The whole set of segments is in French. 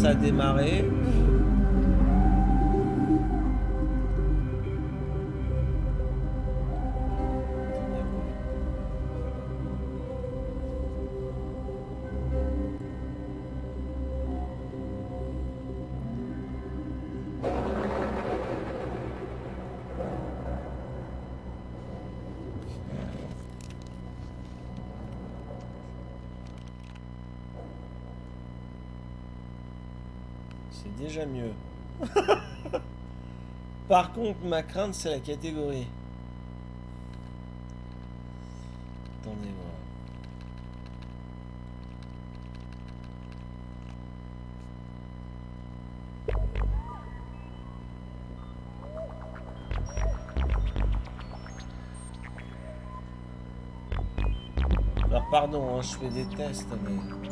commence à démarrer. Déjà mieux. Par contre, ma crainte, c'est la catégorie. Attendez voir. Alors pardon, hein, je fais des tests, mais...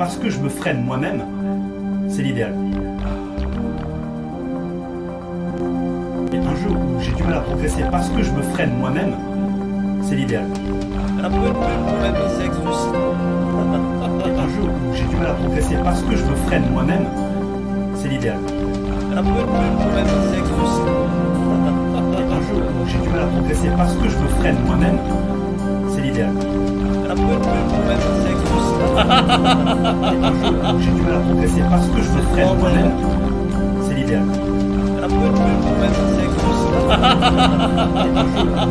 parce que je me freine moi-même, c'est l'idéal. Et un jeu où j'ai du mal à progresser parce que je me freine moi-même, c'est l'idéal. Un peu de pub pour la bisex du site. Et un jeu où j'ai du mal à progresser parce que je me freine moi-même, c'est l'idéal. Un peu de pub pour la bisex du site. Et un jeu où j'ai du mal à progresser parce que je me freine moi-même, c'est l'idéal. La j'ai du mal à progresser parce que je me freine moi-même, c'est l'idéal. La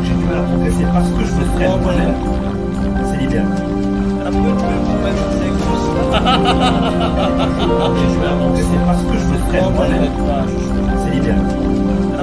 j'ai du mal à progresser parce que je me freine moi-même, c'est l'idéal. La du site. J'ai du mal à progresser parce que je me freine Non, moi-même, c'est l'idéal. J'ai du mal à progresser parce que je me freine Non, moi-même, c'est l'idéal. La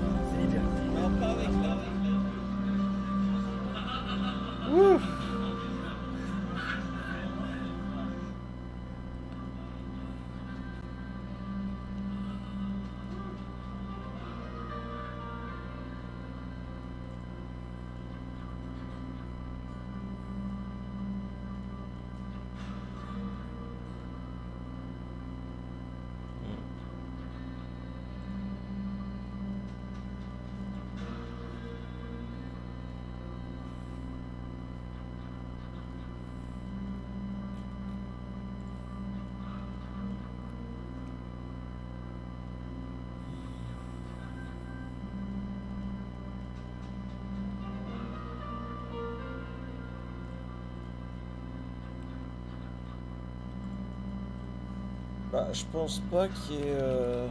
je pense pas qu'il y ait. euh,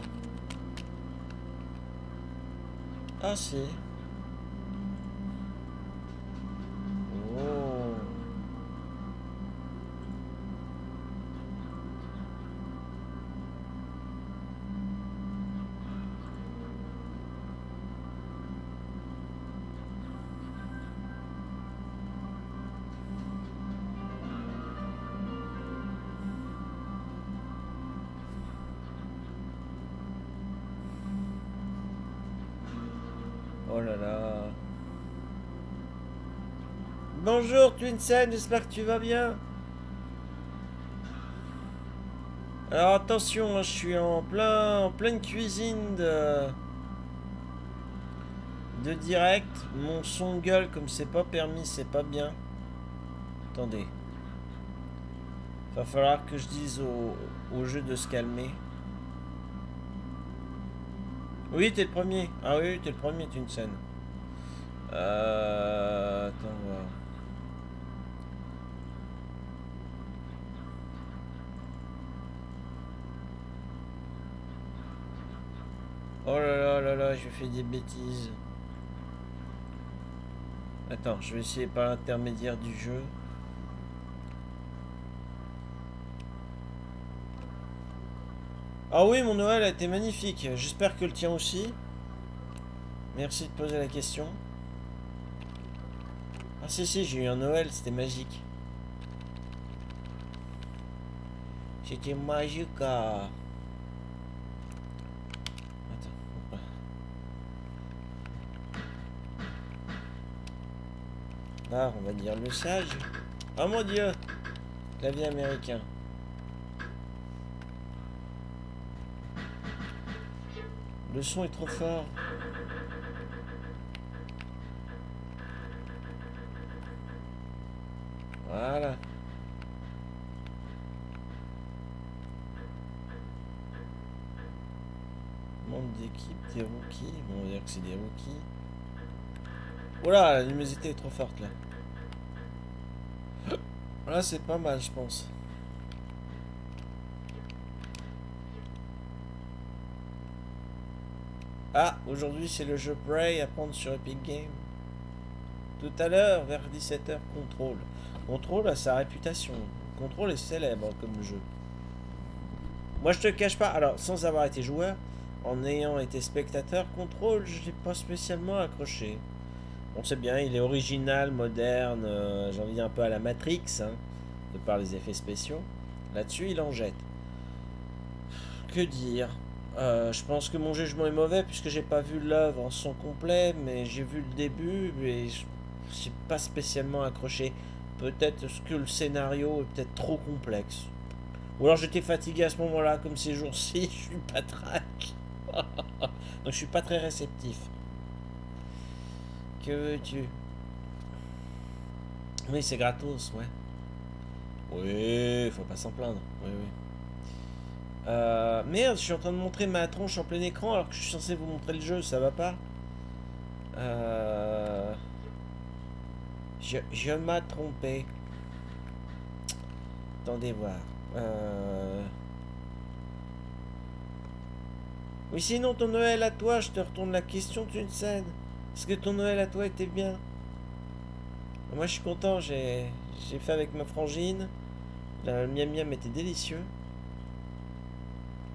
Ah, si. Twinsen, j'espère que tu vas bien. Alors attention, hein, je suis en plein en pleine cuisine de de direct. Mon son gueule comme c'est pas permis, c'est pas bien. Attendez. Va falloir que je dise au, au jeu de se calmer. Oui, t'es le premier. Ah oui, t'es le premier, t'es une scène. Euh... Attends. Oh là là là là, je fais des bêtises. Attends, je vais essayer par l'intermédiaire du jeu. Ah oui, mon Noël a été magnifique. J'espère que le tien aussi. Merci de poser la question. Ah si si, j'ai eu un Noël, c'était magique. C'était magique. On va dire le sage. Oh mon dieu Clavier américain. Le son est trop fort. Voilà. Monde d'équipe, des rookies. On va dire que c'est des rookies. Oula, la luminosité est trop forte là. Là, c'est pas mal, je pense. Ah, aujourd'hui c'est le jeu Prey à prendre sur Epic Games. Tout à l'heure, vers 17h, Control. Control a sa réputation. Control est célèbre comme jeu. Moi je te cache pas, alors sans avoir été joueur, en ayant été spectateur, Control, je l'ai pas spécialement accroché. On sait bien, il est original, moderne, euh, j'ai un peu à la Matrix, hein, de par les effets spéciaux. Là-dessus, il en jette. Que dire? Euh, Je pense que mon jugement est mauvais puisque j'ai pas vu l'œuvre en son complet, mais j'ai vu le début et je j'ai pas spécialement accroché. Peut-être que le scénario est peut-être trop complexe. Ou alors j'étais fatigué à ce moment-là, comme ces jours-ci, je suis pas track. Donc je suis pas très réceptif. Que veux-tu Oui, c'est gratos, ouais. Oui, faut pas s'en plaindre. Oui, oui. Euh, merde, je suis en train de montrer ma tronche en plein écran alors que je suis censé vous montrer le jeu, ça va pas Euh... Je, je m'ai trompé. Attendez voir. Euh... Oui, sinon ton Noël à toi, je te retourne la question d'une scène. Est-ce que ton Noël à toi était bien Moi, je suis content. J'ai fait avec ma frangine. Le miam miam était délicieux.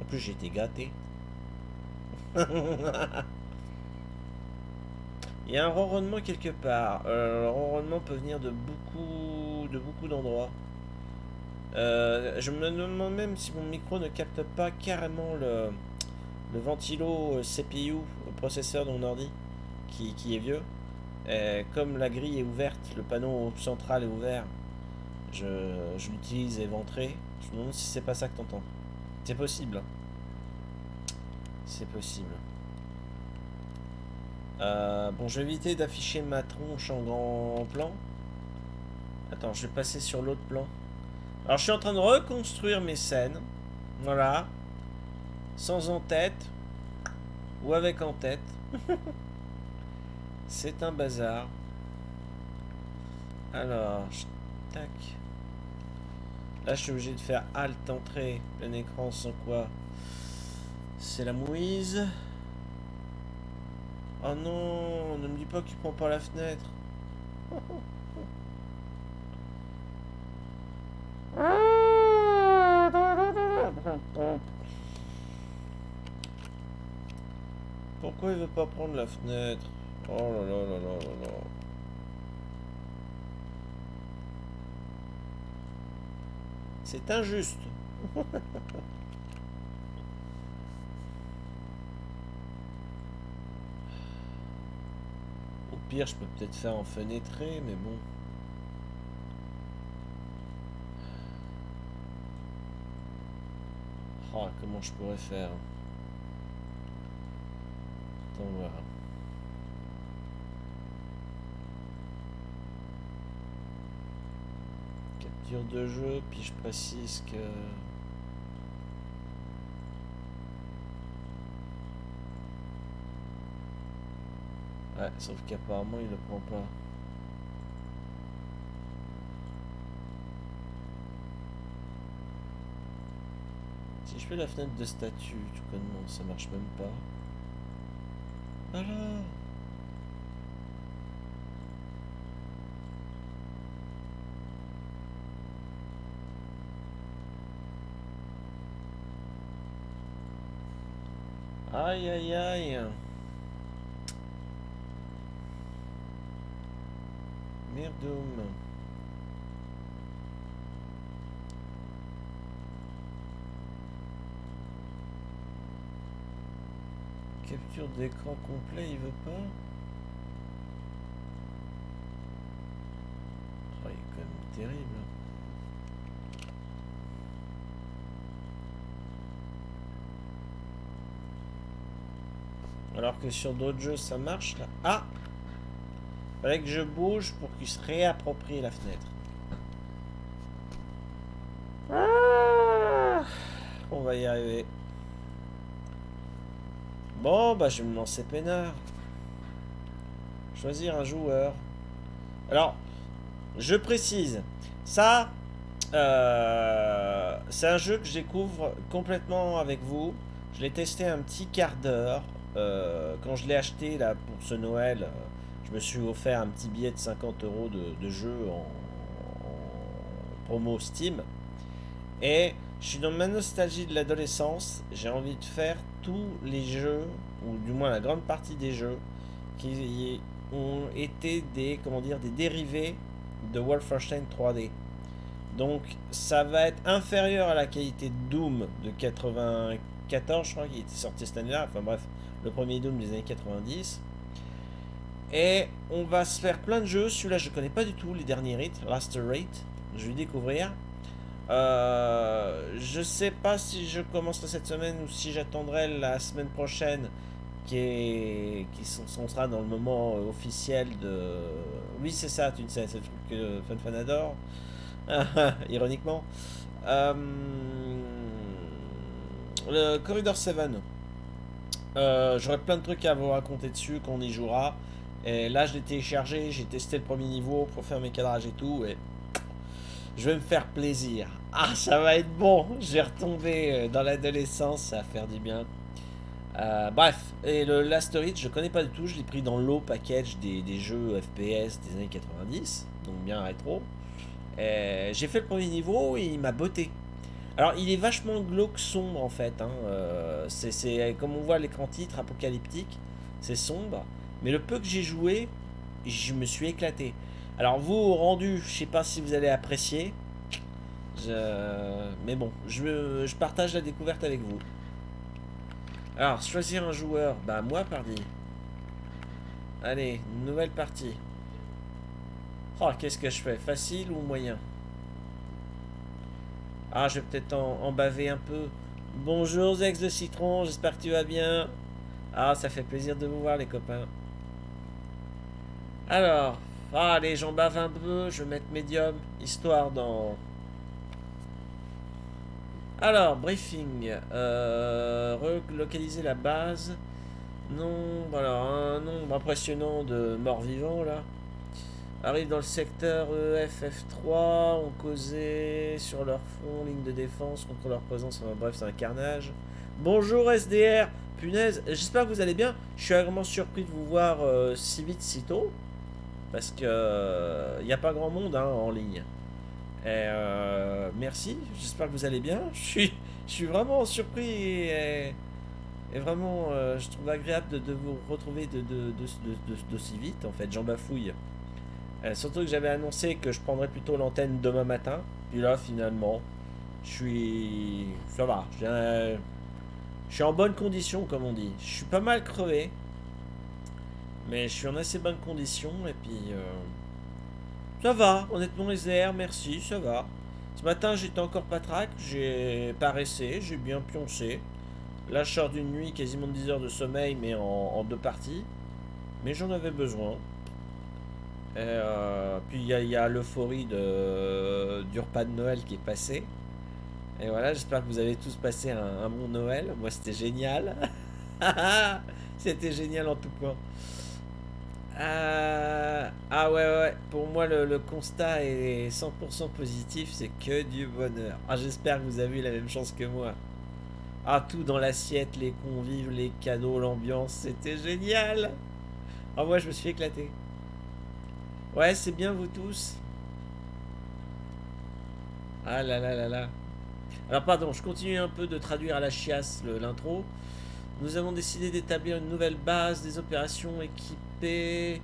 En plus, été gâté. Il y a un ronronnement quelque part. Euh, le ronronnement peut venir de beaucoup de beaucoup d'endroits. Euh, je me demande même si mon micro ne capte pas carrément le, le ventilo euh, CPU, le processeur de mon ordi, qui, qui est vieux. Et comme la grille est ouverte, le panneau central est ouvert, je, je l'utilise éventré. Je me demande si c'est pas ça que t'entends. C'est possible. hein. C'est possible. Euh, bon, je vais éviter d'afficher ma tronche en grand plan. Attends, je vais passer sur l'autre plan. Alors, je suis en train de reconstruire mes scènes. Voilà. Sans en-tête. Ou avec en-tête. C'est un bazar. Alors, tac. Là, je suis obligé de faire Alt, Entrée, plein écran, sans quoi. C'est la mouise. Oh non, ne me dis pas qu'il prend par la fenêtre. Pourquoi il veut pas prendre la fenêtre? Oh là là là là là là. C'est injuste. Au pire, je peux peut-être faire en fenêtré, mais bon. Oh, comment je pourrais faire? De jeu, puis je précise que... Ouais, sauf qu'apparemment il le prend pas. Si je fais la fenêtre de statut, tout connement, ça marche même pas. Alors Aïe aïe aïe. Merdoum Capture d'écran complet, il veut pas. Oh, Il est quand même terrible Alors que sur d'autres jeux ça marche là. Ah Fallait que je bouge pour qu'il se réapproprie la fenêtre. Ah On va y arriver. Bon, bah je vais me lancer peinard. Choisir un joueur. Alors, je précise. Ça, euh, c'est un jeu que je découvre complètement avec vous. Je l'ai testé un petit quart d'heure. Euh, quand je l'ai acheté là pour ce Noël, euh, je me suis offert un petit billet de 50 euros de, jeu en, promo Steam. Et je suis dans ma nostalgie de l'adolescence. J'ai envie de faire tous les jeux, ou du moins la grande partie des jeux, qui ont été des, comment dire, des dérivés de Wolfenstein 3D. Donc ça va être inférieur à la qualité de Doom de 94, je crois, qui était sorti cette année-là. Enfin bref, le premier Doom des années 90. Et on va se faire plein de jeux. Celui-là, je connais pas du tout les derniers rites. Last Rate, je vais découvrir. Euh, je sais pas si je commencerai cette semaine ou si j'attendrai la semaine prochaine qui, est, qui sera dans le moment officiel de... Oui, c'est ça, tu sais, c'est le truc que Fun adore. Ironiquement. Euh, le Corridor 7. Euh, j'aurai plein de trucs à vous raconter dessus qu'on y jouera. Et là, je l'ai téléchargé, j'ai testé le premier niveau pour faire mes cadrages et tout. Et je vais me faire plaisir. Ah, ça va être bon. J'ai retombé euh, dans l'adolescence, ça va faire du bien. Euh, bref, et le Last je connais pas du tout. Je l'ai pris dans l'eau package des, des, jeux FPS des années 90, donc bien rétro. J'ai fait le premier niveau et il m'a botté. Alors, il est vachement glauque sombre en fait. Hein. Euh, c'est comme on voit l'écran titre apocalyptique, c'est sombre. Mais le peu que j'ai joué, je me suis éclaté. Alors, vous, au rendu, je sais pas si vous allez apprécier. Mais bon, je, partage la découverte avec vous. Alors, choisir un joueur. Bah, moi, pardi. Allez, nouvelle partie. Oh, qu'est-ce que je fais? Facile ou moyen? Ah, je vais peut-être en, baver un peu. Bonjour Zex de Citron, j'espère que tu vas bien. Ah, ça fait plaisir de vous voir les copains. Alors, ah, allez, j'en bave un peu, je vais mettre médium, histoire dans... Alors, briefing. Euh, relocaliser la base. Non, voilà, un nombre impressionnant de morts vivants, là arrive dans le secteur EFF3, ont causé sur leur front, ligne de défense contre leur présence, bref c'est un carnage. Bonjour SDR, punaise, j'espère que vous allez bien, je suis vraiment surpris de vous voir euh, si vite, si tôt, parce que il euh, n'y a pas grand monde hein, en ligne. Euh, merci, j'espère que vous allez bien, je suis, vraiment surpris et, vraiment je trouve agréable de, vous retrouver de, si vite en fait, j'en bafouille. Euh, surtout que j'avais annoncé que je prendrais plutôt l'antenne demain matin. Puis là, finalement, je suis... Ça va. Je suis en bonne condition, comme on dit. Je suis pas mal crevé. Mais je suis en assez bonne condition. Et puis... Euh, ça va. Honnêtement, les airs, merci. Ça va. Ce matin, j'étais encore patraque. J'ai paressé. J'ai bien pioncé. Là, d'une nuit quasiment 10 heures de sommeil, mais en deux parties. Mais j'en avais besoin. Euh, puis il y a, l'euphorie du repas de Noël qui est passé. Et voilà, j'espère que vous avez tous passé un, bon Noël. Moi, c'était génial. c'était génial en tout cas. Euh, ah ouais, ouais, pour moi le, constat est 100% positif, c'est que du bonheur. Ah, j'espère que vous avez eu la même chance que moi. Ah, tout dans l'assiette, les convives, les cadeaux, l'ambiance, c'était génial. Ah, moi je me suis éclaté. Ouais, c'est bien vous tous. Ah là là là là. Alors pardon, je continue un peu de traduire à la chiasse l'intro. Nous avons décidé d'établir une nouvelle base des opérations équipées,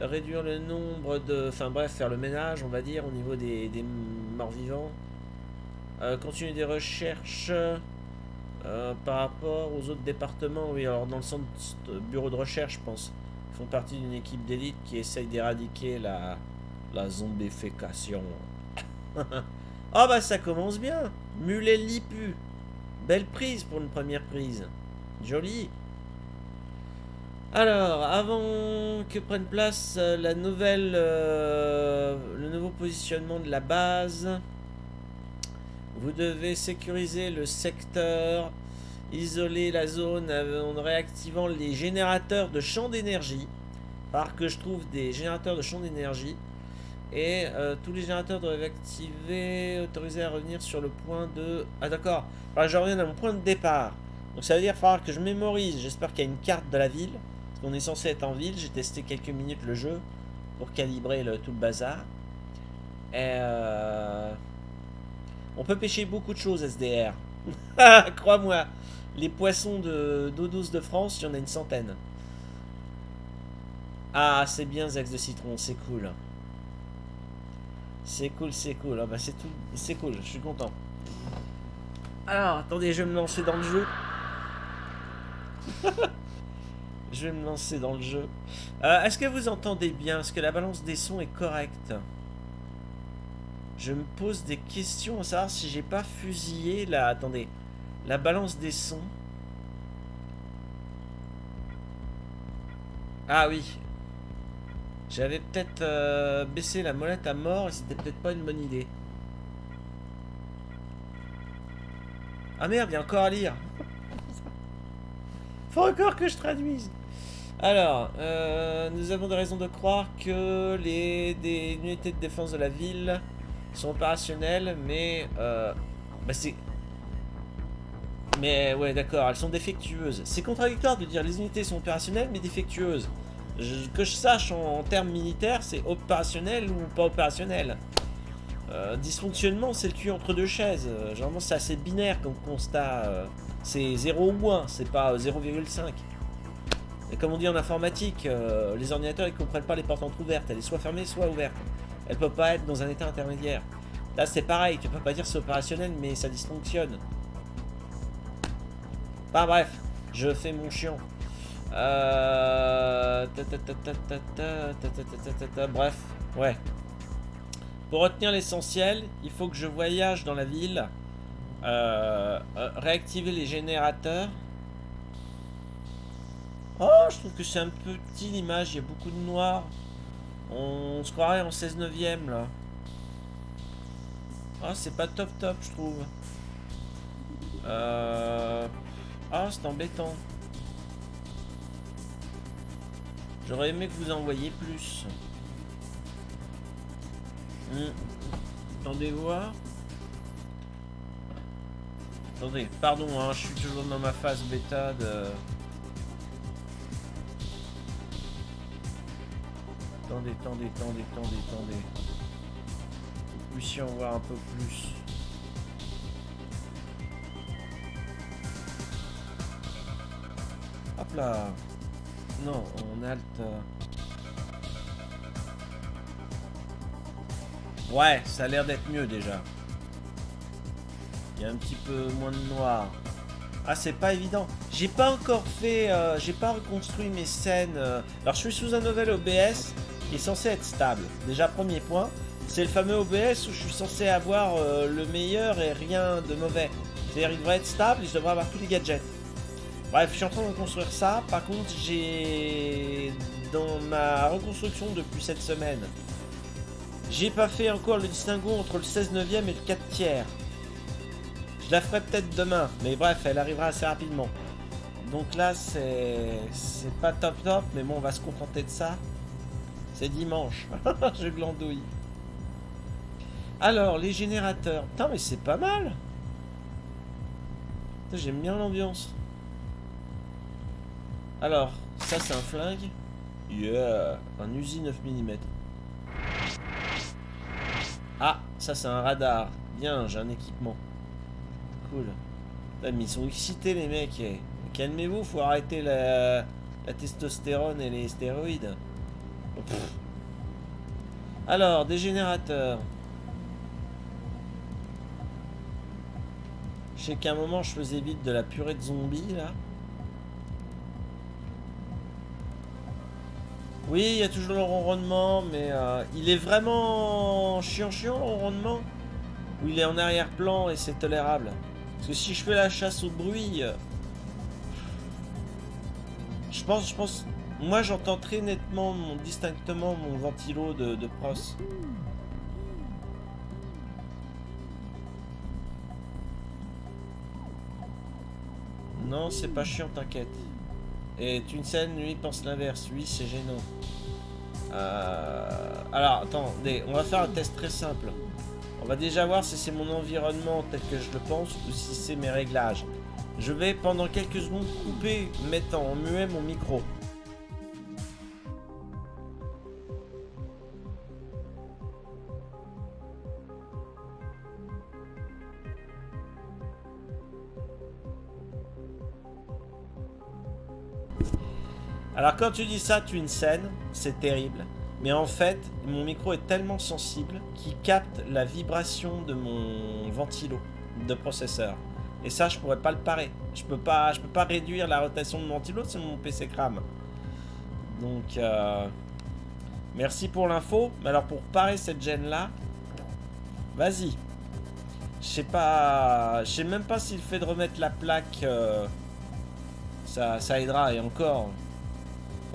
réduire le nombre de... Enfin bref, faire le ménage, on va dire, au niveau des, morts-vivants. Euh, continuer des recherches euh, par rapport aux autres départements. Oui, alors dans le centre bureau de recherche, je pense. Font partie d'une équipe d'élite qui essaye d'éradiquer la, la zombification. oh bah ça commence bien Mulet Lipu Belle prise pour une première prise. Joli. Alors, avant que prenne place euh, la nouvelle, euh, le nouveau positionnement de la base, vous devez sécuriser le secteur, isoler la zone en réactivant les générateurs de champs d'énergie. Par que je trouve des générateurs de champs d'énergie. Et euh, tous les générateurs doivent être activés, autorisés à revenir sur le point de... Ah d'accord, je reviens à mon point de départ. Donc ça veut dire qu'il que je mémorise. J'espère qu'il y a une carte de la ville. Parce qu'on est censé être en ville. J'ai testé quelques minutes le jeu pour calibrer tout le bazar. Et euh, On peut pêcher beaucoup de choses SDR. Crois-moi. Les poissons d'eau douce de France, il y en a une centaine. Ah, c'est bien Zex de citron, c'est cool. C'est cool, c'est cool. Ah bah c'est tout, c'est cool, je suis content. Alors, attendez, je vais me lancer dans le jeu. Je vais me lancer dans le jeu. Euh, est-ce que vous entendez bien? Est-ce que la balance des sons est correcte? Je me pose des questions à savoir si j'ai pas fusillé la... Attendez. La balance des sons. Ah oui. J'avais peut-être euh, baissé la molette à mort et c'était peut-être pas une bonne idée. Ah merde, il y a encore à lire. Faut encore que je traduise. Alors, euh, nous avons des raisons de croire que les des unités de défense de la ville sont opérationnelles, mais euh, bah c'est mais ouais, d'accord, elles sont défectueuses. C'est contradictoire de dire les unités sont opérationnelles mais défectueuses. que je sache en, termes militaires, c'est opérationnel ou pas opérationnel. Euh, dysfonctionnement, c'est le cul entre deux chaises. généralement, c'est assez binaire comme constat. C'est 0 ou 1, c'est pas 0,5. Et comme on dit en informatique, euh, les ordinateurs ils comprennent pas les portes ouvertes. Elle est soit fermée, soit ouverte. Elle peut pas être dans un état intermédiaire. Là c'est pareil, tu peux pas dire c'est opérationnel mais ça dysfonctionne. Bref, je fais mon chiant. Bref, ouais. Pour retenir l'essentiel, il faut que je voyage dans la ville euh, euh, réactiver les générateurs. Oh, je trouve que c'est un peu petit l'image, il y a beaucoup de noir. On se croirait en 16 neuvième là. Oh, c'est pas top top, je trouve. Euh... Ah, c'est embêtant. J'aurais aimé que vous envoyiez plus. Hmm. Attendez voir. Attendez, pardon, hein, je suis toujours dans ma phase bêta de... Attendez, attendez, attendez, attendez, attendez. Puissions voir un peu plus. Hop là Non, on alt... Ouais, ça a l'air d'être mieux déjà. Il y a un petit peu moins de noir. Ah, c'est pas évident. J'ai pas encore fait... Euh, j'ai pas reconstruit mes scènes. Euh. Alors, je suis sous un nouvel OBS qui est censé être stable. Déjà, premier point. C'est le fameux OBS où je suis censé avoir euh, le meilleur et rien de mauvais. C'est-à-dire, il devrait être stable et je devrais avoir tous les gadgets. Bref, je suis en train de construire ça. Par contre, j'ai dans ma reconstruction depuis cette semaine. J'ai pas fait encore le distinguo entre le 16 neuvième et le 4 tiers. Je la ferai peut-être demain, mais bref, elle arrivera assez rapidement. Donc là, c'est c'est pas top top, mais bon, on va se contenter de ça. C'est dimanche. Je glandouille. Alors, les générateurs. Putain, mais c'est pas mal. J'aime bien l'ambiance. Alors, ça c'est un flingue. Yeah, un Uzi 9 mm. Ah, ça c'est un radar. Bien, j'ai un équipement. Cool. Putain, mais ils sont excités les mecs. eh. Calmez-vous, faut arrêter la, la testostérone et les stéroïdes. Alors, des générateurs. Je sais qu'à un moment je faisais vite de la purée de zombies là. Oui, il y a toujours le ronronnement, mais euh, il est vraiment chiant chiant le ronronnement Ou il est en arrière-plan et c'est tolérable Parce que si je fais la chasse au bruit, euh, je pense, je pense, moi j'entends très nettement, mon, distinctement mon ventilo de, de pros. Non, c'est pas chiant, t'inquiète. Et scène, lui, pense l'inverse. Oui, c'est gênant. Euh, Alors, attendez, on va faire un test très simple. On va déjà voir si c'est mon environnement tel que je le pense ou si c'est mes réglages. Je vais pendant quelques secondes couper, mettant en muet mon micro. Alors quand tu dis ça, tu une scène, c'est terrible. Mais en fait, mon micro est tellement sensible qu'il capte la vibration de mon ventilo de processeur. Et ça, je pourrais pas le parer. Je peux pas, je peux pas réduire la rotation de mon ventilo, sinon mon PC crame. Donc, euh, merci pour l'info. Mais alors pour parer cette gêne là, vas-y. Je sais pas, je sais même pas si le fait de remettre la plaque, euh, ça aidera. Et encore.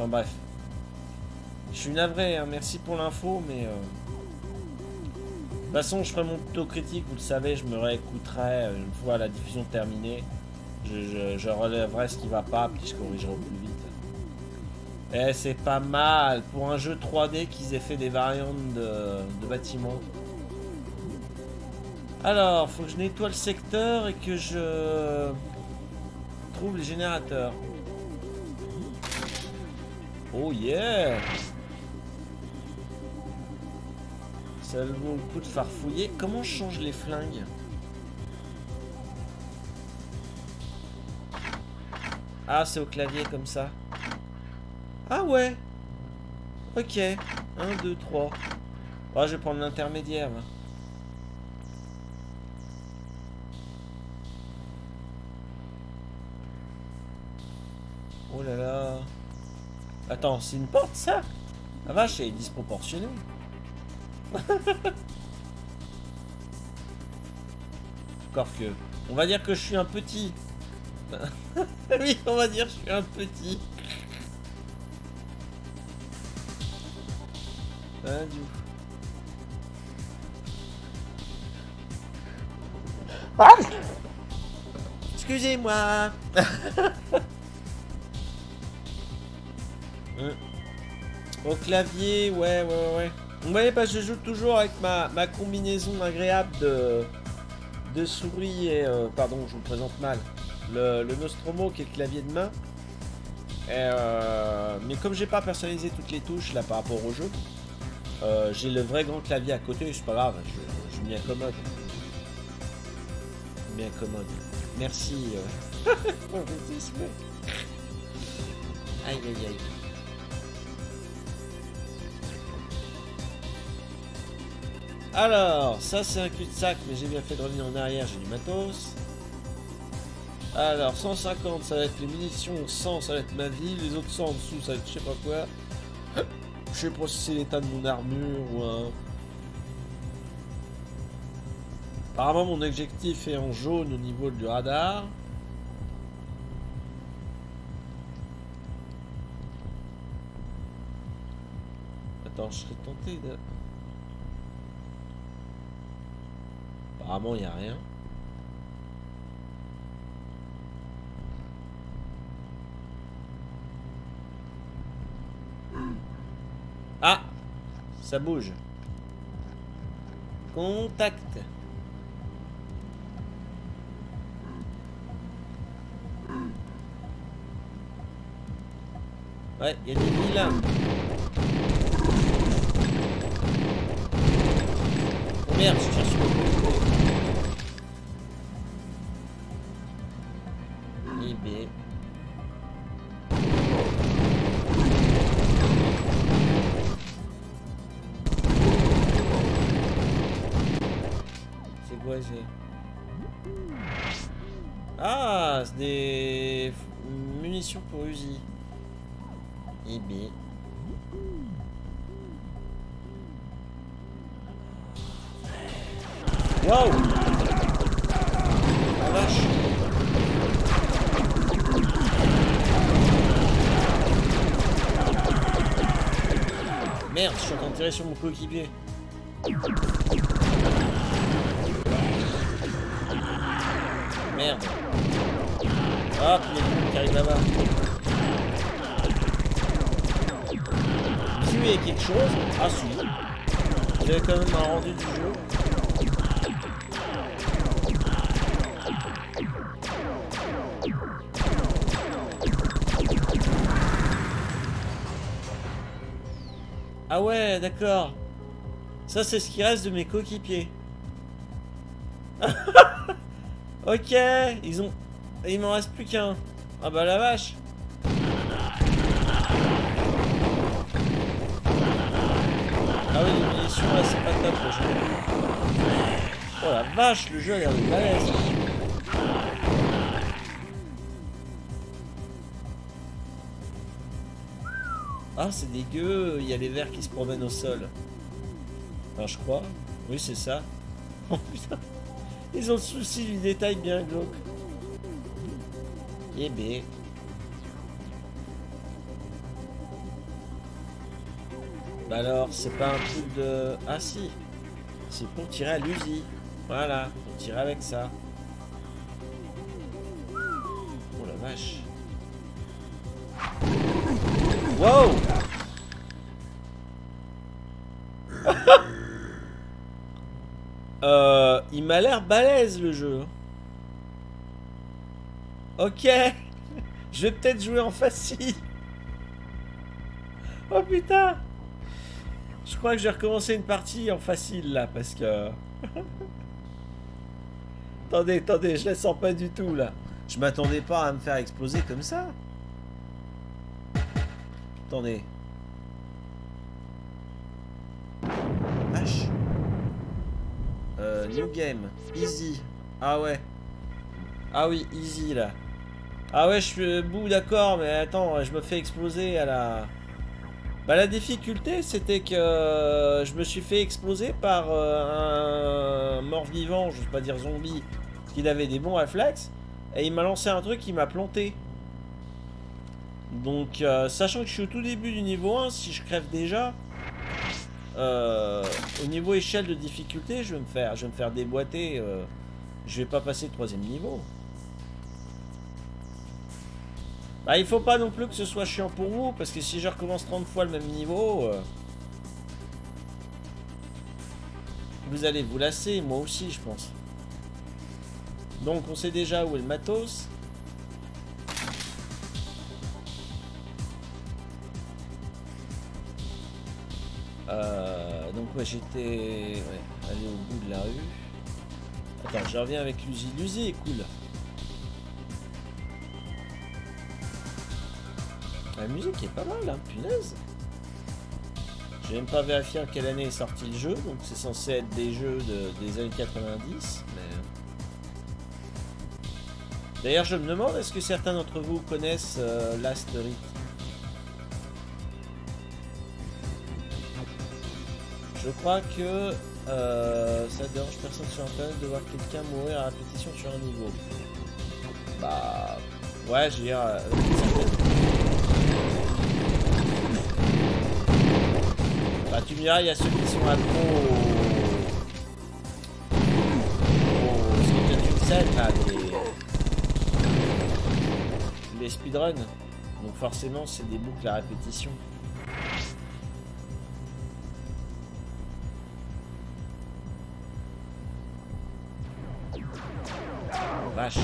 Enfin bref. Je suis navré, hein, merci pour l'info, mais... euh, De toute façon, je ferai mon autocritique, vous le savez, je me réécouterai euh, une fois la diffusion terminée. Je, relèverai ce qui va pas, puis je corrigerai au plus vite. Eh, c'est pas mal pour un jeu 3D qu'ils aient fait des variantes de bâtiments. Alors, faut que je nettoie le secteur et que je trouve les générateurs. Oh yeah Ça vaut le coup de farfouiller. Comment je change les flingues Ah, c'est au clavier comme ça. Ah ouais Ok. 1, 2, 3. Ah, je vais prendre l'intermédiaire. Oh là là. Attends, c'est une porte ça? La vache, elle est disproportionnée. Encore que. On va dire que je suis un petit. oui, on va dire que je suis un petit. Ah, du coup. Ah Excusez-moi. Hum. Au clavier, ouais, ouais, ouais. Vous voyez, parce je joue toujours avec ma, ma combinaison agréable de, de souris et... euh, pardon, je vous présente mal. Le, le Nostromo qui est le clavier de main. Euh, mais comme j'ai pas personnalisé toutes les touches là par rapport au jeu, euh, j'ai le vrai grand clavier à côté, c'est pas grave, je, je m'y accommode. Je m'y accommode. Merci. euh. aïe aïe aïe. Alors, ça c'est un cul-de-sac, mais j'ai bien fait de revenir en arrière, j'ai du matos. Alors, 150, ça va être les munitions, 100, ça va être ma vie, les autres 100 en dessous, ça va être je sais pas quoi. Je sais pas si c'est l'état de mon armure ou un... Apparemment, mon objectif est en jaune au niveau du radar. Attends, je serais tenté de... Apparemment, il n'y a rien. Ah Ça bouge. Contact. Ouais, il y a des lits là. Oh merde, je cherche le C'est quoi c'est? Ah, c'est des munitions pour Uzi. IB. Waouh La vache Merde, je suis en train de tirer sur mon coéquipier. Merde. Ah, puis a quelqu'un qui arrive là-bas. Tuer quelque chose? Ah si. J'avais quand même un rendu du jeu. Ah ouais, d'accord. Ça, c'est ce qui reste de mes coéquipiers. ok, ils ont... Il m'en reste plus qu'un. Ah bah la vache. Ah oui, les munitions, là, c'est pas top, jeu. Oh la vache, le jeu a l'air de balèze. Ah, c'est dégueu, il y a les vers qui se promènent au sol. Enfin, je crois. Oui, c'est ça. Oh putain. Ils ont le souci du détail bien glauque. Eh ben. Bah alors, c'est pas un truc de... Ah si. C'est pour tirer à l'usi. Voilà, pour tirer avec ça. Oh la vache. Wow Euh, il m'a l'air balèze le jeu. Ok. Je vais peut-être jouer en facile. Oh putain. Je crois que j'ai recommencé une partie en facile là parce que... attendez, attendez, je la sens pas du tout là. Je m'attendais pas à me faire exploser comme ça. Attendez. H. Euh, new game. Easy. Ah ouais. Ah oui, easy là. Ah ouais, je suis bout d'accord, mais attends, je me fais exploser à la... Bah la difficulté, c'était que euh, je me suis fait exploser par euh, un mort-vivant, je vais pas dire zombie, qui avait des bons réflexes, et il m'a lancé un truc qui m'a planté. Donc, euh, sachant que je suis au tout début du niveau 1, si je crève déjà, euh, au niveau échelle de difficulté, je vais me faire, je vais me faire déboîter. euh, je vais pas passer le troisième niveau. Bah, il faut pas non plus que ce soit chiant pour vous, parce que si je recommence 30 fois le même niveau, vous allez vous lasser, moi aussi, je pense. Donc, on sait déjà où est le matos. Euh, donc ouais j'étais allé au bout de la rue. Attends, je reviens avec l'Uzi. L'Uzi est cool. La musique est pas mal, hein, punaise. J'ai même pas vérifié en quelle année est sorti le jeu, donc c'est censé être des jeux de- des années 90. Mais... euh. D'ailleurs, je me demande, est-ce que certains d'entre vous connaissent euh, Last Rite? Je crois que euh, ça dérange personne sur internet de voir quelqu'un mourir à répétition sur un niveau. Bah ouais, je veux dire. euh, Bah tu me diras, il y a ceux qui sont accros au... au... sais, là, les... les speedruns. Donc forcément, c'est des boucles à répétition. Vache.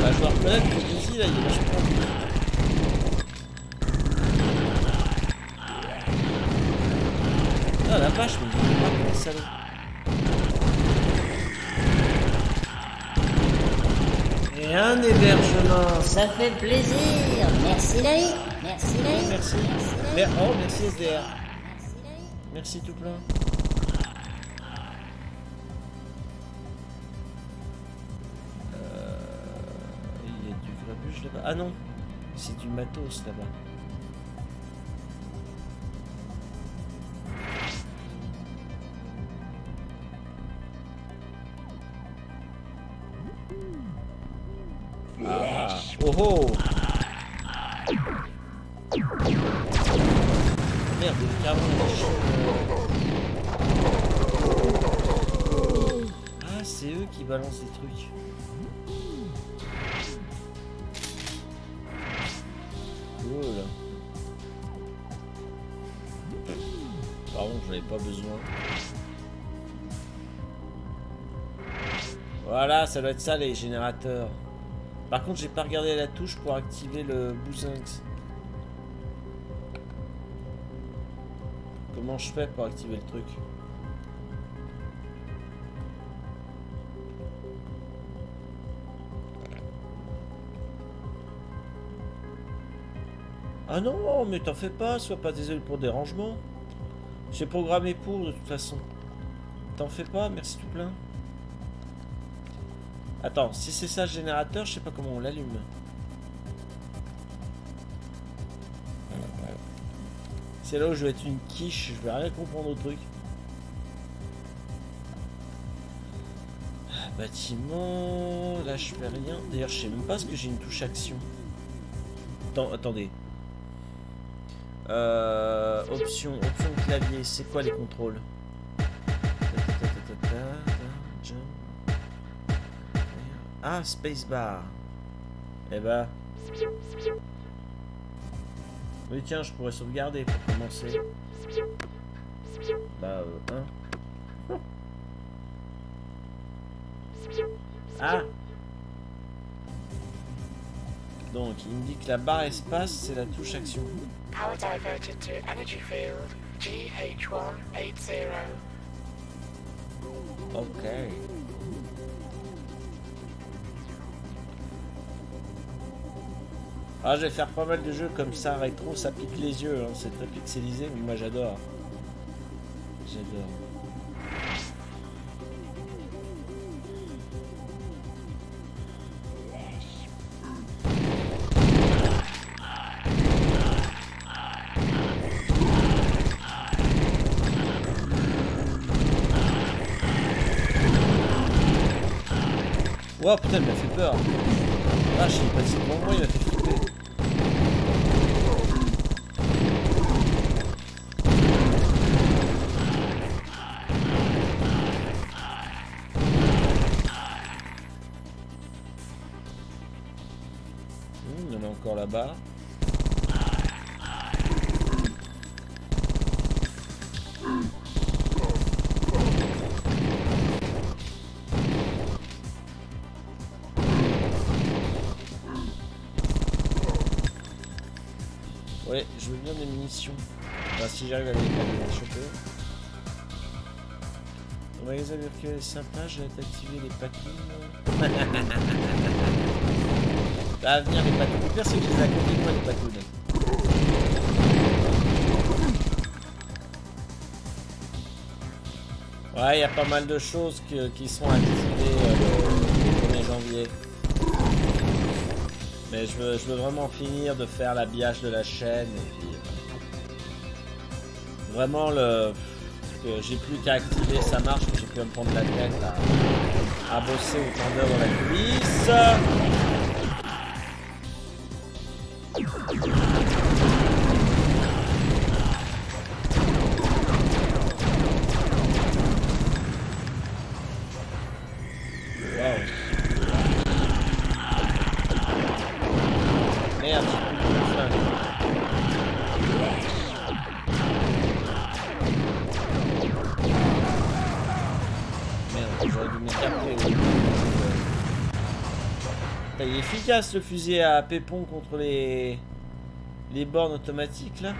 Bah, je dois reconnaître que Dizzy, là, il est vachement. Ah la vache, mais il est. Et un hébergement. Ça fait plaisir. Merci. Merci. Merci. Oh, merci SDR. Merci. Merci tout plein. Euh, Il y a du grabuge là-bas. Ah non, c'est du matos là-bas. Besoin. Voilà, ça doit être ça les générateurs. Par contre, j'ai pas regardé la touche pour activer le Bouzinx. Comment je fais pour activer le truc? Ah non, mais t'en fais pas, sois pas désolé pour dérangement. J'ai programmé pour de toute façon. T'en fais pas, merci tout plein. Attends, si c'est ça le générateur, je sais pas comment on l'allume. C'est là où je vais être une quiche, je vais rien comprendre au truc. Bâtiment, là je fais rien. D'ailleurs, je sais même pas ce que j'ai une touche action. Attends, attendez. Euh, option, option clavier, c'est quoi les contrôles. Ah, spacebar. Eh bah. Oui, tiens, je pourrais sauvegarder pour commencer. Bah, euh, hein. Ah Donc, il me dit que la barre espace, c'est la touche action. Power diverted to energy field GH180. Ok. Ah, je vais faire pas mal de jeux comme ça, rétro, ça pique les yeux, hein, c'est très pixelisé, mais moi j'adore. J'adore. Wow, putain, il m'a fait peur. Ah, je suis passé devant moi, il m'a fait flipper. Hmm, il y en a encore là-bas. J'arrive à les, les choper. Le magasin virtuel est sympa, je vais t'activer les patounes. Va venir les patounes. Le pire, c'est que les ai moi, les patounes. Ouais, il y a pas mal de choses que- qui sont activées euh, le 1er janvier. Mais je veux, je veux vraiment finir de faire l'habillage de la chaîne et puis vraiment le j'ai plus qu'à activer sa marche, j'ai pu me prendre la tête à, bosser autant d'heures dans la coulisses. Le fusil à pépon contre les les bornes automatiques là.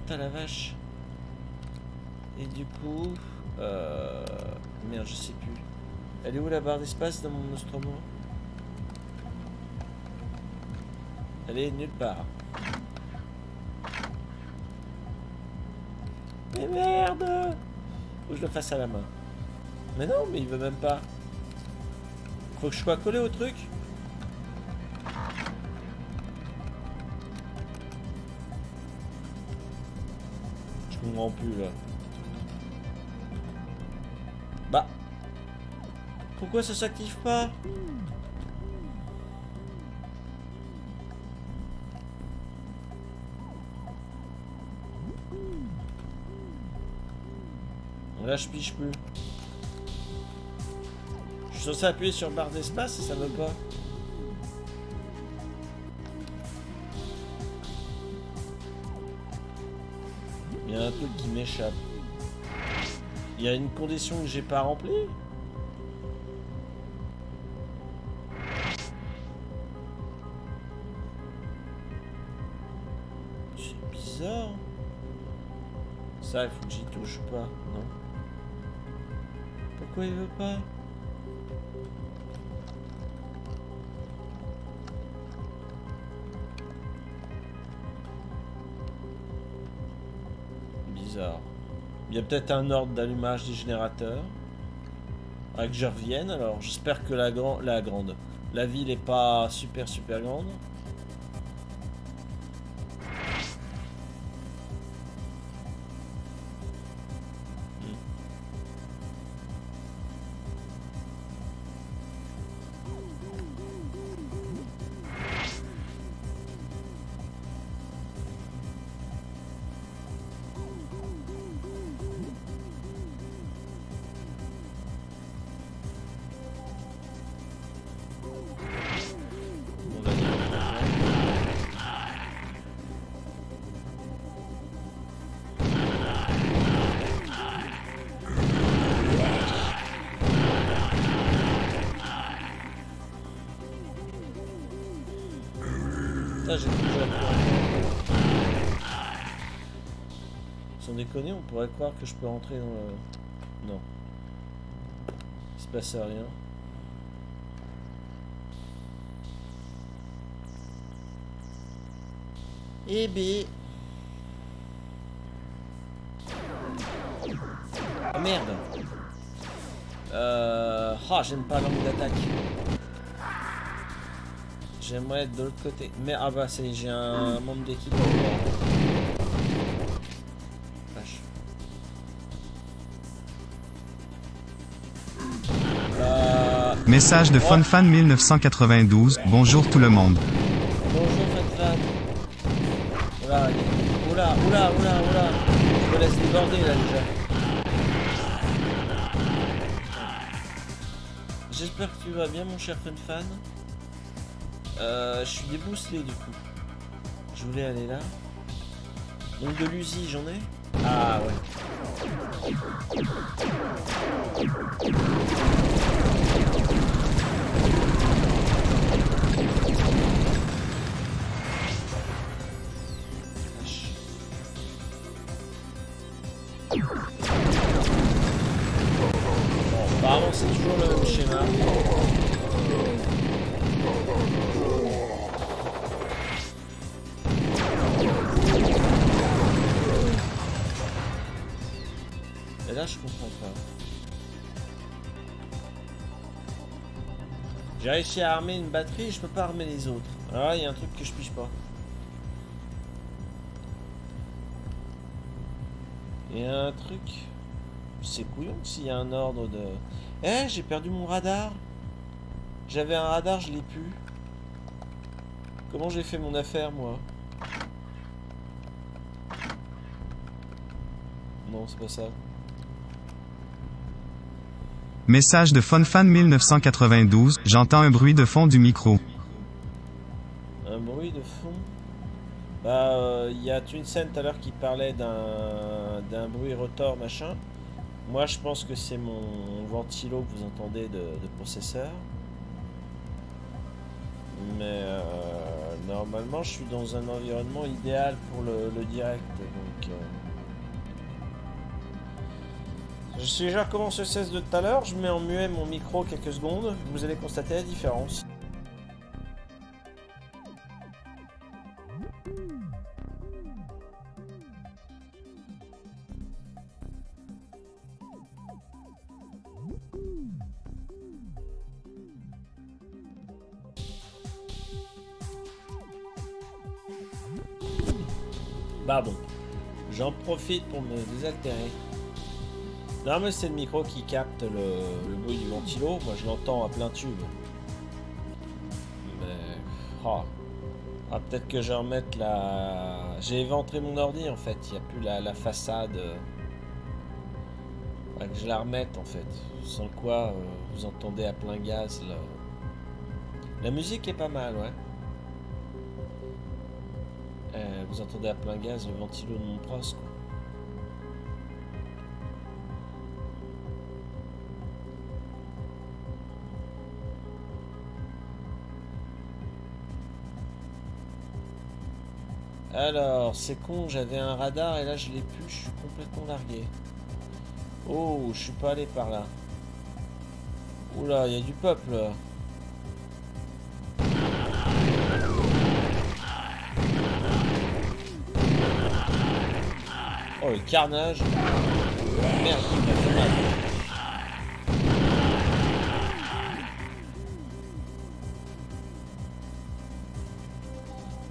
Putain la vache. Et du coup, euh... merde, je sais plus. Elle est où la barre d'espace dans mon Nostromo? Elle est nulle part. Mais merde Faut que je le fasse à la main. Mais non, mais il veut même pas. Faut que je sois collé au truc Je comprends plus là. Bah. Pourquoi ça s'active pas? Là, je piche plus. Je censé appuyer sur barre d'espace et ça veut pas. Il y a un truc qui m'échappe. Il y a une condition que j'ai pas remplie C'est bizarre. Ça, il faut que j'y touche ou pas Non? Pourquoi il veut pas? Il y a peut-être un ordre d'allumage des générateurs. Ah, que je revienne alors. J'espère que la, grand... la grande. La ville est pas super super grande. Déconner, on pourrait croire que je peux rentrer dans le... Non. Il se passe rien. Eh B. Oh merde. Euh... Oh, j'aime pas l'angle d'attaque. J'aimerais être de l'autre côté. Mais ah bah c'est j'ai un membre d'équipe. Message de FunFan1992, bonjour tout le monde. Bonjour Fatfat. Oula, oula, oula, oula, oula. Je me laisse déborder là déjà. J'espère que tu vas bien mon cher Funfan. Euh, je suis débousselé du coup. Je voulais aller là. Donc de l'USI j'en ai Ah ouais. Réussi à armer une batterie, je peux pas armer les autres. Là, il y a un truc que je piche pas. Il y a un truc. C'est couillon s'il y a un ordre de. Eh, j'ai perdu mon radar. J'avais un radar, je l'ai plus. Comment j'ai fait mon affaire, moi? Non, c'est pas ça. Message de FunFan 1992, j'entends un bruit de fond du micro. Un bruit de fond? Bah, euh, il y a Twinsen tout à l'heure qui parlait d'un bruit rotor machin. Moi, je pense que c'est mon ventilo que vous entendez de, processeur. Mais euh, normalement, je suis dans un environnement idéal pour le, direct. Euh, je sais déjà comment se cesse de tout à l'heure. Je mets en muet mon micro quelques secondes. Vous allez constater la différence. Bah bon, j'en profite pour me désaltérer. Non mais c'est le micro qui capte le, bruit du ventilo, moi je l'entends à plein tube. Mais... ah. Ah, peut-être que je vais la... J'ai éventré mon ordi en fait, il n'y a plus la, façade. Faudrait que je la remette en fait. Sans quoi euh, vous entendez à plein gaz là. La musique est pas mal, ouais. Euh, vous entendez à plein gaz le ventilo de mon pros. Alors, c'est con, j'avais un radar et là je l'ai plus, je suis complètement largué. Oh, je suis pas allé par là. Oula, il y a du peuple. Oh le carnage Merde.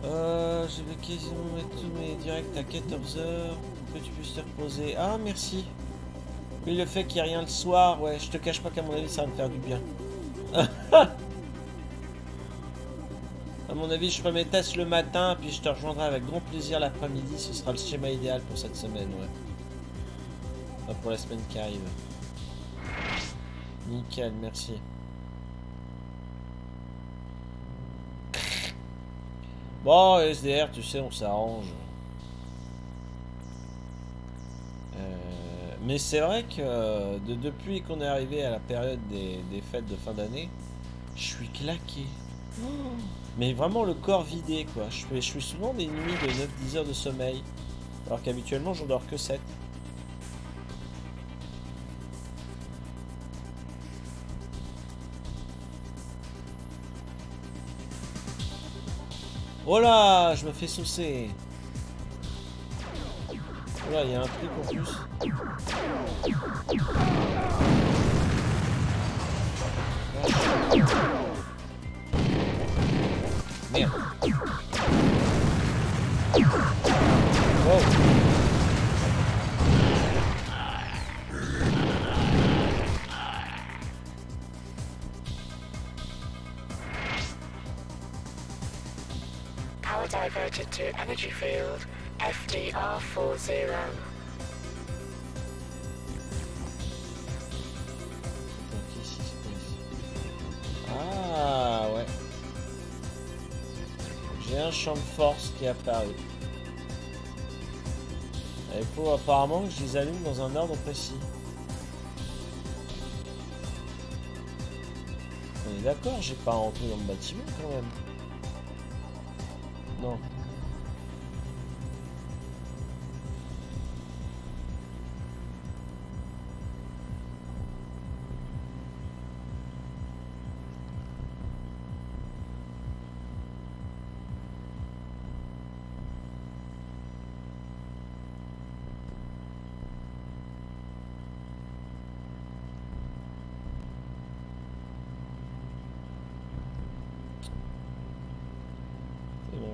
Euh, je vais quasiment mettre tous mes directs à 14h pour que tu puisses te reposer. Ah, merci. Oui, le fait qu'il n'y ait rien le soir, ouais, je te cache pas qu'à mon avis, ça va me faire du bien. à mon avis, je ferai mes tests le matin, puis je te rejoindrai avec grand plaisir l'après-midi. Ce sera le schéma idéal pour cette semaine, ouais. Pour la semaine qui arrive. Nickel, merci. Bon, SDR, tu sais, on s'arrange. Euh, mais c'est vrai que euh, de- depuis qu'on est arrivé à la période des, des fêtes de fin d'année, je suis claqué. Mais vraiment le corps vidé, quoi. Je fais, je suis souvent des nuits de 9-10 heures de sommeil. Alors qu'habituellement, j'en dors que 7. Oh là, je me fais saucer. Oh là, il y a un truc en plus. Merde. Diverted to energy field FDR40. Attends, qu'est-ce qui se passe Ah ouais. J'ai un champ de force qui est apparu. Et il faut apparemment que je les allume dans un ordre précis. On est d'accord, j'ai pas rentré dans le bâtiment quand même. Non.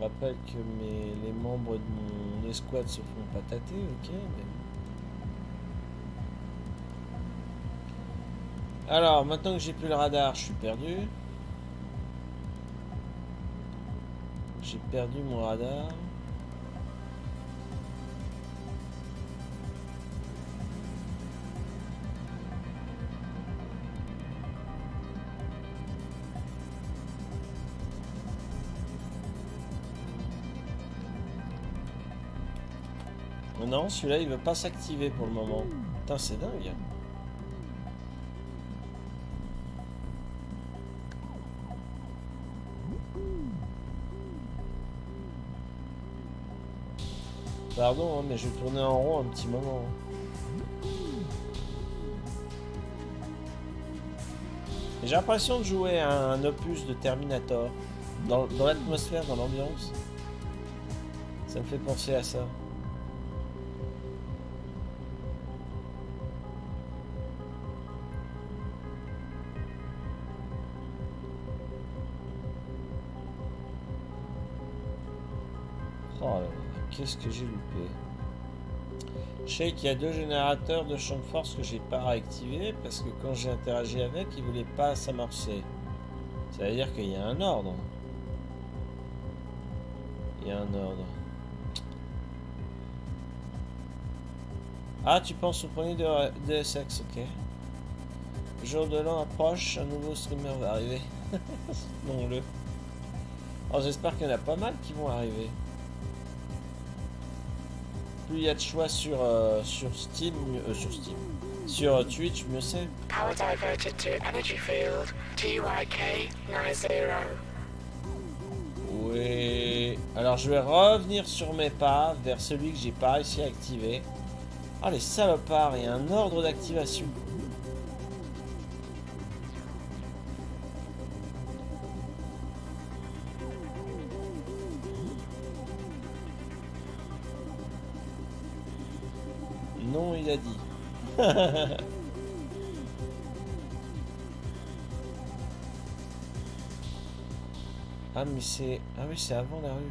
rappelle que mes, les membres de mon escouade se font patater, ok mais... Alors, maintenant que j'ai plus le radar, je suis perdu. J'ai perdu mon radar. Non, celui-là, il veut pas s'activer pour le moment. Putain, c'est dingue. Pardon, hein, mais je vais tourner en rond un petit moment. Et J'ai l'impression de jouer à un opus de Terminator. Dans l'atmosphère, dans l'ambiance. Ça me fait penser à ça. Qu'est-ce que j'ai loupé? Je sais qu'il y a deux générateurs de champ de force que j'ai pas réactivés parce que quand j'ai interagi avec, ils voulaient pas s'amorcer. Ça veut dire qu'il y a un ordre. Il y a un ordre. Ah, tu penses au premier de, de SX, ok. Jour de l'an approche, un nouveau streamer va arriver. non le. Oh, j'espère qu'il y en a pas mal qui vont arriver plus il y a de choix sur, euh, sur Steam, euh, sur Steam, sur euh, Twitch, mieux c'est. Power diverted to energy field TYK 90. Oui. Alors je vais revenir sur mes pas vers celui que j'ai pas réussi à activer. Ah les salopards, il y a un ordre d'activation. C'est... Ah oui c'est avant la rue.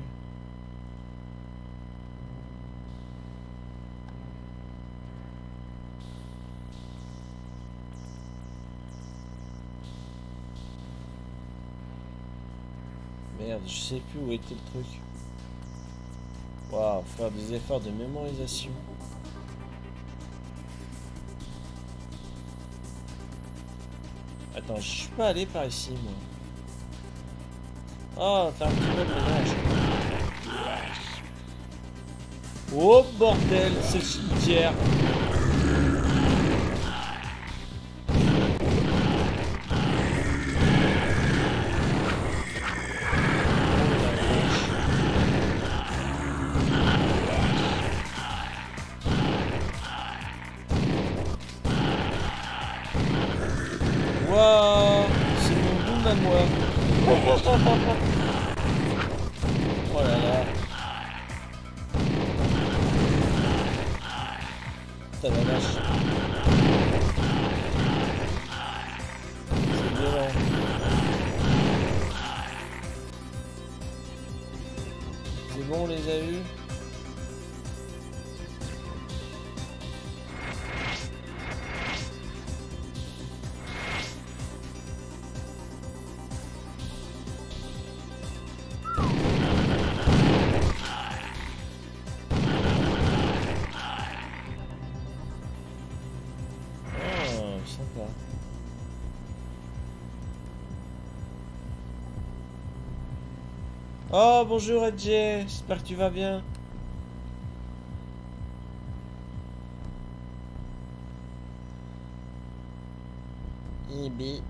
Merde, je sais plus où était le truc. Waouh, faire des efforts de mémorisation. Attends, je suis pas allé par ici moi. Oh, faire un petit peu de ménage. Oh bordel, c'est le cimetière. Oh, bonjour Edge, j'espère que tu vas bien. Ibi.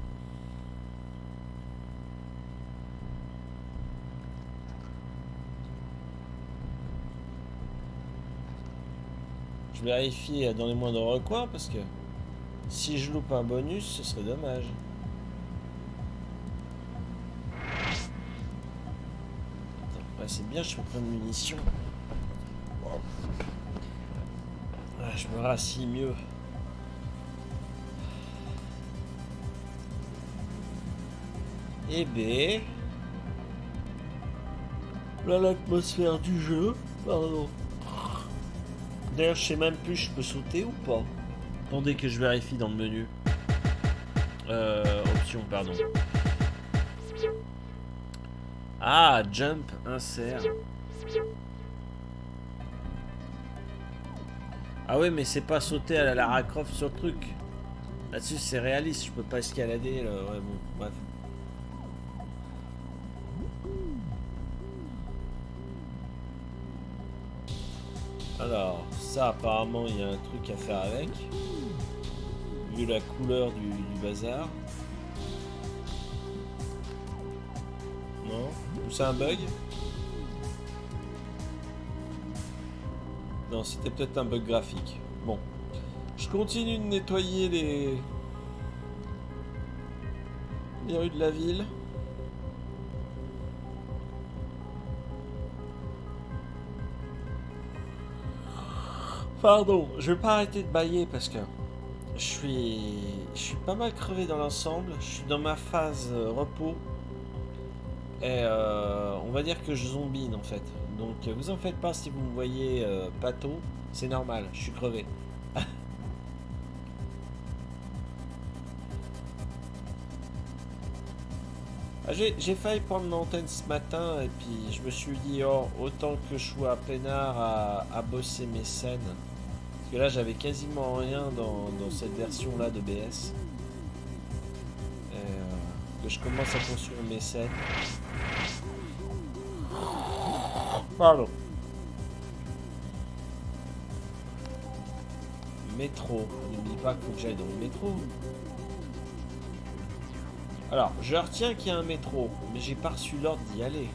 Je vérifie dans les moindres recoins parce que si je loupe un bonus, ce serait dommage. C'est bien, je fais plein de munitions. Ouais, je me rassis mieux. Eh ben... L'atmosphère du jeu. Pardon. D'ailleurs, je sais même plus, je peux sauter ou pas Attendez que je vérifie dans le menu. Euh, option, pardon. Ah, jump, insert. Ah ouais, mais c'est pas sauter à la Lara Croft sur le truc. Là-dessus, c'est réaliste, je peux pas escalader. Bref. Alors, ça, apparemment, il y a un truc à faire avec. Vu la couleur du bazar. C'est un bug Non, c'était peut-être un bug graphique. Bon. Je continue de nettoyer les... les rues de la ville. Pardon, je vais pas arrêter de bailler parce que je suis, je suis pas mal crevé dans l'ensemble. Je suis dans ma phase euh, repos. Et euh, on va dire que je zombine en fait. Donc vous en faites pas si vous me voyez euh, pato. C'est normal, je suis crevé. Ah, J'ai failli prendre l'antenne ce matin et puis je me suis dit oh, autant que je sois peinard à, bosser mes scènes. Parce que là j'avais quasiment rien dans, dans cette version là de BS. Euh, que je commence à construire mes scènes. Métro. N'oublie pas que j'aille dans le métro. Alors, je retiens qu'il y a un métro, mais j'ai pas reçu l'ordre d'y aller.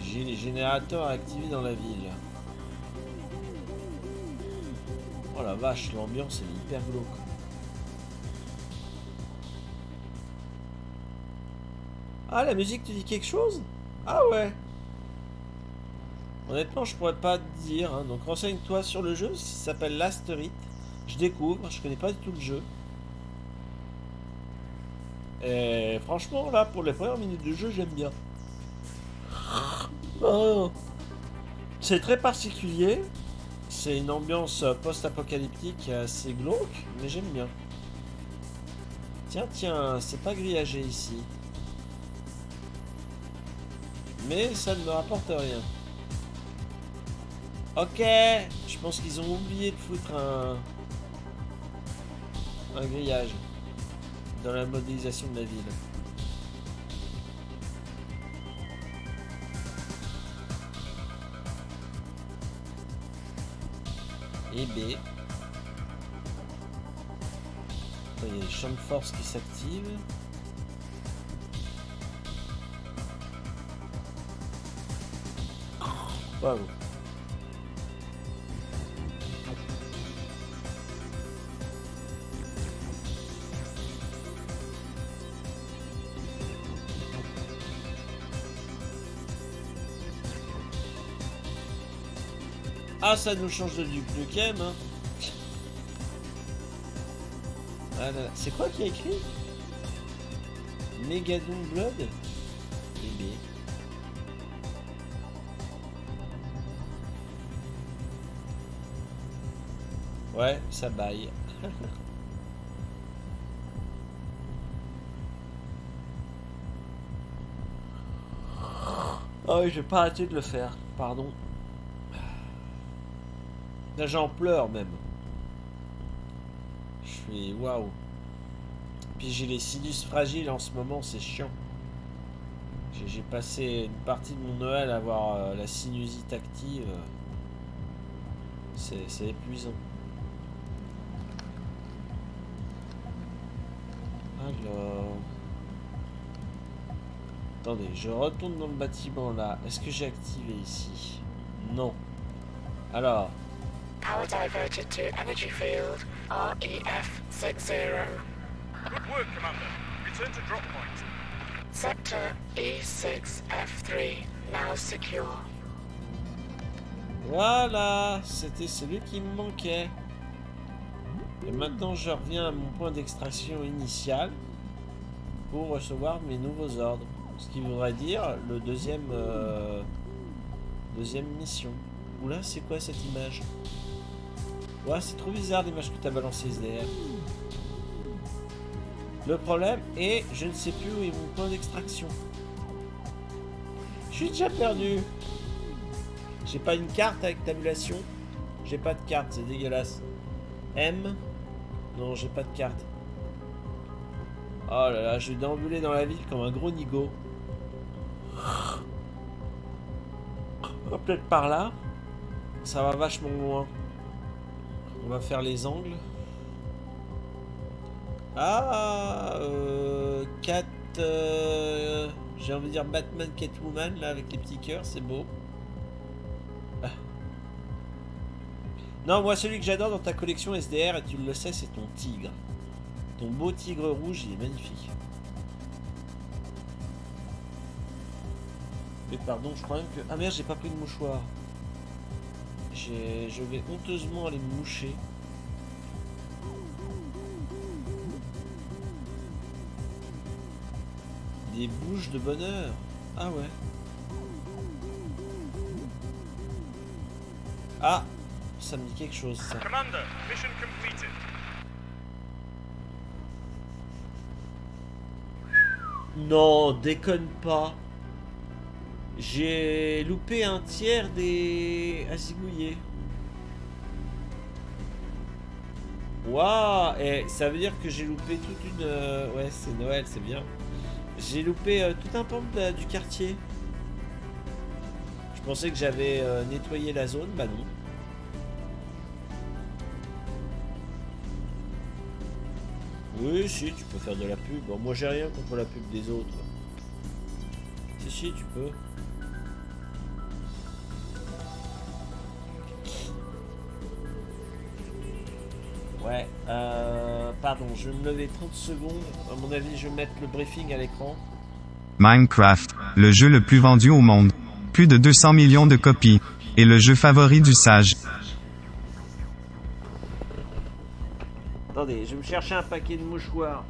J'ai les générateurs activés dans la ville. Oh la vache, l'ambiance est hyper glauque. Ah, la musique te dit quelque chose? Ah ouais. Honnêtement, je pourrais pas te dire. hein. Donc renseigne-toi sur le jeu. Ça s'appelle Last Rite. Je découvre. Je connais pas du tout le jeu. Et franchement, là, pour les premières minutes de jeu, j'aime bien. Oh. C'est très particulier. C'est une ambiance post-apocalyptique assez glauque, mais j'aime bien. Tiens, tiens, c'est pas grillagé ici. Mais ça ne me rapporte rien. Ok, je pense qu'ils ont oublié de foutre un, un grillage dans la modélisation de la ville. Et B. Il y a les champs de force qui s'activent. Ah, ça nous change de Duke Nukem, hein. Ah. C'est quoi qui a écrit? Megadon Blood Eh. Ouais, ça baille. Oui, je vais pas arrêter de le faire, pardon. Là, j'en pleure même. Je suis waouh. Puis j'ai les sinus fragiles en ce moment, c'est chiant. J'ai- J'ai passé une partie de mon Noël à avoir euh, la sinusite active. C'est épuisant. Alors. Attendez, je retourne dans le bâtiment là. Est-ce que j'ai activé ici? Non. Alors, Power diverted to energy field E REF60. Good work, Commander. Return to drop point. Sector E6F3 now secure. Voilà, c'était celui qui me manquait. Et maintenant, je reviens à mon point d'extraction initial pour recevoir mes nouveaux ordres. Ce qui voudrait dire le deuxième, euh, deuxième mission. Oula, c'est quoi cette image? Ouais, c'est trop bizarre l'image que t'as balancée SDR. Le problème est, je ne sais plus où est mon point d'extraction. Je suis déjà perdu. J'ai pas une carte avec tabulation. J'ai pas de carte, c'est dégueulasse. M? Non, j'ai pas de carte. Oh là là, je vais déambuler dans la ville comme un gros nigo. Va peut-être par là. Ça va vachement loin. On va faire les angles. Ah, euh, Cat, euh, j'ai envie de dire Batman Catwoman là avec les petits cœurs, c'est beau. Ah. Non, moi celui que j'adore dans ta collection SDR, et tu le sais, c'est ton tigre. Ton beau tigre rouge, il est magnifique. Mais pardon, je crois même que... Ah merde, j'ai pas pris de mouchoir. Je vais honteusement aller me moucher. Des bouches de bonheur. Ah ouais. Ah, ça me dit quelque chose ça. Commander, mission. Non, déconne pas. J'ai loupé un tiers des azigouillés. Waouh Et ça veut dire que j'ai loupé toute une... euh, Ouais, c'est Noël, c'est bien. J'ai loupé euh, tout un pan du quartier. Je pensais que j'avais euh, nettoyé la zone, bah non. Oui, si, tu peux faire de la pub. Bon, moi, j'ai rien contre la pub des autres. Si, si, tu peux. Ouais, euh, pardon, je vais me lever 30 secondes. À mon avis, je vais mettre le briefing à l'écran. Minecraft, le jeu le plus vendu au monde. Plus de 200 millions de copies. Et le jeu favori du sage. Attendez, je vais me chercher un paquet de mouchoirs.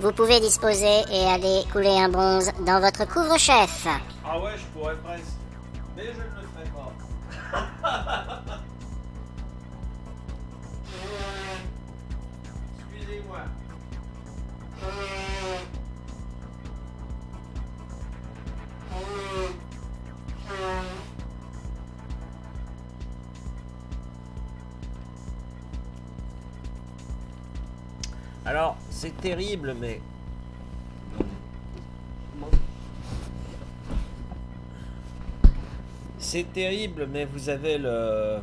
Vous pouvez disposer et aller couler un bronze dans votre couvre-chef. Ah ouais, je pourrais presque. Mais je ne le ferai pas. Alors, c'est terrible, mais C'est terrible, mais vous avez le,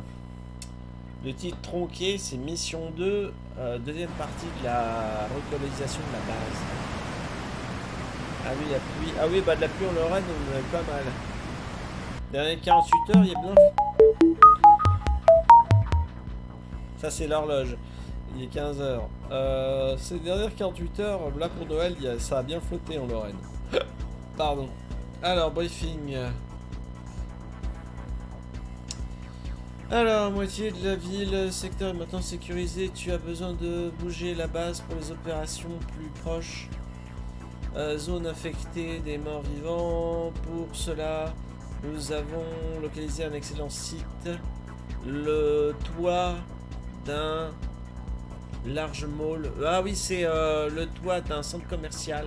le titre tronqué, c'est Mission 2, euh, deuxième partie de la relocalisation de la base. Ah oui, la pluie. Ah oui, bah de la pluie en Lorraine, on en avait pas mal. Dernière 48 heures, il y a bien. Ça, c'est l'horloge. Il est 15 heures. Euh, ces dernières 48 heures, là pour Noël, ça a bien flotté en Lorraine. Pardon. Alors, briefing. Alors, moitié de la ville, secteur est maintenant sécurisé. Tu as besoin de bouger la base pour les opérations plus proches. Euh, zone infectée des morts vivants. Pour cela, nous avons localisé un excellent site. Le toit d'un large mall. Ah oui, c'est euh, le toit d'un centre commercial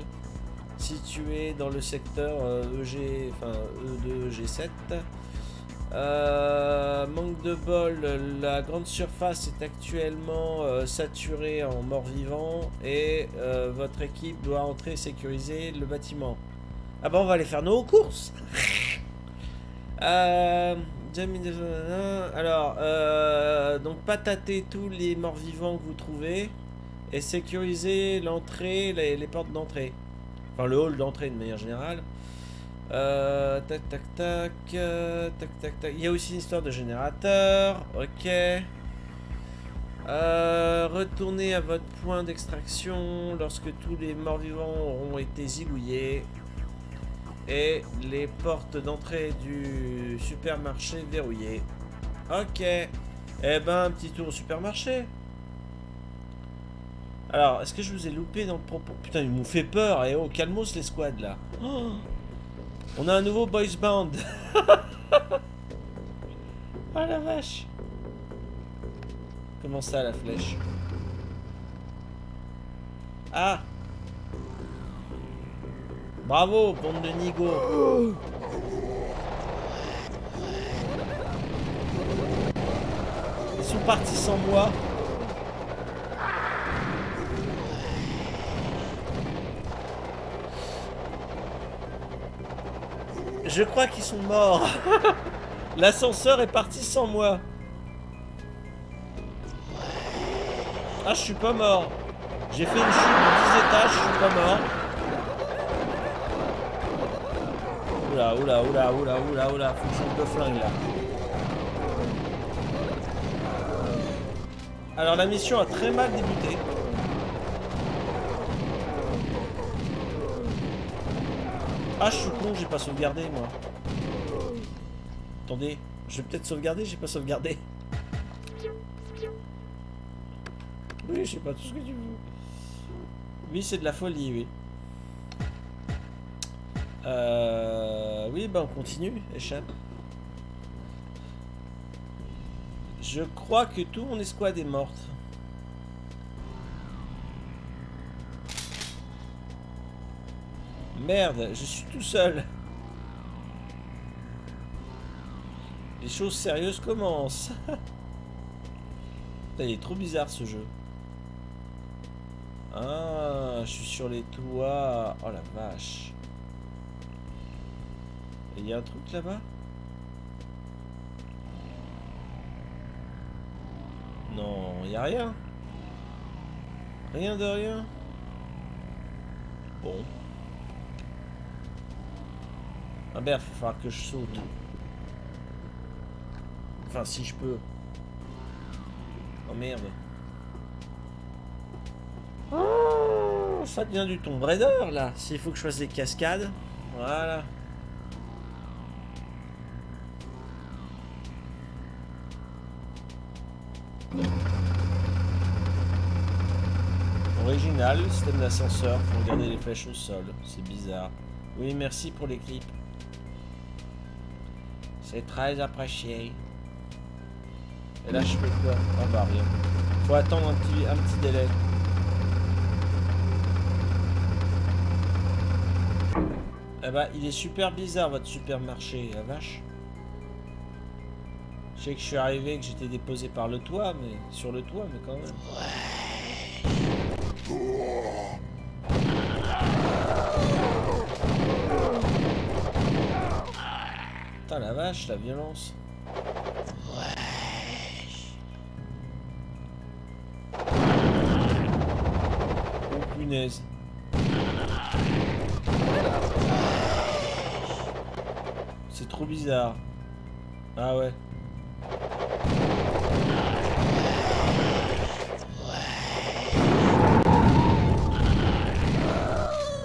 situé dans le secteur euh, EG, enfin E2 G7. Euh, manque de bol, la grande surface est actuellement euh, saturée en morts-vivants et euh, votre équipe doit entrer sécuriser le bâtiment. Ah bah on va aller faire nos courses 2021, Alors, donc pas tous les morts-vivants que vous trouvez et sécuriser l'entrée, les, les portes d'entrée. Enfin le hall d'entrée de manière générale. Euh, tac tac tac, euh, tac tac tac. Il y a aussi une histoire de générateur. Ok. Euh, retournez à votre point d'extraction lorsque tous les morts-vivants auront été zigouillés. Et les portes d'entrée du supermarché verrouillées. Ok. Eh ben, un petit tour au supermarché. Alors, est-ce que je vous ai loupé dans le propos? Putain, ils m'ont fait peur. Et oh, calmos les squads là. Oh. On a un nouveau boys band. oh la vache. Comment ça, la flèche? Ah Bravo, bande de nigo. Ils sont partis sans moi. Je crois qu'ils sont morts. L'ascenseur est parti sans moi. Ah, je suis pas mort. J'ai fait une chute de 10 étages, je suis pas mort. Oula, oula, oula, oula, oula, oula, faut que de flingue là. Alors la mission a très mal débuté. Ah, je suis con, j'ai pas sauvegardé moi. Attendez, je vais peut-être sauvegarder, j'ai pas sauvegardé. Oui, je sais pas tout ce que tu veux. Oui, c'est de la folie, oui. Euh... Oui, ben on continue, échappe. Je crois que tout mon escouade est morte. Merde, je suis tout seul. Les choses sérieuses commencent. Il est trop bizarre ce jeu. Ah, je suis sur les toits. Oh la vache. Il y a un truc là-bas? Non, il a rien. Rien de rien. Bon. Ah merde, il va falloir que je saute. Enfin, si je peux. Oh merde. Oh, ça devient du Tomb Raider là. S'il faut que je fasse des cascades. Voilà. Original, système d'ascenseur pour garder les flèches au sol. C'est bizarre. Oui, merci pour les clips. C'est très apprécié. Et là, je fais quoi? Ah bah rien. Faut attendre un petit, un petit délai. Eh bah, il est super bizarre votre supermarché, la vache. Je sais que je suis arrivé, que j'étais déposé par le toit, mais sur le toit, mais quand même. La vache, la violence. Oh punaise. C'est trop bizarre. Ah ouais.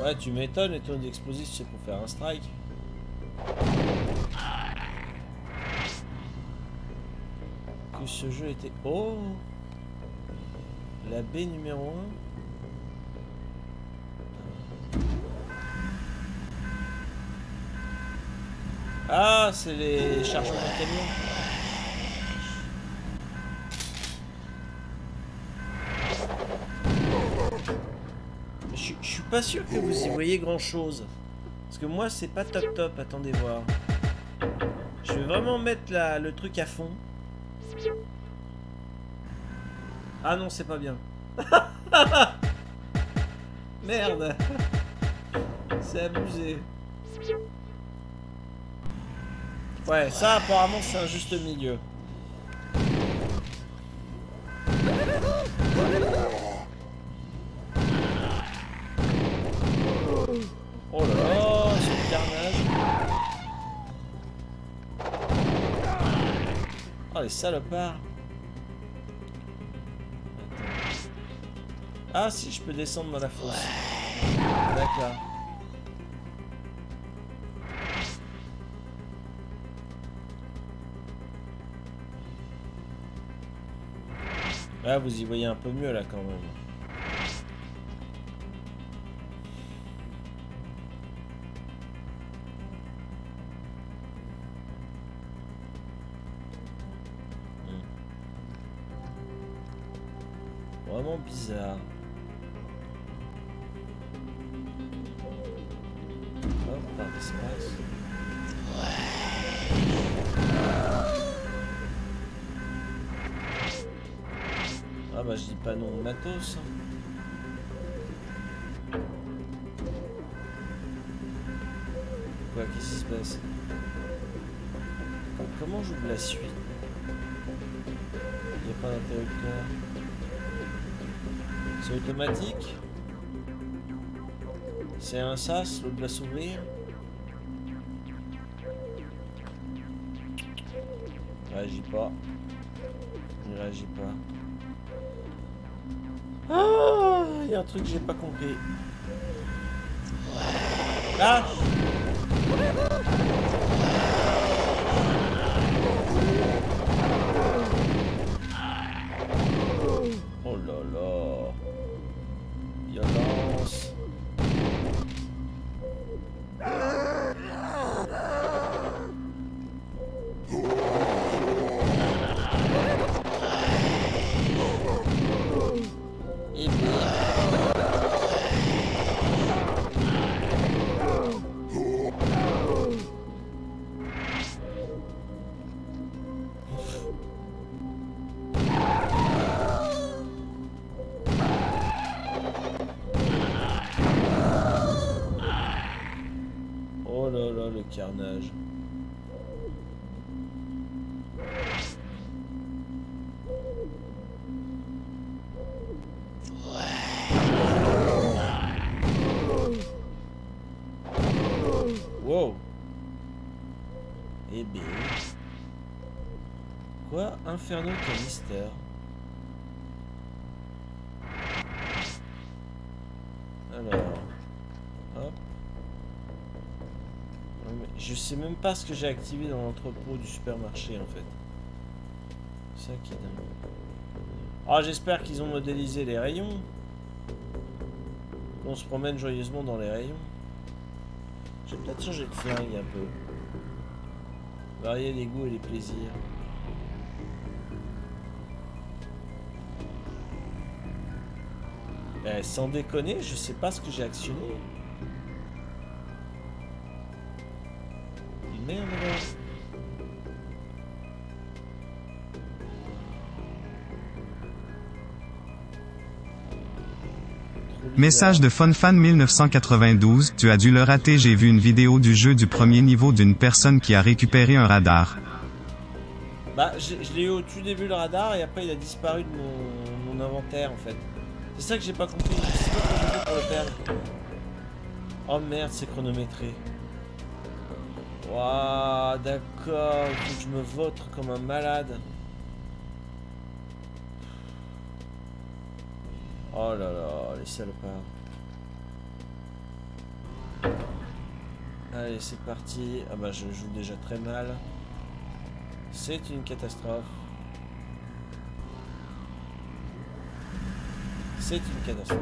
Ouais, tu m'étonnes, et ton d'explosif, c'est pour faire un strike. Ce jeu était... Oh La baie numéro 1 Ah, c'est les chargements de camion. Pas sûr que vous y voyez grand chose. Parce que moi, c'est pas top top. Attendez voir. Je vais vraiment mettre la- le truc à fond. Ah non, c'est pas bien. Merde. C'est abusé. Ouais, ça apparemment c'est un juste milieu. Oh là là, c'est le carnage. Oh les salopards. Ah si, je peux descendre dans la fosse. D'accord. Là, vous y voyez un peu mieux, là, quand même. Il a pas d'interrupteur. C'est automatique C'est un sas, l'autre doit s'ouvrir réagit pas. Il réagit pas. Ah, il y a un truc que j'ai pas compris. Ah Inferno Canister Alors. Hop. Je sais même pas ce que j'ai activé dans l'entrepôt du supermarché en fait. C'est ça qui est dingue. Ah, j'espère qu'ils ont modélisé les rayons. On se promène joyeusement dans les rayons. J'ai peut-être changé de flingue un peu. Varier les goûts et les plaisirs. Eh, sans déconner, je sais pas ce que j'ai actionné. Merde Message de FunFan 1992, tu as dû le rater, j'ai vu une vidéo du jeu du premier niveau d'une personne qui a récupéré un radar. Bah, je, je l'ai eu au tout début le radar et après il a disparu de mon, mon inventaire en fait. C'est ça que j'ai pas compris. Perdre. Oh merde, c'est chronométré. Waouh, d'accord. Je me vautre comme un malade. Oh là là, les salopards. Allez, c'est parti. Ah bah, je joue déjà très mal. C'est une catastrophe. C'est une catastrophe.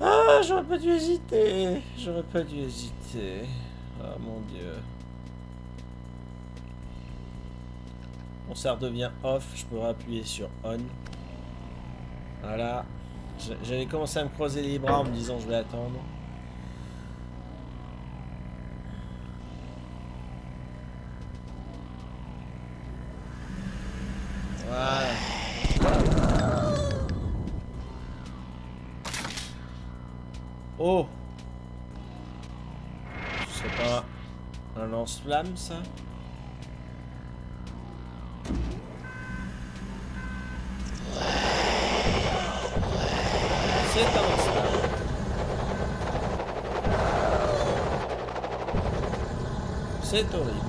Ah, j'aurais pas dû hésiter. J'aurais pas dû hésiter. Ah mon dieu. Bon, ça redevient off. Je peux appuyer sur on. Voilà. J'a- J'avais commencé à me croiser les bras en me disant je vais attendre. Voilà. Oh C'est pas un lance-flamme ça? C'est un lance-flamme. C'est horrible.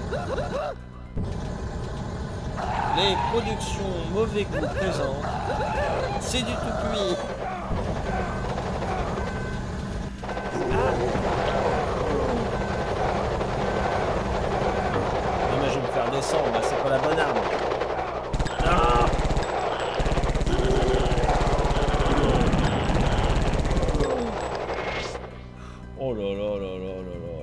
Les productions mauvais goût présentes. C'est du tout cuit. Non mais je vais me faire descendre, c'est pas la bonne arme. Ah oh là là là là là là.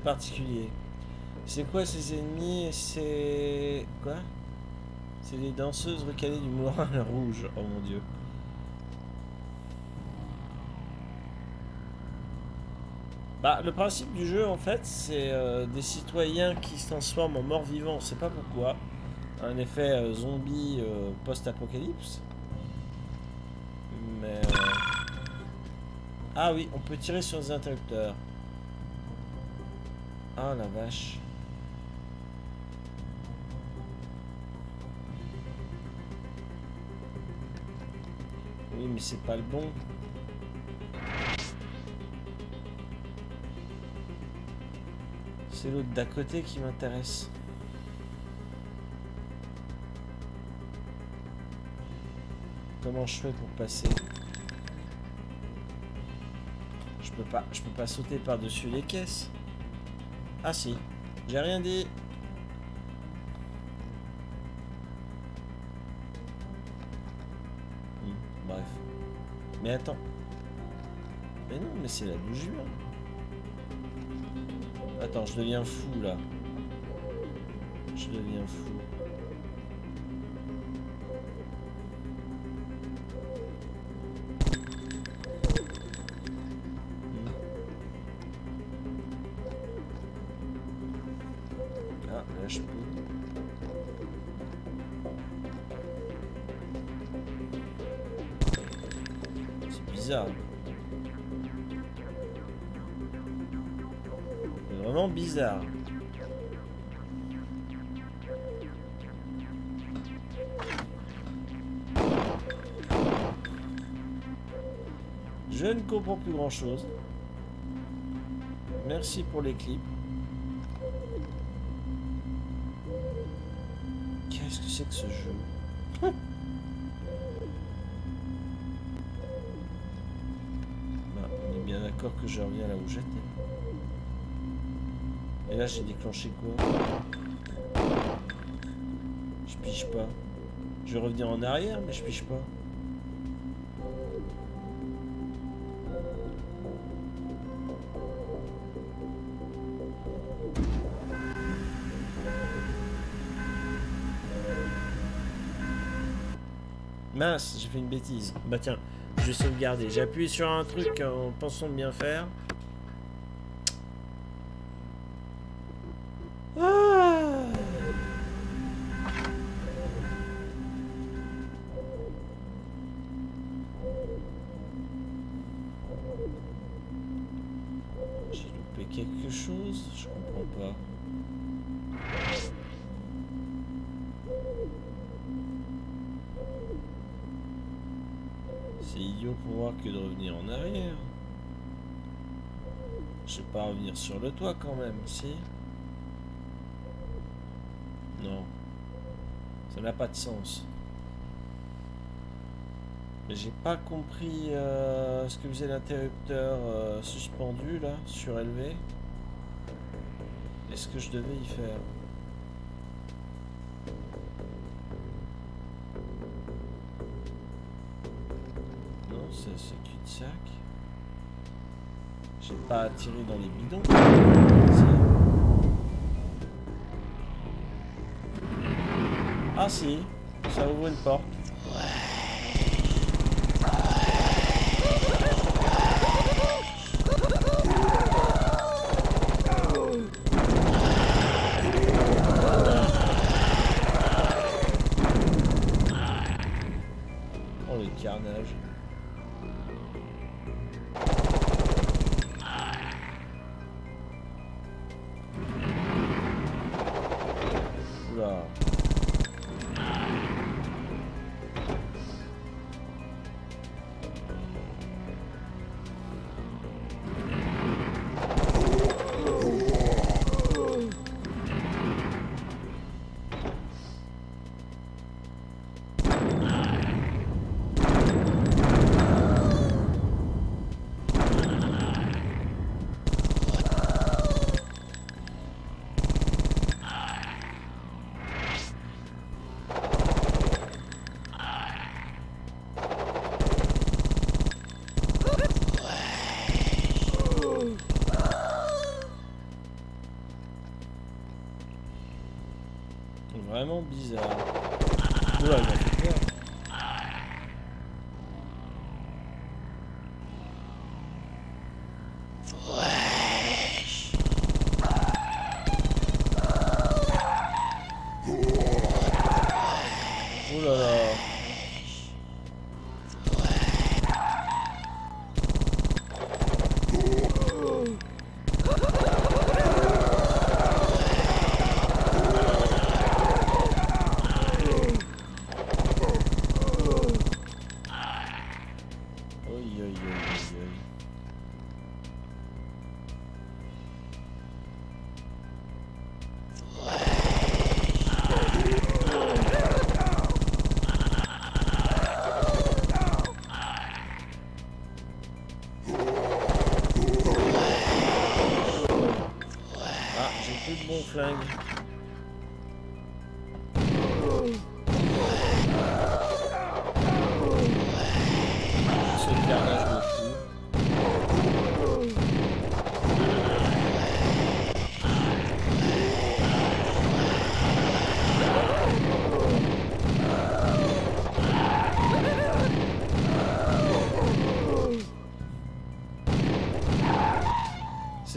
Particulier. C'est quoi ces ennemis? C'est... Quoi? C'est les danseuses recalées du Moulin Rouge. Oh mon dieu. Bah, le principe du jeu, en fait, c'est euh, des citoyens qui se transforment en morts vivants, on sait pas pourquoi. Un effet euh, zombie euh, post-apocalypse. Mais... Ah oui, on peut tirer sur les interrupteurs. Ah la vache. Oui, mais c'est pas le bon. C'est l'autre d'à côté qui m'intéresse. Comment je fais pour passer? Je peux pas, je peux pas sauter par-dessus les caisses. Ah si, j'ai rien dit. Hmm, bref. Mais attends. Mais non, mais c'est la 12 juin. Attends, je deviens fou là. Je deviens fou. Je ne comprends plus grand chose. Merci pour les clips. Qu'est-ce que c'est que ce jeu? Bah, On est bien d'accord que je reviens là où j'étais. Et là j'ai déclenché quoi? Je pige pas. Je vais revenir en arrière mais je pige pas. Mince, j'ai fait une bêtise. Bah tiens, je vais sauvegarder. J'ai appuyé sur un truc en pensant bien faire. C'est idiot pour voir que de revenir en arrière. Je vais pas revenir sur le toit quand même, si Non. Ça n'a pas de sens. Mais j'ai pas compris euh, ce que faisait l'interrupteur euh, suspendu là, surélevé. Est-ce que je devais y faire? C'est c'est cul-de-sac. J'ai pas attiré dans les bidons. Ah si, ça ouvre une porte.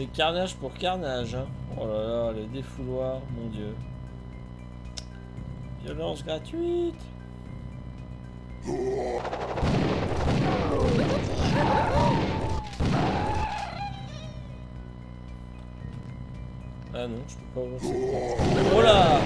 Carnage pour carnage. Hein. Oh là là, le défouloir, mon dieu. Violence gratuite. Ah non, je peux pas porte. Oh là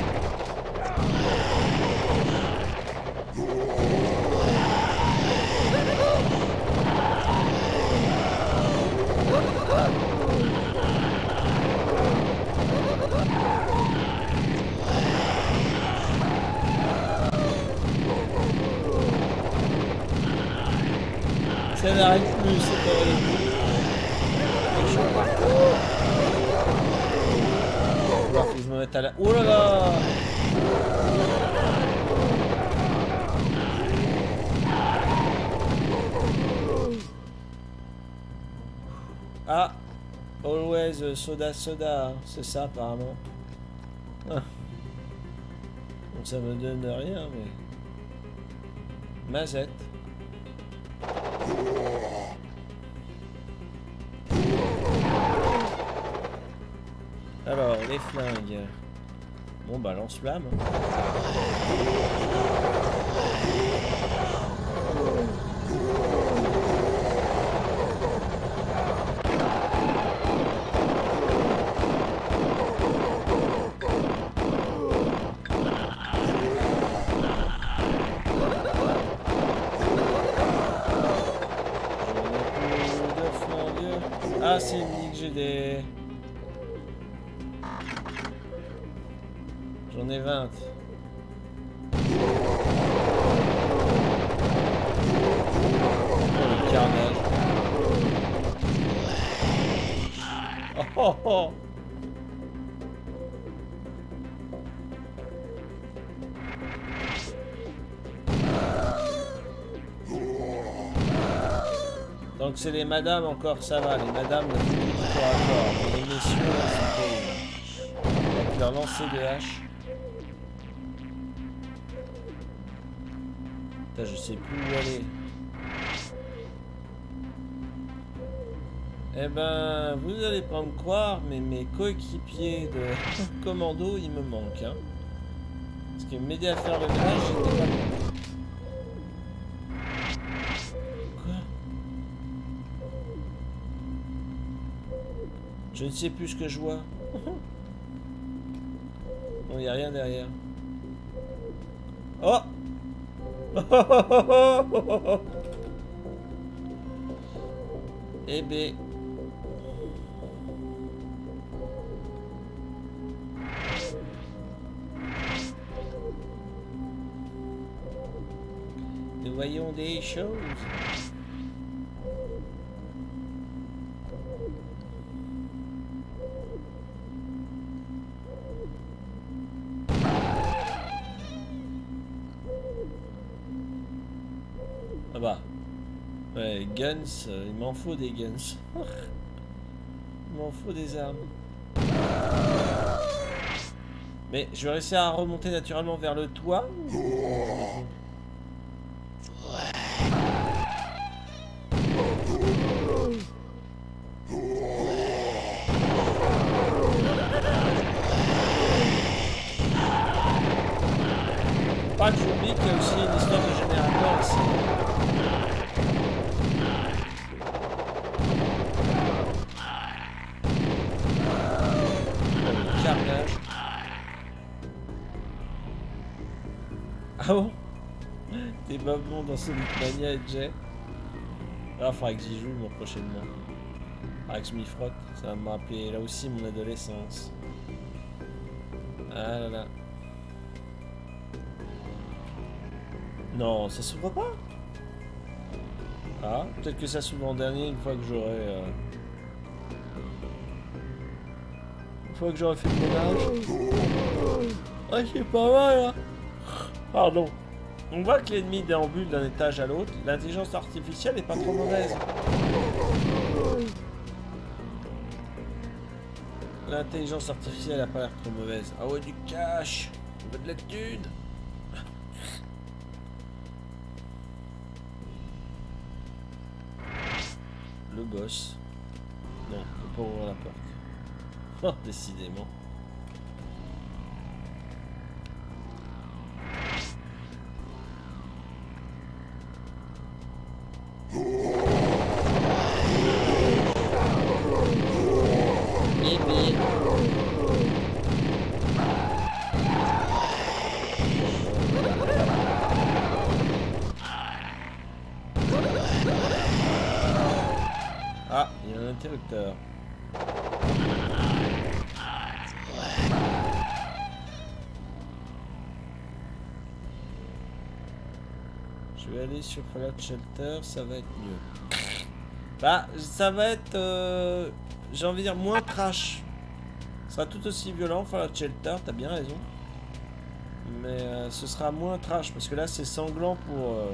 soda soda, hein. c'est ça apparemment. Ah. Bon, ça me donne rien, mais... Mazette. Alors, les flingues. Bon, bah, lance-flamme. C'est les madames encore, ça va. Les madames, corps à corps. Mais les messieurs, c'est terrible. Leur lancer de hache. Je sais plus où aller. Eh ben, vous allez pas me croire, mais mes coéquipiers de commando, ils me manquent. Hein. Parce que m'aider à faire le ménage, j'étais pas Je ne sais plus ce que je vois. Non, il n'y a rien derrière. Oh Eh ben... Nous voyons des choses. Ah bah. Ouais, guns, euh, il m'en faut des guns. il m'en faut des armes. Mais je vais réussir à remonter naturellement vers le toit Sonic Mania et Jay Là, faudrait que j'y joue moi prochainement. Faudrait que je m'y frotte. Ça va me rappeler là aussi mon adolescence. Ah là là. Non, ça s'ouvre pas? Ah, peut-être que ça s'ouvre en dernier une fois que j'aurai... euh, Une fois que j'aurai fait le ménage. Ah, c'est pas mal, là Pardon. On voit que l'ennemi déambule d'un étage à l'autre. L'intelligence artificielle est pas trop mauvaise. L'intelligence artificielle a pas l'air trop mauvaise. Ah ouais, du cash On veut de la Le boss. Non, on peut pas ouvrir la porte. Oh, décidément. Aller sur Fallout Shelter, ça va être mieux. Bah, ça va être, euh, j'ai envie de dire, moins trash. Ça sera tout aussi violent, Fallout Shelter, t'as bien raison. Mais euh, ce sera moins trash, parce que là, c'est sanglant pour, euh,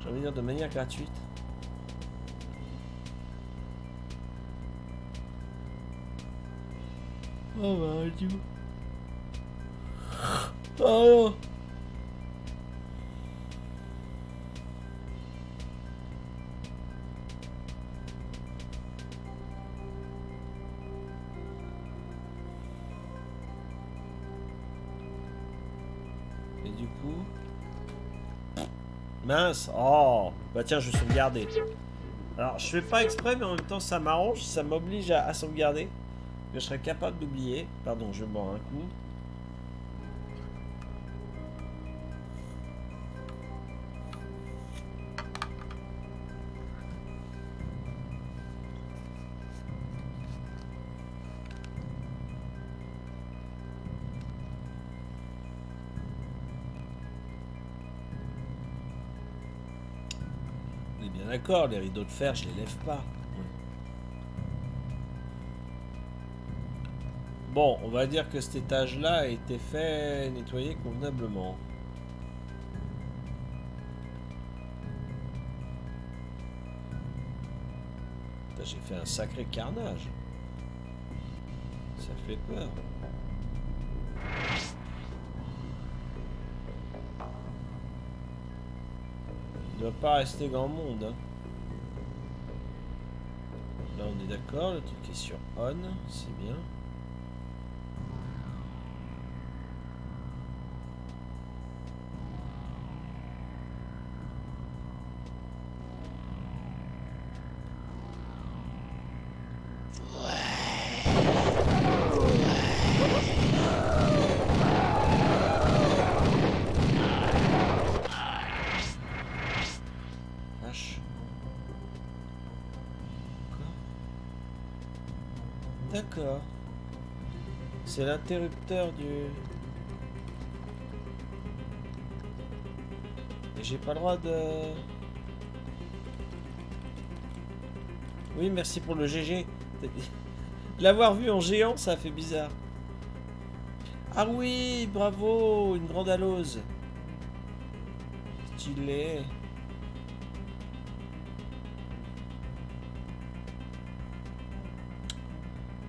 j'ai envie de dire, de manière gratuite. Oh bah, Dieu. Oh non. Oh Bah tiens, je vais sauvegarder. Alors, je fais pas exprès, mais en même temps, ça m'arrange, ça m'oblige à, sauvegarder. Je serais capable d'oublier. Pardon, je bois un coup. D'accord, les rideaux de fer, je les lève pas. Bon, on va dire que cet étage-là a été fait nettoyer convenablement. J'ai fait un sacré carnage. Ça fait peur. Doit pas rester grand monde. hein. Là, on est d'accord. Le truc est sur on. C'est bien. C'est l'interrupteur du... Et j'ai pas le droit de... Oui, merci pour le GG. L'avoir vu en géant, ça fait bizarre. Ah oui, bravo, une grande alose. Stylé.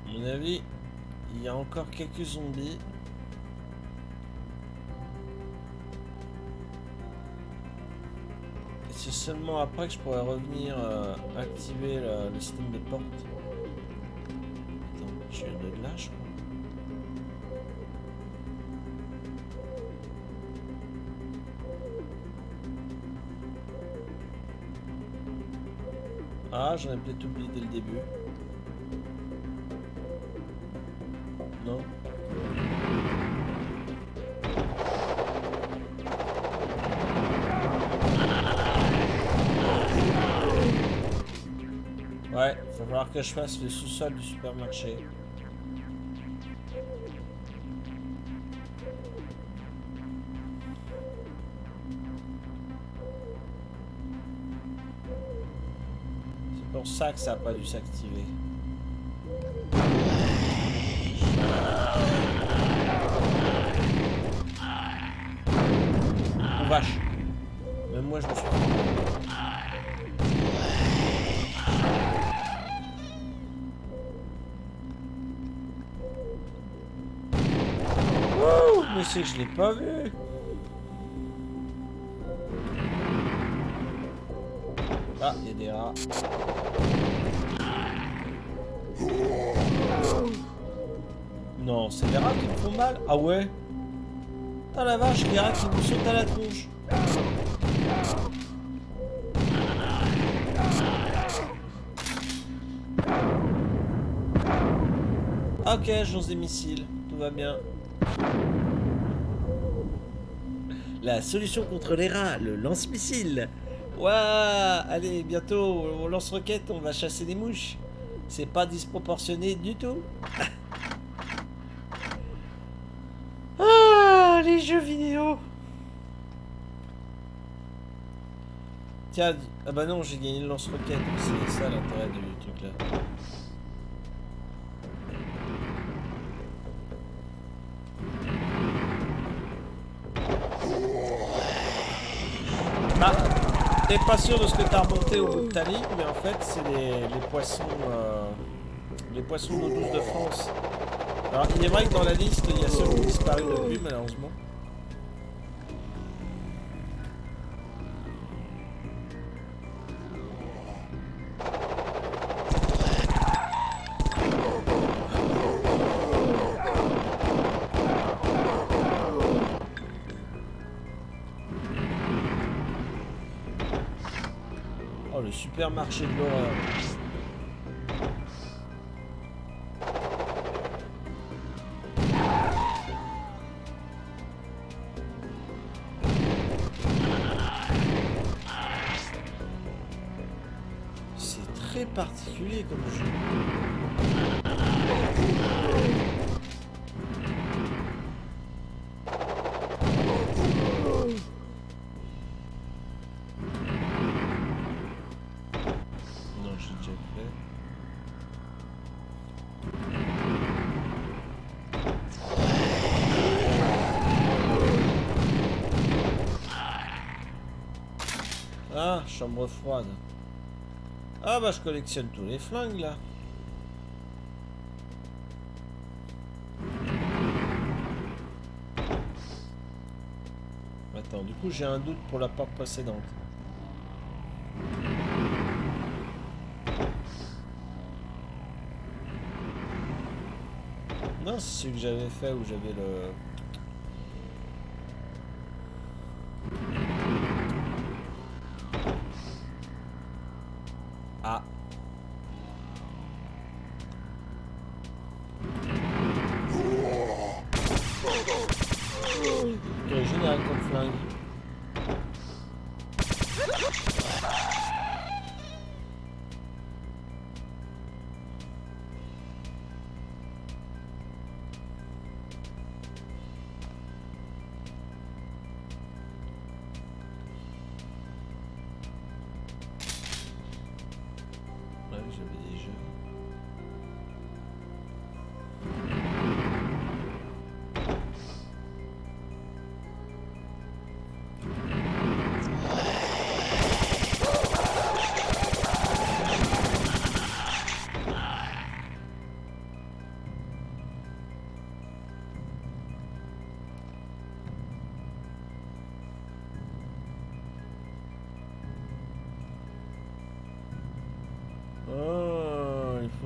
Mon avis, encore quelques zombies. Et c'est seulement après que je pourrais revenir euh, activer le, système de porte. Je viens de là, je crois. Ah, j'en ai peut-être oublié dès le début. Que je fasse le sous-sol du supermarché. C'est pour ça que ça n'a pas dû s'activer. Je l'ai pas vu Ah, il y a des rats. Non, c'est les rats qui me font mal Ah ouais Ah la vache, les rats qui me sautent à la tronche Ok, lance des missiles. Tout va bien. La solution contre les rats, le lance-missile. Ouah Allez, bientôt, au lance-roquette, on va chasser des mouches. C'est pas disproportionné du tout. ah, les jeux vidéo. Tiens, ah bah non, j'ai gagné le lance-roquette. C'est ça l'intérêt du truc là. T'as remonté au bout de ta ligne, mais en fait, c'est les, les poissons, euh, les poissons d'eau douce de France. Alors, il est vrai que dans la liste, il y a ceux qui ont disparu depuis, malheureusement. Le supermarché de l'horreur. Chambre froide. Ah bah je collectionne tous les flingues là. Attends, du coup j'ai un doute pour la porte précédente. Non, c'est celui que j'avais fait où j'avais le...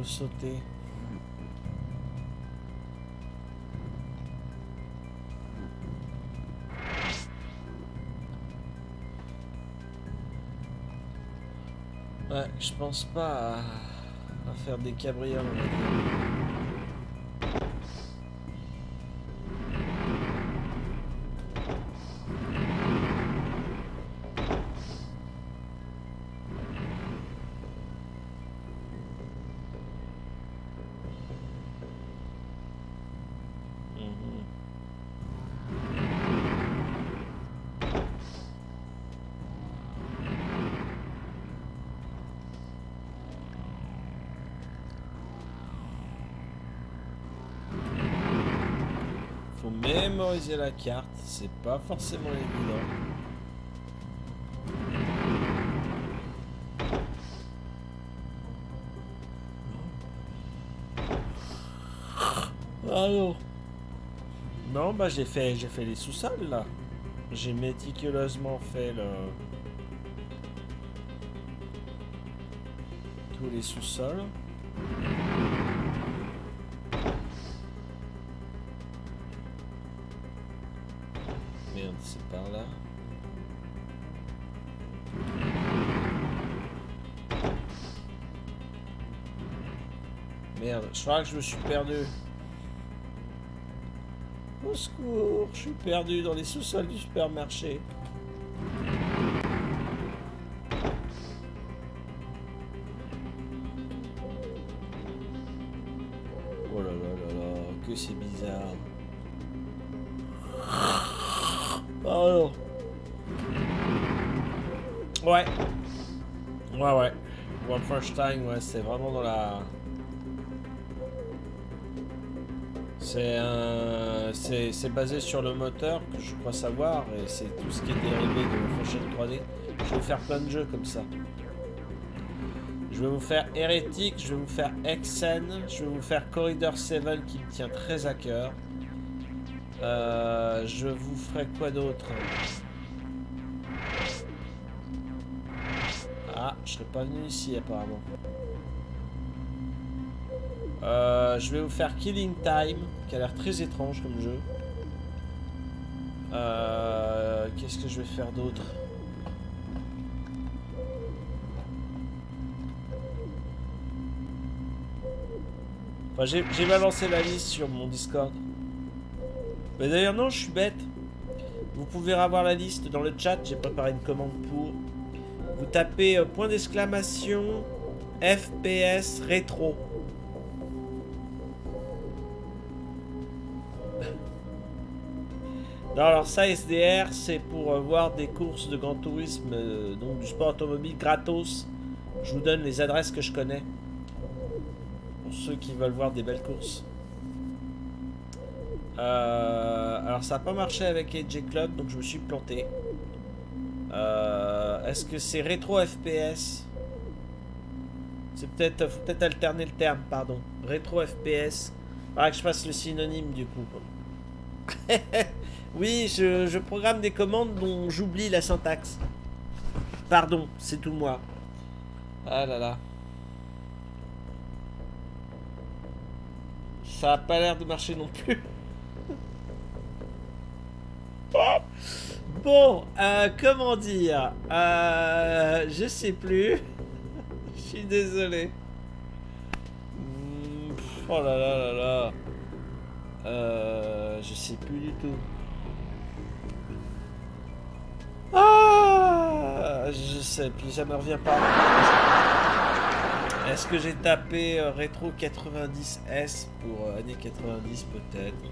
sauter. Je pense pas à, à faire des cabrioles. La carte, c'est pas forcément évident. Allô Non, bah j'ai fait, j'ai fait les sous-sols là. J'ai méticuleusement fait le tous les sous-sols. Crois que je me suis perdu. Au secours, je suis perdu dans les sous-sols du supermarché. Oh là là là là, que c'est bizarre. Oh. Ouais. Ouais, ouais. Wolfenstein, ouais, c'est vraiment dans la... C'est basé sur le moteur, que je crois savoir, et c'est tout ce qui est dérivé de Wolfenstein 3D. Je vais vous faire plein de jeux comme ça. Je vais vous faire Heretic, je vais vous faire Exen, je vais vous faire Corridor 7 qui me tient très à cœur. Euh, je vous ferai quoi d'autre? Ah, je serais pas venu ici apparemment. Euh, je vais vous faire Killing Time, qui a l'air très étrange comme jeu. Euh, Qu'est-ce que je vais faire d'autre? Enfin, j'ai balancé la liste sur mon Discord. Mais d'ailleurs, non, je suis bête. Vous pouvez avoir la liste dans le chat. J'ai préparé une commande pour. Vous tapez euh, point d'exclamation FPS rétro. Non, alors ça, SDR, c'est pour euh, voir des courses de grand tourisme, euh, donc du sport automobile gratos. Je vous donne les adresses que je connais. Pour ceux qui veulent voir des belles courses. Euh, alors ça n'a pas marché avec AJ Club, donc je me suis planté. Est-ce que c'est rétro FPS C'est peut-être, faut peut-être alterner le terme, pardon. Rétro FPS. Faudra que je fasse le synonyme du coup. oui, je, je programme des commandes dont j'oublie la syntaxe. Pardon, c'est tout moi. Ah là là. Ça a pas l'air de marcher non plus. Bon, euh, comment dire euh, Je sais plus. Je suis désolé. Hmm, Oh là là là là. Euh, je sais plus du tout. Ah Je sais plus, ça me revient pas. Est-ce que j'ai tapé euh, rétro 90S pour euh, années 90 peut-être?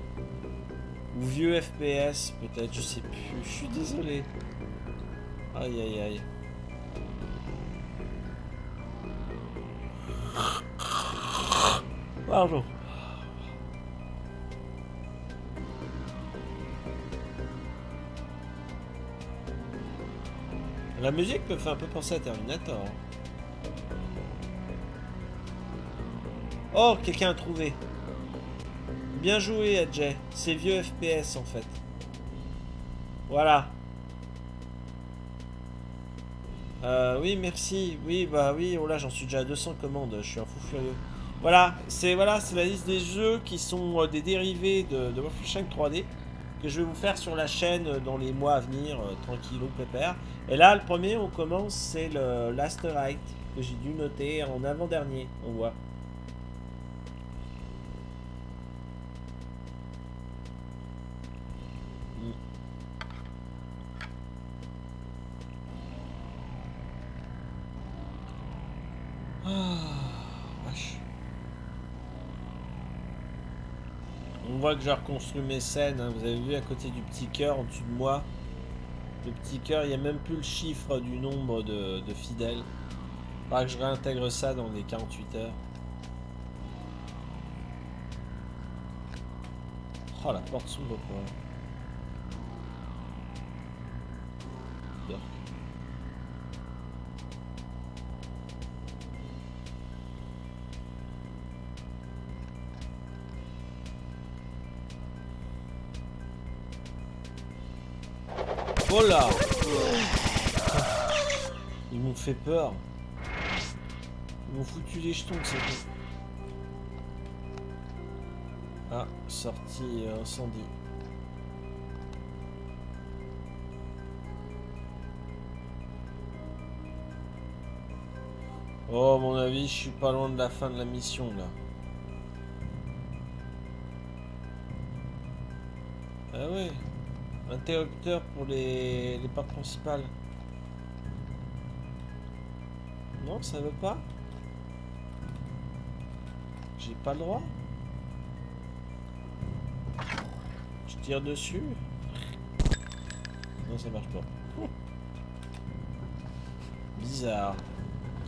Ou vieux FPS peut-être, je sais plus. Je suis désolé. Aïe aïe aïe. Pardon. La musique me fait un peu penser à Terminator. hein. Oh, quelqu'un a trouvé. Bien joué, Adjay. C'est vieux FPS en fait. Voilà. Euh, oui, merci. Oui, bah oui, oh là, j'en suis déjà à 200 commandes. Je suis un fou furieux. Voilà, c'est voilà, la liste des jeux qui sont euh, des dérivés de, de Wolfenstein 3D que je vais vous faire sur la chaîne euh, dans les mois à venir, euh, tranquillou, pépère. Et là, le premier, on commence, c'est le Last Light que j'ai dû noter en avant-dernier, on voit. Mm. Ah, Que j'ai reconstruit mes scènes. hein. Vous avez vu à côté du petit cœur en dessous de moi. Le petit cœur, il n'y a même plus le chiffre du nombre de, de fidèles. Faudra que je réintègre ça dans les 48 heures. Oh, la porte s'ouvre quoi. Oh là Ils m'ont fait peur. Ils m'ont foutu les jetons, c'est tout. Ah, sortie euh, incendie. Oh, à mon avis, je suis pas loin de la fin de la mission là. Ah ouais. Interrupteur pour les, les portes principales. Non, ça veut pas J'ai pas le droit Je tire dessus Non, ça marche pas. Bizarre.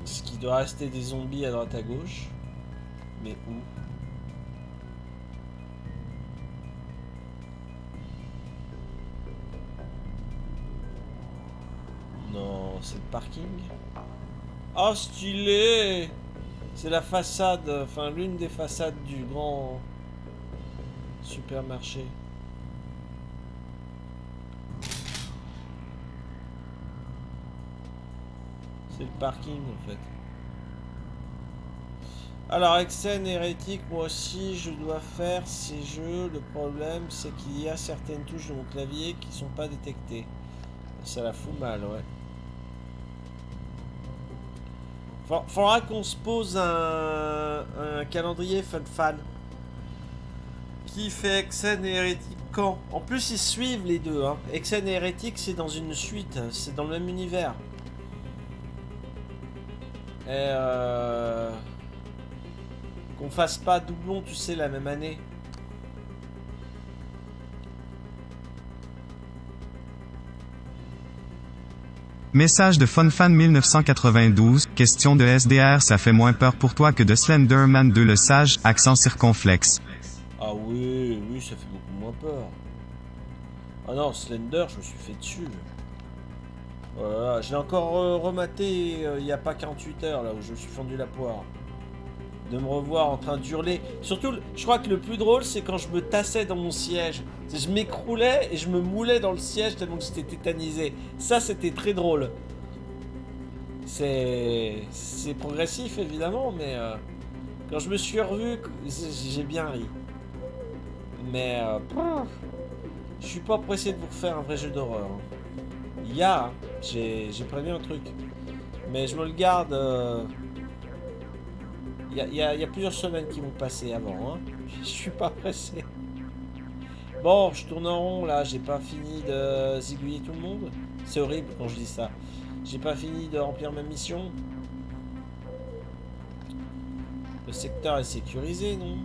Est-ce qu'il doit rester des zombies à droite à gauche? Mais où? C'est le parking. Oh, stylé C'est la façade, enfin l'une des façades du grand supermarché. C'est le parking en fait. Alors, Exen hérétique, moi aussi, je dois faire ces jeux. Le problème, c'est qu'il y a certaines touches de mon clavier qui sont pas détectées. Ça la fout mal, ouais. Faudra qu'on se pose un, calendrier fun fan. Qui fait Exen et Hérétique quand? En plus, ils suivent les deux. Hein. Exen et Hérétique, c'est dans une suite. C'est dans le même univers. Et euh... Qu'on fasse pas doublon, tu sais, la même année. Message de FunFan 1992, question de SDR ça fait moins peur pour toi que de Slenderman 2 le sage, accent circonflexe. Ah oui, oui, ça fait beaucoup moins peur. Ah non, Slender, je me suis fait dessus. Voilà, je l'ai encore euh, rematé euh, il n'y a pas 48 heures, là où je me suis fendu la poire. De me revoir en train d'hurler. Surtout, je crois que le plus drôle, c'est quand je me tassais dans mon siège. Je m'écroulais et je me moulais dans le siège tellement que j'étais tétanisé. Ça, c'était très drôle. C'est progressif, évidemment, mais euh, quand je me suis revu, j'ai bien ri. Mais euh, je suis pas pressé de vous refaire un vrai jeu d'horreur. hein. Il y a, j'ai prévu un truc. Mais je me le garde. euh, il y a plusieurs semaines qui vont passer avant. Hein. Je suis pas pressé. Bon, je tourne en rond là. J'ai pas fini de zigouiller tout le monde. C'est horrible quand je dis ça. J'ai pas fini de remplir ma mission. Le secteur est sécurisé, non?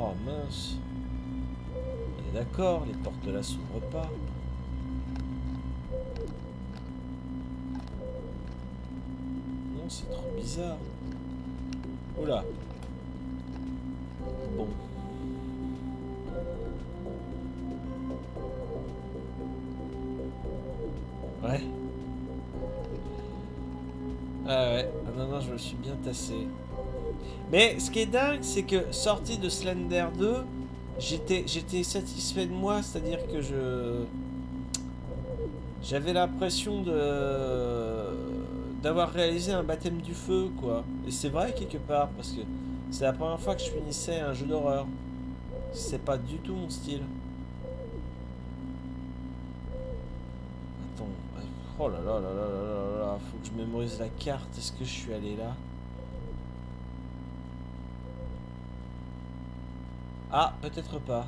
Oh mince. On est d'accord, les portes là s'ouvrent pas. C'est trop bizarre. Oula. Bon. Ouais. Ah ouais. Ah non, non, je me suis bien tassé. Mais ce qui est dingue, c'est que sorti de Slender 2, j'étais j'étais satisfait de moi, c'est-à-dire que je J'avais l'impression de d'avoir réalisé un baptême du feu, quoi. Et c'est vrai quelque part, parce que c'est la première fois que je finissais un jeu d'horreur. C'est pas du tout mon style. Attends. Oh là là là là là là là. Faut que je mémorise la carte. Est-ce que je suis allé là? Ah, peut-être pas.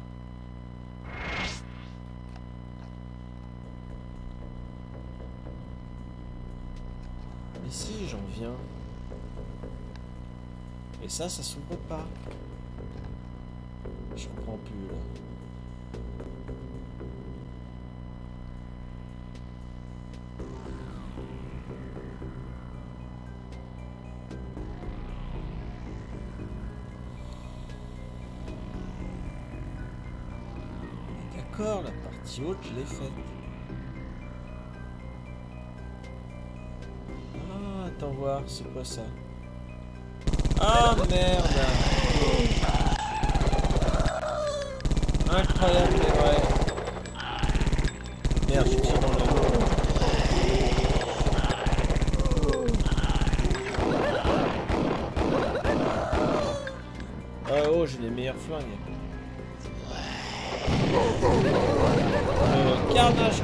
Si, j'en viens. Et ça, ça s'ouvre pas. Je comprends plus là. D'accord, la partie haute, je l'ai faite. C'est quoi ça Ah merde Incroyable, mais vrai. Merde, je tire dans le. Ah oh, j'ai les meilleurs flingues. Le carnage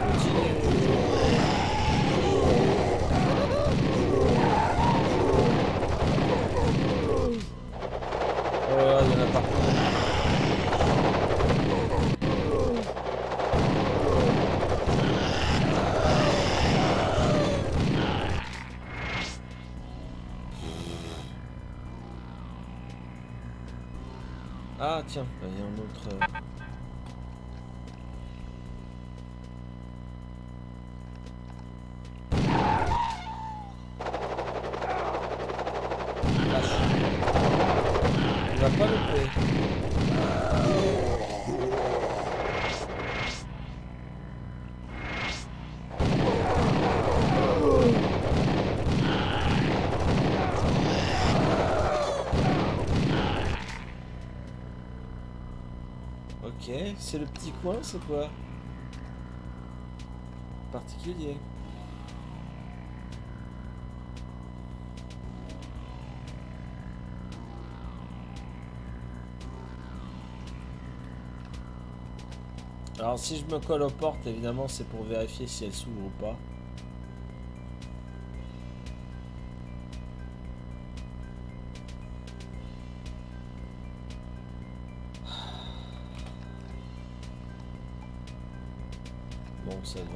c'est le petit coin, c'est quoi Particulier. Alors si je me colle aux portes, évidemment c'est pour vérifier si elles s'ouvrent ou pas.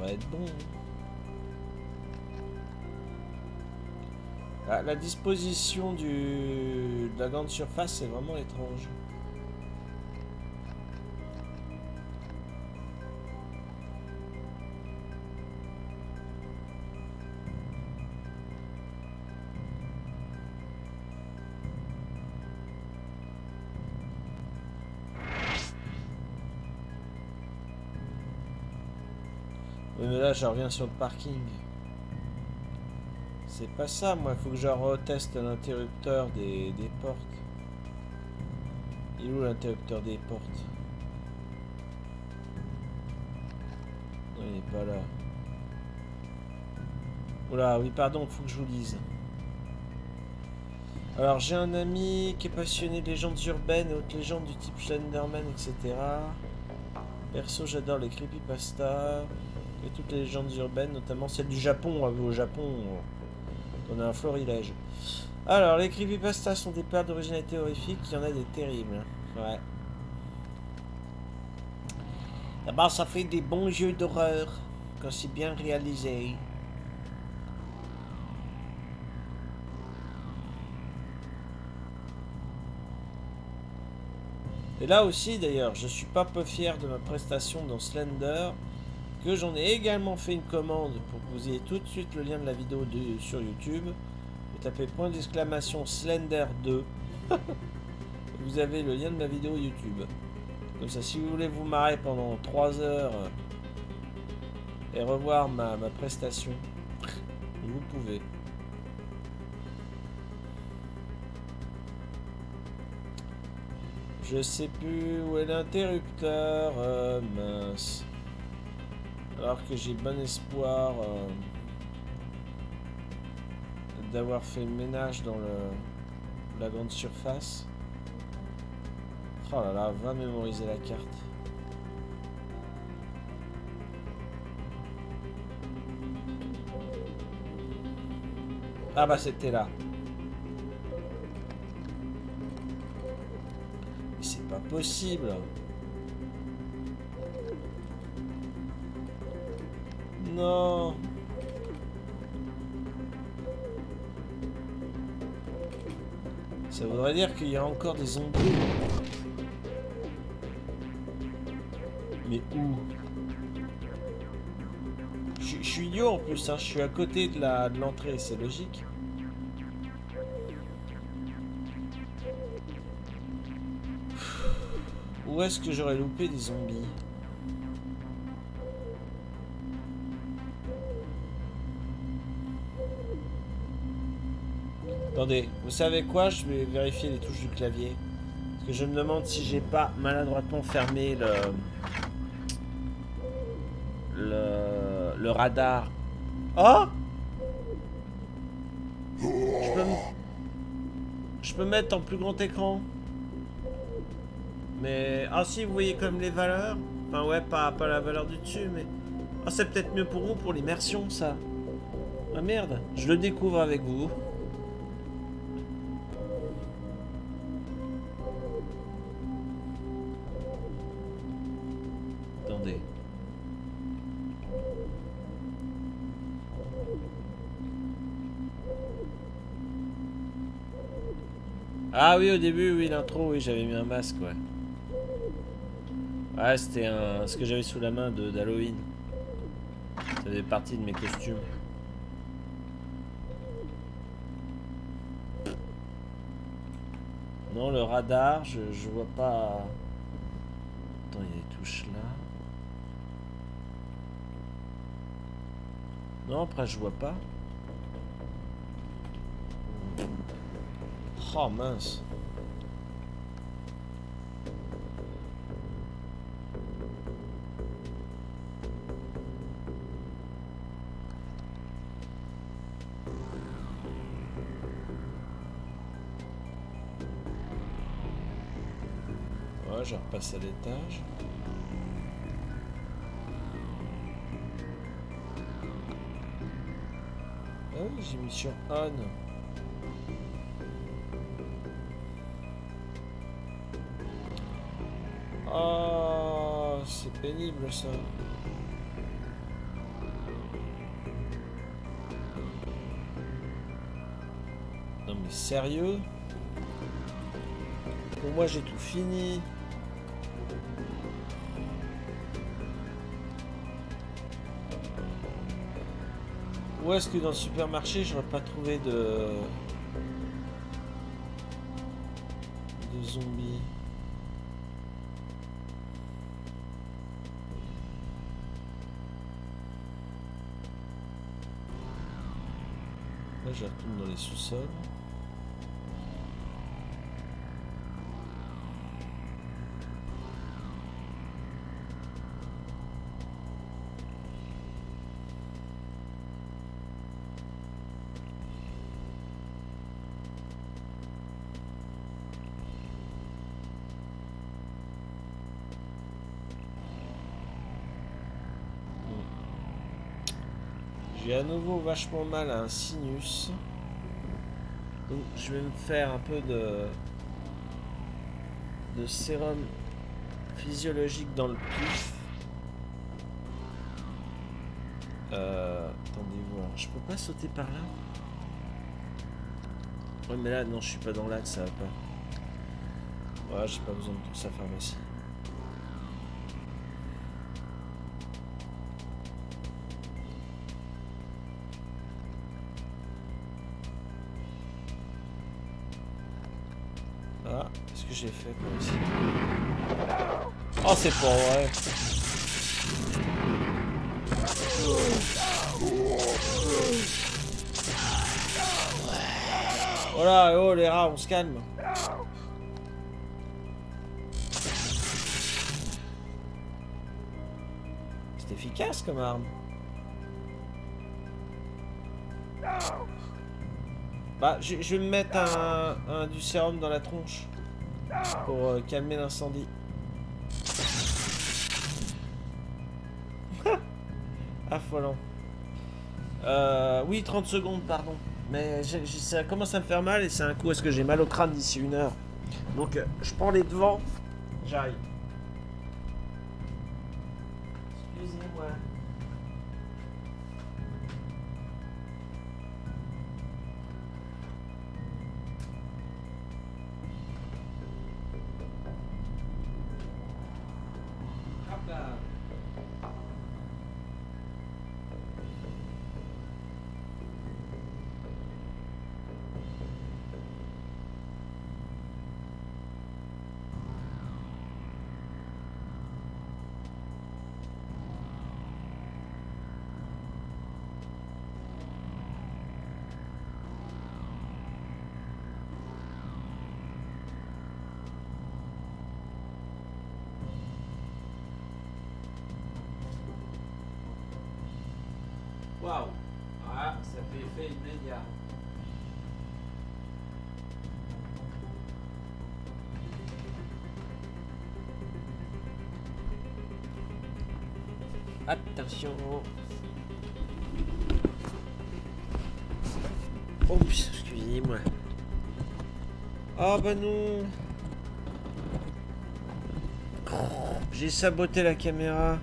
Être bon. Ah, la disposition de la grande surface est vraiment étrange. Là, je reviens sur le parking. C'est pas ça, moi. Faut que je reteste l'interrupteur des, des portes. Il est où l'interrupteur des portes? Non, il n'est pas là. Oula, oui, pardon, faut que je vous lise. Alors, j'ai un ami qui est passionné de légendes urbaines et autres légendes du type Slenderman, etc. Perso, j'adore les creepypasta toutes les légendes urbaines, notamment celle du Japon. Ah, Au Japon, on a un florilège. Alors, les creepypastas sont des perles d'originalité horrifique, il y en a des terribles. Ouais. D'abord, ça fait des bons jeux d'horreur quand c'est bien réalisé. Et là aussi, d'ailleurs, je suis pas peu fier de ma prestation dans Slender, que j'en ai également fait une commande pour que vous ayez tout de suite le lien de la vidéo sur YouTube. Vous tapez point d'exclamation Slender 2. vous avez le lien de ma vidéo YouTube. Comme ça, si vous voulez vous marrer pendant 3 heures et revoir ma, ma prestation, vous pouvez. Je sais plus où est l'interrupteur. euh, mince. Alors que j'ai bon espoir euh, d'avoir fait ménage dans la grande surface. Oh là là, va mémoriser la carte. Ah bah c'était là. C'est pas possible. Non. Ça voudrait dire qu'il y a encore des zombies. Mais où? Je, suis idiot en plus, hein. je suis à côté de la- de l'entrée, c'est logique. Où est-ce que j'aurais loupé des zombies? Attendez, vous savez quoi? Je vais vérifier les touches du clavier. Parce que je me demande si j'ai pas maladroitement fermé le... Le, le radar. Oh je peux, je peux mettre en plus grand écran. Mais... Ah si, vous voyez comme les valeurs. Enfin ouais, pas, pas la valeur du dessus, mais... Ah, c'est peut-être mieux pour vous, pour l'immersion, ça. Ah merde, je le découvre avec vous. Ah oui, au début, oui, l'intro, oui, j'avais mis un masque, ouais. Ouais, c'était un... ce que j'avais sous la main d'Halloween. Ça faisait partie de mes costumes. Non, le radar, je, je vois pas... Attends, il y a des touches là. Non, après, je vois pas. Oh mince. Ouais, je repasse à l'étage. Oui, j'ai mis sur on. Oh, c'est pénible ça. Non mais sérieux? Pour moi j'ai tout fini. Où est-ce que dans le supermarché j'aurais pas trouvé de... sous-sols. J'ai à nouveau vachement mal à un sinus. Donc je vais me faire un peu de de sérum physiologique dans le pif. Euh, attendez voir, je peux pas sauter par là? Ouais mais là non je suis pas dans l'axe, ça va pas. Ouais j'ai pas besoin de toute sa pharmacie. Oh, c'est. Voilà, oh les rats, on se calme. C'était efficace comme arme. Bah, je, je vais me mettre un, un- du sérum dans la tronche pour euh, calmer l'incendie. Affolant. Euh, oui, 30 secondes, pardon. Mais ça commence à me faire mal et c'est un coup est-ce que j'ai mal au crâne d'ici une heure? Donc, euh, je prends les devants. J'arrive. Attention Oups, excusez-moi. Ah bah non J'ai saboté la caméra.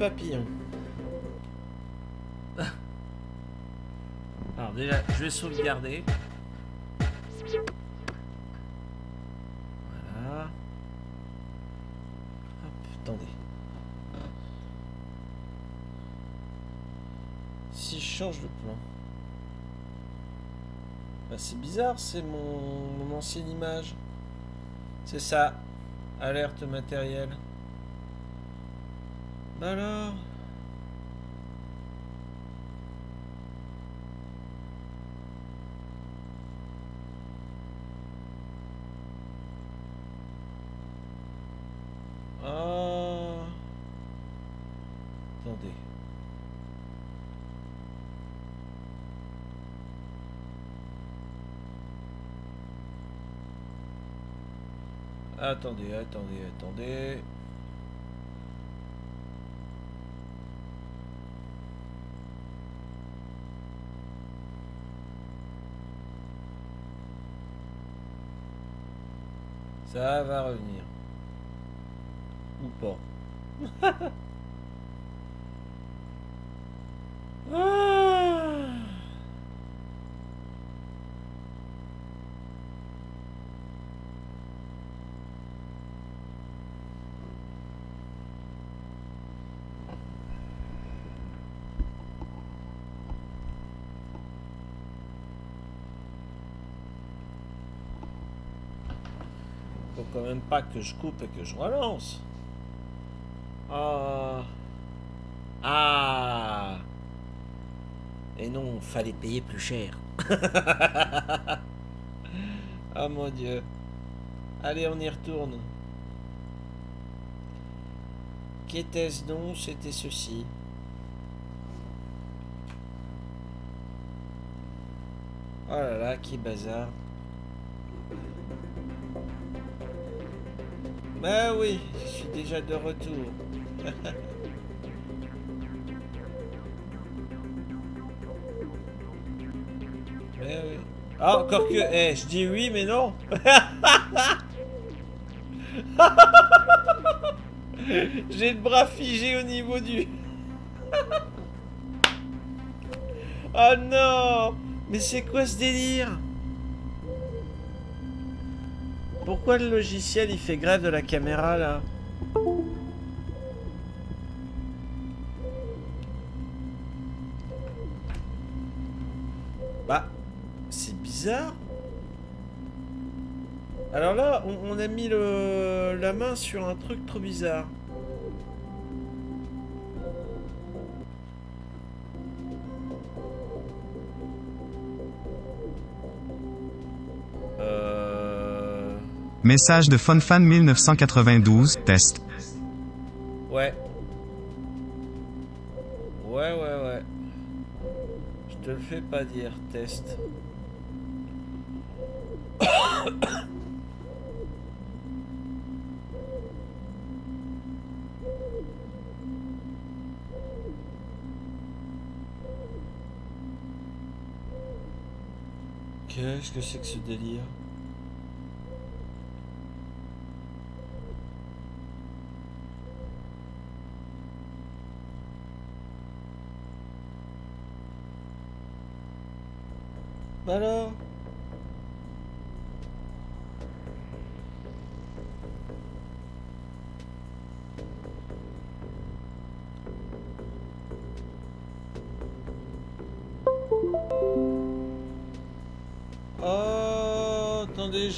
Papillon. Alors déjà, je vais sauvegarder. Voilà. Hop, attendez. Si je change de plan. Bah, c'est bizarre, c'est mon, mon ancienne image. C'est ça. Alerte matérielle. Alors Ah. Attendez. Attendez, attendez, attendez. Ça va revenir. Ou pas. Ah. Même pas que je coupe et que je relance. Ah. Ah. Et non, fallait payer plus cher. ah mon dieu. Allez, on y retourne. Qu'était-ce donc? C'était ceci. Oh là là, qui bazar. Bah oui, je suis déjà de retour. Mais oui. Ah, encore que... Eh, je dis oui, mais non. J'ai le bras figé au niveau du... oh non Mais c'est quoi ce délire? Pourquoi le logiciel il fait grève de la caméra là Bah, c'est bizarre. Alors là, on, a mis le, la main sur un truc trop bizarre. Message de FunFan 1992, test. Ouais. Ouais, ouais, ouais. Je te le fais pas dire, test. Qu'est-ce que c'est que ce délire?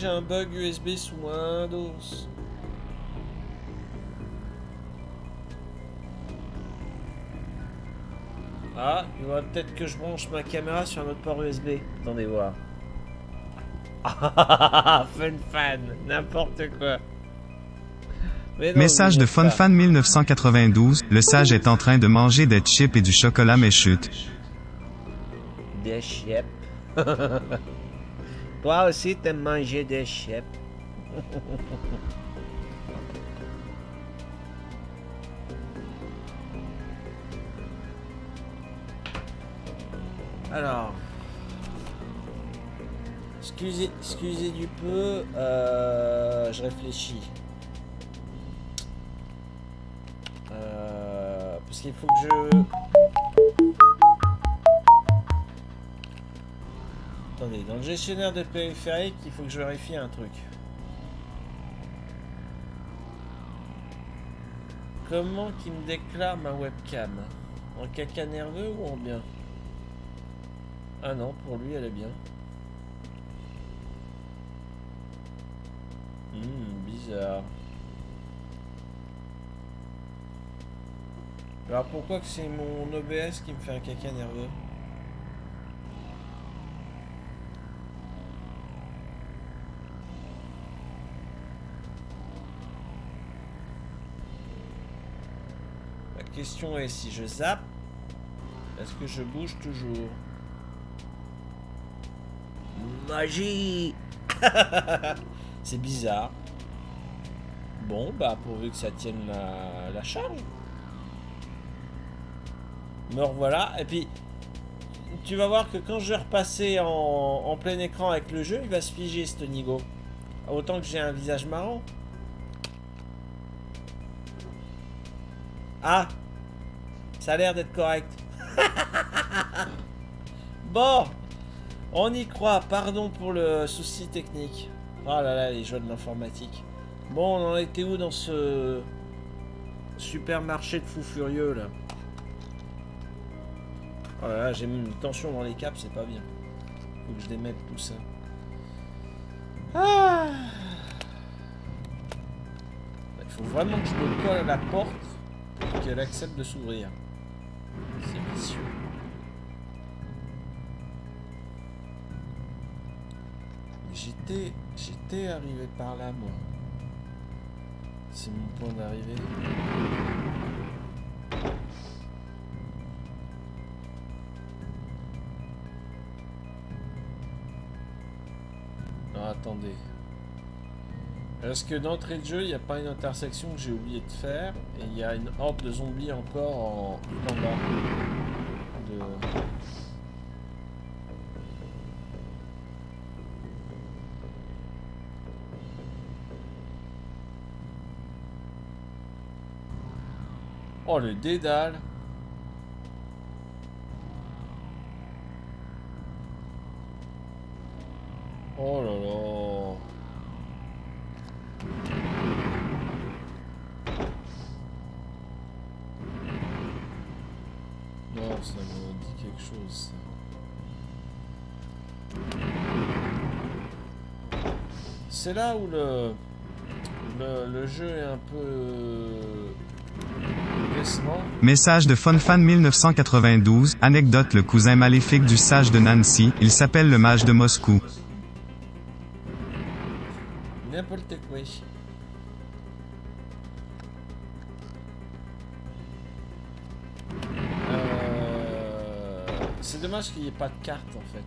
J'ai un bug USB sous Windows. Ah, il faudrait peut-être que je branche ma caméra sur un autre port USB. Attendez voir. Ah, fun fan, n'importe quoi. Mais non, Message de pas. FunFan 1992, le sage est en train de manger des chips et du chocolat mais chute. Des chips. Toi aussi, t'aimes manger des chips. Alors. Excusez, excusez du peu, euh, je réfléchis. Euh, parce qu'il faut que je... Dans le gestionnaire de périphérique, il faut que je vérifie un truc. Comment qu'il me déclare ma webcam? En caca nerveux ou en bien? Ah non, pour lui, elle est bien. Hmm, bizarre. Alors pourquoi que c'est mon OBS qui me fait un caca nerveux? Question est si je zappe, est-ce que je bouge toujours? Magie C'est bizarre. Bon, bah pourvu que ça tienne la, la charge. Me revoilà. Et puis, tu vas voir que quand je vais repasser en, en plein écran avec le jeu, il va se figer ce Nigo. Autant que j'ai un visage marrant. Ah Ça a l'air d'être correct. bon On y croit. Pardon pour le souci technique. Oh là là, les jeux de l'informatique. Bon, on en était où dans ce supermarché de fous furieux là? Oh là là, j'ai mis une tension dans les câbles, c'est pas bien. Faut que je démette tout ça. Ah Il faut vraiment que je me colle à la porte pour qu'elle accepte de s'ouvrir. J'étais... J'étais arrivé par là, moi. C'est mon point d'arrivée. Attendez. Est-ce que d'entrée de jeu, il n'y a pas une intersection que j'ai oublié de faire et il y a une horde de zombies encore en en bas de... Oh le dédale Oh là là ça me dit quelque chose. C'est là où le, le, le jeu est un peu euh. Message de FunFan 1992, anecdote le cousin maléfique du sage de Nancy, il s'appelle le mage de Moscou. N'importe quoi. Dommage qu'il n'y ait pas de carte en fait.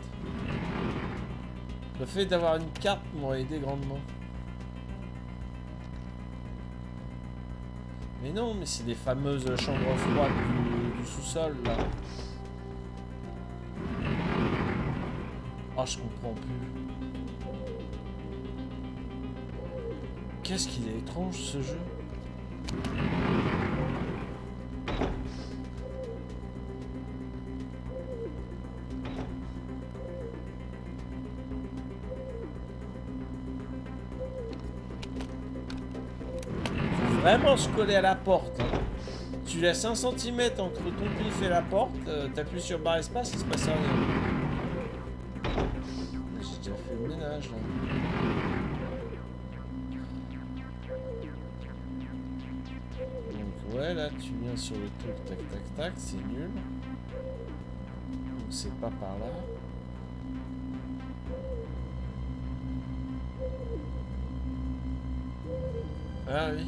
Le fait d'avoir une carte m'aurait aidé grandement. Mais non, mais c'est les fameuses chambres froides du, du sous-sol là. Ah, je comprends plus. Qu'est-ce qu'il est étrange ce jeu? Se coller à la porte. Tu laisses un centimètre entre ton pif et la porte, euh, t'appuies sur barre espace, il se passe rien. J'ai déjà fait le ménage là. Donc ouais là tu viens sur le truc tac tac tac, c'est nul. Donc c'est pas par là. Ah oui.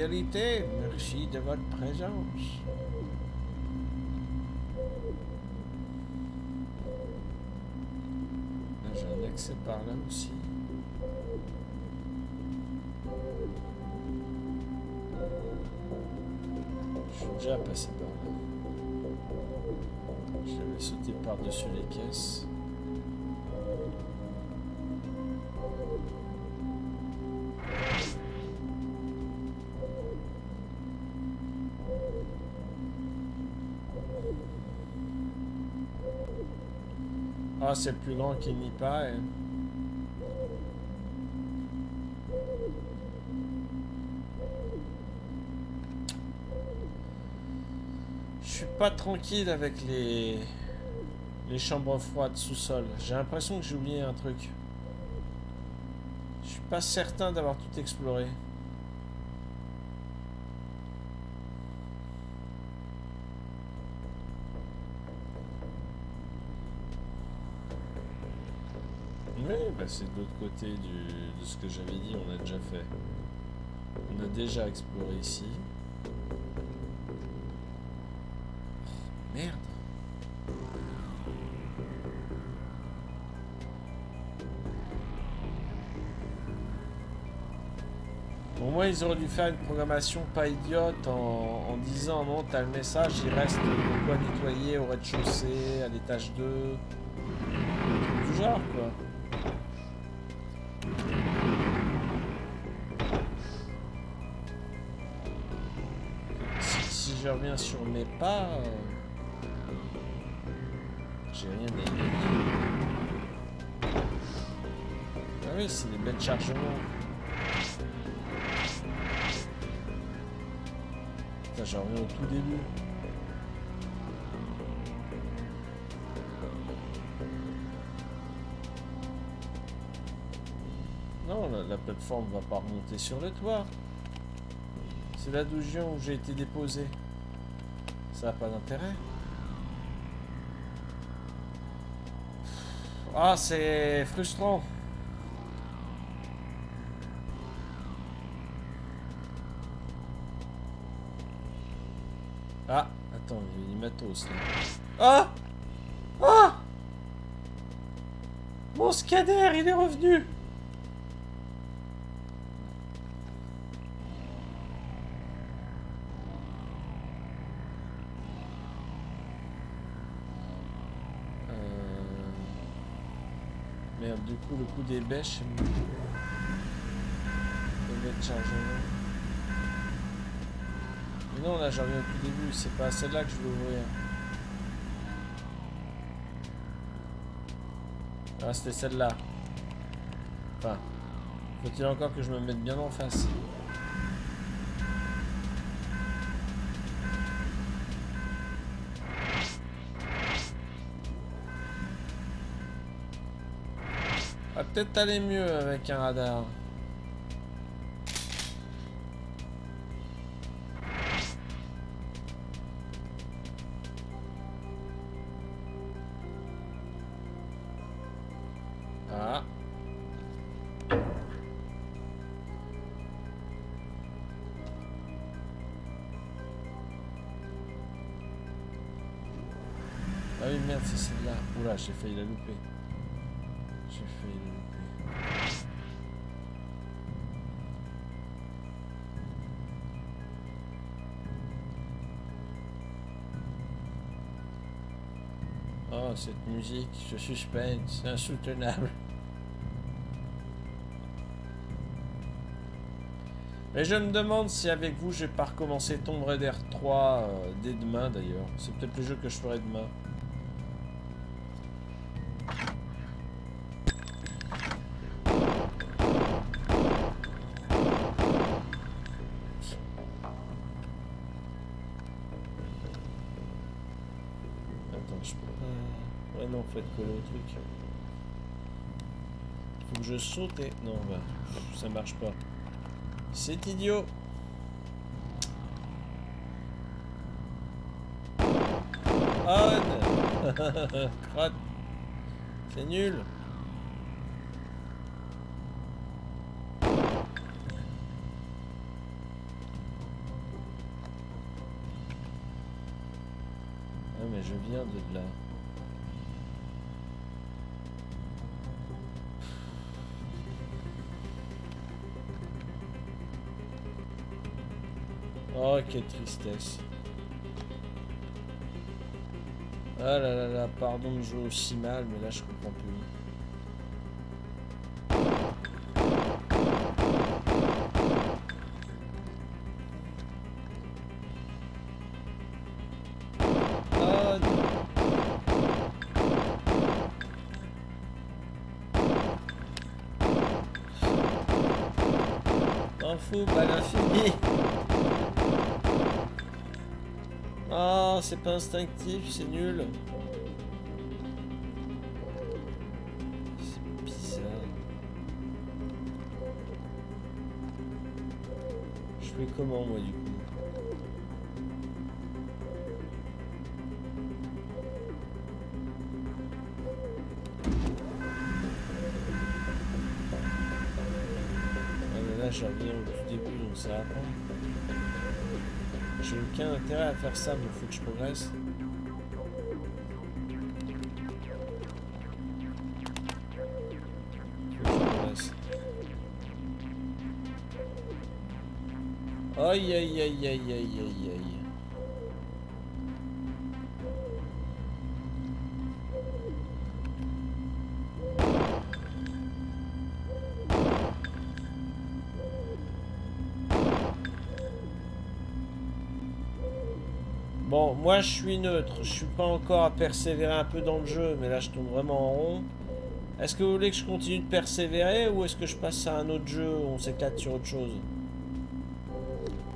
Fidélité, merci de votre présence. J'ai un accès par là aussi. Je suis déjà passé par là. J'avais sauté par-dessus les caisses. C'est plus grand qu'il n'y paraît. Je suis pas tranquille avec les les chambres froides sous-sol. J'ai l'impression que j'ai oublié un truc. Je suis pas certain d'avoir tout exploré. Oui, bah c'est de l'autre côté du, de ce que j'avais dit, on a déjà fait. On a déjà exploré ici. Merde. Au moins, ils auraient dû faire une programmation pas idiote en, en disant non, t'as le message, il reste de quoi nettoyer au rez-de-chaussée, à l'étage 2. Du genre, quoi. Reviens sur mes pas, euh, j'ai rien gagner. Ah oui, c'est des bêtes chargements. Putain, j'en reviens au tout début. Non, la, la plateforme va pas remonter sur le toit. C'est la doujion où j'ai été déposé. Ça n'a pas d'intérêt. Ah, c'est frustrant. Ah, attends, il y a matos. Ah Ah Mon scanner, il est revenu le coup des bêches, c'est mieux. Le net chargement. Mais non, là, reviens au tout début. C'est pas celle-là que je veux ouvrir. Ah, c'était celle-là. Enfin, faut-il encore que je me mette bien en face? Peut-être aller mieux avec un radar. Ah. Ah oui, merde, c'est celle-là. Oula, j'ai failli la louper. Cette musique, ce suspense, c'est insoutenable. Mais je me demande si avec vous, je vais pas recommencer Tomb Raider 3 euh, dès demain d'ailleurs. C'est peut-être le jeu que je ferai demain. Je saute. Non, bah, ça marche pas. C'est idiot. Crotte. C'est nul. Ah mais je viens de là. Quelle tristesse. Ah là là là, pardon de jouer aussi mal, mais là je comprends plus. C'est pas instinctif, c'est nul. C'est bizarre. Je fais comment moi du coup? Ah mais là je reviens au tout début donc ça va. J'ai aucun intérêt à faire ça, mais il faut que je progresse. Aïe aïe aïe aïe aïe aïe aïe. Je suis neutre, je suis pas encore à persévérer un peu dans le jeu, mais là je tourne vraiment en rond. Est-ce que vous voulez que je continue de persévérer ou est-ce que je passe à un autre jeu où on s'éclate sur autre chose?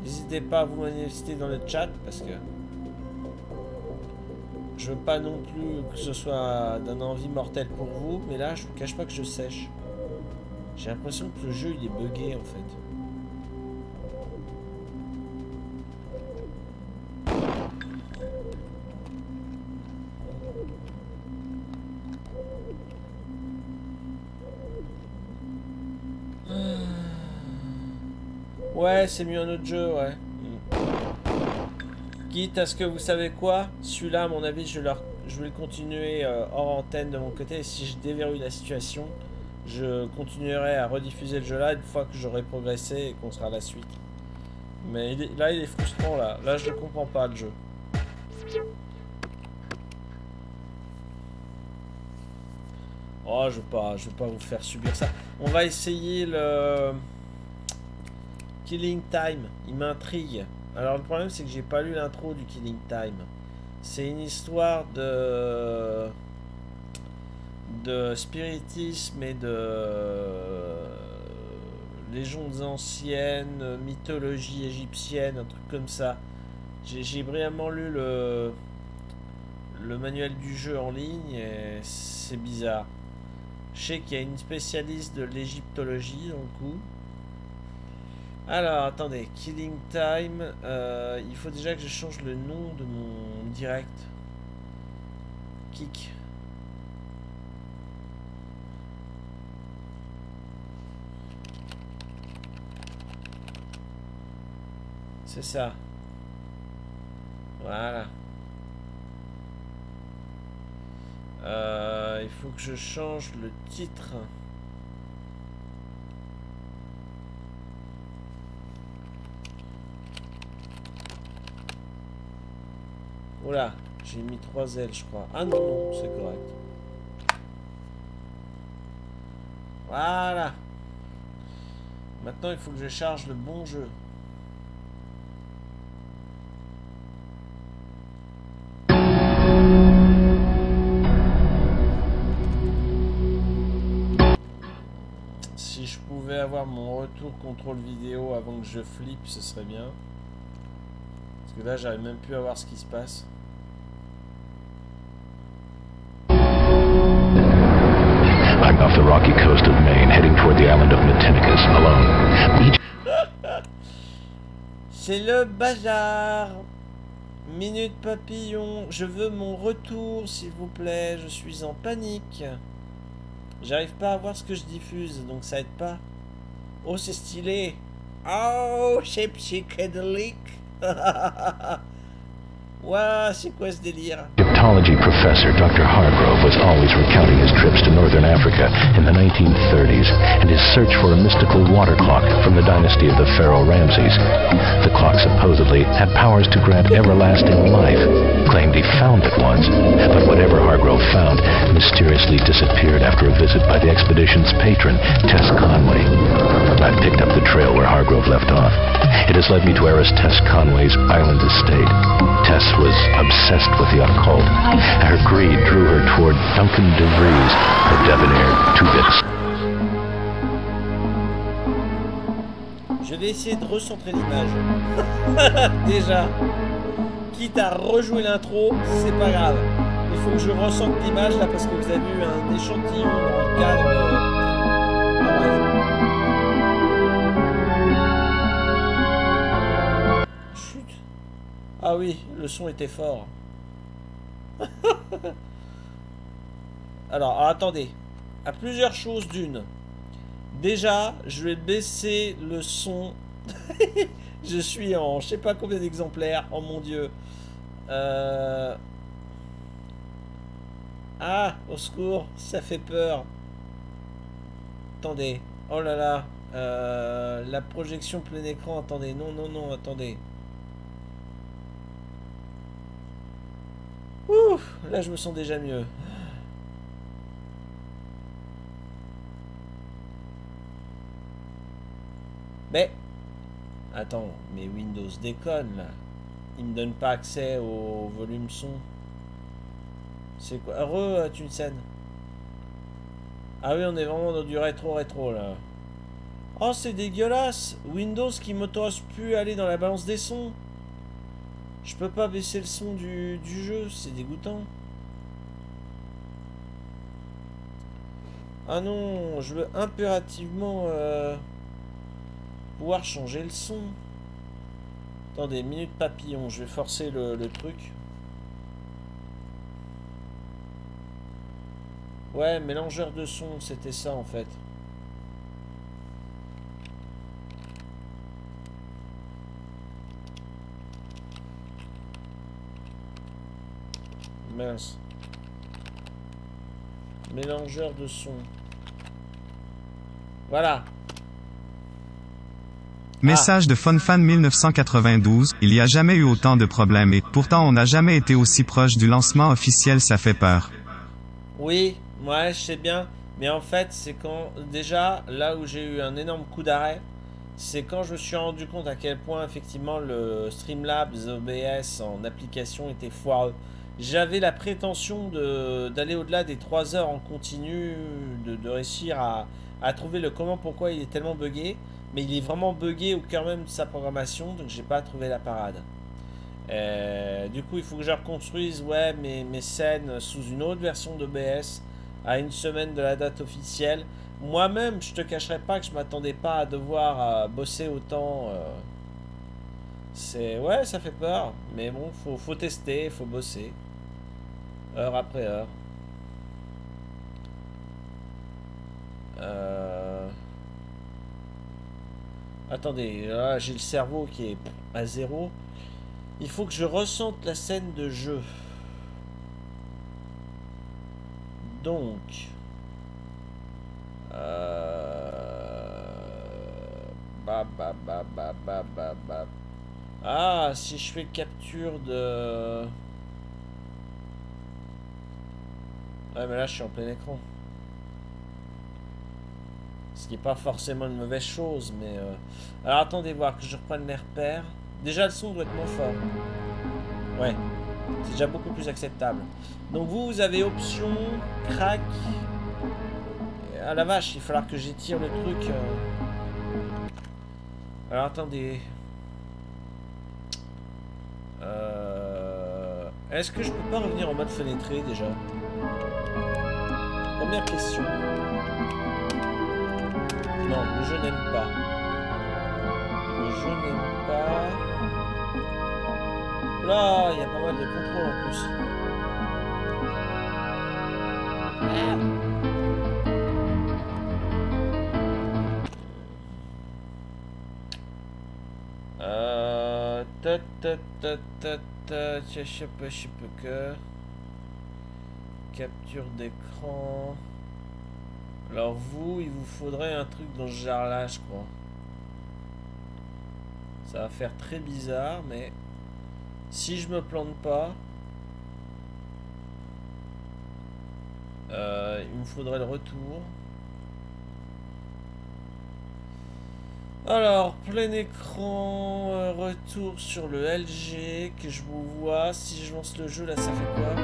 N'hésitez pas à vous manifester dans le chat parce que je veux pas non plus que ce soit d'un envie mortel pour vous, mais là je vous cache pas que je sèche. J'ai l'impression que le jeu il est buggé en fait. C'est mieux un autre jeu, ouais. Mm. Quitte à ce que vous savez quoi, celui-là, à mon avis, je, vais le continuer euh, hors antenne de mon côté. Et si je déverrouille la situation, je continuerai à rediffuser le jeu là une fois que j'aurai progressé et qu'on sera à la suite. Mais là, il est frustrant, là. Là, je ne comprends pas, le jeu. Oh, je veux pas, je veux pas vous faire subir ça. On va essayer le... Killing Time, il m'intrigue. Alors le problème c'est que j'ai pas lu l'intro du Killing Time. C'est une histoire de de spiritisme et de légendes anciennes, mythologie égyptienne, un truc comme ça. J'ai brièvement lu le le manuel du jeu en ligne et c'est bizarre. Je Je sais qu'il y a une spécialiste de l'égyptologie dans le coup. Alors, attendez, Killing Time. euh, il faut déjà que je change le nom de mon direct. Kick. C'est ça. Voilà. Euh, il faut que je change le titre. Oula, j'ai mis 3 L, je crois. Ah non, non, c'est correct. Voilà. Maintenant, il faut que je charge le bon jeu. Si je pouvais avoir mon retour contrôle vidéo avant que je flippe, ce serait bien. Parce que là, j'arrive même plus à voir ce qui se passe. Off the rocky coast of Maine, heading toward the island of C'est le bazar. Minute papillon, je veux mon retour, s'il vous plaît. Je suis en panique. J'arrive pas à voir ce que je diffuse, donc ça aide pas. Oh, c'est stylé. Oh, c'est psychédélique. C'est quoi ce délire Egyptology professor Dr. Hargrove was always recounting his trips to northern Africa in the 1930s and his search for a mystical water clock from the dynasty of the pharaoh Ramses. The clock supposedly had powers to grant everlasting life. Claimed he found it once, but whatever Hargrove found mysteriously disappeared after a visit by the expedition's patron, Tess Conway. I've picked up the trail where Hargrove left off. It has led me to heiress Tess Conway's island estate. Tess was obsessed with the occult. Her greed drew her toward Duncan DeVries, her debonair two-bits. Je vais essayer de recentrer l'image. Déjà. Quitte à rejouer l'intro, c'est pas grave. Il faut que je recentre l'image là parce que vous avez eu un échantillon le cadre. ah, bref. Ah oui, le son était fort. Alors, attendez. À plusieurs choses d'une. Déjà, je vais baisser le son. je suis en je sais pas combien d'exemplaires. Oh mon dieu. Euh... Ah, au secours, ça fait peur. Attendez. Oh là là. Euh, la projection plein écran. Attendez. Non, non, non, attendez. Ouh, là je me sens déjà mieux. Mais attends, mais Windows déconne là. Il me donne pas accès au volume son. C'est quoi? Re, tu une scène? Ah oui, on est vraiment dans du rétro rétro là. Oh, c'est dégueulasse. Windows qui m'autorise plus à aller dans la balance des sons. Je peux pas baisser le son du, jeu, c'est dégoûtant. Ah non, je veux impérativement euh, pouvoir changer le son. Attendez, minute papillon, je vais forcer le, le truc. Ouais, mélangeur de son, c'était ça en fait. Mince. Mélangeur de son. Voilà. Message de FunFan 1992, il n'y a jamais eu autant de problèmes et pourtant on n'a jamais été aussi proche du lancement officiel, ça fait peur. Oui, ouais, je sais bien. Mais en fait, c'est quand. Déjà, là où j'ai eu un énorme coup d'arrêt, c'est quand je me suis rendu compte à quel point, effectivement, le Streamlabs OBS en application était foireux. J'avais la prétention d'aller au-delà des 3 heures en continu, de, de réussir à, à trouver le comment, pourquoi il est tellement buggé. Mais il est vraiment buggé au cœur même de sa programmation, donc j'ai pas trouvé la parade. Euh, du coup, il faut que je reconstruise ouais, mes, mes scènes sous une autre version d'OBS à une semaine de la date officielle. Moi-même, je te cacherai pas que je m'attendais pas à devoir euh, bosser autant. euh. C'est ouais, ça fait peur, mais bon, faut faut tester, faut bosser, heure après heure. Euh... Attendez, là j'ai le cerveau qui est à zéro. Il faut que je ressente la scène de jeu. Donc. Euh... Bah, bah, bah, bah, bah, bah, bah. Ah, si je fais capture de... Ouais, mais là, je suis en plein écran. Ce qui n'est pas forcément une mauvaise chose, mais... euh, Alors, attendez voir que je reprenne les repères. Déjà, le son doit être moins fort. Ouais. C'est déjà beaucoup plus acceptable. Donc, vous, vous avez option, crack... Ah la vache, il va falloir que j'étire le truc. euh. Alors, attendez... Euh, Est-ce que je peux pas revenir en mode fenêtré déjà? Première question. Non, jeu n'aime pas. Jeu n'aime pas. Là, il y a pas mal de contrôles en plus. Euh, Capture d'écran. Alors vous, il vous faudrait un truc dans ce genre-là, je crois. Ça va faire très bizarre, mais si je me plante pas, euh, il me faudrait le retour. Alors, plein écran, euh, retour sur le LG, que je vous vois. Si je lance le jeu, là, ça fait quoi?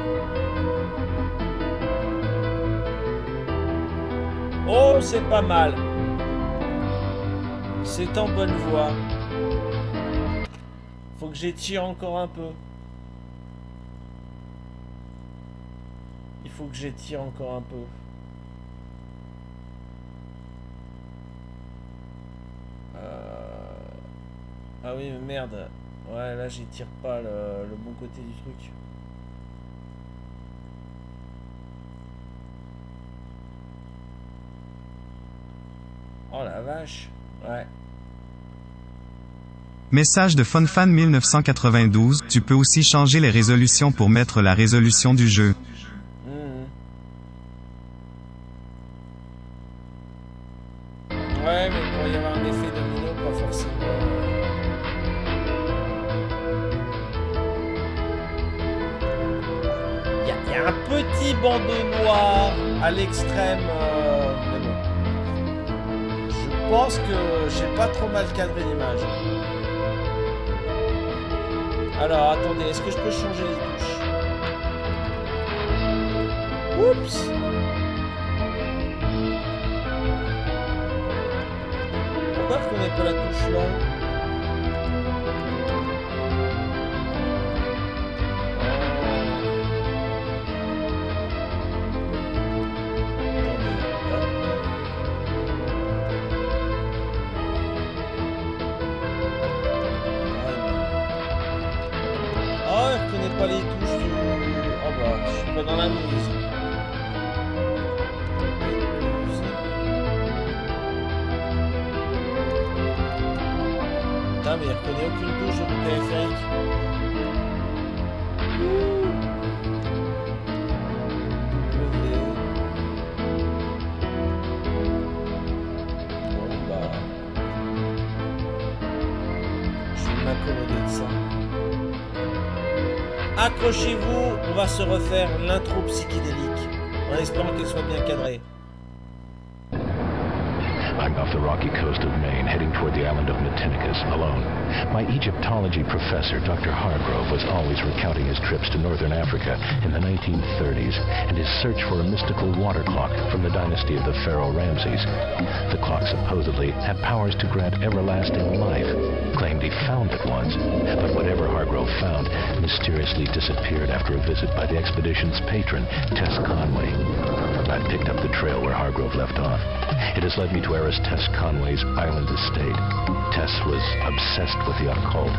Oh, c'est pas mal. C'est en bonne voie. Faut que j'étire encore un peu. Il faut que j'étire encore un peu. Ah oui, mais merde. Ouais, là, j'étire pas le, le bon côté du truc. Oh la vache. Ouais. Message de FunFan 1992, tu peux aussi changer les résolutions pour mettre la résolution du jeu. Euh. Je pense que j'ai pas trop mal cadré l'image. Alors, attendez, est-ce que je peux changer les touches? Oups Pourquoi je connais pas la touche là? Rocky coast of Maine, heading toward the island of Matinicus, alone. My Egyptology professor, Dr. Hargrove, was always recounting his trips to northern Africa in the 1930s and his search for a mystical water clock from the dynasty of the pharaoh Ramses. The clock supposedly had powers to grant everlasting life. Claimed he found it once, but whatever Hargrove found mysteriously disappeared after a visit by the expedition's patron, Tess Conway. I'd picked up the trail where Hargrove left off. It has led me to heiress Tess Conway's island estate. Tess was obsessed with the occult.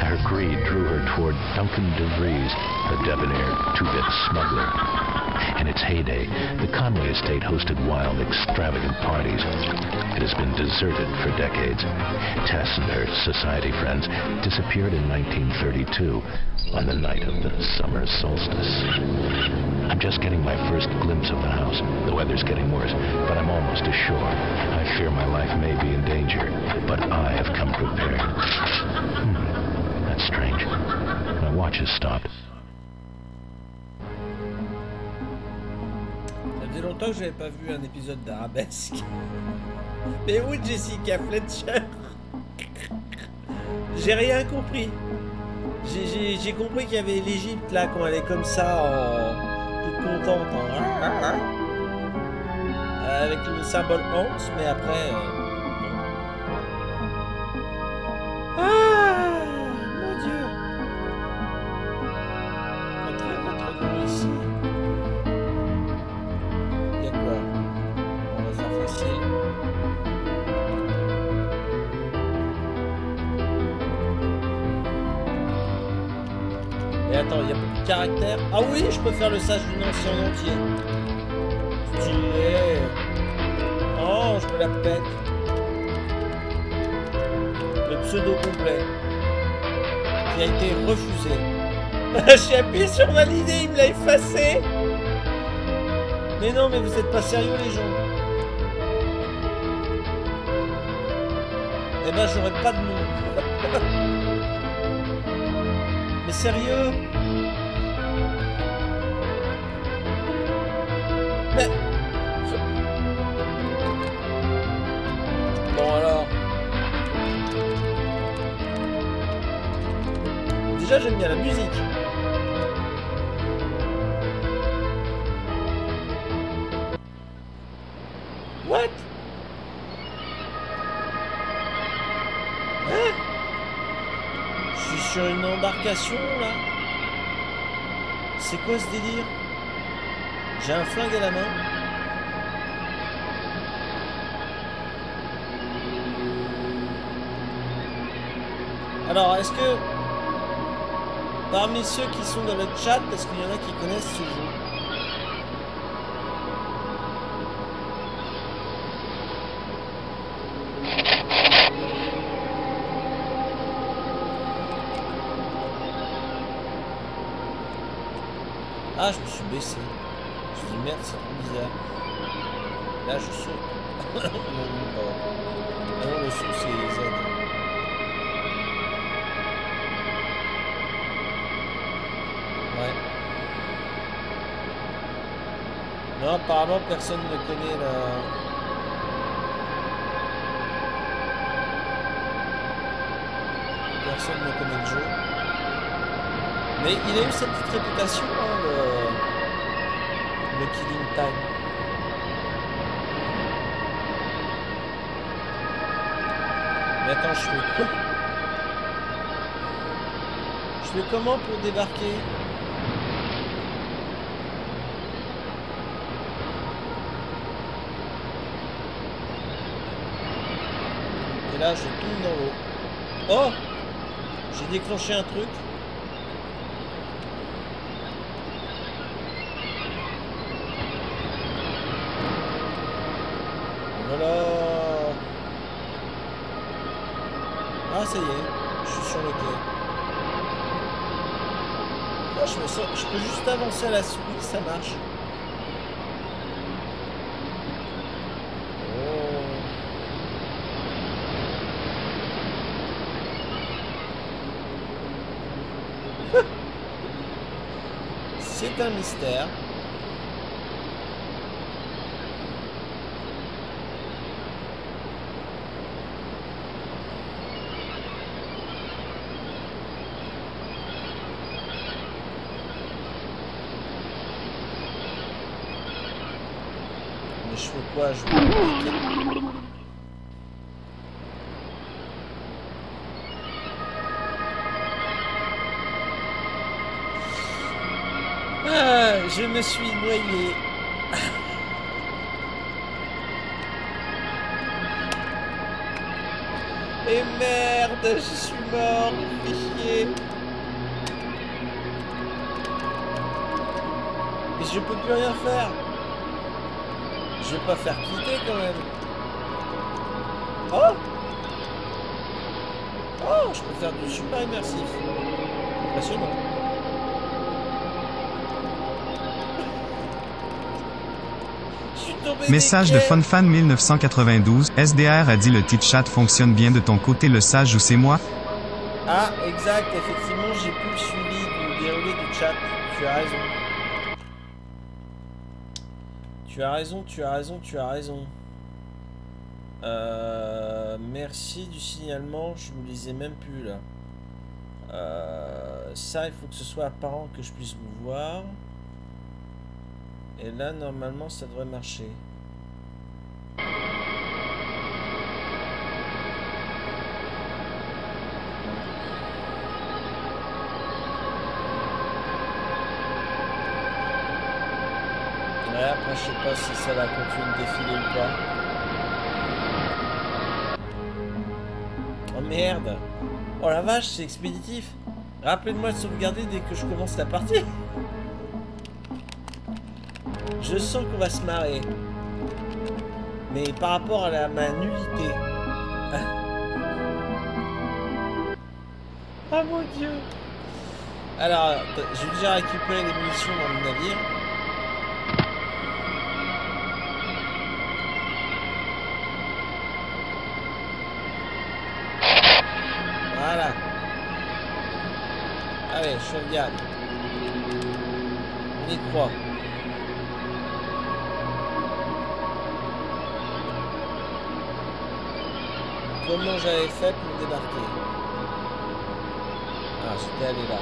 Her greed drew her toward Duncan DeVries, a debonair two-bit smuggler. In its heyday, the Conway estate hosted wild, extravagant parties. It has been deserted for decades. Tess and her society friends disappeared in 1932 on the night of the summer solstice. I'm just getting my first glimpse of the house. The weather's getting worse, but I'm almost ashore. I fear my life may be in danger, but I have come prepared. Hmm, that's strange. My watch has stopped. Longtemps que j'avais pas vu un épisode d'Arabesque. Mais où Jessica Fletcher J'ai rien compris. J'ai- compris qu'il y avait l'Égypte là quand elle est comme ça en toute contente en Euh, avec le symbole Hans, mais après. euh, oui, je peux faire le sage du ancien en entier. Oh, je me la pète. Le pseudo complet. Qui a été refusé. J'ai appuyé sur valider, il me l'a effacé. Mais non, mais vous êtes pas sérieux les gens. Eh ben j'aurais pas de nom. mais sérieux? J'aime bien la musique. What? Hein? Je suis sur une embarcation là C'est quoi ce délire? J'ai un flingue à la main. Alors, est-ce que parmi ceux qui sont dans le chat, est-ce qu'il y en a qui connaissent ce jeu Ah, je me suis baissé. Je me suis dit merde, c'est trop bizarre. Là, je saute. non, non, pas. Ah non, Apparemment, personne ne connaît la... Personne ne connaît le jeu. Mais il a eu cette petite réputation, hein, le... le Killing Time. Mais attends, je fais quoi? Je fais comment pour débarquer? Là, je tombe dans l'eau. Oh J'ai déclenché un truc. Voilà. Ah, ça y est, je suis sur le quai. Je, peux juste avancer à la souris, ça marche. Oh. C'est un mystère. Je fais quoi Je vais Je me suis noyé. Et merde, je suis mort, fichier. Mais je peux plus rien faire. Je vais pas faire quitter quand même. Oh Oh, je peux faire du super immersif. Impressionnant. Message de. FunFan 1992. SDR a dit le chat fonctionne bien de ton côté le sage ou c'est moi? Ah, exact, effectivement, j'ai plus le suivi du déroulé du chat. Tu as raison. Tu as raison, tu as raison, tu as raison. Euh, merci du signalement, je me lisais même plus là. Euh, ça, il faut que ce soit apparent que je puisse vous voir. Et là, normalement, ça devrait marcher. Si ça va continuer de défiler ou pas. Oh merde Oh la vache, c'est expéditif Rappelez-moi de sauvegarder dès que je commence la partie Je sens qu'on va se marrer. Mais par rapport à ma nullité... Ah mon dieu Alors, j'ai déjà récupéré les munitions dans le navire. On y croit. Comment j'avais fait pour débarquer? Ah, j'étais allé là.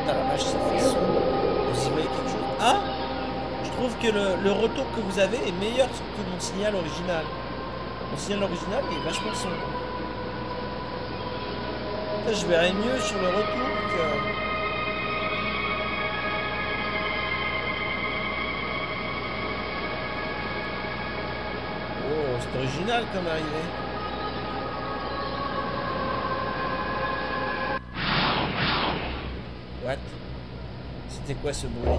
Putain, la vache, ça fait. Vous voyez quelque chose? Ah Je trouve que le, le retour que vous avez est meilleur que mon signal original. Mon signal original est vachement sombre. Je verrai mieux sur le retour. Oh, c'est original comme arrivé. What? C'était quoi ce bruit?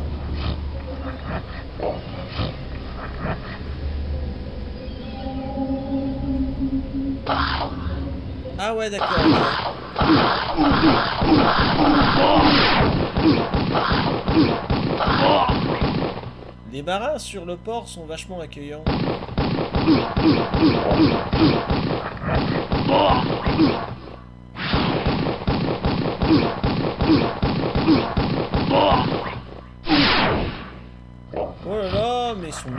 Ah ouais, d'accord. Les marins sur le port sont vachement accueillants. Oh là là, mais ils sont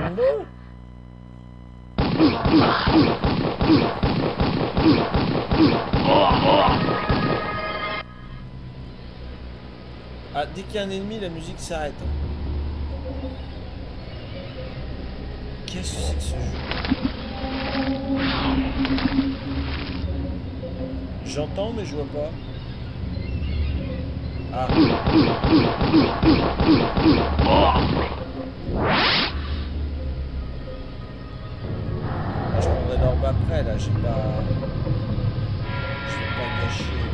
Ah, dès qu'il y a un ennemi, la musique s'arrête. Qu'est-ce que c'est que ce jeu? J'entends, mais je vois pas. Ah. Moi, je prendrai l'orbe après, là. J'ai pas... Je vais pas gâcher...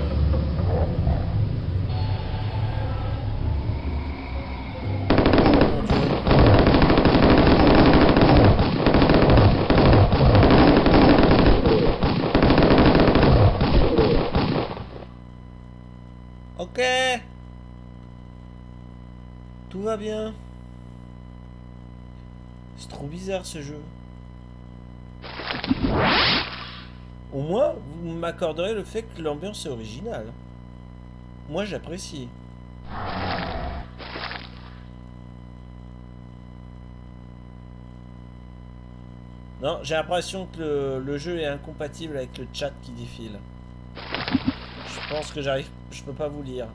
bien. C'est trop bizarre ce jeu. Au moins, vous m'accorderez le fait que l'ambiance est originale. Moi, j'apprécie. Non, j'ai l'impression que le, jeu est incompatible avec le chat qui défile. Je pense que j'arrive... Je peux pas vous lire.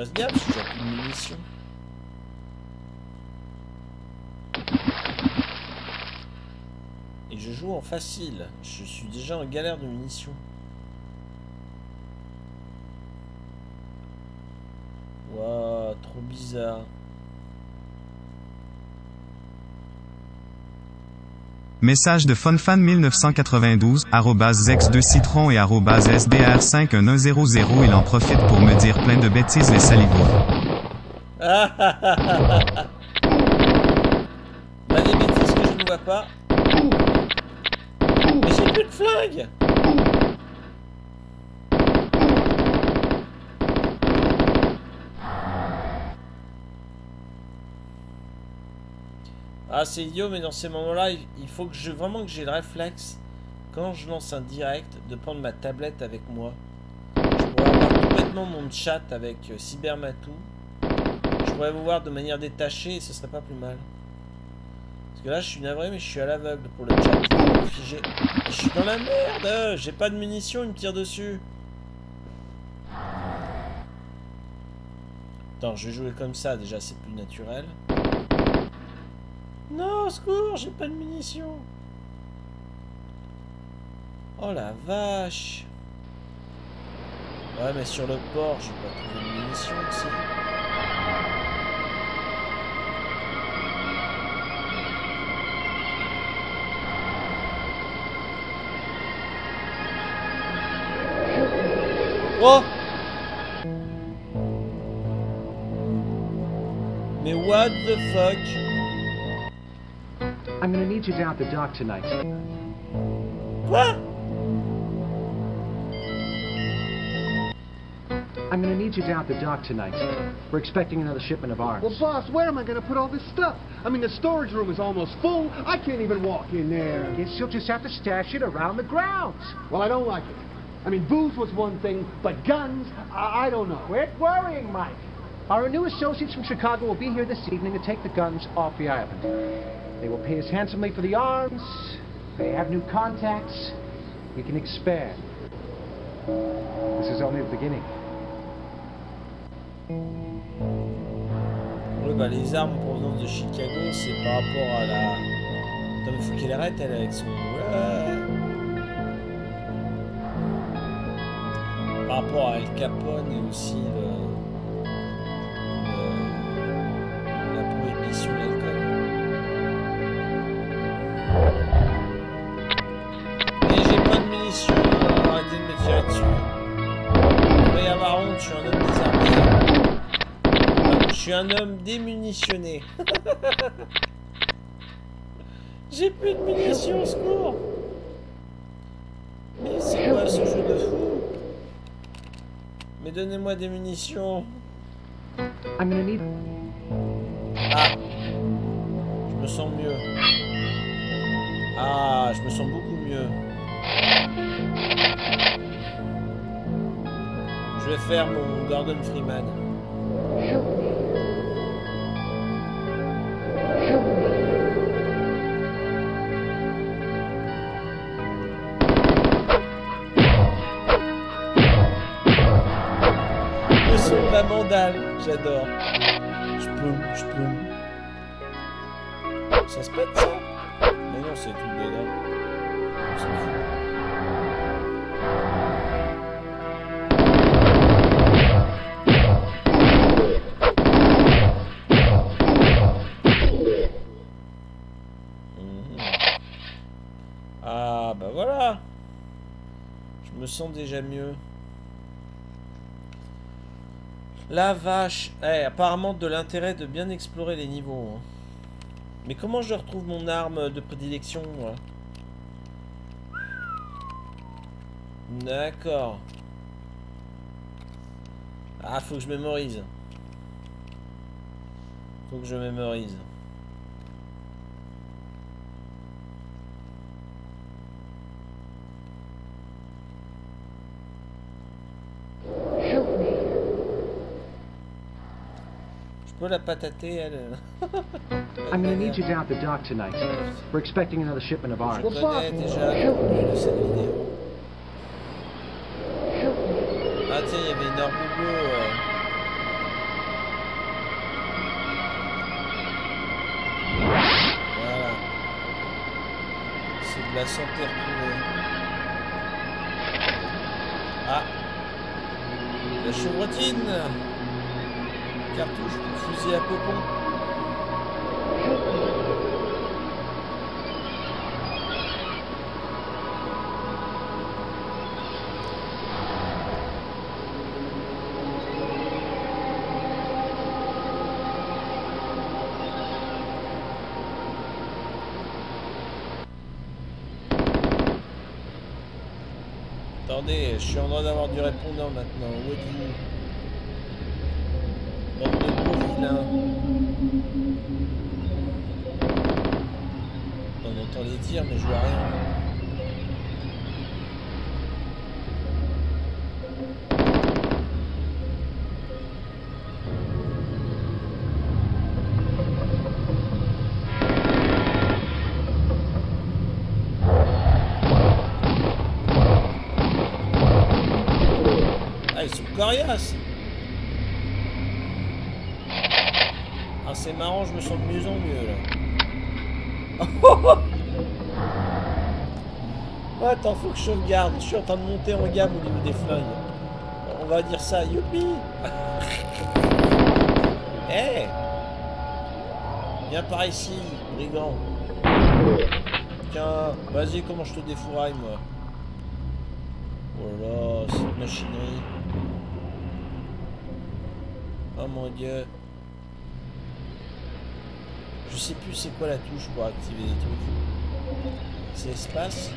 fasse gaffe, j'ai toujours plus de munitions. Et je joue en facile. Je suis déjà en galère de munitions. Waouh, trop bizarre. Message de funfan1992, arrobase zex2citron et arrobase sdr51100, il en profite pour me dire plein de bêtises les salivois. Ah ah ah ah ah. Bah des bêtises que je ne vois pas. Mais j'ai plus de flingue Ah c'est idiot mais dans ces moments-là il faut que je vraiment que j'ai le réflexe quand je lance un direct de prendre ma tablette avec moi. Je pourrais avoir complètement mon chat avec euh, Cybermatou. Je pourrais vous voir de manière détachée et ce serait pas plus mal. Parce que là, je suis navré, mais je suis à l'aveugle pour le chat. Je suis dans la merde J'ai pas de munitions, il me tire dessus. Attends, je vais jouer comme ça, déjà, c'est plus naturel. Non, secours, j'ai pas de munitions. Oh la vache Ouais, mais sur le port, j'ai pas trouvé de munitions aussi. Oh Mais what the fuck? Down at the dock tonight. What? I'm gonna need you down at the dock tonight. We're expecting another shipment of arms. Well, boss, where am I going to put all this stuff? I mean, the storage room is almost full. I can't even walk in there. Guess you'll just have to stash it around the grounds. Well, I don't like it. I mean, booze was one thing, but guns, I, I don't know. Quit worrying, Mike. Our new associates from Chicago will be here this evening to take the guns off the island. They will pay us handsomely for the arms. They have new contacts. We can expand. This is only the beginning. Ouais, bah, les armes en provenance de Chicago, c'est par rapport à la. Attends, mais faut qu'elle arrête, elle, avec son. Ouais. Par rapport à Al Capone et aussi le. Suis un homme démunitionné. J'ai plus de munitions, au secours. Mais c'est quoi ce jeu de fou? Mais donnez-moi des munitions. I'm gonna need. Ah Je me sens mieux. Ah, je me sens beaucoup mieux. Je vais faire mon Gordon Freeman. J'adore. Je peux, je peux. Ça se pète ça? Mais non, c'est tout. Mhm. Ah bah voilà Je me sens déjà mieux. La vache Eh, apparemment de l'intérêt de bien explorer les niveaux. hein. Mais comment je retrouve mon arme de prédilection, D'accord. Ah, faut que je mémorise. Faut que je mémorise. Je peux la patater, elle I'm gonna need you down at the dock tonight. We're expecting another shipment of Je arms. connais déjà le de cette vidéo. Ah tiens, il y avait une Orbugo. euh. Voilà. C'est de la santé retrouvée. Ah La chevrotine Cartouche pour fusil à peupon. Attendez, je suis en train d'avoir du répondant maintenant. Où êtes-vous? Vilains. On entend les tirs, mais je vois rien. Ah, ils sont coriaces Ah, c'est marrant, je me sens de mieux en mieux, là. Ouais, attends, faut que je sauvegarde. Je suis en train de monter en gamme au niveau des flingues. On va dire ça, youpi Eh Viens par ici, brigand. Tiens, vas-y, comment je te défouraille, moi? Oh là là, cette machinerie. Oh mon dieu. Je sais plus c'est quoi la touche pour activer les trucs. C'est espace?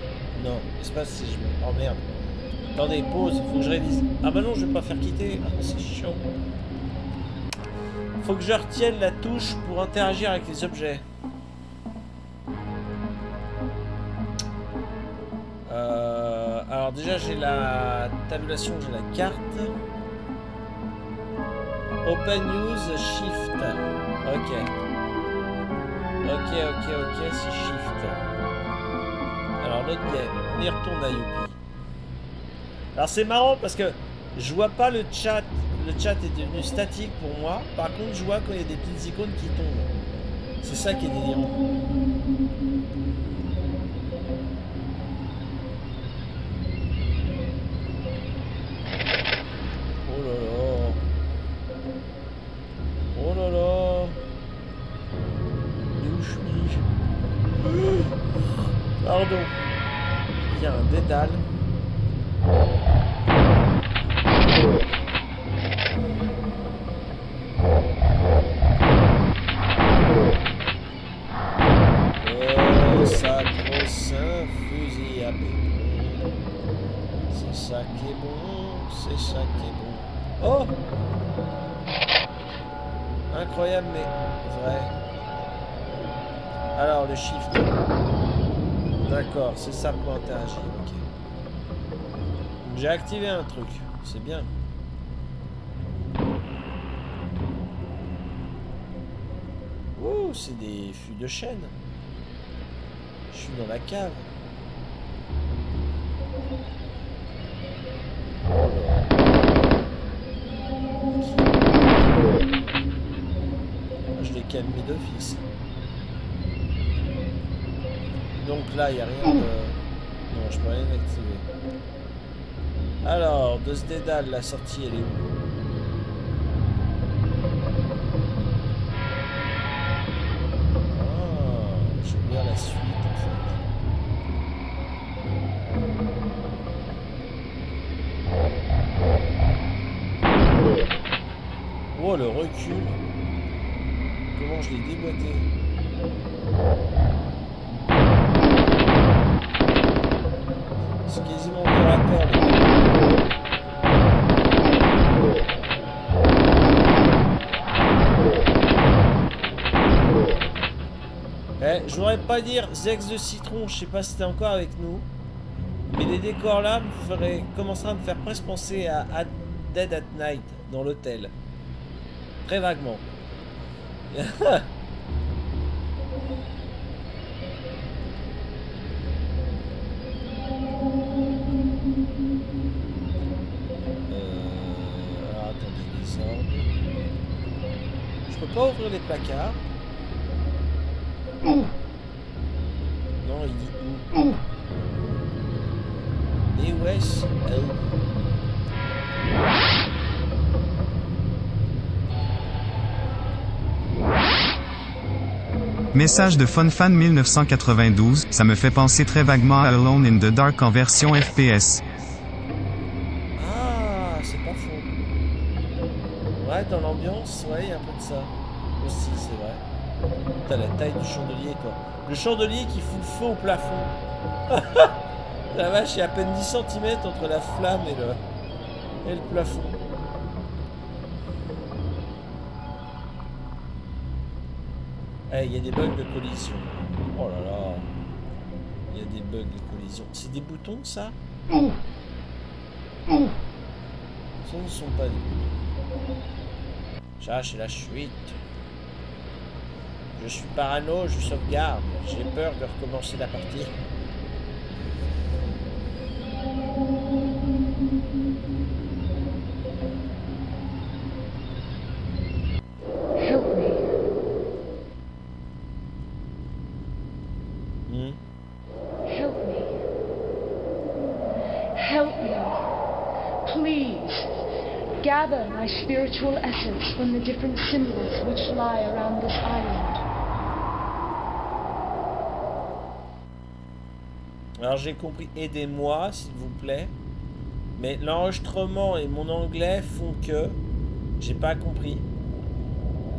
Non, espace c'est je me... Oh merde. Attendez, pause, faut que je révise. Ah bah non, je vais pas faire quitter. Ah, c'est chiant. Faut que je retienne la touche pour interagir avec les objets. Euh, alors déjà j'ai la tabulation, j'ai la carte. Open News Shift. Ok. Ok, ok, ok, c'est Shift. Alors notre game, on y retourne à Youpi. Alors c'est marrant parce que je vois pas le chat. Le chat est devenu statique pour moi. Par contre, je vois quand il y a des petites icônes qui tombent. C'est ça qui est délirant. C'est bien. Ouh, c'est des fûts de chêne. Je suis dans la cave. Je l'ai calmé d'office. Donc là, il n'y a rien de... Non, je peux rien activer. Alors, de ce dédale, la sortie, elle est où? Dire Zex de citron, je sais pas si t'es encore avec nous. Mais les décors là me feraient, commenceraient à me faire presque penser à, Dead at Night dans l'hôtel. Très vaguement. Euh. Je peux pas ouvrir les placards il dit où? Et wesh, Message de FunFan 1992, ça me fait penser très vaguement à Alone in the Dark en version FPS. Ah, c'est pas faux. Ouais, dans l'ambiance, ouais, il y a un peu de ça. Aussi, c'est vrai. T'as la taille du chandelier, quoi. Le chandelier qui fout le feu au plafond. la vache, il y a à peine 10 cm entre la flamme et le, et le plafond. Eh, il y a des bugs de collision. Oh là là. Il y a des bugs de collision. C'est des boutons, ça? Ce ne sont pas des boutons. C'est la suite. Je suis parano, je sauvegarde. J'ai peur de recommencer la partie. Help me. Hmm? Help me. Help me. Please. Gather my spiritual essence from the different symbols which lie around this island. Alors j'ai compris, aidez-moi s'il vous plaît. Mais l'enregistrement et mon anglais font que j'ai pas compris.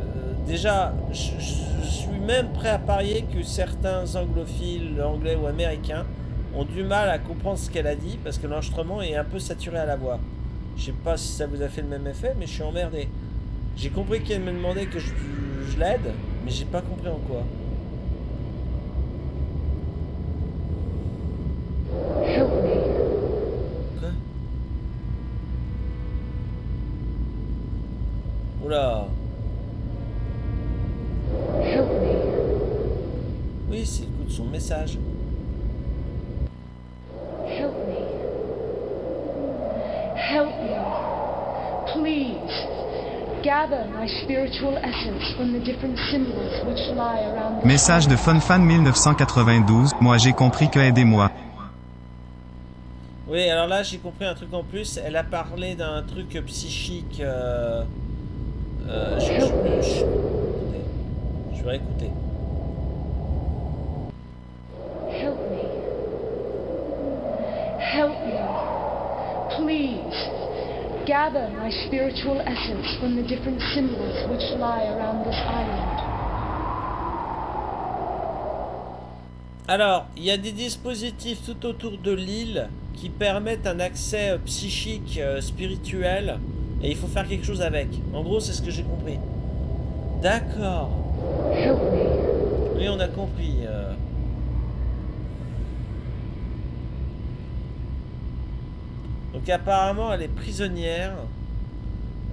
Euh, déjà, je, suis même prêt à parier que certains anglophiles, anglais ou américains, ont du mal à comprendre ce qu'elle a dit parce que l'enregistrement est un peu saturé à la voix. Je sais pas si ça vous a fait le même effet, mais je suis emmerdé. J'ai compris qu'elle me demandait que je l'aide, mais j'ai pas compris en quoi. Help me. Quoi Oula Help me. Oui, c'est le coup de son message. Help me. Help me. Please. Gather my spiritual essence from the different symbols which lie around this Message de FunFan 1992, moi j'ai compris que aidez-moi. Oui, alors là, j'ai compris un truc en plus. Elle a parlé d'un truc psychique. Euh, euh, je, je, je- attendez. je vais écouter. Help me. Help me. Please. Gather my spiritual essence from the different symbols which lie around this island. Alors, il y a des dispositifs tout autour de l'île qui permettent un accès euh, psychique, euh, spirituel, et il faut faire quelque chose avec. En gros, c'est ce que j'ai compris. D'accord. Oui, on a compris. euh. Donc apparemment, elle est prisonnière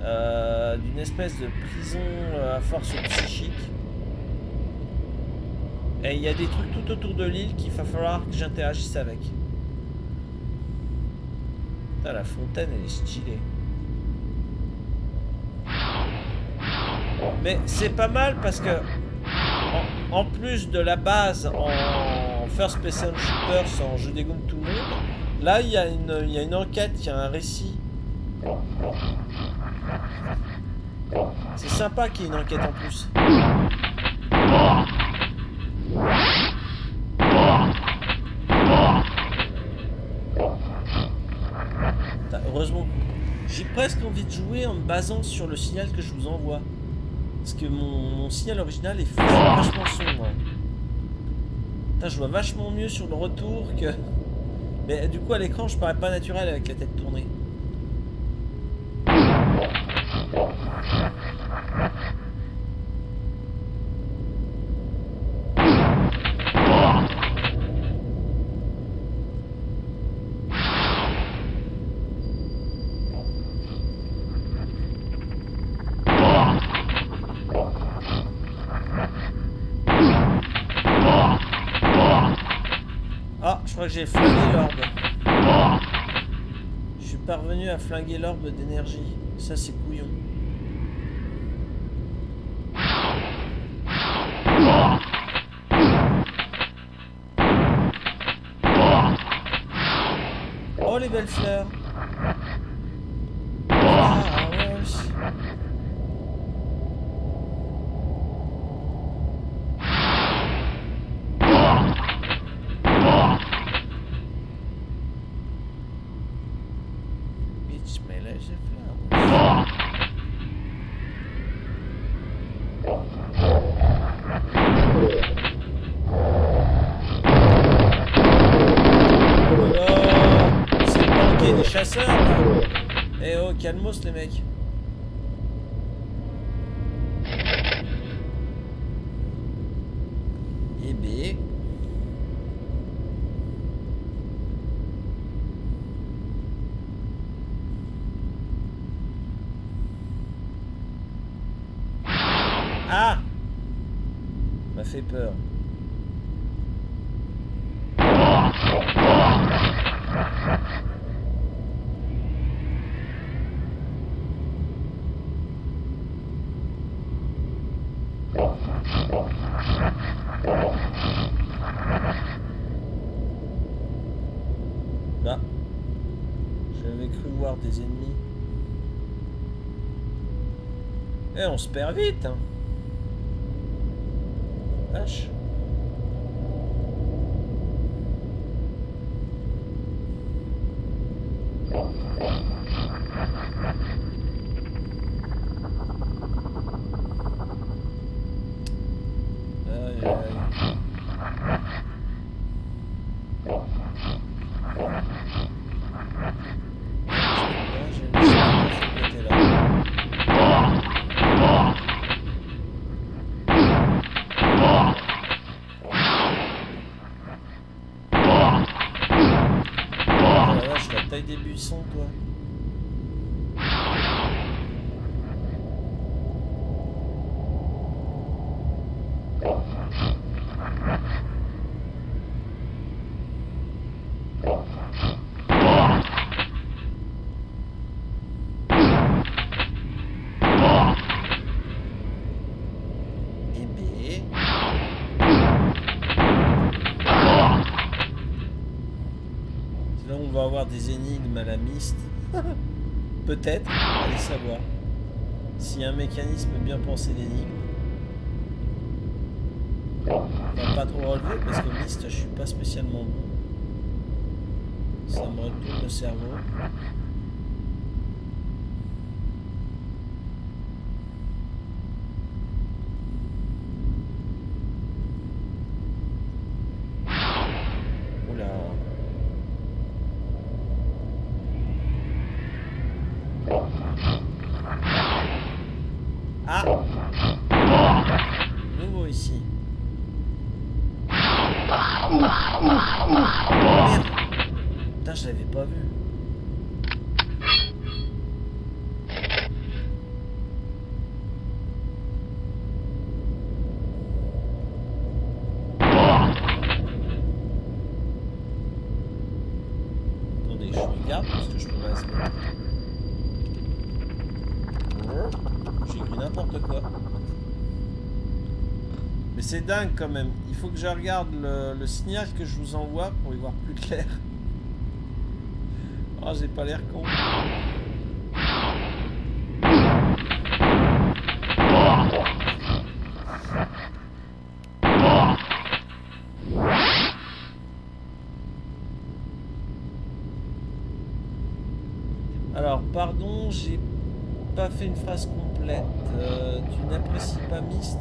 euh, d'une espèce de prison euh, à force psychique. Et il y a des trucs tout autour de l'île qu'il va falloir que j'interagisse avec. Putain, la fontaine, elle est stylée. Mais c'est pas mal parce que en, plus de la base en first person shooter en jeu dégomme tout le monde, là il y, a une- enquête, il y a un récit. C'est sympa qu'il y ait une enquête en plus. Heureusement, j'ai presque envie de jouer en me basant sur le signal que je vous envoie. Parce que mon, signal original est vachement sombre. Je vois vachement mieux sur le retour que... Du coup, à l'écran, je parais pas naturel avec la tête tournée. Ah, je crois que j'ai flingué l'orbe. Je suis parvenu à flinguer l'orbe d'énergie. Ça, c'est couillon. Oh, les belles fleurs. Flowers. Beach, mais là j'ai flamme. Oh là là C'est banqué des chasseurs là Eh oh, calmos les mecs Eh B. Ah M'a fait peur. Bah. J'avais cru voir des ennemis. Eh, on se perd vite, hein. Vache. Aïe, aïe. Là, j'ai une mission de ce côté-là. Oh la vache, la taille des buissons, toi. Eh ben... C'est là où on va avoir des Peut-être, allez savoir. A un mécanisme bien pensé d'énigme. Va pas trop relever parce que mist, je suis pas spécialement bon. Ça me retourne le cerveau. Oula. Ah Nouveau ici. Merde. Putain, je l'avais pas vu. Attendez, je regarde parce que je peux pas se mettre. J'ai écrit n'importe quoi. Mais c'est dingue même. Il faut que je regarde le, le signal que je vous envoie pour y voir plus clair. Oh, j'ai pas l'air con. Alors, pardon, j'ai pas fait une phrase complète. Euh, tu n'apprécies pas Myst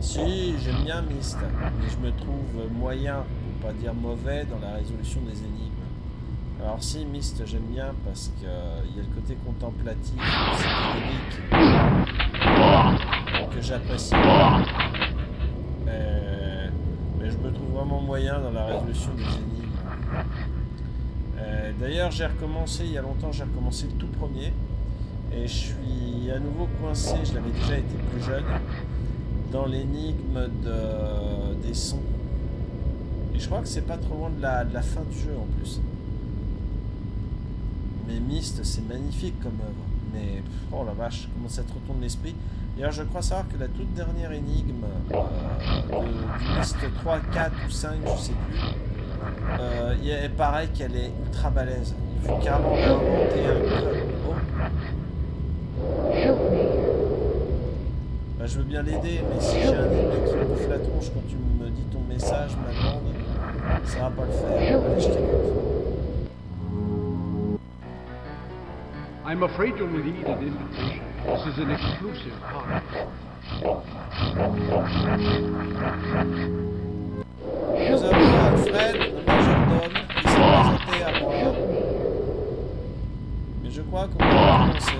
Si, j'aime bien Myst, mais je me trouve moyen, pour pas dire mauvais, dans la résolution des énigmes. Alors si, Myst, j'aime bien parce qu'il y a le côté contemplatif, psychédélique, que j'apprécie. Euh, mais je me trouve vraiment moyen dans la résolution des énigmes. Euh, D'ailleurs, j'ai recommencé, il y a longtemps, j'ai recommencé le tout premier. Et je suis à nouveau coincé, je l'avais déjà été plus jeune, dans l'énigme de, des sons. Et je crois que c'est pas trop loin de la, de la fin du jeu en plus. Mais Myst, c'est magnifique comme œuvre. Mais oh la vache, comment ça te retourne l'esprit. D'ailleurs, je crois savoir que la toute dernière énigme euh, de, du Myst 3, 4 ou 5, je sais plus, euh, il est pareil qu'elle est ultra balèze. Il faut carrément réinventer un code. Oh. Help me. Bah, je veux bien l'aider, mais si j'ai un ennemi qui me bouffe la tronche quand tu me dis ton message, ma grande, ça va pas le faire. Allez, je t'écoute. I'm afraid you'll need an invitation. This is an exclusive party. Nous avons Alfred, le majordome, qui s'est présenté à moi. Mais je crois qu'on va commencer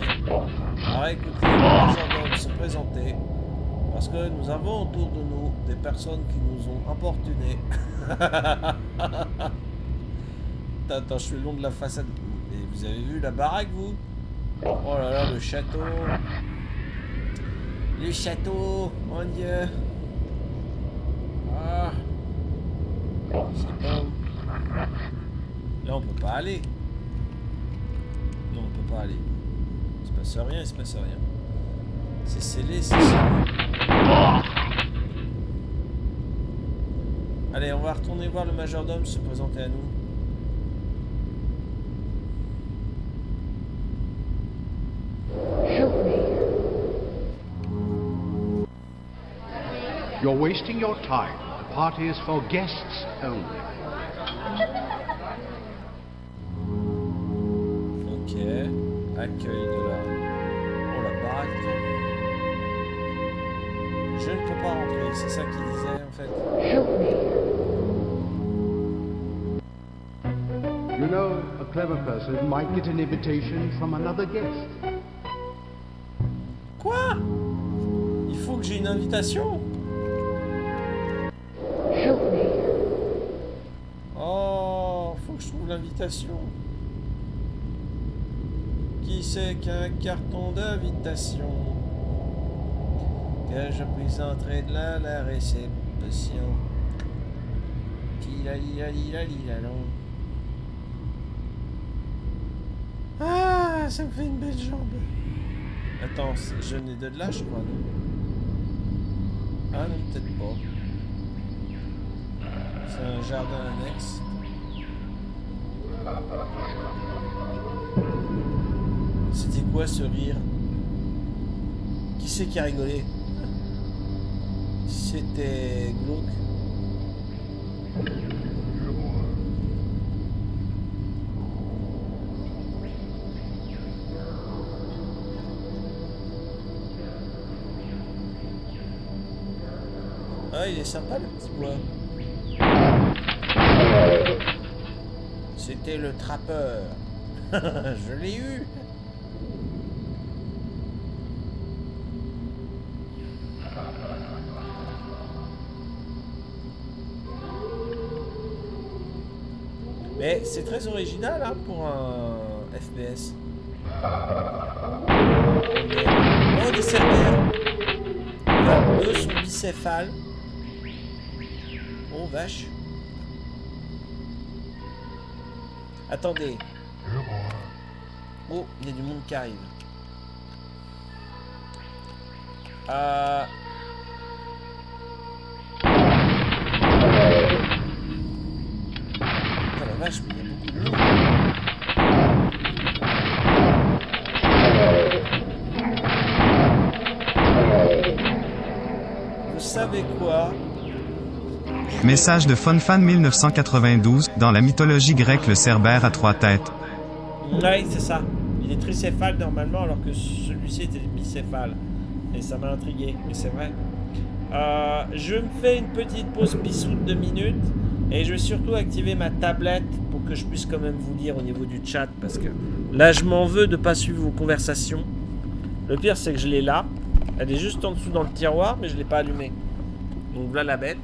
à écouter le majordome se présenter. Parce que nous avons autour de nous des personnes qui nous ont importunés. attends, je suis le long de la façade. Et vous avez vu la baraque, vous? Oh là là, le château. Le château, mon dieu. Ah. Je sais pas où. Là, on peut pas aller. Non, on peut pas aller. Il se passe rien, il se passe rien. C'est scellé, c'est scellé. Allez, on va retourner voir le majordome se présenter à nous. You're wasting your time. The party is for guests only. Ok. Accueil c'est ça qu'il disait en fait. Help me. You know, a clever person might get an invitation from another guest. Quoi? Il faut que j'ai une invitation Help me. Oh, faut que je trouve l'invitation. Qui c'est qu'un carton d'invitation? Je puisse entrer de là la réception. Ah, ça me fait une belle jambe. Attends, je n'ai de là, je crois, non Ah non, peut-être pas. C'est un jardin annexe. C'était quoi ce rire? Qui c'est qui a rigolé? C'était. Ah, il est sympa le petit bois. C'était le trappeur. Je l'ai eu. C'est très original hein, pour un FPS. Oh, des cerbères. Eux sont bicéphales. Oh, vache. Attendez. Oh, il y a du monde qui arrive. Euh... Putain, la vache, mais il y a beaucoup de monde. Vous savez quoi Message de FunFan 1992, dans la mythologie grecque le cerbère a trois têtes. Oui, c'est ça. Il est tricéphale normalement, alors que celui-ci était bicéphale. Et ça m'a intrigué, mais c'est vrai. Euh, je me fais une petite pause bissoute de minutes. Et je vais surtout activer ma tablette pour que je puisse quand même vous lire au niveau du chat. Parce que là, je m'en veux de pas suivre vos conversations. Le pire, c'est que je l'ai là. Elle est juste en dessous dans le tiroir, mais je l'ai pas allumée. Donc voilà la bête.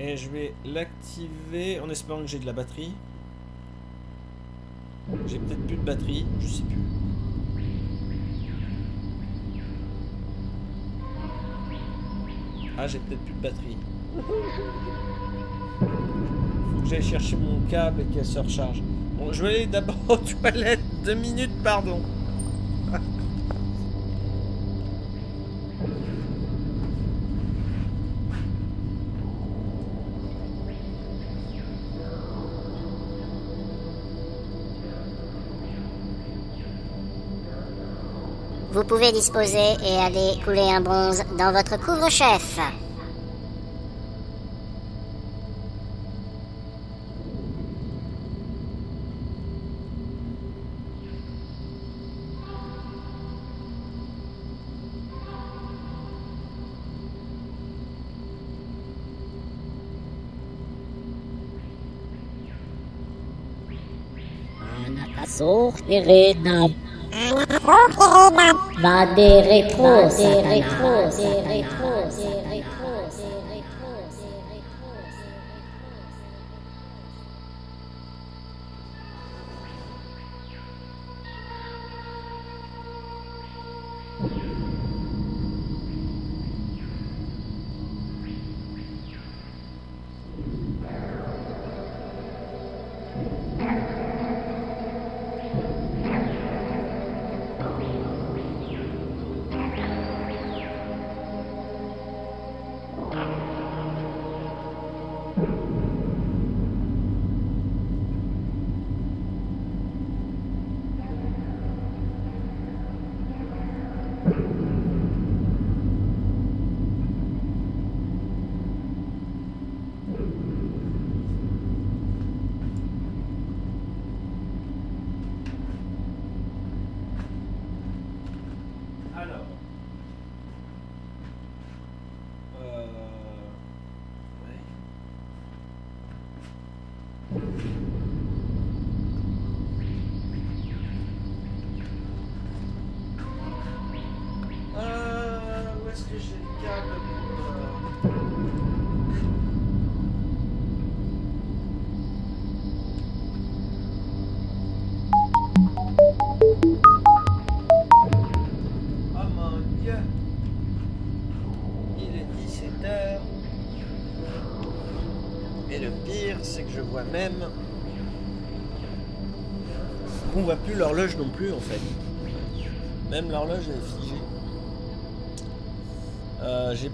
Et je vais l'activer en espérant que j'ai de la batterie. J'ai peut-être plus de batterie, je sais plus. Ah, j'ai peut-être plus de batterie. Faut que j'aille chercher mon câble et qu'elle se recharge. Bon, je vais aller d'abord aux toilettes. Deux minutes, pardon. vous pouvez disposer et aller couler un bronze dans votre couvre-chef. Va des rétros, des rétros, des rétros, des rétros,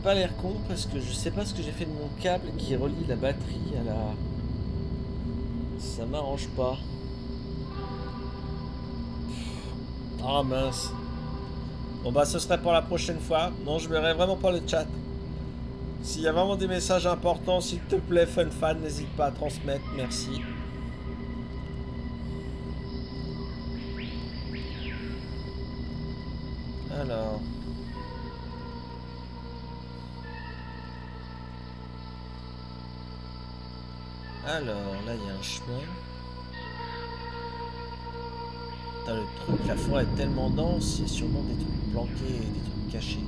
pas l'air con parce que je sais pas ce que j'ai fait de mon câble qui relie la batterie à la. Ça m'arrange pas. Ah mince. Bon bah ce serait pour la prochaine fois. Non, je verrai vraiment pas le chat. S'il y a vraiment des messages importants, s'il te plaît, fun fan, n'hésite pas à transmettre. Merci. Le truc, la forêt est tellement dense, il y a sûrement des trucs planqués et des trucs cachés.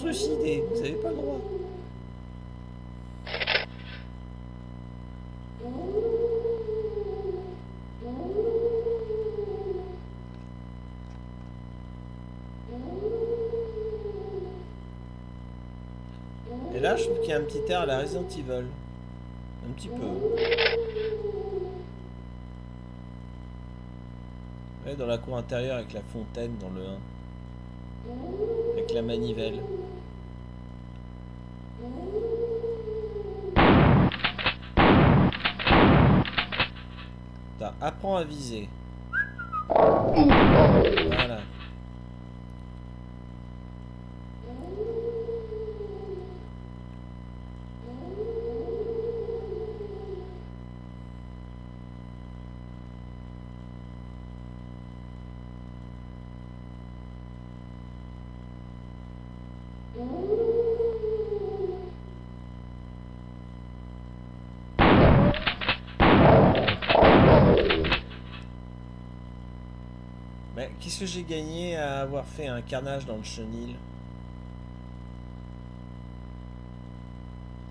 Trucidés, vous avez pas le droit. Et là, je trouve qu'il y a un petit air à la Resident Evil. Un petit peu. Ouais, dans la cour intérieure avec la fontaine dans le 1. Avec la manivelle. Apprends à viser. Voilà. Que j'ai gagné à avoir fait un carnage dans le chenil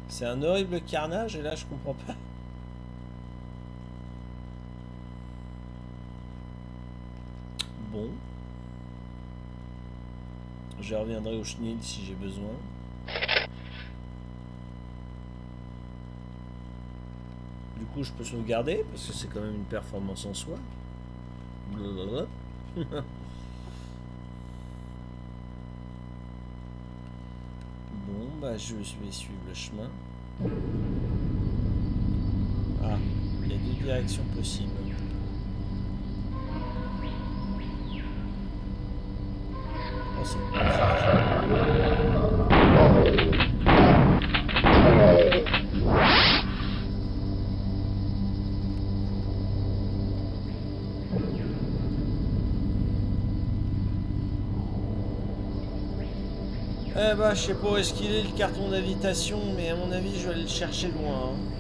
C'est un horrible carnage et là je comprends pas. Bon. Je reviendrai au chenil si j'ai besoin. Du coup je peux sauvegarder parce que c'est quand même une performance en soi. bon, bah je vais suivre le chemin. Ah, il y a deux directions possibles. Oh, je sais pas où est-ce qu'il est le carton d'invitation, mais à mon avis, je vais aller le chercher loin. hein.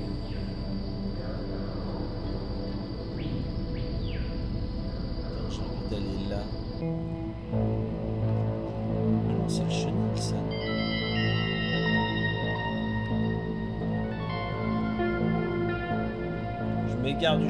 J'ai envie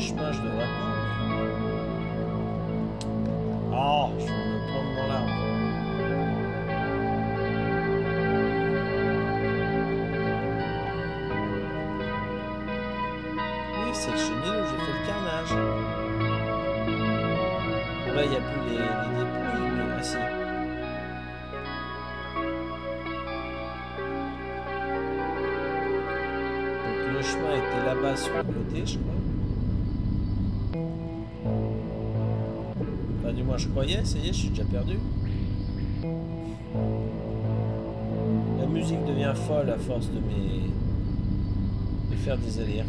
de mes... de faire des allers-retours.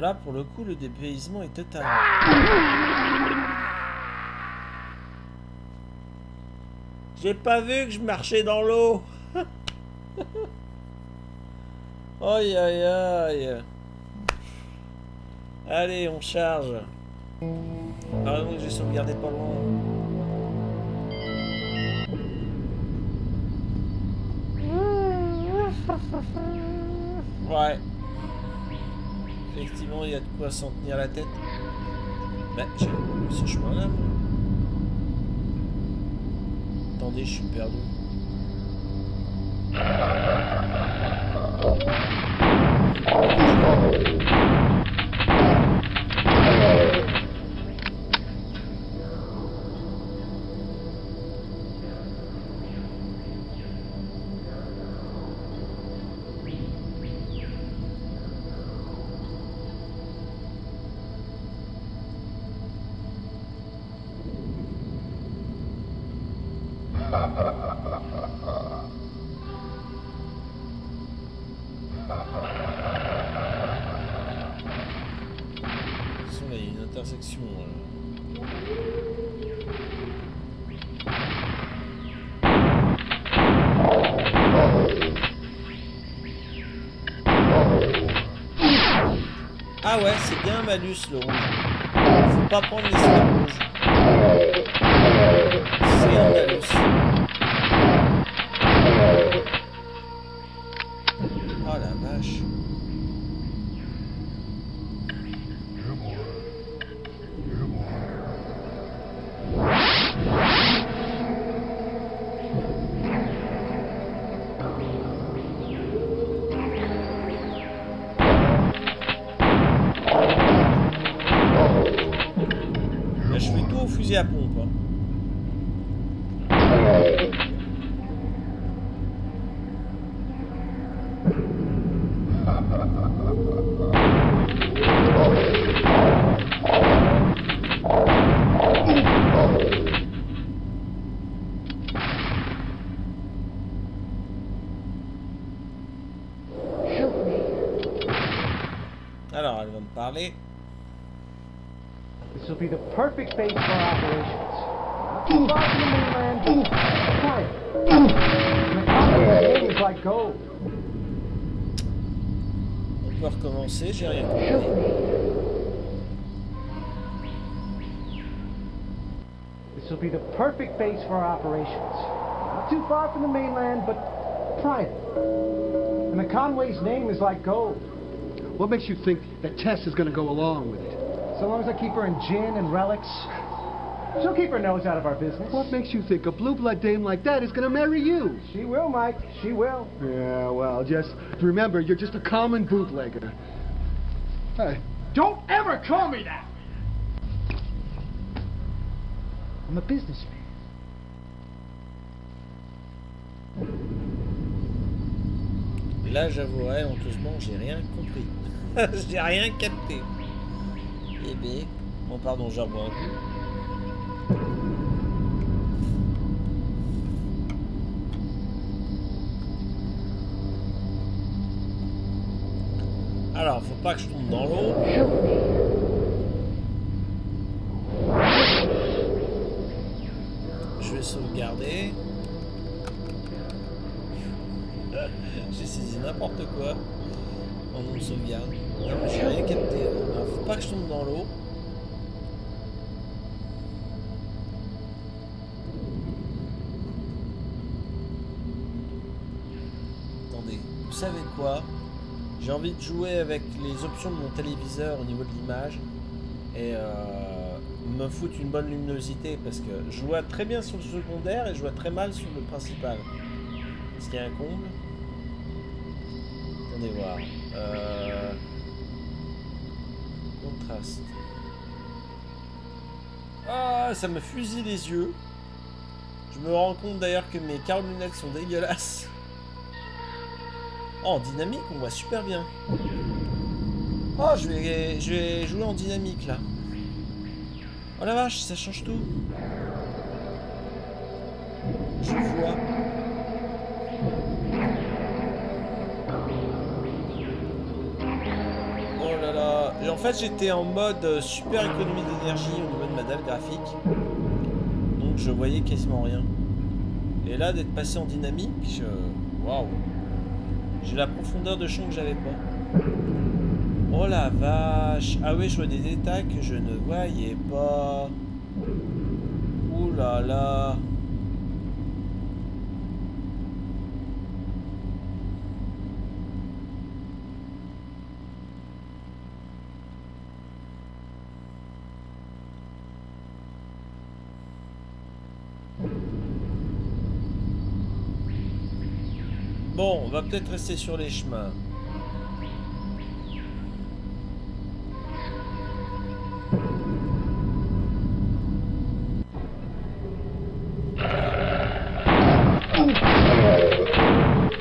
Là, pour le coup, le dépaysement est total. J'ai pas vu que je marchais dans l'eau. aïe aïe aïe. Allez, on charge. Pardon que j'ai sauvegardé pas loin. Ouais. Il y a de quoi s'en tenir la tête. Bah, j'ai ce chemin-là. Attendez, je suis perdu. Malus le rouge. Faut pas prendre les perfect base for operations. Not too far from the mainland, but quiet. And the colony is like gold. On peut recommencer, j'ai rien compris. This will be the perfect base for our operations. Not too far from the mainland, but private. And the Conway's name is like gold. What makes you think that Tess is going to go along with it? So long as I keep her in gin and relics, she'll keep her nose out of our business. What makes you think a blue blood dame like that is going to marry you? She will, Mike. She will. Yeah, well, just remember, you're just a common bootlegger. Hey, Don't ever call me that! I'm a businessman. Là, j'avouerai honteusement, j'ai rien compris. j'ai rien capté. Eh ben, bon, pardon, j'en bois un. Alors, faut pas que je tombe dans l'eau. Je vais sauvegarder. j'ai saisi n'importe quoi en nom de sauvegarde. Non, mais j'ai rien capté. Alors, faut pas que je tombe dans l'eau. Attendez, vous savez quoi? J'ai envie de jouer avec les options de mon téléviseur au niveau de l'image et euh, me foutre une bonne luminosité parce que je vois très bien sur le secondaire et je vois très mal sur le principal. Est-ce qu'il y a un comble? Attendez voir. Euh, Ah, ça me fusille les yeux. Je me rends compte d'ailleurs que mes de lunettes sont dégueulasses. En dynamique, on voit super bien. Oh, je vais, je vais jouer en dynamique là. Oh la vache, ça change tout. Je vois. Et en fait, j'étais en mode euh, super économie d'énergie au niveau de ma dalle graphique. Donc je voyais quasiment rien. Et là, d'être passé en dynamique, waouh. J'ai la profondeur de champ que j'avais pas. Oh la vache Ah oui, je vois des détails que je ne voyais pas. Ouh là là Bon, on va peut-être rester sur les chemins.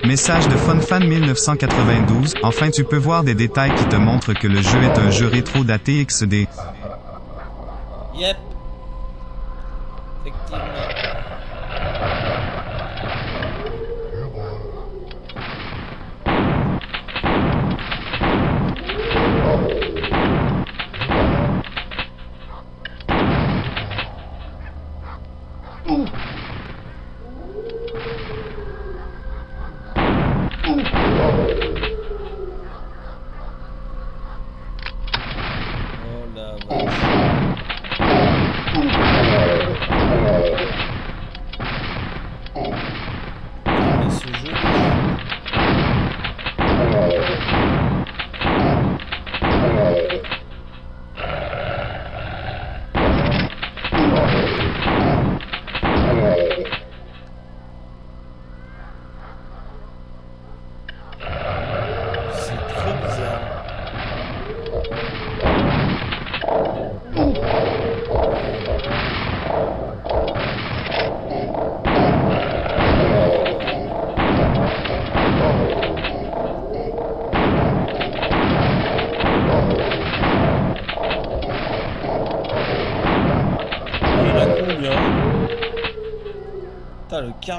Message de FunFan 1992. Enfin tu peux voir des détails qui te montrent que le jeu est un jeu rétro daté XD. Yep. Effectivement.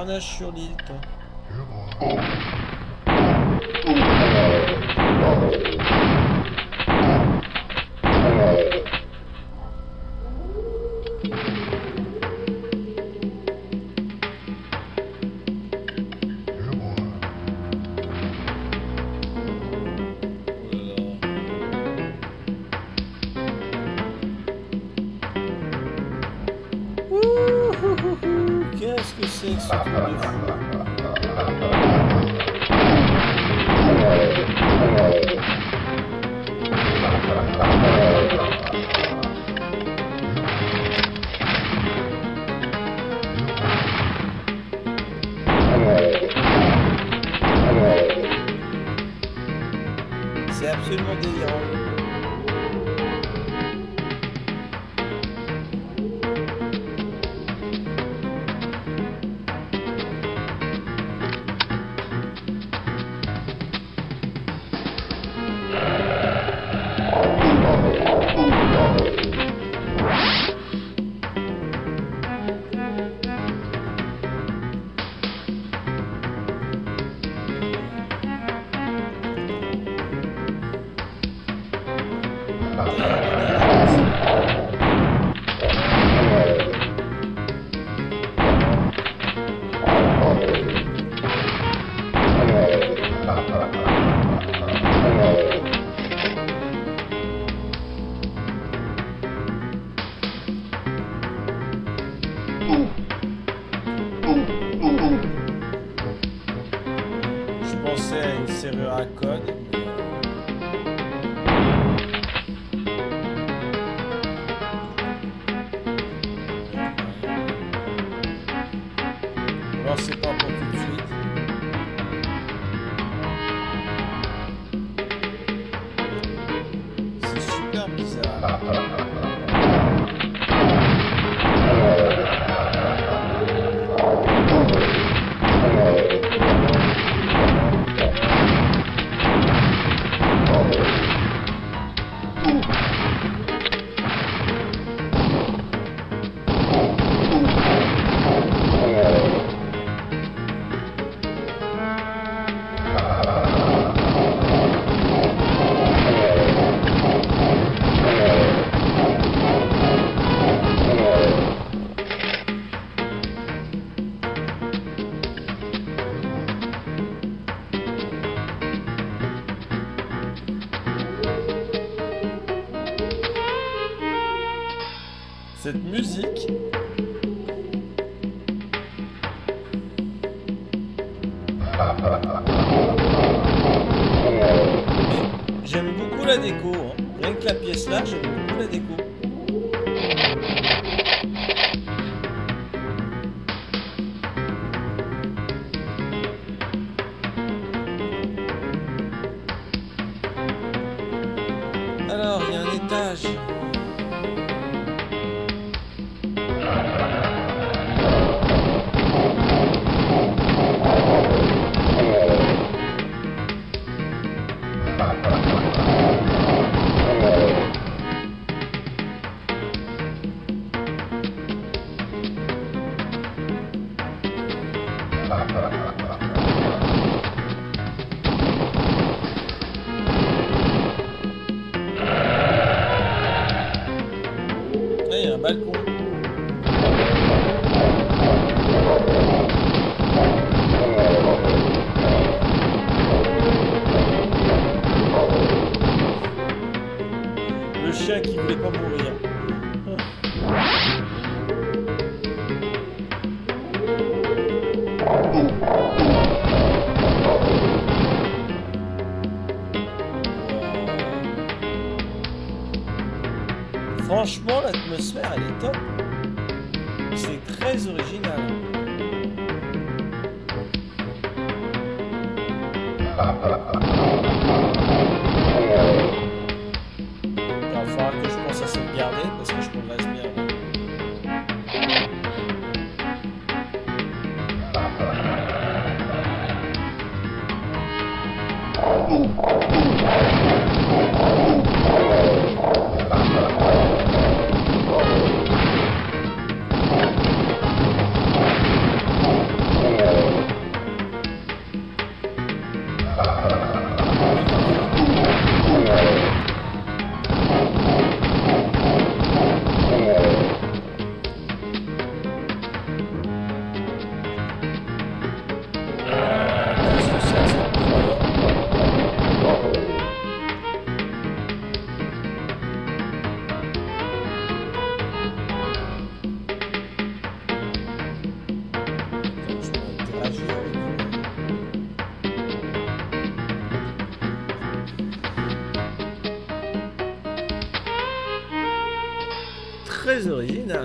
Carnage sur l'île, toi.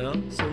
Original, hein.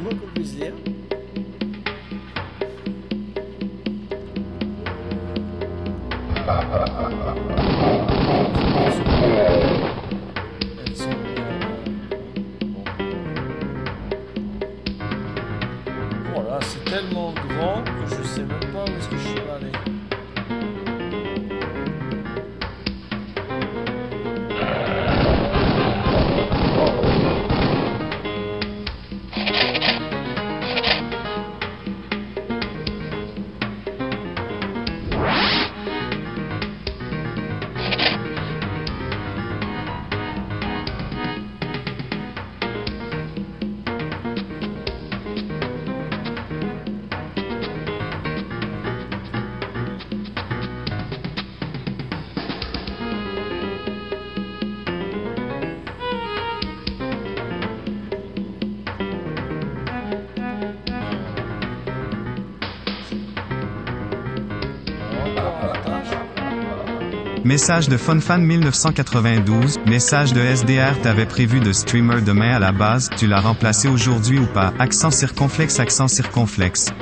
Message de FunFan 1992, message de SDR t'avais prévu de streamer demain à la base, tu l'as remplacé aujourd'hui ou pas, accent circonflexe, accent circonflexe.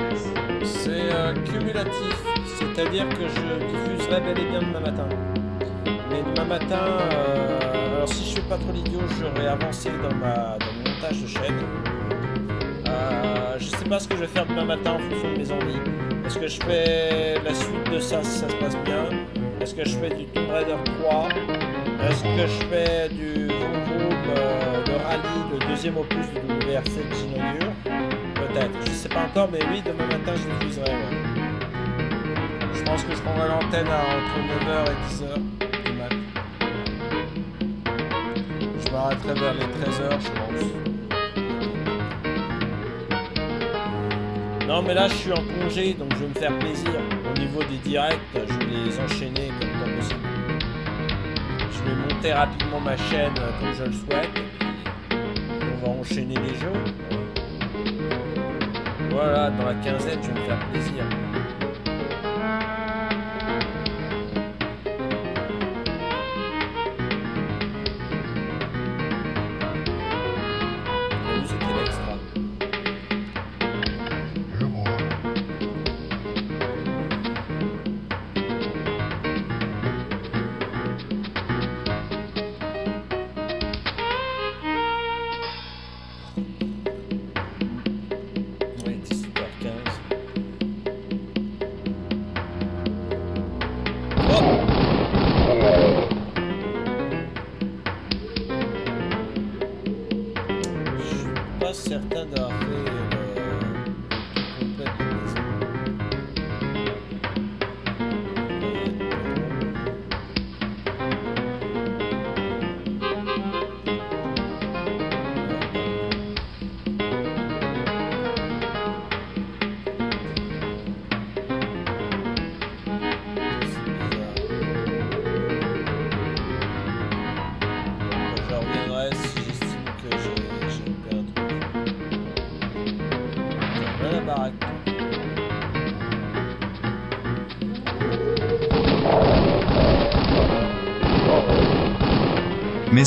C'est euh, cumulatif, c'est-à-dire que je diffuserai bel et bien demain matin. Mais demain matin, euh, alors si je fais pas trop l'idiot, j'aurai avancé dans, ma, mon montage de chaîne. Euh, je sais pas ce que je vais faire demain matin en fonction de mes envies. Est-ce que je fais la suite de ça si ça se passe bien? Que je fais du Tomb Raider 3 Est-ce que je fais du Vroom euh, le rallye, le deuxième opus du WRC de Ginoyure Peut-être, je sais pas encore, mais oui, demain matin je diffuserai. ouais. Je pense que je prendrai l'antenne entre 9h et 10h du mat. Je m'arrêterai vers les 13h, je pense. Non, mais là je suis en congé, donc je vais me faire plaisir. Au niveau des directs, enchaîner comme pas possible. Je vais monter rapidement ma chaîne euh, comme je le souhaite. On va enchaîner les jeux. Voilà, dans la quinzaine, je vais me faire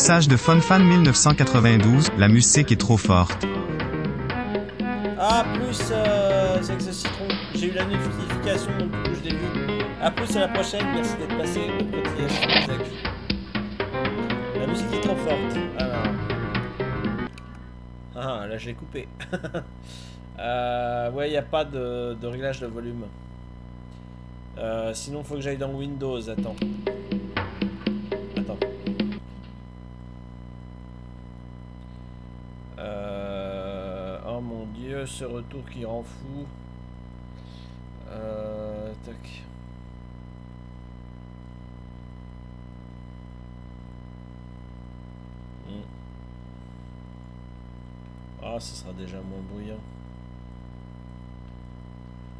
Message de FunFan 1992, la musique est trop forte. Ah, plus euh, Zex the Citron. J'ai eu la notification, donc je l'ai vu. A plus à la prochaine, merci d'être passé. La musique est trop forte. Alors. Ah, là je l'ai coupé. euh, ouais, il n'y a pas de, réglage de volume. Euh, sinon, faut que j'aille dans Windows. Attends. Retour qui rend fou. Euh. Hmm. Ah, ce sera déjà moins bruyant.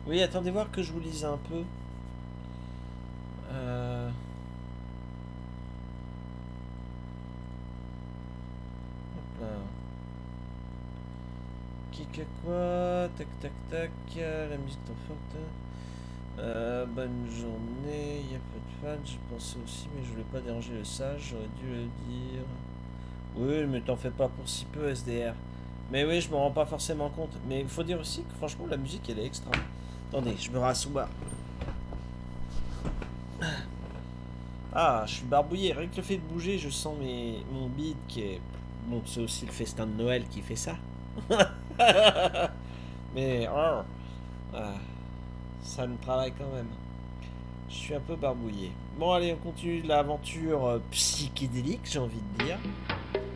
Oui, attendez voir que je vous lise un peu. Euh... Hop là. Qui que quoi Tac tac tac. La musique trop forte. Euh, bonne journée. Il y a pas de fans. Je pensais aussi, mais je voulais pas déranger le sage. J'aurais dû le dire. Oui, mais t'en fais pas pour si peu, SDR. Mais oui, je me rends pas forcément compte. Mais il faut dire aussi que franchement, la musique, elle est extra. Attendez, je me rassois. Ah, je suis barbouillé. Rien que le fait de bouger, je sens mes... mon bide qui est... Bon, c'est aussi le festin de Noël qui fait ça. Mais... oh, ah, ça me travaille quand même. Je suis un peu barbouillé. Bon, allez, on continue l'aventure euh, psychédélique, j'ai envie de dire.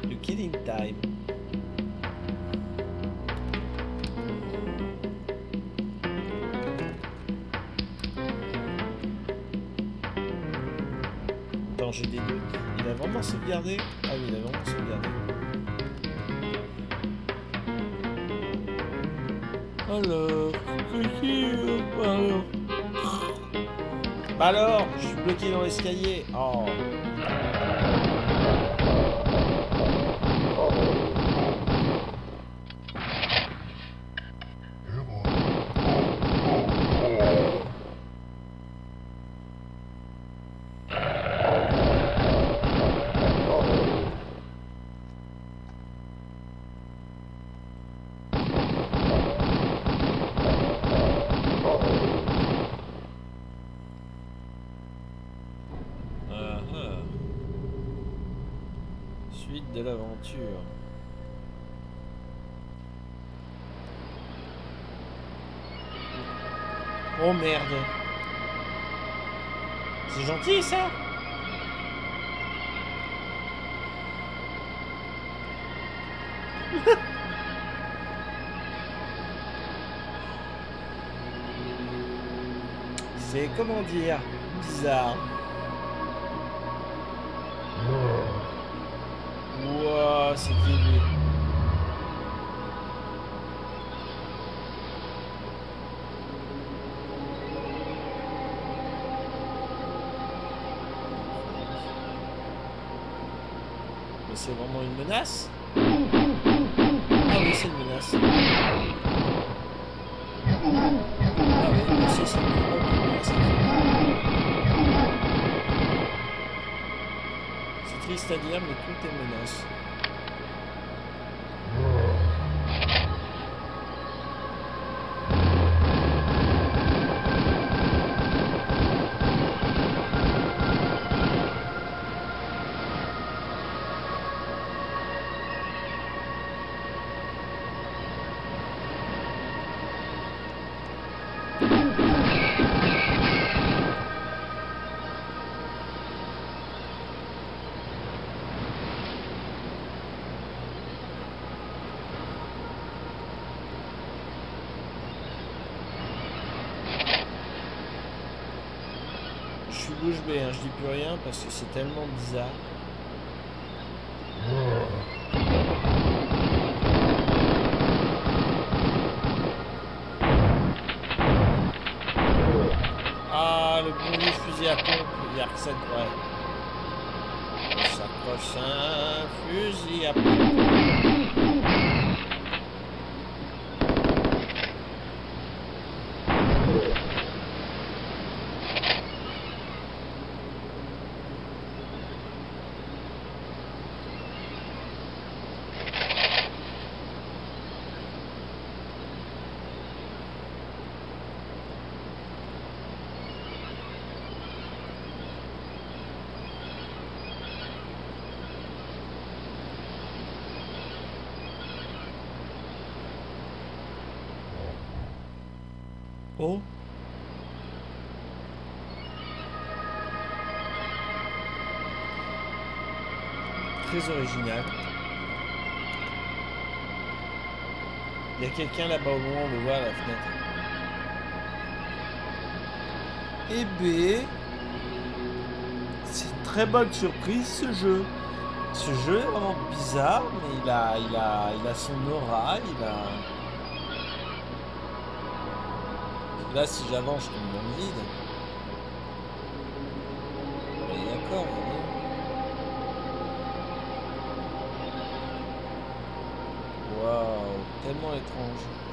Le Killing Time. Attends, j'ai des doutes. Il a vraiment sauvegardé? Ah oui, il a vraiment sauvegardé. Alors. Bah alors, je suis bloqué dans l'escalier. Oh. Comment dire bizarre. Ouah, c'est Mais c'est vraiment une menace? Hein, je dis plus rien parce que c'est tellement bizarre. Ah, le bon fusil à pompe, il y a que ça de. On s'accroche un fusil à pompe. Oh Original. Il y a quelqu'un là-bas au moment, on le voit à la fenêtre. Eh ben, c'est une très bonne surprise ce jeu. Ce jeu est vraiment bizarre, mais il a, il a, il a son aura, il a. Là, si j'avance, je tombe dans le vide. Tellement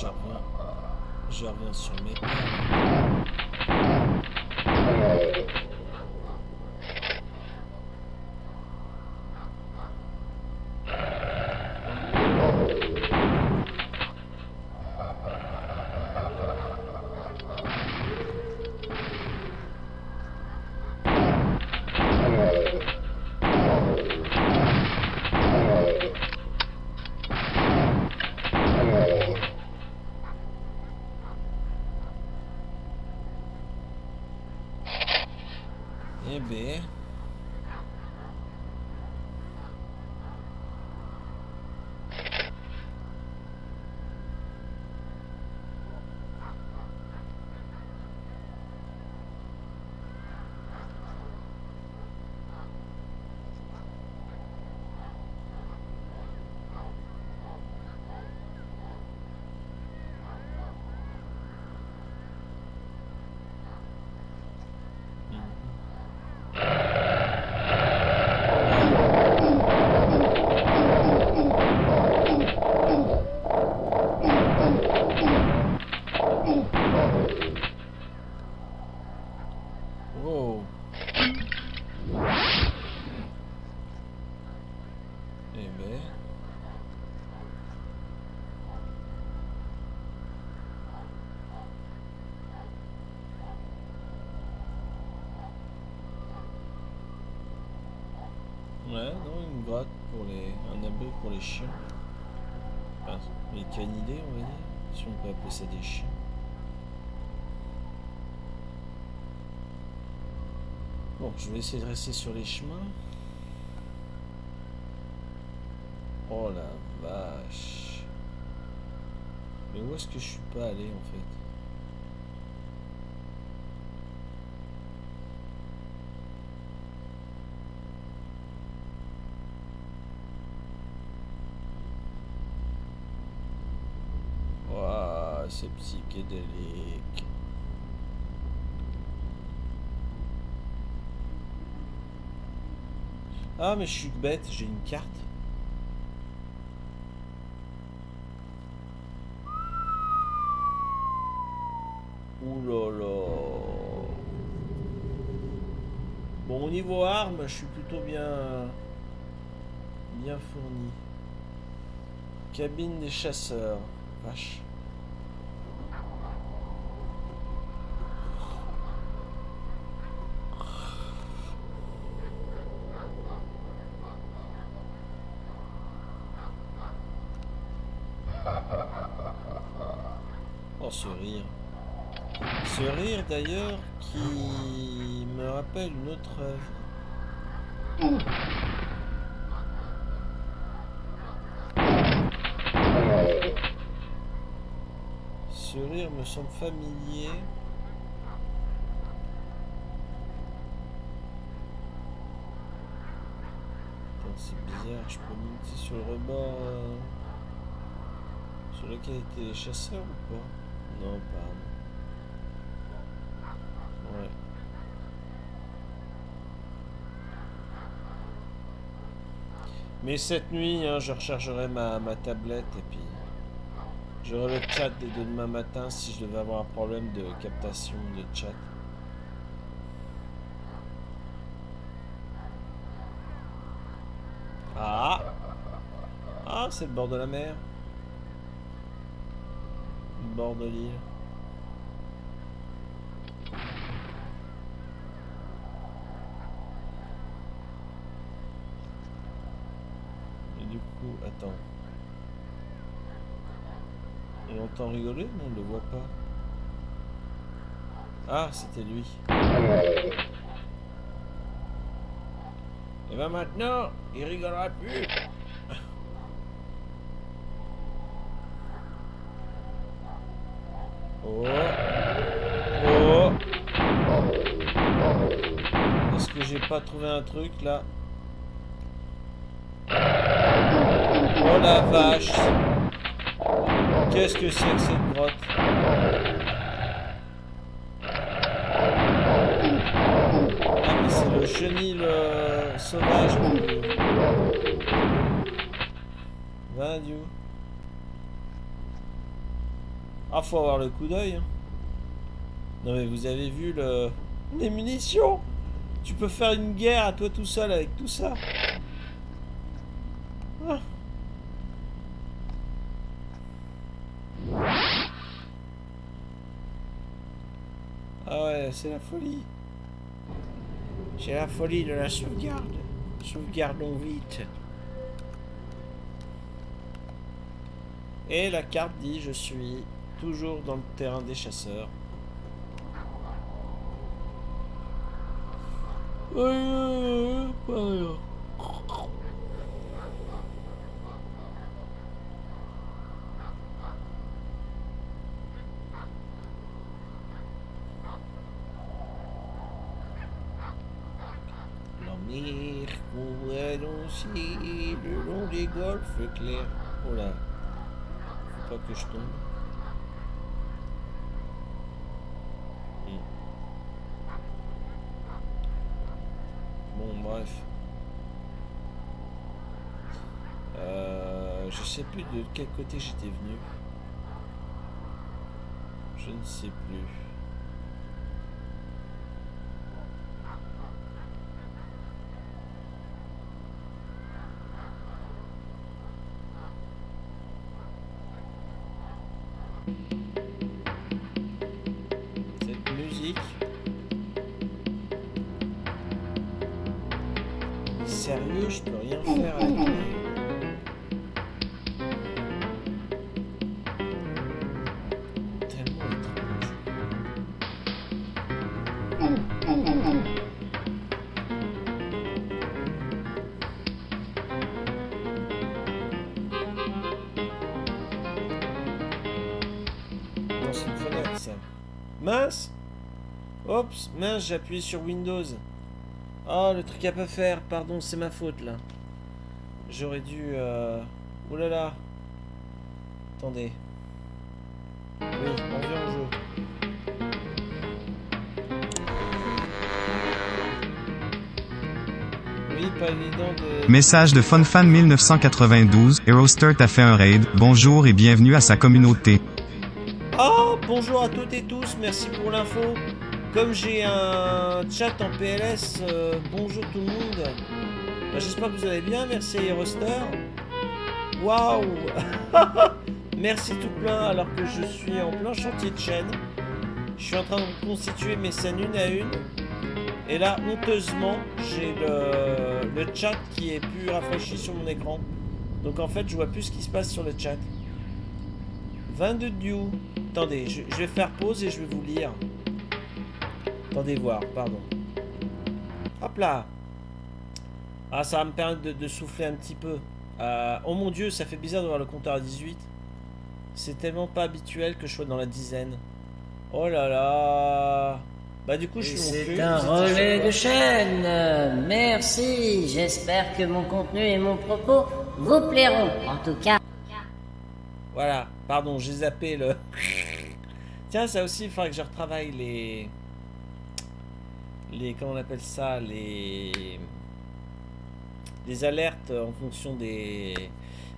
là je sur mes. Eh ben. Wow. Ouais, non, une grotte pour les. un abri pour les chiens. Enfin, les canidés, on va dire. Si on peut appeler ça des chiens. Bon, je vais essayer de rester sur les chemins. Oh la vache. Mais où est-ce que je suis pas allé en fait? C'est psychédélique. Ah, mais je suis bête, j'ai une carte. Ouh là là. Bon, au armes, je suis plutôt bien... bien fourni. Cabine des chasseurs. Vache. Oh, ce rire. Ce rire d'ailleurs qui me rappelle une autre œuvre. Ce rire me semble familier. Attends, c'est bizarre, je peux monter sur le rebord euh, sur lequel étaient les chasseurs ou pas? Non, pardon. Ouais. Mais cette nuit, hein, je rechargerai ma, ma tablette et puis j'aurai le chat dès demain matin si je devais avoir un problème de captation de chat. Ah Ah, c'est le bord de la mer. Le bord de l'île. Et du coup, attends. Et on entend rigoler Non, on le voit pas. Ah, c'était lui. Et ben maintenant, il rigolera plus. Oh. Oh. Est-ce que j'ai pas trouvé un truc là? Oh la vache Qu'est-ce que c'est que cette grotte? Ah mais c'est le chenil euh, sauvage. Va Dieu. Ah faut avoir le coup d'œil. hein. Non mais vous avez vu le... Les munitions? Tu peux faire une guerre à toi tout seul avec tout ça. Ah. Ah ouais, c'est la folie. C'est la folie de la sauvegarde. Sauvegardons vite. Et la carte dit je suis toujours dans le terrain des chasseurs mer courait aussi le long golfes clairs. Oh là, faut pas que je tombe. Bon, bref. Euh, je sais plus de quel côté j'étais venu. Je ne sais plus. Mince, j'ai appuyé sur Windows. Oh, le truc à pas faire, pardon, c'est ma faute, là. J'aurais dû... Euh... Oh là là. Attendez. Oui, on revient au jeu. Oui, pas évident de... Message de FunFan 1992, Aerostart a fait un raid, bonjour et bienvenue à sa communauté. Oh, bonjour à toutes et tous, merci pour l'info. Comme j'ai un chat en PLS, euh, bonjour tout le monde. Bah, J'espère que vous allez bien, merci Aeroster. Waouh Merci tout plein alors que je suis en plein chantier de chaîne. Je suis en train de constituer mes scènes une à une. Et là, honteusement, j'ai le, chat qui est plus rafraîchi sur mon écran. Donc en fait, je vois plus ce qui se passe sur le chat. 22 Dew. Attendez, je vais faire pause et je vais vous lire. Attendez voir, pardon. Hop là. Ah, ça va me permettre de, de souffler un petit peu. Euh, oh mon dieu, ça fait bizarre de voir le compteur à 18. C'est tellement pas habituel que je sois dans la dizaine. Oh là là. Bah du coup, je suis C'est un relais de chaîne. Merci. J'espère que mon contenu et mon propos vous plairont. En tout cas. Voilà, pardon, j'ai zappé le... Tiens, ça aussi, il faudrait que je retravaille les... Les... Comment on appelle ça Les... des alertes en fonction des,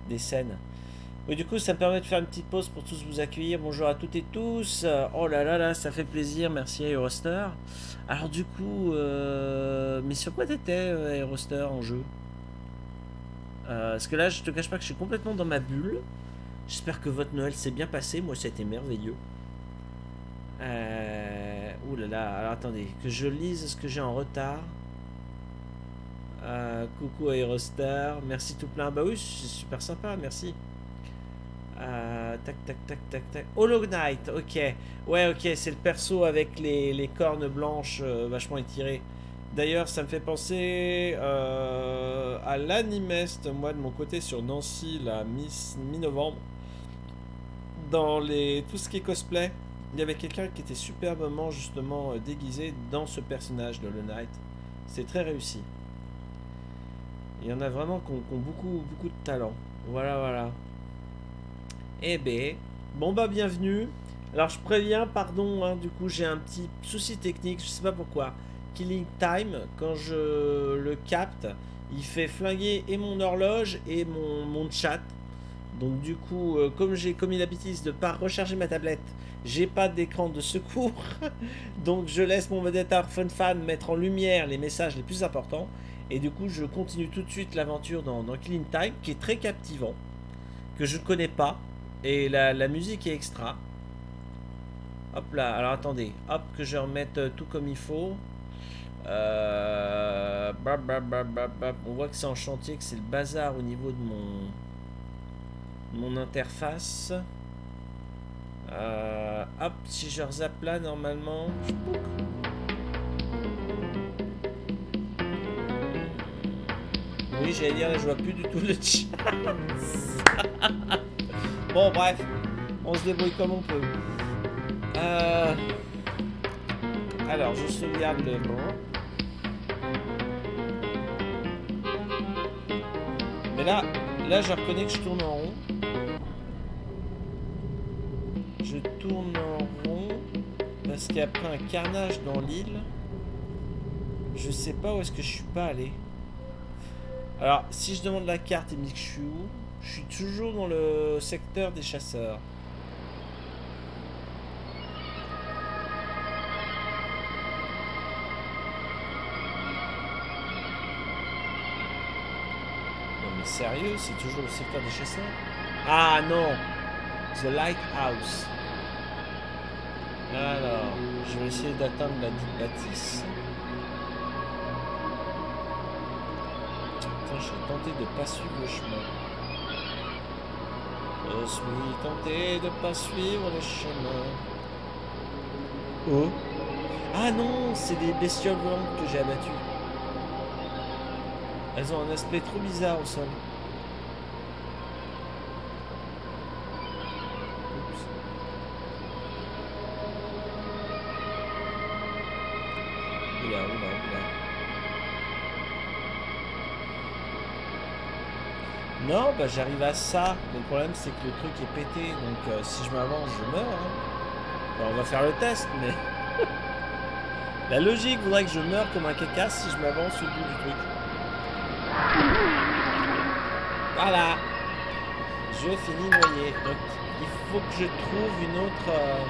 des scènes. Oui, du coup, ça me permet de faire une petite pause pour tous vous accueillir. Bonjour à toutes et tous. Oh là là là, ça fait plaisir. Merci Aeroster. Alors du coup, euh, mais sur quoi t'étais, euh, Aeroster, en jeu? Euh, Parce que là, je te cache pas que je suis complètement dans ma bulle. J'espère que votre Noël s'est bien passé. Moi, ça a été merveilleux. Euh... Ouh là là, alors attendez, que je lise ce que j'ai en retard. Euh, coucou Aerostar, merci tout plein. Bah oui, c'est super sympa, merci. Euh, tac, tac, tac, tac, tac. Hollow Knight, ok. Ouais, ok, c'est le perso avec les, cornes blanches euh, vachement étirées. D'ailleurs, ça me fait penser euh, à l'Animest, moi de mon côté, sur Nancy, la mi- mi-novembre. Dans les, tout ce qui est cosplay, il y avait quelqu'un qui était superbement justement euh, déguisé dans ce personnage de Hollow Knight. C'est très réussi. Il y en a vraiment qui ont, beaucoup, beaucoup de talent. Voilà, voilà. Eh ben, bon bah bienvenue. Alors je préviens, pardon, hein, du coup j'ai un petit souci technique, je sais pas pourquoi. Killing Time, quand je le capte, il fait flinguer et mon horloge et mon, chat. Donc du coup, euh, comme j'ai commis la bêtise de pas recharger ma tablette, j'ai pas d'écran de secours. Donc je laisse mon modérateur FunFan mettre en lumière les messages les plus importants. Et du coup, je continue tout de suite l'aventure dans, dans Killing Time, qui est très captivant, que je ne connais pas. Et la, musique est extra. Hop là, alors attendez, hop, que je remette euh, tout comme il faut. Euh. On voit que c'est en chantier, que c'est le bazar au niveau de mon, mon interface. Euh, hop, si je rezappe là, normalement. Oui, j'allais dire, je vois plus du tout le chat. bon, bref, on se débrouille comme on peut. Euh... Alors, je sauvegarde le bon. Mais là, là, je reconnais que je tourne en rond. Je tourne en rond parce qu'après un carnage dans l'île, je sais pas où est-ce que je suis pas allé. Alors, si je demande la carte, il me dit que je suis où? Je suis toujours dans le secteur des chasseurs. Mais sérieux, c'est toujours le secteur des chasseurs? Ah non The Lighthouse. Alors, je vais essayer d'atteindre la dite bâtisse. Putain, je suis tenté de pas suivre le chemin. Je suis tenté de pas suivre le chemin. Oh Ah non, c'est des bestioles volantes que j'ai abattues. Elles ont un aspect trop bizarre au sol. Bah j'arrive à ça. Mais le problème c'est que le truc est pété. Donc euh, si je m'avance, je meurs. hein. On va faire le test, mais... La logique voudrait que je meure comme un caca si je m'avance au bout du truc. Voilà. Je finis noyé. Donc il faut que je trouve une autre... euh,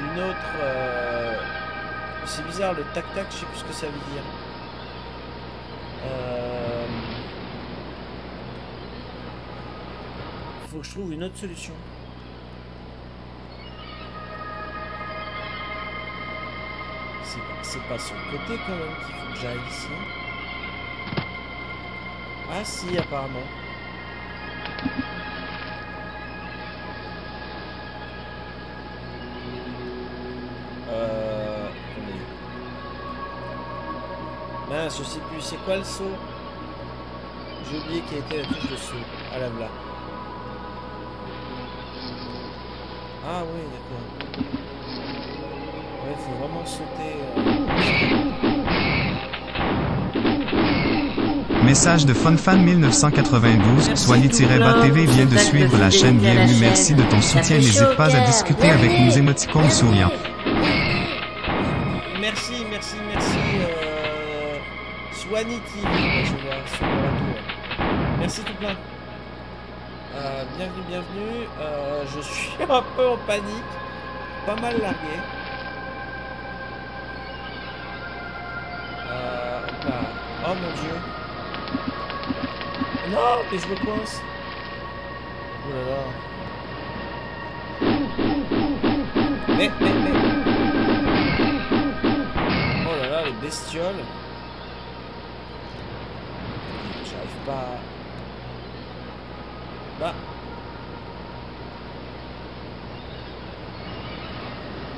Une autre... euh, C'est bizarre le tac-tac, je sais plus ce que ça veut dire. Euh... Faut je trouve une autre solution. C'est pas, sur le côté quand même qu'il faut que j'aille ici. Ah si, apparemment. Euh... Mince, je sais plus. C'est quoi le saut? J'ai oublié quelle était la touche de saut. Ah là là. Ah oui, d'accord. Ouais, il faut vraiment sauter. euh. Message de FunFan 1992, Swally-Bas TV vient de suivre la chaîne Bienvenue, merci de ton soutien, n'hésite pas à discuter avec nous émoticônes souriants. Merci, merci, merci. Euh... Swanee TV, je vois, sur le retour. Merci tout plein. Bienvenue. Euh, je suis un peu en panique. Pas mal largué. Euh, là. Oh mon dieu. Non, mais je me coince. Oh là là. Mais, mais, mais. Oh là là, les bestioles. J'arrive pas à... Bah.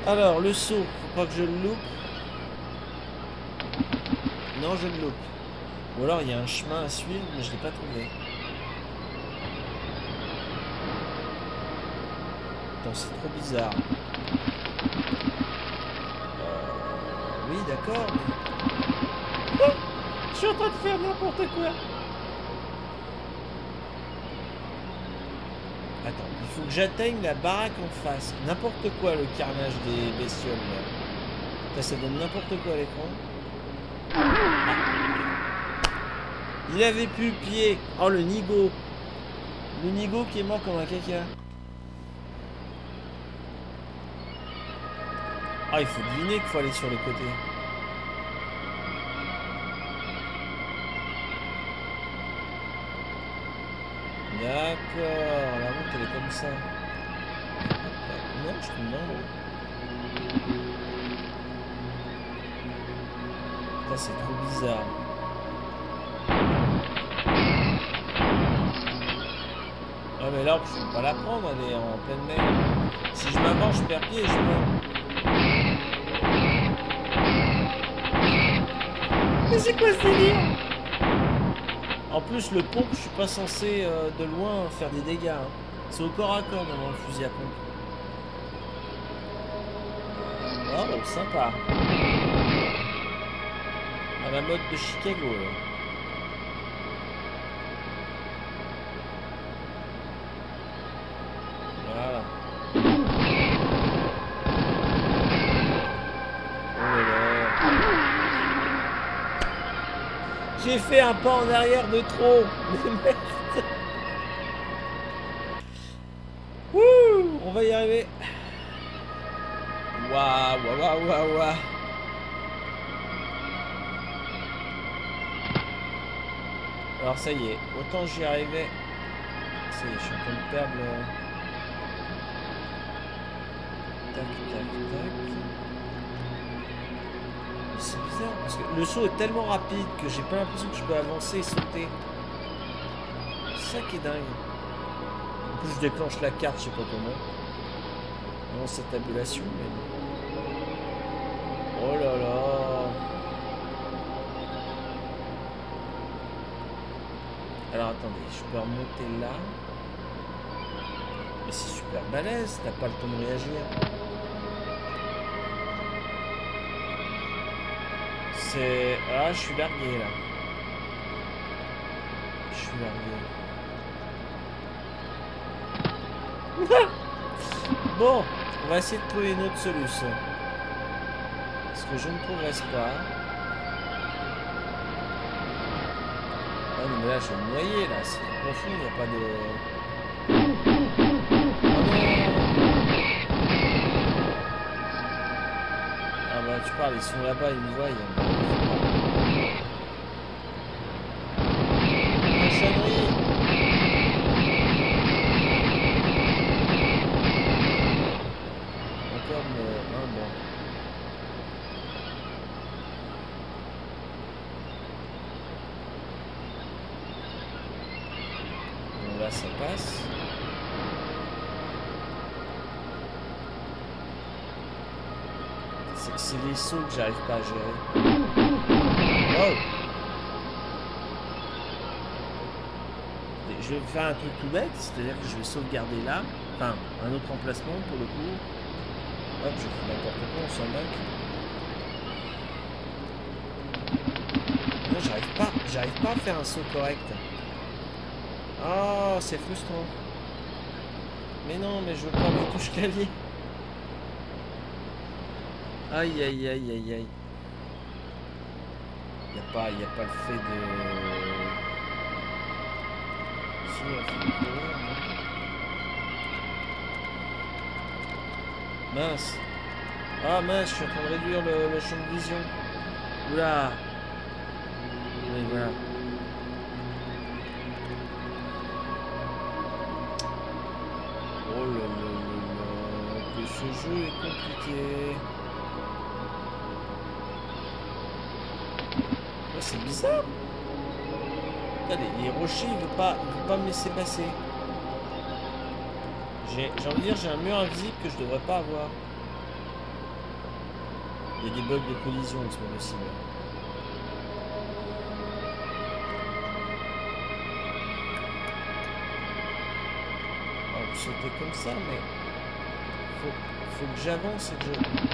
Alors, le saut, faut pas que je le loupe. Non, je le loupe. Ou alors, il y a un chemin à suivre, mais je l'ai pas trouvé. Attends, c'est trop bizarre. Euh, Oui, d'accord, mais... Oh je suis en train de faire n'importe quoi. Attends, il faut que j'atteigne la baraque en face. N'importe quoi, le carnage des bestioles, là. Ça, ça donne n'importe quoi à l'écran. Il avait plus pied. Oh, le nigo. Le nigo qui est mort comme un caca. Ah, il faut deviner qu'il faut aller sur le côté. D'accord, elle est comme ça. Non, je trouve non. Ça c'est trop bizarre. Ah mais là je peux pas la prendre, elle est en pleine mer. Si je m'avance, je perds pied, je meurs. Mais c'est quoi ce délire? En plus, le pompe, je suis pas censé euh, de loin faire des dégâts. hein. C'est au corps à corps dans le fusil à pompe. Oh, sympa. À la mode de Chicago. là. Voilà. Oh là là. J'ai fait un pas en arrière de trop. y arriver. Waouh, waouh, waouh, waouh. Alors ça y est, autant j'y arrivais. Ça y est, je suis en train de perdre le... Tac, tac, tac. C'est bizarre parce que le saut est tellement rapide que j'ai pas l'impression que je peux avancer et sauter. Ça qui est dingue. En plus je déclenche la carte, je sais pas comment. Cette tabulation, mais... Oh là là Alors attendez, je peux remonter là. Mais c'est super balèze, t'as pas le temps de réagir. C'est... Ah, je suis largué là. Je suis largué. bon, on va essayer de trouver une autre solution. Parce que je ne progresse pas. Ah non, mais là, je vais me noyer, là. C'est profond, il n'y a pas de... Ah bah, tu parles, ils sont là-bas, ils me voient. il y a- Cochonnerie Encore me... Ah bon. Bon, là, ça passe. Que j'arrive pas à gérer. Oh Je vais faire un truc tout bête, c'est-à-dire que je vais sauvegarder là. Enfin, un autre emplacement pour le coup. Hop, je fais n'importe quoi, on s'en moque. Non, j'arrive pas, j'arrive pas à faire un saut correct. Oh, c'est frustrant. Mais non, mais je veux pas les touches clavier. Aïe, aïe, aïe, aïe, aïe. Il n'y a, pas- y a pas le fait de... Si, il y a le fait de Mince. Ah mince, je suis en train de réduire le, le champ de vision. Oula. Oui, voilà. Oh là là là là, que ce jeu est compliqué. Les rochers, il veut pas, pas me laisser passer. J'ai envie de dire, j'ai un mur invisible que je devrais pas avoir. Il y a des bugs de collision, c'est pas possible. On peut sauter comme ça, mais faut, faut que j'avance et que je...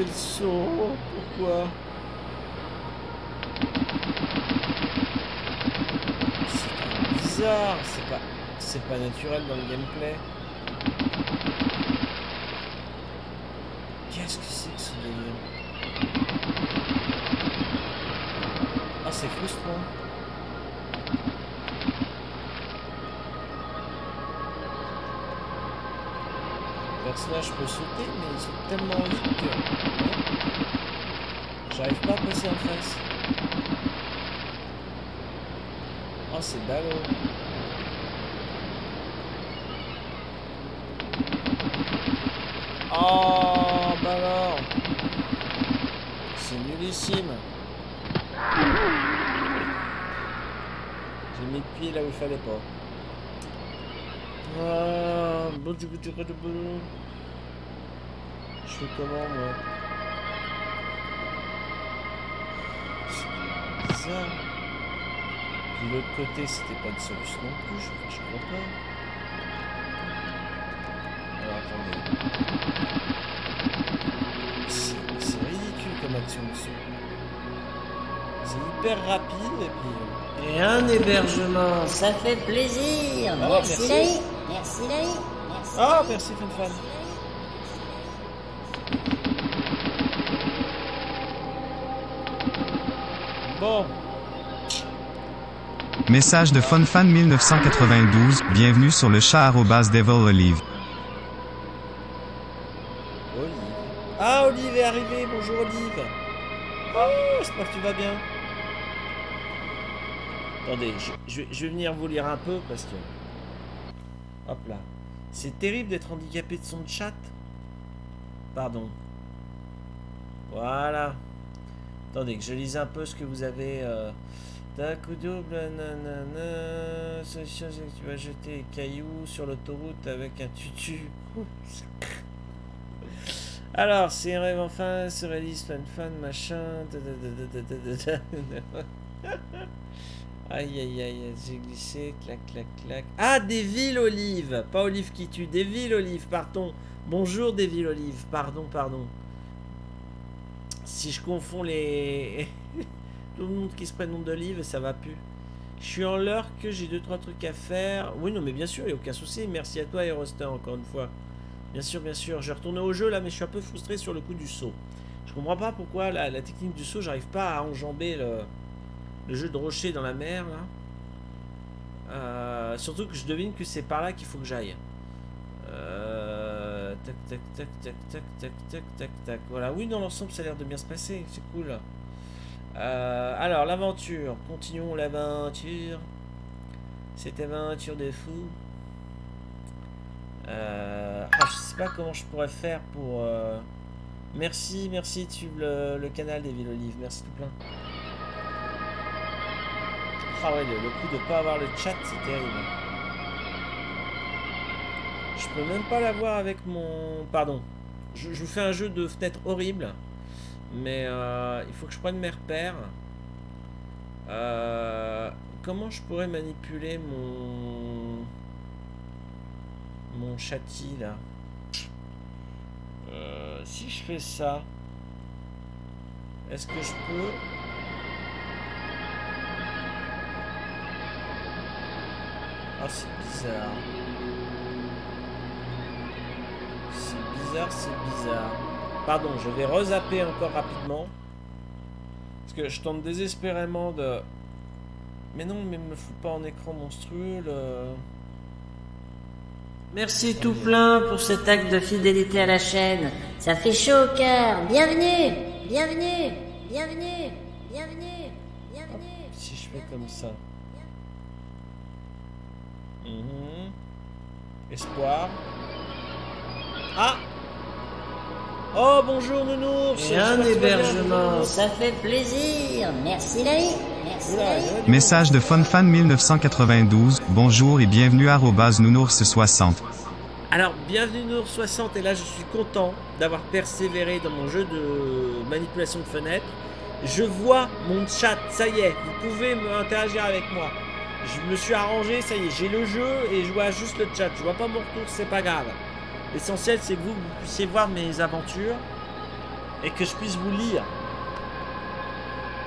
le saut. Pourquoi? C'est bizarre. C'est pas, c'est pas naturel dans le gameplay. Qu'est-ce que c'est que ce délire? Ah, c'est frustrant. Personnage peut sauter, mais ils sont tellement vite que... J'arrive pas à Oh, c'est ballot. Oh, bah alors. C'est nullissime. J'ai mis le pied là où il fallait pas. Ah, bon, du coup, du coup, du coup. Je fais comment, moi? L'autre côté, c'était pas une solution non plus, je, je crois pas. Alors, attendez. C'est ridicule comme action. C'est hyper rapide et puis... Et un hébergement, ça fait plaisir. Ah, merci, merci. Laï. Merci, Laï. Merci. Ah, merci FanFan. Message de FunFan 1992, bienvenue sur le chat Devil Olive. Olive. Ah, Olive est arrivée. Bonjour, Olive. Oh, j'espère que tu vas bien. Attendez, je, je vais- je vais venir vous lire un peu parce que... Hop là. C'est terrible d'être handicapé de son chat. Pardon. Voilà. Attendez, que je lise un peu ce que vous avez... Euh... D'un coup double, nanana, solution, c'est que tu vas jeter les cailloux sur l'autoroute avec un tutu. Alors, c'est un rêve enfin, machin. da, da, da, da, da. Aïe aïe aïe, j'ai glissé, clac clac clac. Ah, des villes olives, pas olive qui tue, des villes olives, pardon. Bonjour des villes olives, pardon, pardon. Si je confonds les. Tout le monde qui se prénomme d'olive, ça va plus. Je suis en l'heure que j'ai deux trois trucs à faire. Oui, non, mais bien sûr, il n'y a aucun souci. Merci à toi, Aerostar, encore une fois. Bien sûr, bien sûr. Je vais retourner au jeu là, mais je suis un peu frustré sur le coup du saut. Je comprends pas pourquoi la, technique du saut, j'arrive pas à enjamber le, le jeu de rocher dans la mer là. Euh, surtout que je devine que c'est par là qu'il faut que j'aille. Euh, tac, tac, tac, tac, tac, tac, tac, tac, tac. Voilà. Oui, dans l'ensemble, ça a l'air de bien se passer. C'est cool. Euh, alors, l'aventure. Continuons l'aventure. Cette aventure de fou. Euh, ah, je sais pas comment je pourrais faire pour. euh, Merci, merci, tu le, canal des villes olives. Merci tout plein. Ah ouais, le, le coup de pas avoir le chat, c'est terrible. Je peux même pas l'avoir avec mon. Pardon. Je, je vous fais un jeu de fenêtre horrible. Mais euh, il faut que je prenne mes repères. Euh, comment je pourrais manipuler mon... Mon châti, là? Euh, Si je fais ça... Est-ce que je peux... Ah, c'est bizarre. C'est bizarre, c'est bizarre. Pardon, je vais rezapper encore rapidement. Parce que je tente désespérément de... Mais non, mais me fous pas en écran monstrueux, le... Merci tout plein pour cet acte de fidélité à la chaîne. Ça fait chaud au cœur. Bienvenue, bienvenue, bienvenue, bienvenue, bienvenue. Si je fais comme ça. Mhm. Espoir. Ah Oh, bonjour Nounours Et un hébergement, Nounours. ça fait plaisir. Merci Laïc, merci dû- Message de FunFan 1992, bonjour et bienvenue à Nounours60. Alors, bienvenue Nours 60 et là je suis content d'avoir persévéré dans mon jeu de manipulation de fenêtres. Je vois mon chat, ça y est, vous pouvez me interagir avec moi. Je me suis arrangé, ça y est, j'ai le jeu et je vois juste le chat. Je vois pas mon retour, c'est pas grave. L'essentiel c'est que vous, puissiez voir mes aventures et que je puisse vous lire.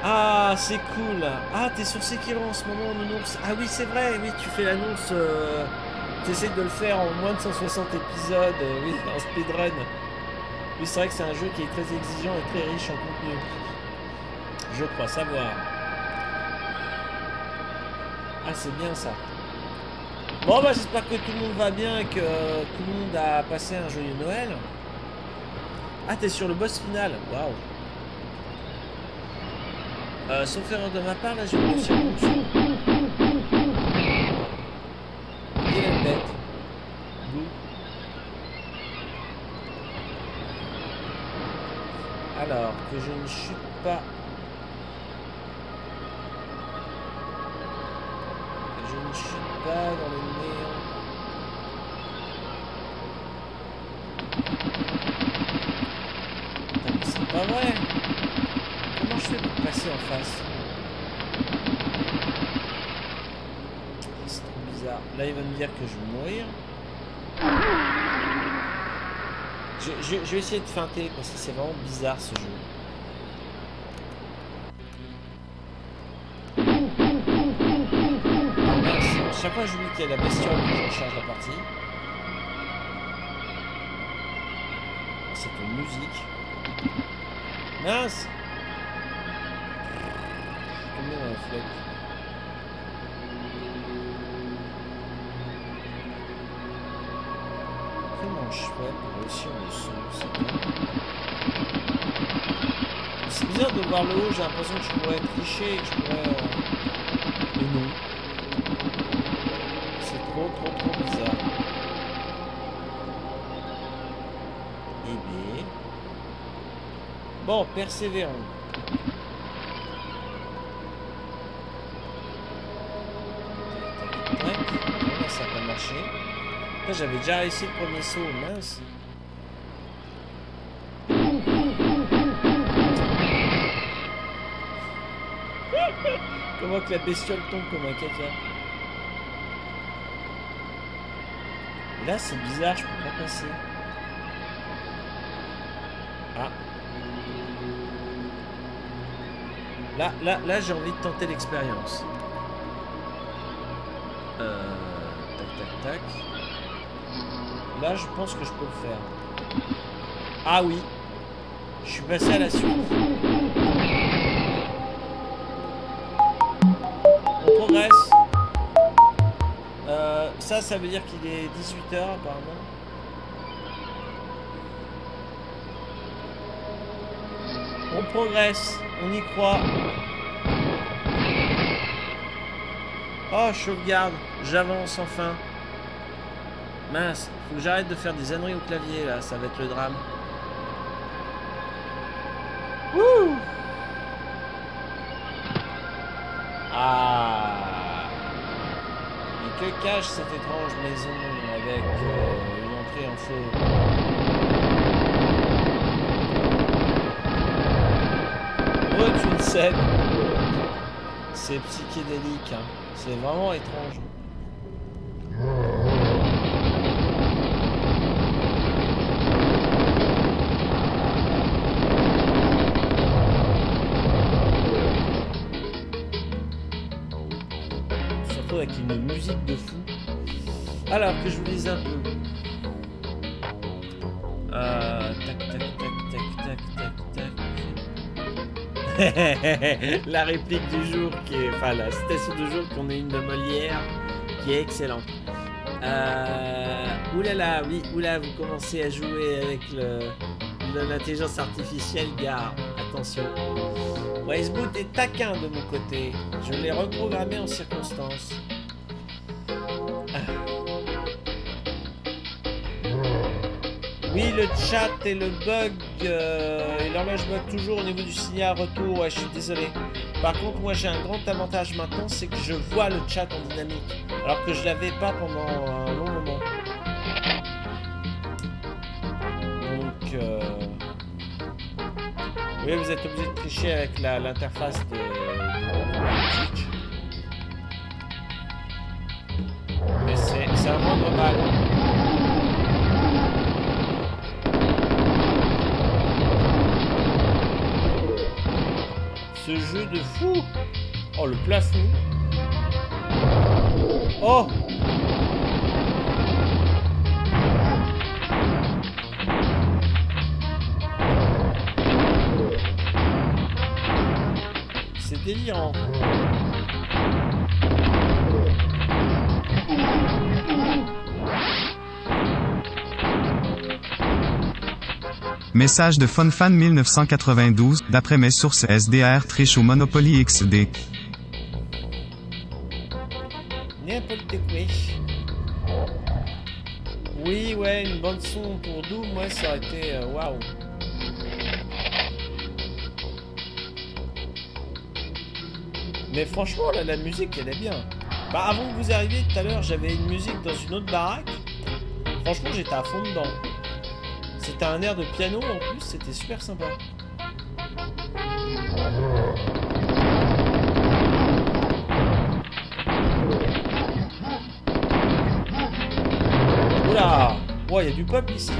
Ah, c'est cool. Ah, t'es sur Sekiro en ce moment, Nounours. Ah oui, c'est vrai, oui, tu fais l'annonce. euh, T'essayes de le faire en moins de 160 épisodes, euh, oui, en speedrun. Oui, c'est vrai que c'est un jeu qui est très exigeant et très riche en contenu. Je crois savoir. Ah, c'est bien ça. Bon, bah, j'espère que tout le monde va bien et que tout le monde a passé un joyeux Noël. Ah, t'es sur le boss final. Waouh. Euh, sauf erreur de ma part, là, je vais est bête. Alors, que je ne chute pas. Ne chute pas dans le néant. C'est pas vrai. Comment je fais pour passer en face? C'est trop bizarre. Là, il va me dire que je vais mourir. Je- je vais essayer de feinter parce que c'est vraiment bizarre ce jeu. Chaque fois que je dis qu'il y a la bestiole, je recharge la partie. C'est une musique. Mince tombé dans la flotte? Comment je fais pour réussir le bien. C'est bizarre de voir le haut, j'ai l'impression que je pourrais tricher et que je pourrais... euh, Mais non. Trop, trop, bizarre. Eh. Bon, persévérons. Ça pas marché. Là, j'avais déjà réussi le premier saut, mince. Comment que la bestiole tombe comme un caca Là, c'est bizarre, je peux pas passer. Ah. Là, là, là, j'ai envie de tenter l'expérience. Euh, tac, tac, tac. Là, je pense que je peux le faire. Ah oui. Je suis passé à la suite. Ça, ça veut dire qu'il est 18h apparemment. On progresse, on y croit. Oh, sauvegarde, j'avance enfin. Mince, faut que j'arrête de faire des âneries au clavier là, ça va être le drame. Wouh Ah que cache cette étrange maison avec euh, une entrée en feu Re, le sais. C'est psychédélique, hein. C'est vraiment étrange. Musique de fou. Alors que je vous dise un peu. Euh, tac, tac, tac, tac, tac, tac, tac. la réplique du jour qui est. Enfin, la citation du jour qu'on est une de Molière qui est excellente. Euh, oulala, oui, oula, vous commencez à jouer avec l'intelligence artificielle, gare. Attention. Wiceboot est taquin de mon côté. Je l'ai reprogrammé en circonstance. Oui, le chat et le bug, euh, et l'horloge bug toujours au niveau du signal retour, ouais, je suis désolé. Par contre, moi j'ai un grand avantage maintenant, c'est que je vois le chat en dynamique, alors que je l'avais pas pendant un long moment. Donc, euh... oui, vous êtes obligé de tricher avec l'interface de, de C'est c'est vraiment normal. Ce jeu de fou Oh, le plafond Oh C'est délirant. Message de FunFan 1992, d'après mes sources SDR triche au Monopoly XD. Oui, ouais, une bande son pour Doom, moi ça aurait été waouh. Mais franchement, là, la musique, elle est bien. Bah, avant que vous arriviez tout à l'heure, j'avais une musique dans une autre baraque. Franchement, j'étais à fond dedans. C'était un air de piano en plus, c'était super sympa. Oula Ouais, il y a du peuple ici.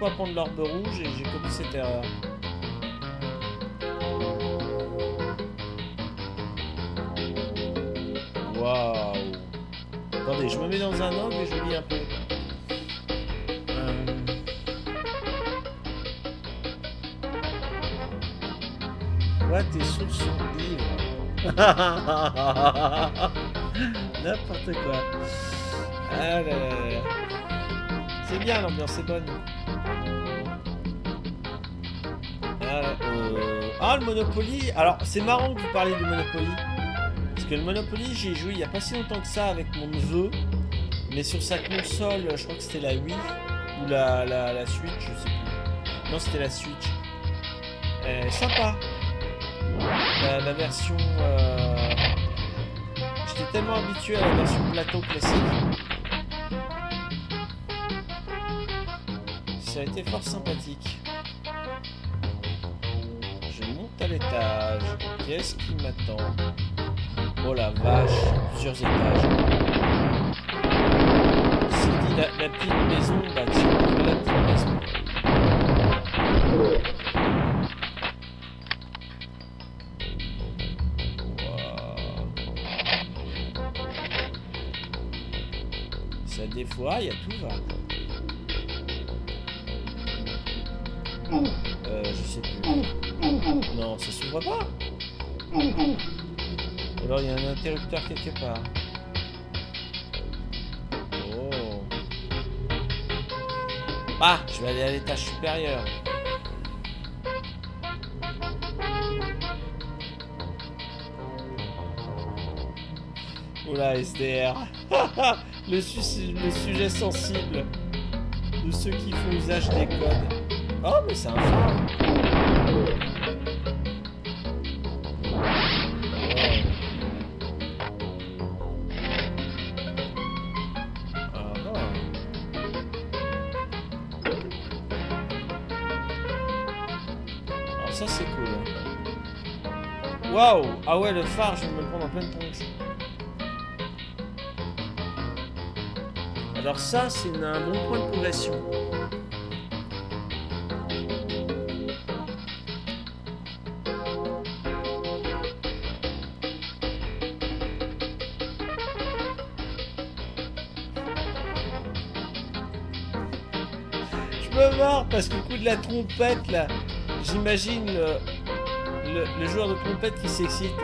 Pas prendre l'orbe rouge et j'ai commis cette erreur. Waouh Attendez, je me mets dans un angle et je lis un peu. Euh, Ouais, tes sources sont libres? N'importe quoi. Ah. C'est bien, l'ambiance est bonne. Ah, le Monopoly. Alors, c'est marrant que vous parliez du Monopoly. Parce que le Monopoly, j'ai joué il n'y a pas si longtemps que ça avec mon neveu. Mais sur sa console, je crois que c'était la Wii. Ou la, la, Switch, je sais plus. Non, c'était la Switch. Sympa. La, la version... euh, J'étais tellement habitué à la version plateau classique. Ça a été fort sympathique. Qu'est-ce qui m'attend? Oh la vache, plusieurs étages. C'est dit la, la petite maison, bah tiens, la petite maison. quelque part. Oh. Ah, je vais aller à l'étage supérieur. Oula, SDR. le, le sujet sensible de ceux qui font usage des codes. Oh, mais c'est un fou. Ah ouais, le phare, je vais me le prendre en pleine tronche. Alors ça, c'est un bon point de progression. Je me marre parce que le coup de la trompette, là, j'imagine... Euh, le, joueur de trompette qui s'excite.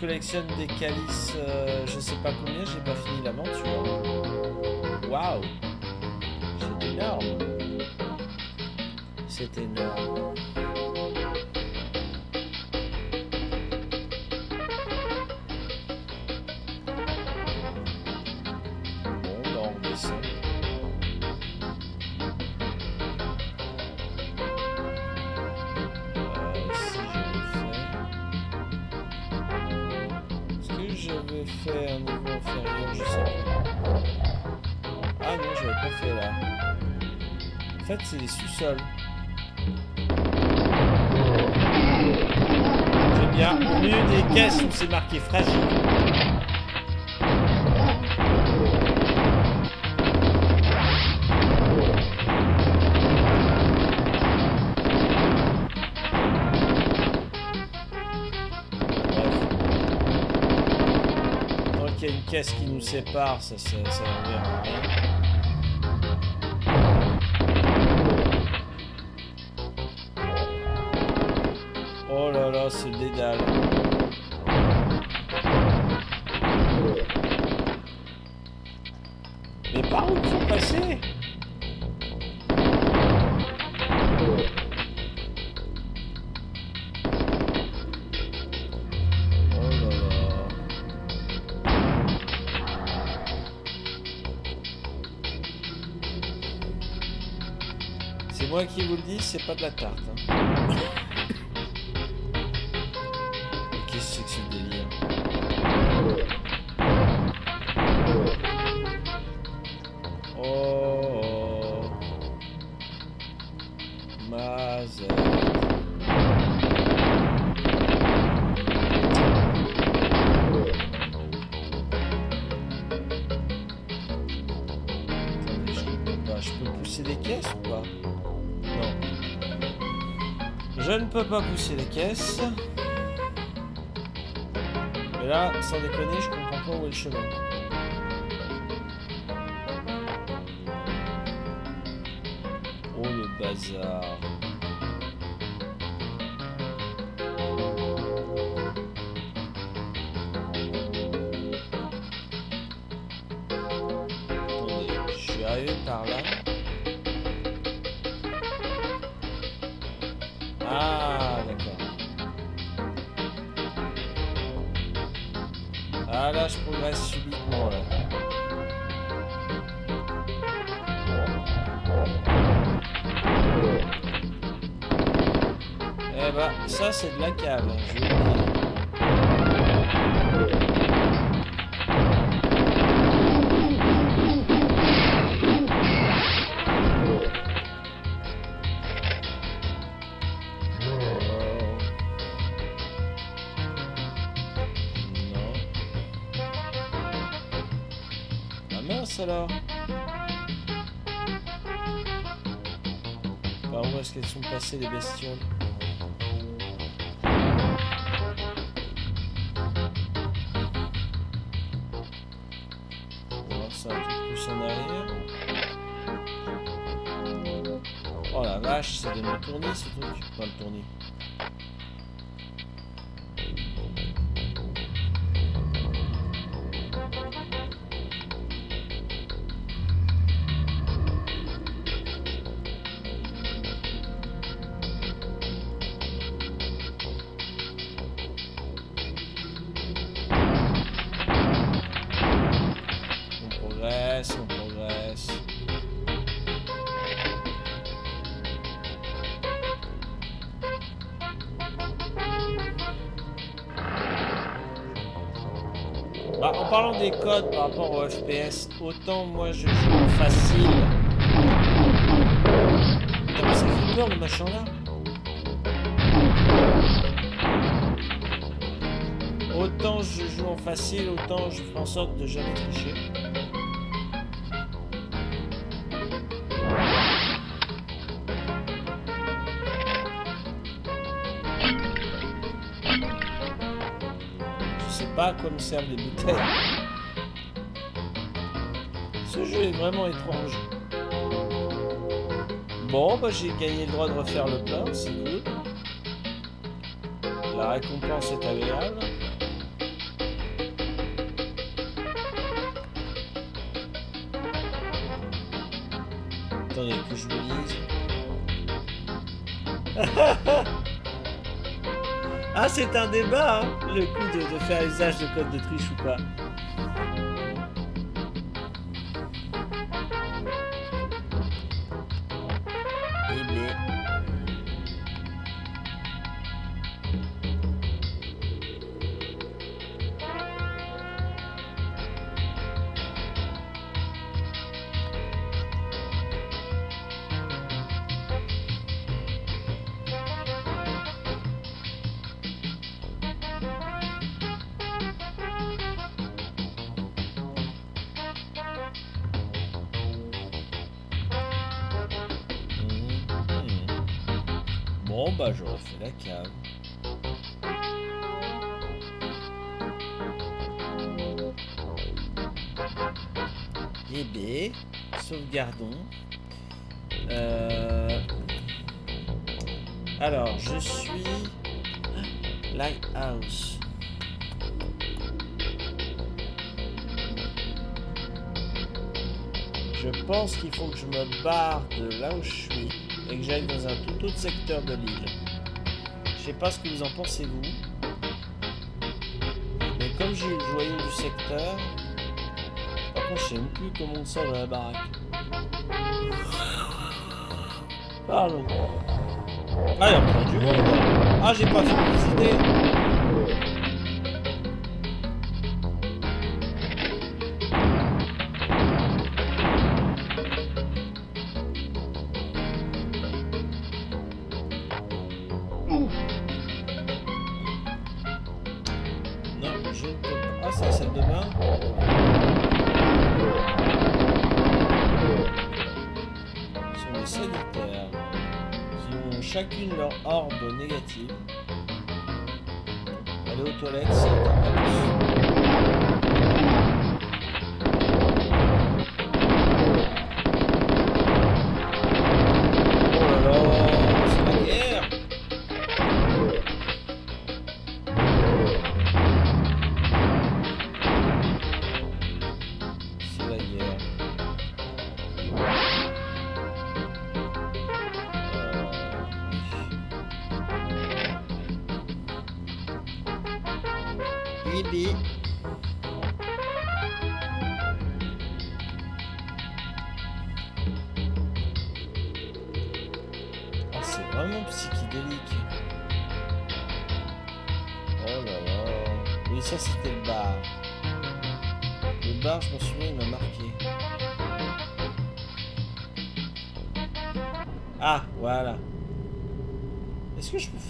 collectionne des calices, euh, je sais pas combien, j'ai pas fini. c'est marqué fraîche. Tant qu'il y a une caisse qui nous sépare, ça, ça, ça rien. c'est pas de la tarte. Les caisses. Mais là, sans déconner, je comprends pas où est le chemin. C'est de la cave, hein, des codes par rapport au FPS, autant moi je joue en facile. Putain, mais ça fait peur le machin là. Autant je joue en facile, autant je fais en sorte de jamais tricher. Je sais pas à quoi me servent les bouteilles. Est vraiment étrange. Bon, bah j'ai gagné le droit de refaire le plein, c'est cool. La récompense est agréable. Attendez que je me lise. ah, c'est un débat, hein, le coup de, de faire usage de code de triche ou pas. Bon, bah, je refais la cave. Eh bien, sauvegardons. Euh... Alors, je suis... Lighthouse. Je pense qu'il faut que je me barre de là où je suis et que j'aille dans un tout autre secteur de l'île. Je sais pas ce que vous en pensez vous. Mais comme j'ai eu le joyau du secteur, par contre je sais même plus comment on sort de la baraque. Pardon. Ah, il y a encore. Ah, j'ai pas fini de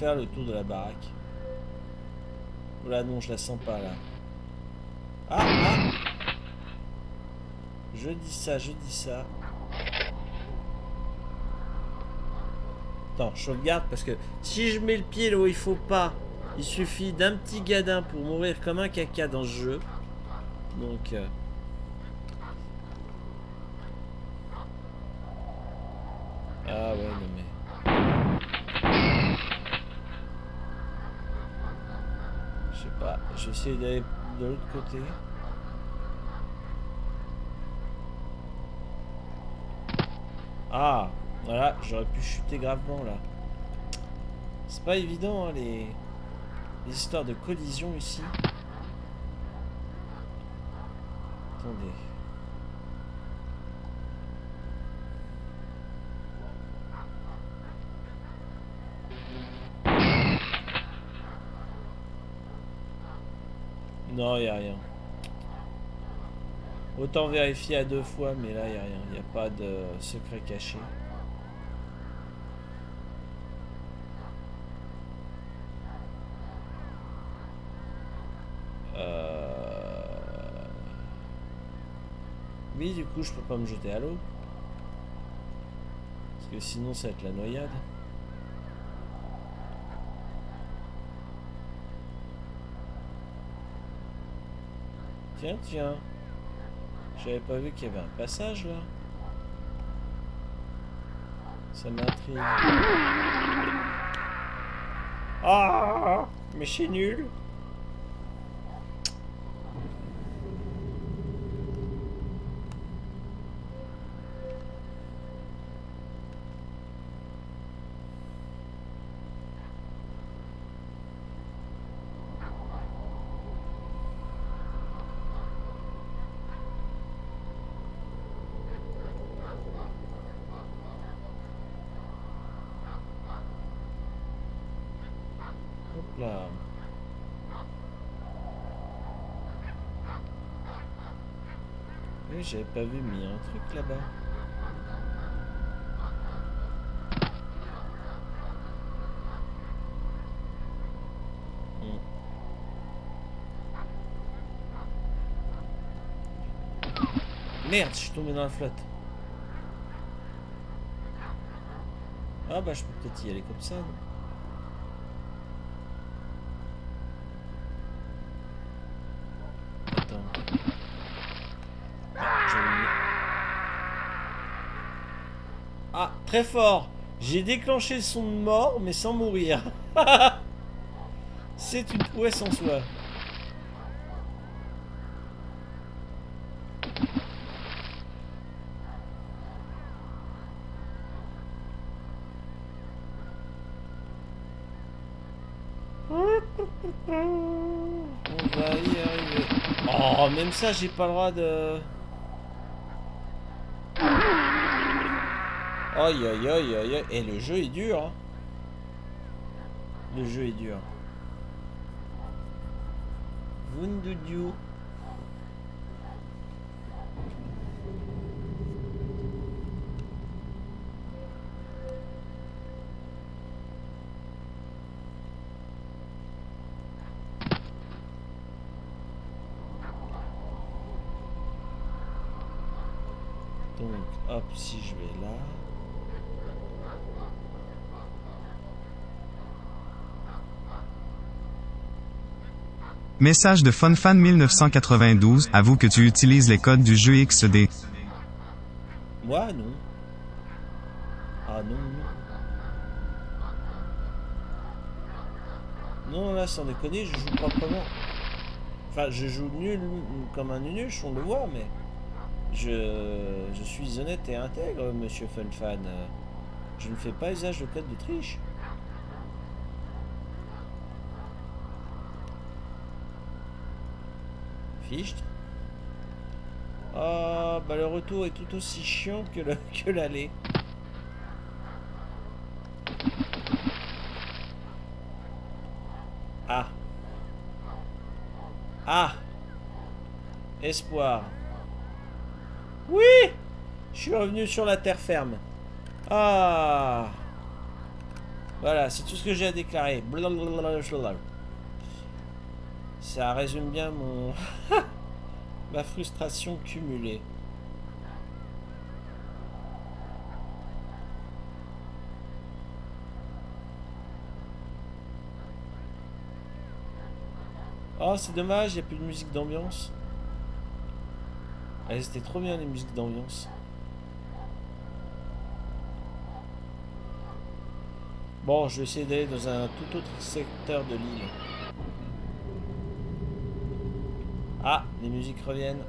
le tour de la baraque Oula, non, je la sens pas là. Ah, ah Je dis ça, je dis ça. Attends, je sauvegarde parce que si je mets le pied là où il faut pas, il suffit d'un petit gadin pour mourir comme un caca dans ce jeu. Donc... euh, Ah ouais, non mais... Je sais pas, je vais d'aller de l'autre côté. Ah Voilà, j'aurais pu chuter gravement là. C'est pas évident hein, les... les histoires de collision ici. Attendez. Non, y a rien. Autant vérifier à deux fois, mais là, y a rien. Y a pas de secret caché. Euh... Oui, du coup, je peux pas me jeter à l'eau. Parce que sinon, ça va être la noyade. Tiens, tiens. J'avais pas vu qu'il y avait un passage là. Ça m'intrigue. Ah Mais c'est nul Hop là. Oui, j'avais pas vu, mais il y a un truc là-bas. Hmm. Merde, je suis tombé dans la flotte. Ah bah je peux peut-être y aller comme ça Attends. Ah, j'avais mis- Ah, très fort J'ai déclenché le son mort, mais sans mourir. C'est une prouesse en soi. On va y arriver. Oh, même ça, j'ai pas le droit de... Aïe aïe aïe aïe aïe. Et le jeu est dur. hein. Le jeu est dur. Vundudiu. Donc, hop, si je vais là. Message de FunFan1992, avoue que tu utilises les codes du jeu XD. Moi, non. Ah non, non. Non, là, sans déconner, je joue proprement. Enfin, je joue nul comme un nunuche, on le voit, mais... Je, je suis honnête et intègre, monsieur Funfan. Je ne fais pas usage de code de triche. Ah, bah le retour est tout aussi chiant que l'aller. Ah. Ah. Espoir. Oui Je suis revenu sur la terre ferme. Ah Voilà, c'est tout ce que j'ai à déclarer. Blablabla. Ça résume bien mon... ma frustration cumulée. Oh, c'est dommage, il n'y a plus de musique d'ambiance. Elles étaient trop bien les musiques d'ambiance. Bon, je vais essayer d'aller dans un tout autre secteur de l'île. Ah, les musiques reviennent.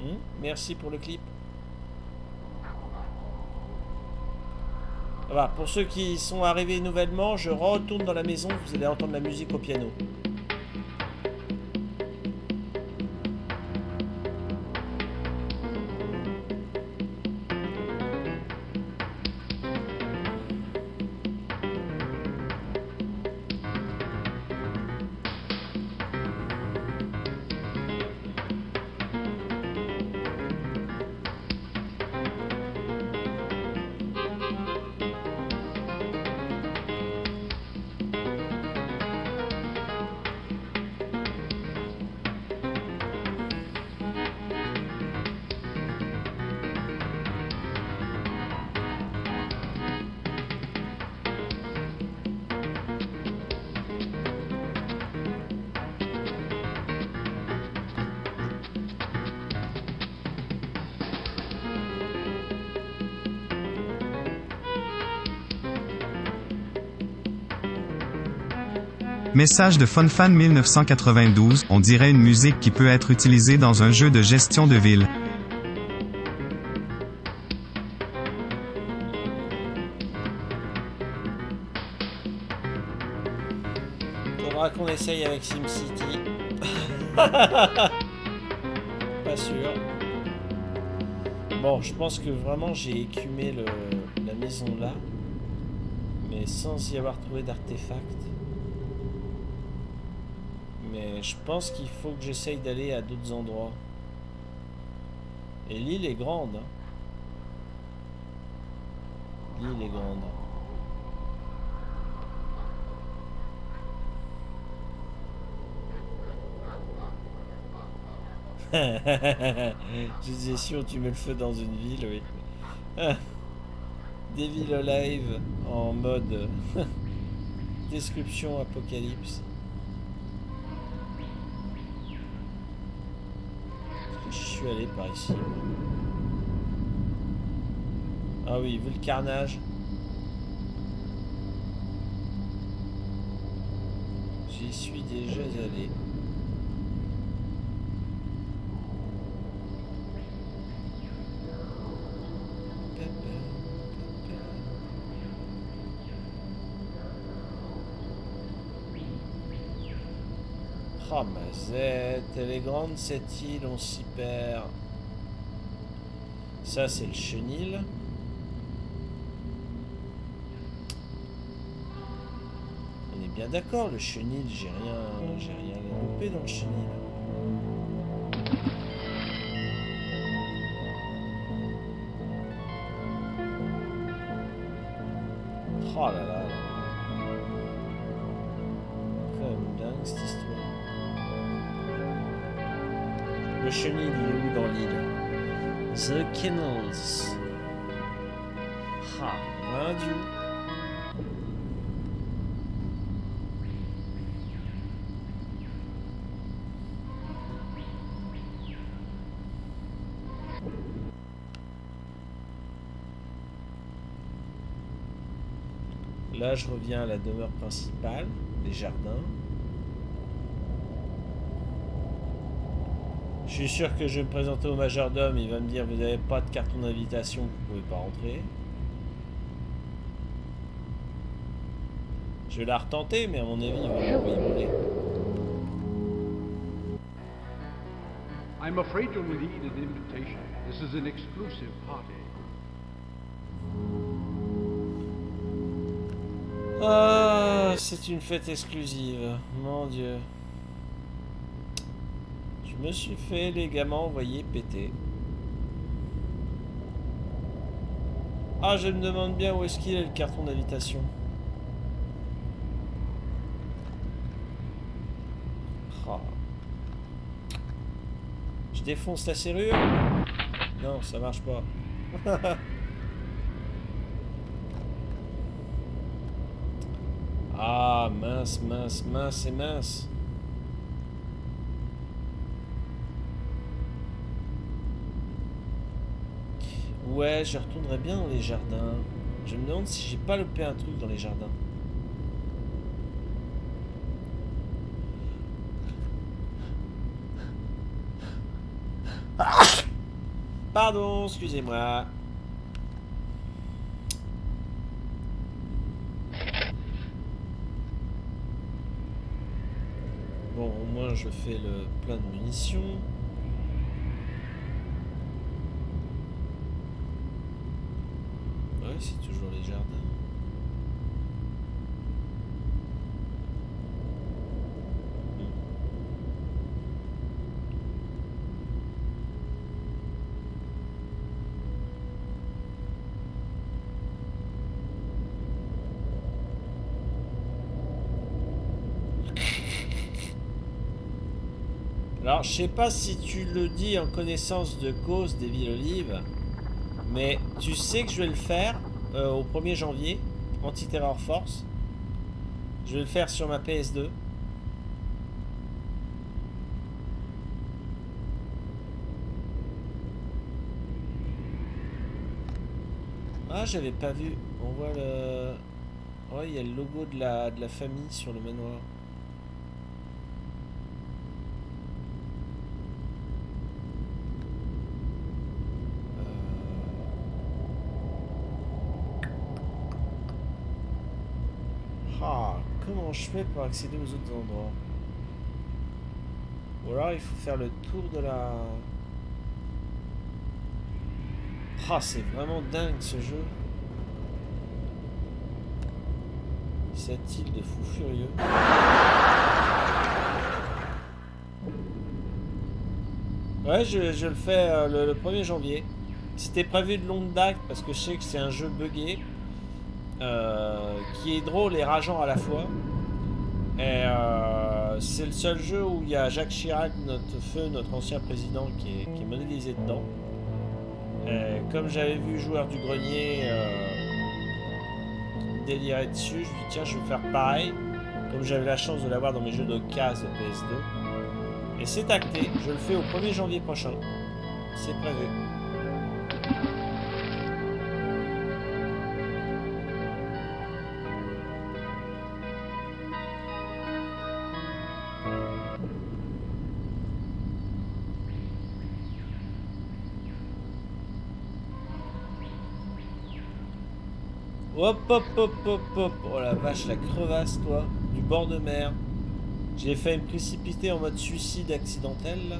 Hmm, merci pour le clip. Voilà, pour ceux qui sont arrivés nouvellement, je retourne dans la maison, vous allez entendre la musique au piano. Message de FunFan 1992, on dirait une musique qui peut être utilisée dans un jeu de gestion de ville. Faudra qu'on essaye avec SimCity. Pas sûr. Bon, je pense que vraiment j'ai écumé le, la maison là. Mais sans y avoir trouvé d'artefact. Mais je pense qu'il faut que j'essaye d'aller à d'autres endroits. Et l'île est grande. hein. L'île est grande. Je disais sûr tu mets le feu dans une ville, oui. Des villes live en mode description apocalypse. Suis allé par ici. Ah oui, vu le carnage. J'y suis déjà allé. Oh elle est grande cette île, on s'y perd. Ça c'est le chenil. On est bien d'accord, le chenil, j'ai rien, j'ai rien loupé dans le chenil. Là, je reviens à la demeure principale, les jardins. Suis sûr que je vais me présenter au majordome, il va me dire vous n'avez pas de carton d'invitation, vous pouvez pas rentrer. Je vais la retenter, mais à mon avis, il va m'envoyer voler. I'm afraid you'll need an invitation. This is an exclusive party. Ah, c'est une fête exclusive. Mon dieu. Je me suis fait légalement envoyer péter. Ah, je me demande bien où est-ce qu'il est le carton d'invitation. Ah. Je défonce la serrure? Non, ça marche pas. ah, mince, mince, mince et mince. Ouais, je retournerai bien dans les jardins. Je me demande si j'ai pas loupé un truc dans les jardins. Pardon, excusez-moi. Bon, au moins je fais le plein de munitions. Ouais, c'est toujours les jardins. Alors, je sais pas si tu le dis en connaissance de cause des villes olives, mais tu sais que je vais le faire euh, au 1er janvier, Anti-Terror Force. Je vais le faire sur ma PS2. Ah, j'avais pas vu. On voit le... Ouais, il y a le logo de la, de la famille sur le manoir. Ah, comment pour accéder aux autres endroits Ou alors il faut faire le tour de la... Ah, c'est vraiment dingue ce jeu. Cette île de fous furieux. Ouais, je, le fais euh, le, le 1er janvier. C'était prévu de longue date parce que je sais que c'est un jeu buggé. Euh, qui est drôle et rageant à la fois. Euh, c'est le seul jeu où il y a Jacques Chirac, notre feu, notre ancien président, qui est, qui est modélisé dedans. Comme j'avais vu Joueur du Grenier euh, délirer dessus, je me dis tiens, je vais faire pareil. Comme j'avais la chance de l'avoir dans mes jeux de cases de PS2. Et c'est acté, je le fais au 1er janvier prochain. C'est prévu. Hop hop hop hop hop. Oh la vache la crevasse toi. Du bord de mer. J'ai failli me précipiter en mode suicide accidentel là.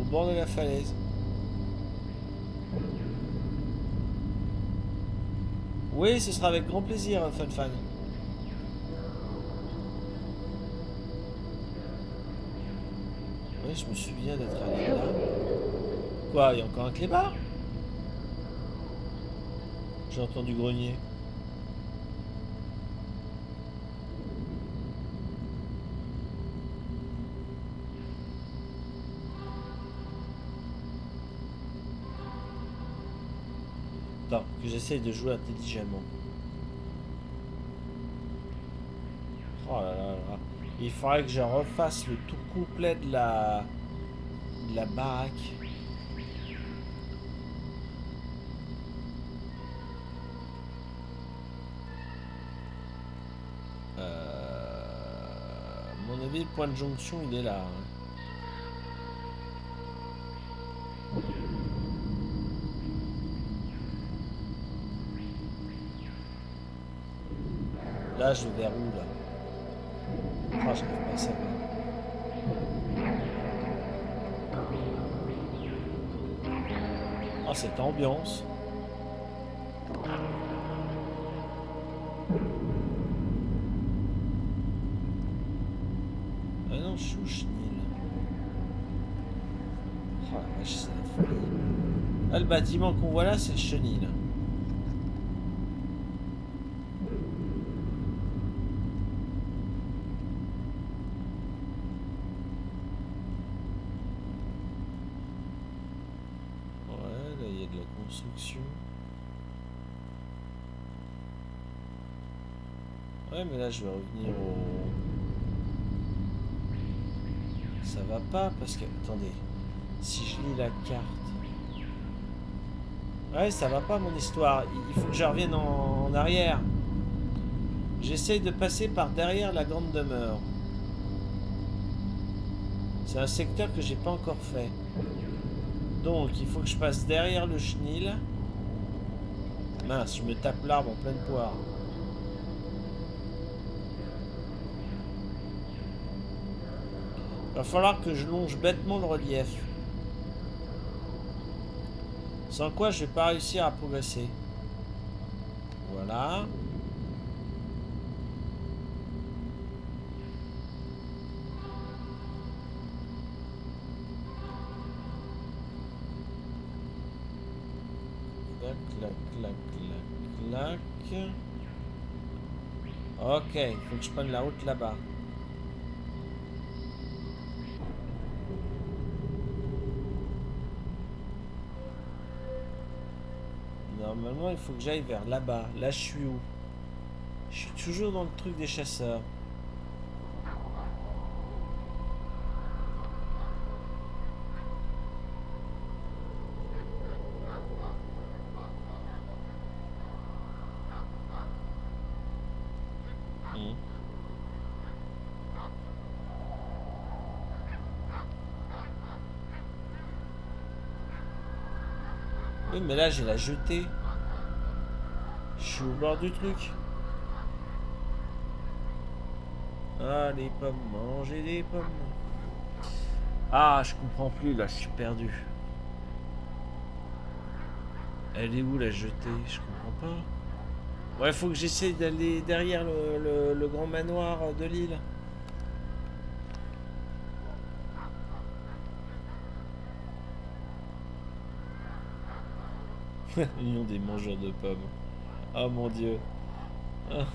Au bord de la falaise. Oui ce sera avec grand plaisir hein, Fun Fan. Oui je me souviens d'être allé là. Quoi il y a encore un clébard? J'ai entendu grogner. Attends, que j'essaye de jouer intelligemment. Oh là là là. Il faudrait que je refasse le tour complet de la, de la baraque. Point de jonction, il est là. hein. Là, je vais vers où, là? Ah, je peux pas savoir. Ah, cette ambiance. Qu'on voit là, c'est le chenil. Ouais, là, il y a de la construction. Ouais, mais là, je vais revenir au... Ça va pas, parce que... Attendez. Si je lis la carte... Ouais, ça va pas, mon histoire. Il faut que je revienne en, arrière. J'essaye de passer par derrière la grande demeure. C'est un secteur que j'ai pas encore fait. Donc, il faut que je passe derrière le chenil. Mince, je me tape l'arbre en pleine poire. Va falloir que je longe bêtement le relief. Sans quoi, je vais pas réussir à progresser. Voilà. Clac, clac, clac, clac, clac. Ok, faut que je prenne la route là-bas. Il faut que j'aille vers là-bas. Là, je suis où? Je suis toujours dans le truc des chasseurs. Hmm. Mais là, j'ai la jetée. Suis au du truc. Ah, les pommes, manger des pommes. Ah, je comprends plus, là, je suis perdu. Elle est où, la jetée? Je comprends pas. Ouais, faut que j'essaye d'aller derrière le, grand manoir de l'île. Union des mangeurs de pommes. Oh mon dieu. Ah.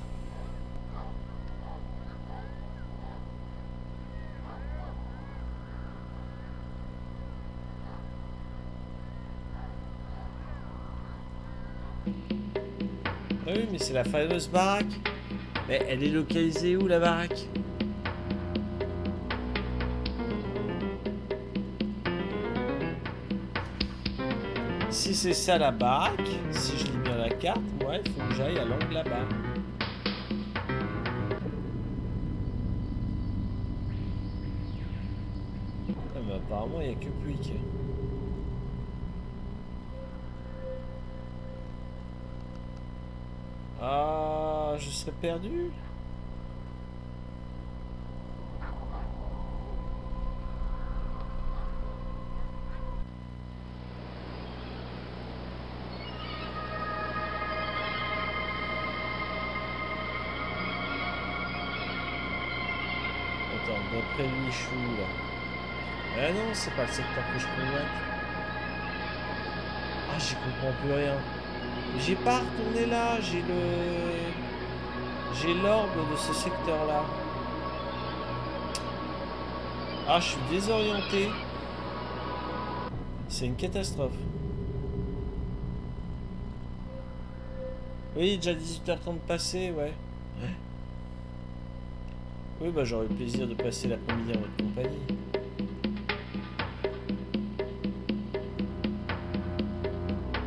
Ah oui, mais c'est la fameuse baraque. Mais elle est localisée où la baraque? Si c'est ça la baraque, si je lis bien la carte, ouais, il faut que j'aille à l'angle là-bas. Mais apparemment, il n'y a que Puig. Ah, je serais perdu là Ah non, c'est pas le secteur que je convoite. Ah, j'y comprends plus rien. J'ai pas retourné là, j'ai le... J'ai l'orbe de ce secteur-là. Ah, je suis désorienté. C'est une catastrophe. Oui, déjà 18h30 passé, ouais. Ouais. Oui, bah j'aurais eu le plaisir de passer votre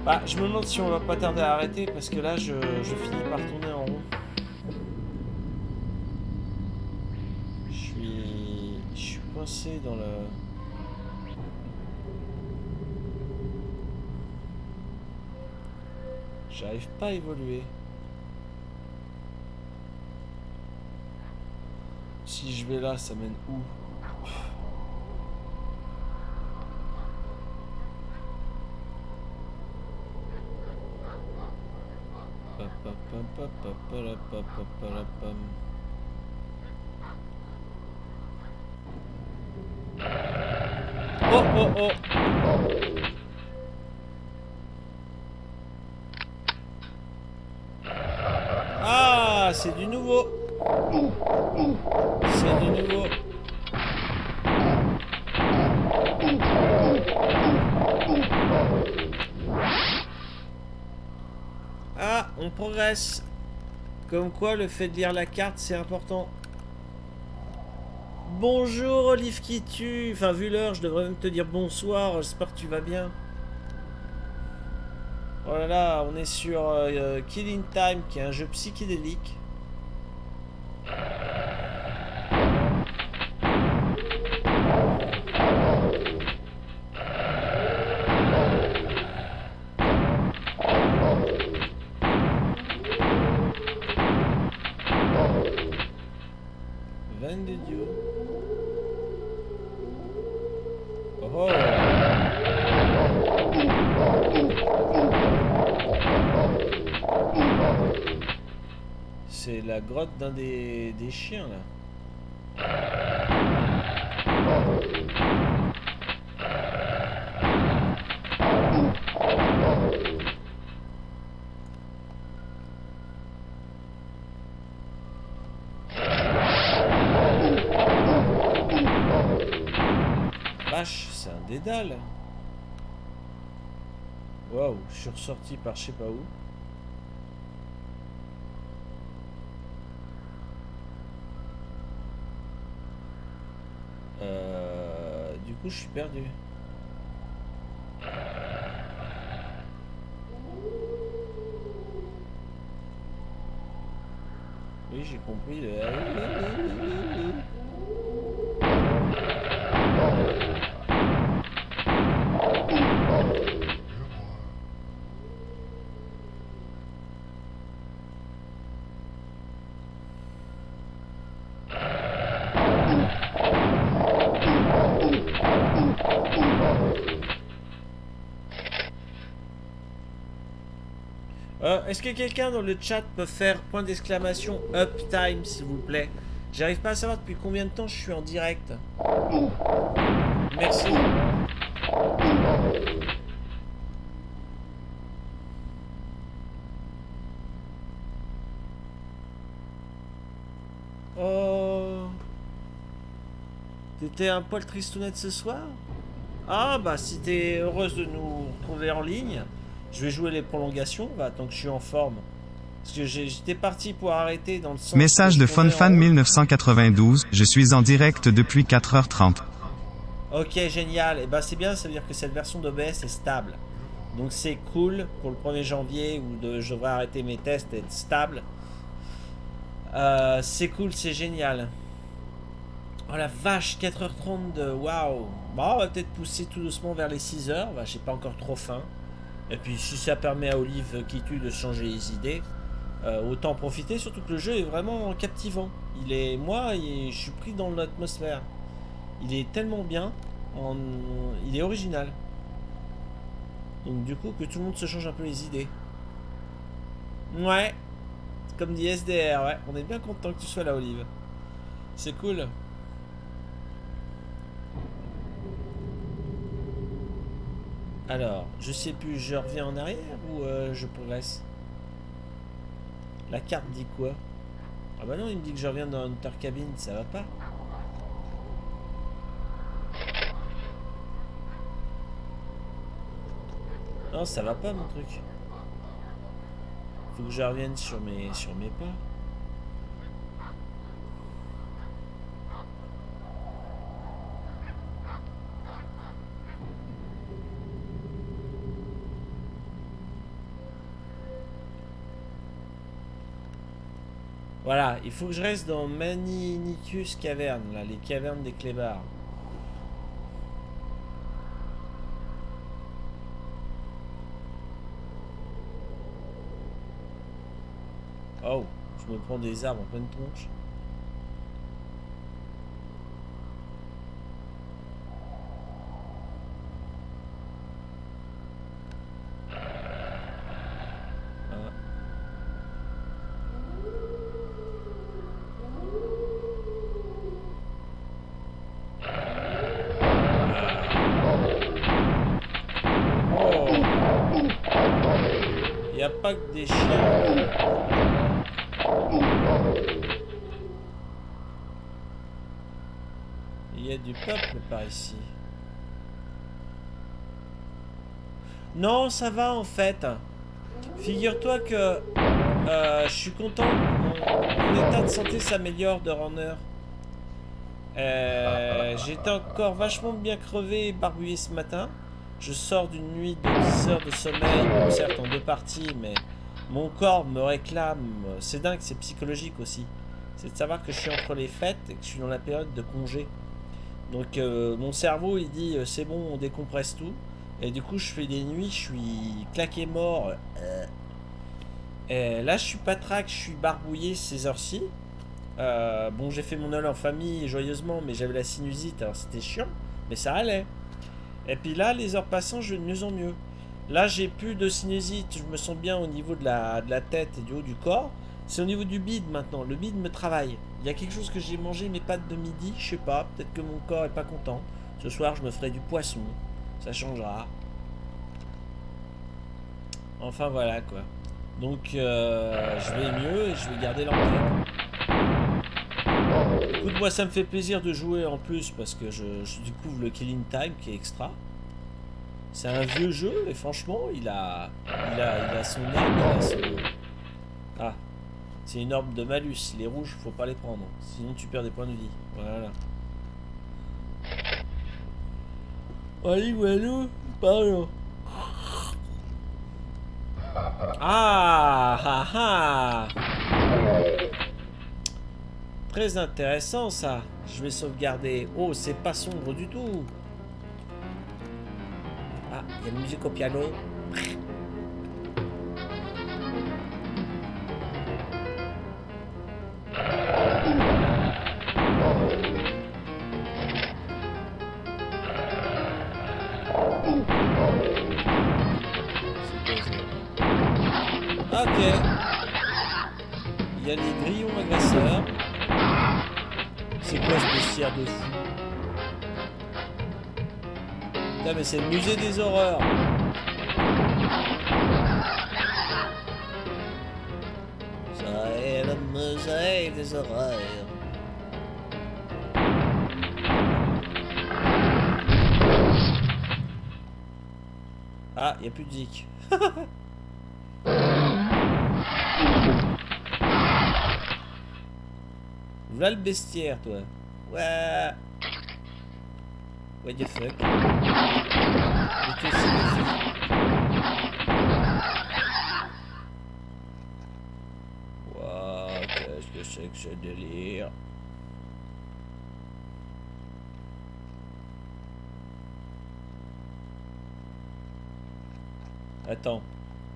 Bah, je me demande si on va pas tarder à arrêter parce que là, je, je finis par tourner en rond. Je suis... coincé dans le... J'arrive pas à évoluer. Si je vais là, ça mène où? Oh oh oh Ah, c'est du nouveau. C'est du nouveau. Ah, on progresse. Comme quoi, le fait de lire la carte, c'est important. Bonjour, Olive qui tue. Enfin, vu l'heure, je devrais même te dire bonsoir. J'espère que tu vas bien. Oh là là, on est sur euh, Killing Time, qui est un jeu psychédélique. Van de Dieu. Oh oh. C'est la grotte d'un des, chiens là. Vache, c'est un dédale. Waouh, je suis ressorti par je sais pas où. Euh, du je suis perdu. Oui, j'ai compris. Est-ce que quelqu'un dans le chat peut faire point d'exclamation uptime s'il vous plaît? J'arrive pas à savoir depuis combien de temps je suis en direct. Merci. Oh. T'étais un poil tristounette ce soir? Ah bah si t'es heureuse de nous retrouver en ligne, je vais jouer les prolongations, bah, tant que je suis en forme. Parce que j'étais parti pour arrêter dans le sens... Message de FunFan rond. 1992, je suis en direct depuis 4h30. Ok, génial. Et bah c'est bien, ça veut dire que cette version d'OBS est stable. Donc c'est cool pour le 1er janvier où de, je devrais arrêter mes tests et être stable. Euh, c'est cool, c'est génial. Oh la vache, 4h32, waouh. Bon, on va peut-être pousser tout doucement vers les 6h. Bah, j'ai pas encore trop faim. Et puis si ça permet à Olive qui tue de changer les idées, euh, autant en profiter. Surtout que le jeu est vraiment captivant. Il est, moi, il je suis pris dans l'atmosphère. Il est tellement bien, en, il est original. Du coup que tout le monde se change un peu les idées. Ouais, comme dit SDR, ouais. On est bien content que tu sois là, Olive. C'est cool. Alors, je sais plus, je reviens en arrière ou euh, je progresse? La carte dit quoi? Ah bah non, il me dit que je reviens dans Hunter Cabin, ça va pas Non, ça va pas mon truc. Faut que je revienne sur mes sur mes pas. Voilà, il faut que je reste dans Maninicus Caverne, là, les cavernes des clébards. Oh, je me prends des arbres en pleine tronche. Ça va en fait. Figure-toi que euh, je suis content. Mon, état de santé s'améliore d'heure en heure. Euh, J'étais encore vachement bien crevé et barbouillé ce matin. Je sors d'une nuit de 10 heures de sommeil, certes en deux parties, mais mon corps me réclame. C'est dingue, c'est psychologique aussi. C'est de savoir que je suis entre les fêtes et que je suis dans la période de congé. Donc euh, mon cerveau il dit c'est bon, on décompresse tout. Et du coup je fais des nuits, je suis claqué mort. Euh. Et là je suis patraque, je suis barbouillé ces heures-ci. Euh, bon j'ai fait mon œil en famille joyeusement, mais j'avais la sinusite, alors c'était chiant, mais ça allait. Et puis là les heures passant, je vais de mieux en mieux. Là j'ai plus de sinusite, je me sens bien au niveau de la, de la tête et du haut du corps. C'est au niveau du bide maintenant, le bide me travaille. Il y a quelque chose que j'ai mangé mes pâtes de midi, je sais pas, peut-être que mon corps est pas content. Ce soir je me ferai du poisson, ça changera. Enfin voilà quoi. Donc euh, je vais mieux et je vais garder l'antenne. Écoute moi ça me fait plaisir de jouer en plus parce que je, découvre le Killing Time qui est extra. C'est un vieux jeu et franchement il a, il a, il a son... Ah, c'est une orbe de malus. Les rouges, faut pas les prendre. Sinon, tu perds des points de vie. Voilà. Allez, voilà. Pardon. Ah, ah, ah. Très intéressant, ça. Je vais sauvegarder. Oh, c'est pas sombre du tout. Ah, il y a la musique au piano. Des horreurs. Ah, il n'y a plus de zik. Voilà le bestiaire, toi. Ouais. What the fuck Mais qu'est-ce que c'est Wow, qu'est-ce c'est que ce délire Attends.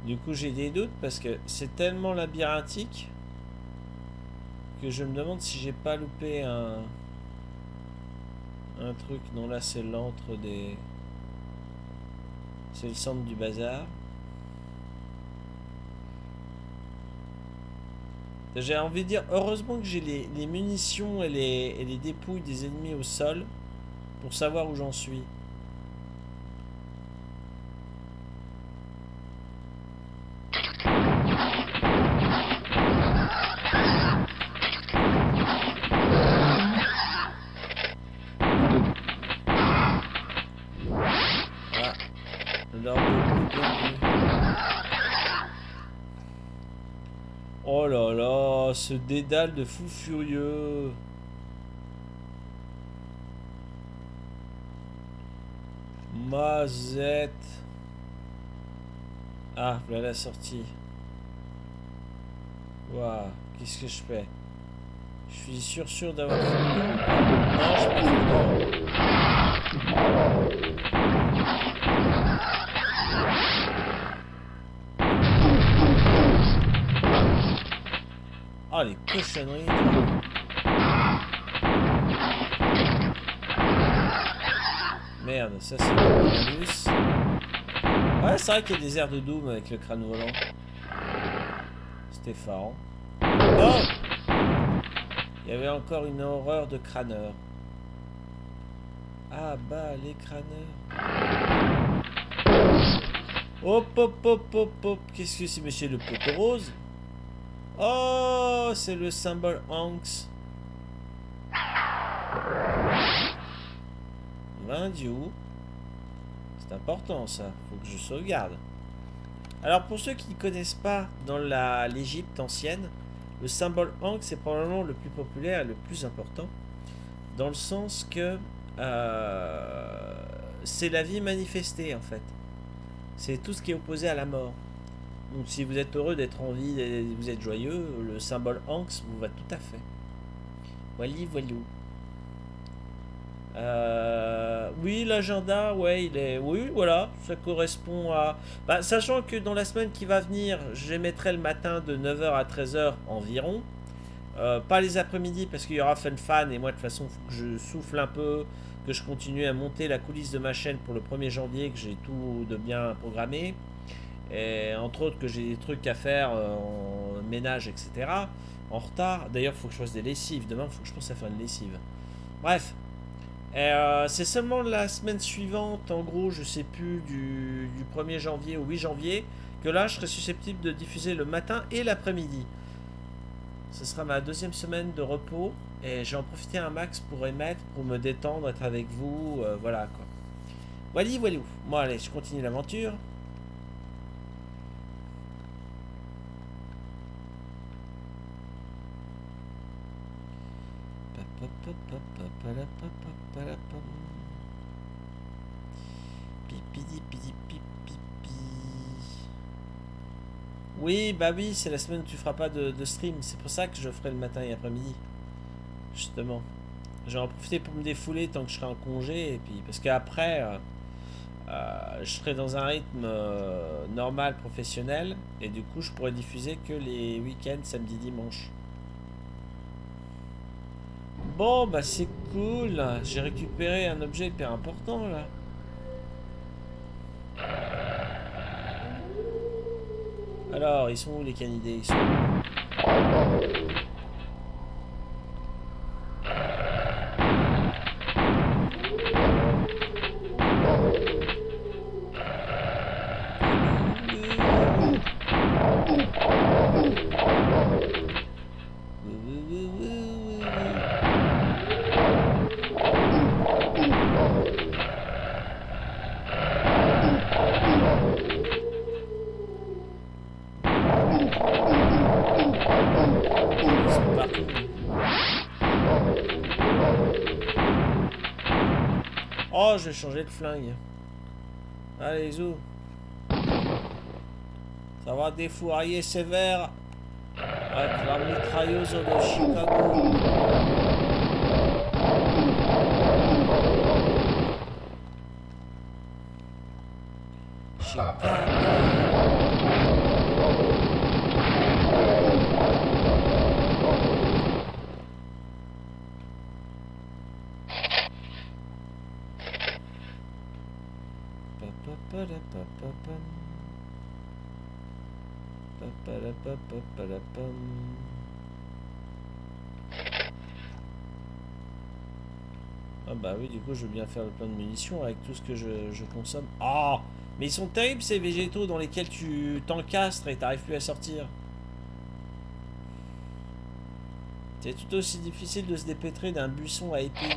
Du coup, j'ai des doutes parce que c'est tellement labyrinthique que je me demande si j'ai pas loupé un un truc. Non, là, c'est l'antre des. C'est le centre du bazar. J'ai envie de dire, heureusement que j'ai les, munitions et les dépouilles des ennemis au sol pour savoir où j'en suis. Ah, l'orbe bleue perdue. Oh là là, ce dédale de fou furieux. Mazette. Ah, voilà la sortie. Waouh, qu'est-ce que je fais? Je suis sûr sûr d'avoir fait Oh, les cochonneries. Merde, ça c'est le bonus. Ouais, c'est vrai qu'il y a des airs de Doom avec le crâne volant. C'était. Oh Il y avait encore une horreur de crâneur. Ah bah, les crâneurs. Hop, hop, hop, hop, hop. Qu'est-ce que c'est, monsieur le poteau rose? Oh, c'est le symbole Hanks. Vindiou. C'est important ça, faut que je sauvegarde. Alors pour ceux qui ne connaissent pas dans l'Égypte ancienne, le symbole Ankh c'est probablement le plus populaire et le plus important, dans le sens que euh, c'est la vie manifestée en fait. C'est tout ce qui est opposé à la mort. Donc si vous êtes heureux d'être en vie et vous êtes joyeux, le symbole Anx vous va tout à fait. Voilà, voilou. Euh, oui, l'agenda, ouais, il est. Oui, voilà, ça correspond à. Bah, sachant que dans la semaine qui va venir, j'émettrai le matin de 9h à 13h environ. Euh, pas les après-midi parce qu'il y aura Fun Fan et moi de toute façon, que je souffle un peu, que je continue à monter la coulisse de ma chaîne pour le 1er janvier, que j'ai tout de bien programmé. Et entre autres que j'ai des trucs à faire euh, en ménage, etc. En retard. D'ailleurs, il faut que je fasse des lessives. Demain, il faut que je pense à faire une lessive. Bref, euh, c'est seulement la semaine suivante, en gros, je sais plus, du, 1er janvier au 8 janvier, que là, je serai susceptible de diffuser le matin et l'après-midi. Ce sera ma deuxième semaine de repos, et j'ai en profité un max pour émettre, pour me détendre, être avec vous, euh, voilà quoi. Voilà, voilà. Bon, allez, je continue l'aventure. Oui, bah oui, c'est la semaine où tu feras pas de, stream. C'est pour ça que je ferai le matin et après-midi. Justement. J'ai en profiter pour me défouler tant que je serai en congé. Puis, parce qu'après, euh, euh, je serai dans un rythme euh, normal, professionnel. Et du coup, je pourrai diffuser que les week-ends, samedi, dimanche. Bon, bah c'est cool. J'ai récupéré un objet hyper important là. Alors, ils sont où les canidés? Ils sont changer de flingue. Allez, zou. Ça va défourailler sévère avec la mitrailleuse de Chicago. Ah bah oui, du coup, je veux bien faire le plein de munitions avec tout ce que je, consomme. Ah Mais ils sont terribles ces végétaux dans lesquels tu t'encastres et t'arrives plus à sortir. C'est tout aussi difficile de se dépêtrer d'un buisson à épines.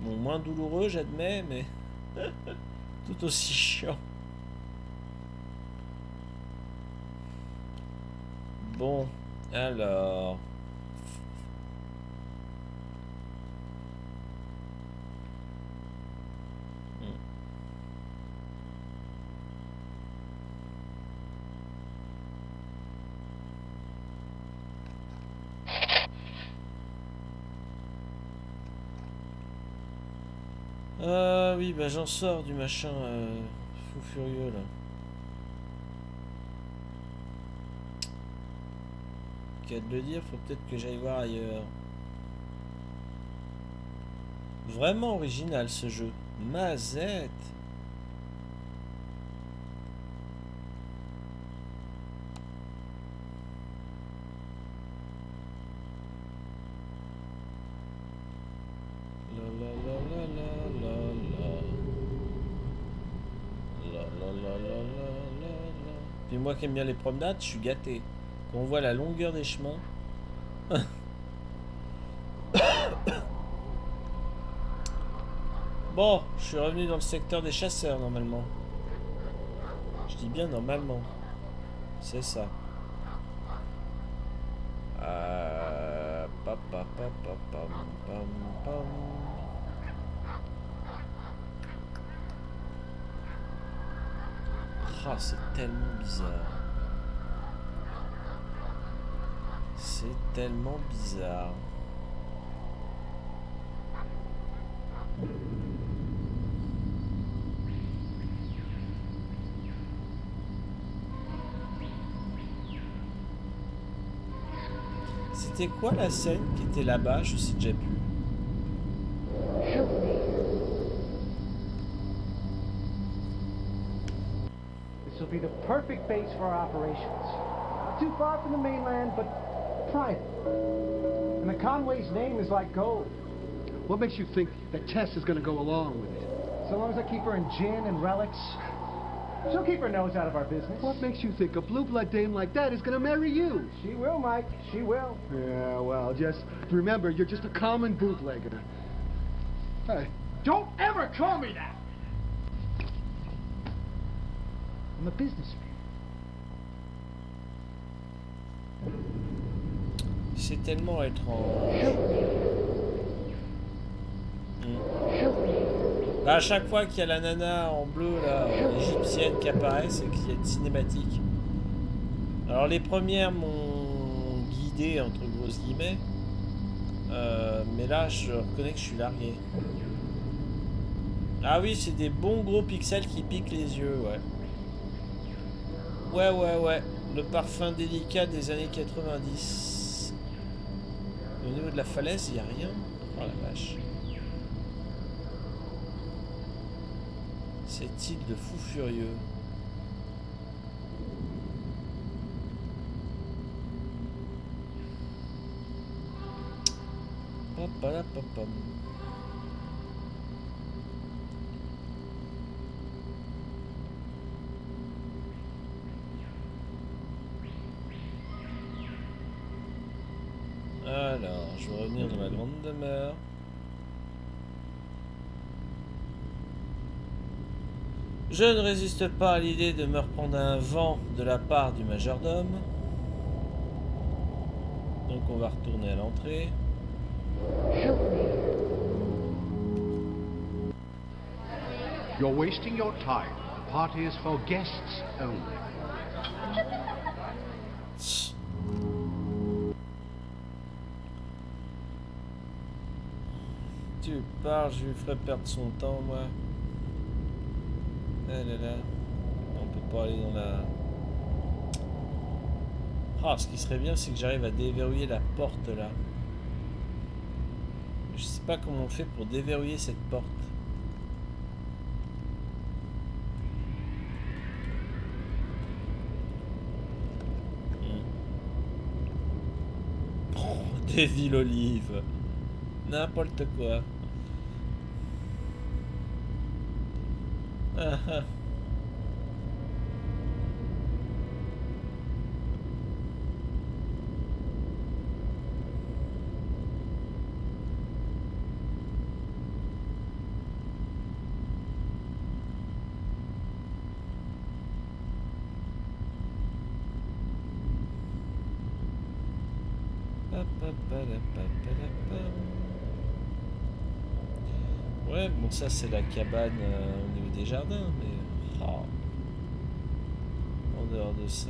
Bon, moins douloureux, j'admets, mais tout aussi chiant. Bon, alors... Hmm. Ah oui, bah j'en sors du machin euh, fou furieux là. cas de le dire, faut peut-être que j'aille voir ailleurs. Vraiment original ce jeu. Mazette. La la la la la la la. La la la la la la la. Puis moi qui aime bien les promenades, je suis gâté. Quand on voit la longueur des chemins. Bon, je suis revenu dans le secteur des chasseurs normalement. Je dis bien normalement. C'est ça. Euh... pa, Ah, c'est tellement bizarre. C'est tellement bizarre. C'était quoi la scène qui était là-bas? Je sais déjà plus. Will be the perfect base for our operations. Not too far from the mainland, but private. And the Conway's name is like gold. What makes you think that Tess is going to go along with it? So long as I keep her in gin and relics, she'll keep her nose out of our business. What makes you think a blue blood dame like that is going to marry you? She will, Mike. She will. Yeah, well, just remember, you're just a common bootlegger. Hey, Don't ever call me that! I'm a businessman. C'est tellement étrange. Hmm. Bah, à chaque fois qu'il y a la nana en bleu là, égyptienne qui apparaît, c'est qu'il y a une cinématique. Alors les premières m'ont guidé entre grosses guillemets, Euh, mais là je reconnais que je suis largué. Ah oui, c'est des bons gros pixels qui piquent les yeux, ouais. Ouais, ouais, ouais. Le parfum délicat des années 90. Au niveau de la falaise, il n'y a rien. Oh la vache. Cette île de fou furieux. Papalapapam. Alors, demeure. Je ne résiste pas à l'idée de me reprendre un vent de la part du majordome. Donc on va retourner à l'entrée. You're wasting your time. The party is for guests only. Tu parles, je lui ferai perdre son temps, moi. Ah là là. On peut pas aller dans la... Ah, ce qui serait bien, c'est que j'arrive à déverrouiller la porte, là. Je sais pas comment on fait pour déverrouiller cette porte. Hmm. Oh, des villes olives. N'importe quoi. Ah, ah. Ouais, bon, ça c'est la cabane euh, des jardins, mais. oh. En dehors de ça.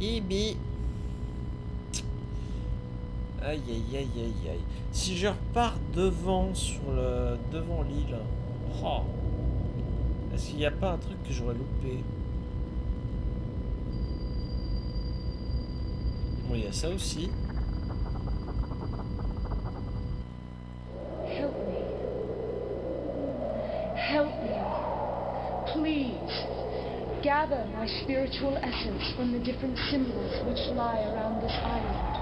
Ibi. Aïe aïe aïe aïe aïe. Si je repars devant sur le devant l'île. Oh. Est-ce qu'il n'y a pas un truc que j'aurais loupé? Bon, il y a ça aussi. Help me. Help me. Please. Gather my spiritual essence from the different symbols which lie around this island.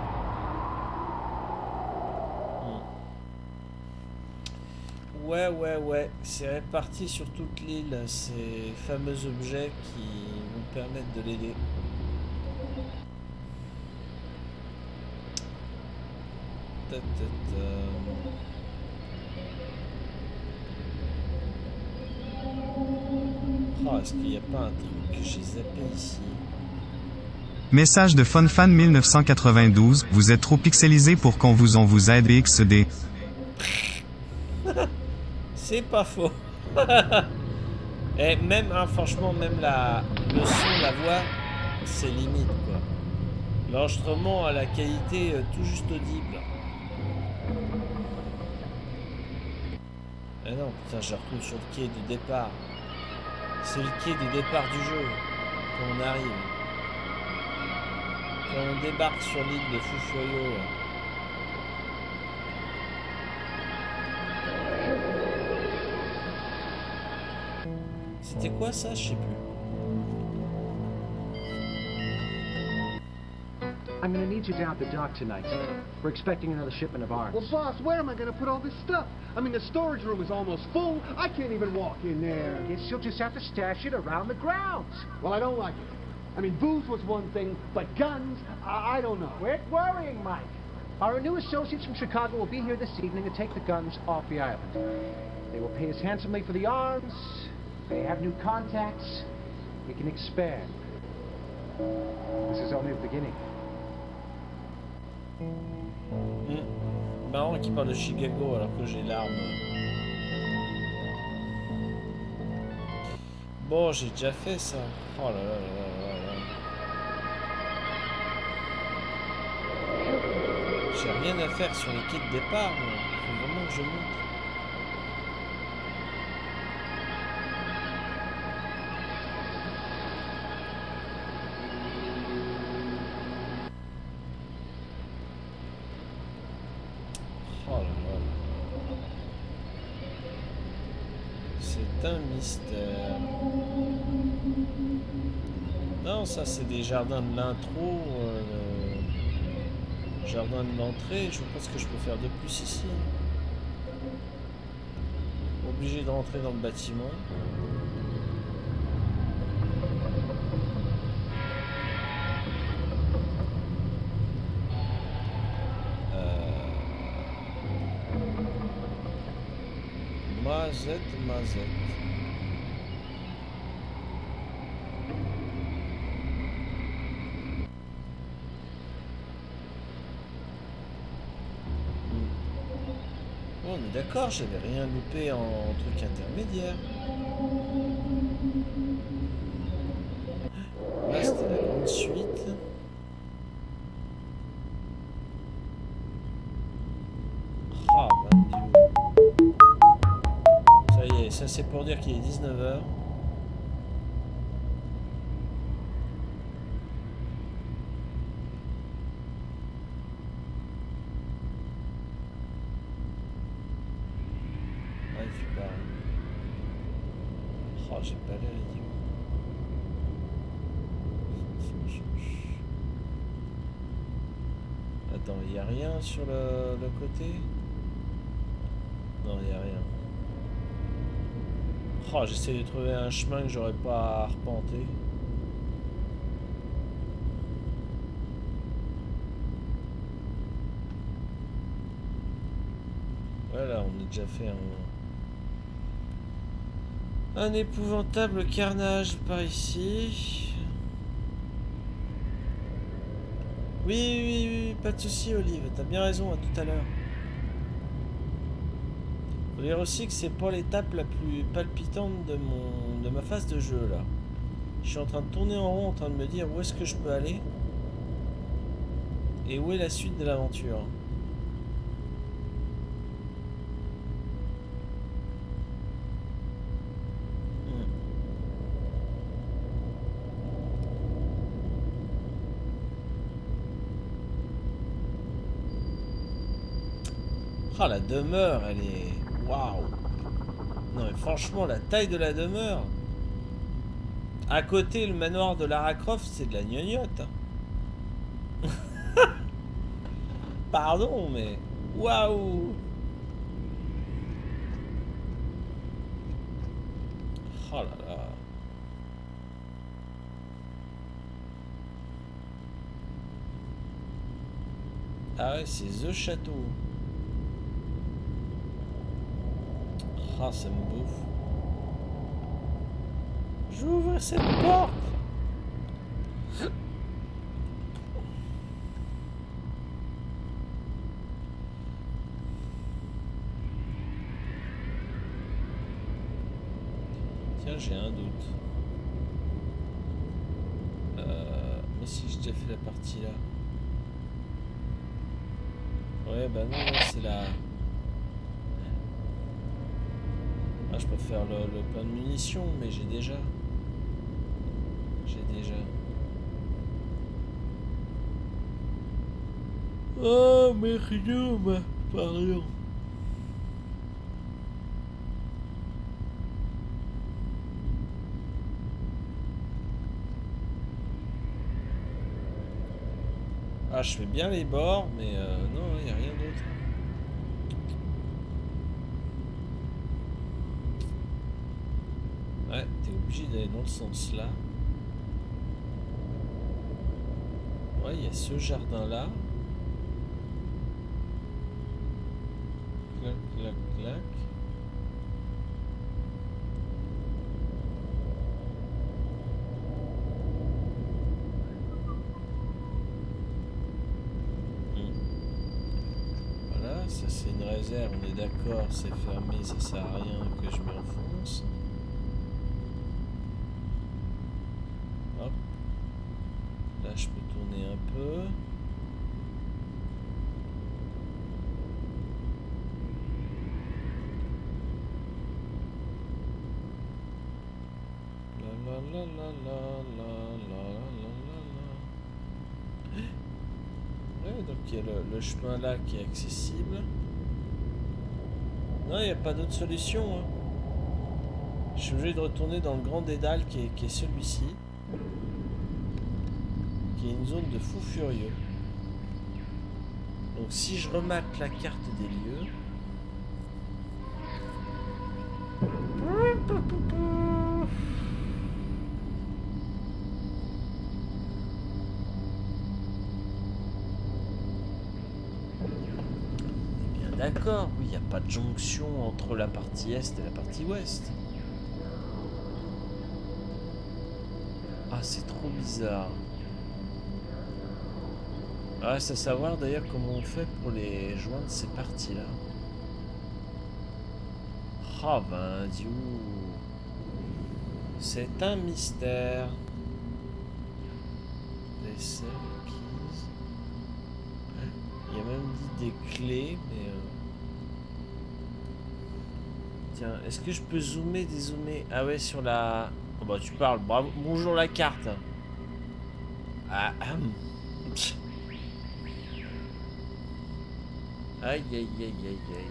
Ouais, ouais, ouais. C'est réparti sur toute l'île, ces fameux objets qui vont permettre de l'aider. Ta, ta, ta. Ah, est-ce qu'il n'y a pas un truc que j'ai zappé ici Message de FunFan 1992, vous êtes trop pixelisé pour qu'on vous en vous aide XD. C'est pas faux. Et même, hein, franchement, même la, le son, la voix, c'est limite, quoi. L'enregistrement a la qualité euh, tout juste audible. Ah non, putain, je retrouve sur le quai du départ. C'est le quai du départ du jeu, quand on arrive. Quand on débarque sur l'île de Fushuayo. là. C'était quoi ça Je sais plus. I'm gonna need you down at the dock tonight. We're expecting another shipment of arms. Well, boss, where am I going to put all this stuff? I mean, the storage room is almost full. I can't even walk in there. I Guess you'll just have to stash it around the grounds. Well, I don't like it. I mean, booze was one thing, but guns, I, I don't know. Quit worrying, Mike. Our new associates from Chicago will be here this evening to take the guns off the island. They will pay us handsomely for the arms. They have new contacts. We can expand. This is only the beginning. Hmm. Marrant qu'il parle de Chicago alors que j'ai l'arme. Bon, j'ai déjà fait ça. Oh là là là là là. J'ai rien à faire sur les quais de départ. moi. Faut vraiment que je monte. Jardins de l'intro. euh, jardin de l'entrée. Je vois pas ce que je peux faire de plus ici. Obligé de rentrer dans le bâtiment. Euh, Mazette, mazette. D'accord, j'avais rien loupé en truc intermédiaire. Sur le, côté Non, il a rien. Oh, j'essaie de trouver un chemin que j'aurais pas arpenté. Voilà, on a déjà fait. Un épouvantable carnage par ici. Oui, oui, oui, pas de souci, Olive. T'as bien raison, à tout à l'heure. Faut dire aussi que c'est pas l'étape la plus palpitante de mon de ma phase de jeu là. Je suis en train de tourner en rond, en train de me dire où est-ce que je peux aller et où est la suite de l'aventure. Ah, la demeure, elle est... Waouh Non, mais franchement, la taille de la demeure... À côté, le manoir de Lara Croft, c'est de la gnognotte. Pardon, mais... Waouh Oh là là. Ah ouais, c'est The Château. Ah, ça me bouffe. J'ouvre cette porte. Tiens, j'ai un doute. Euh, mais si j'ai déjà fait la partie là. Ouais, bah non, ouais, c'est la... Ah, je peux faire le, le plein de munitions, mais j'ai déjà. J'ai déjà. Oh, merde, pardon. Ah, je fais bien les bords, mais euh, non, il n'y a rien d'autre. Ouais, t'es obligé d'aller dans le sens là. Ouais, il y a ce jardin là. Clac, clac, clac. Voilà, ça c'est une réserve, on est d'accord, c'est fermé, ça sert à rien que je m'enfonce. Un peu. La la la la la donc il y a le, chemin là qui est accessible. Non, il n'y a pas d'autre solution. Hein. Je suis obligé de retourner dans le grand dédale qui est celui-ci. Qui est une zone de fou furieux. Donc si je remate la carte des lieux... Eh bien d'accord, oui, il n'y a pas de jonction entre la partie est et la partie ouest. Ah, c'est trop bizarre. Ah, c'est à savoir d'ailleurs comment on fait pour les joindre ces parties-là. Ah ben, diou. C'est un mystère. Il y a même dit des clés, mais... euh, Tiens, est-ce que je peux zoomer, dézoomer? Ah ouais, sur la... Oh bah tu parles, bravo. Bonjour la carte. Ah, hum. Aïe, aïe, aïe, aïe, aïe.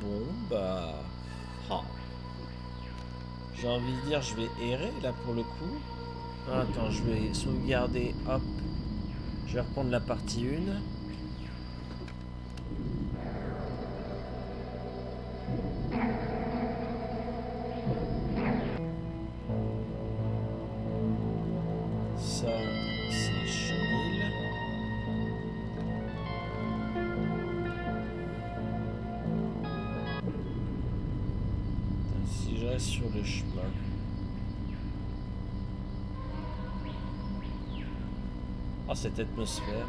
Bon, bah... ah. J'ai envie de dire, je vais errer là pour le coup. Ah, Attends, je vais sauvegarder, hop. Je vais reprendre la partie 1. Cette atmosphère.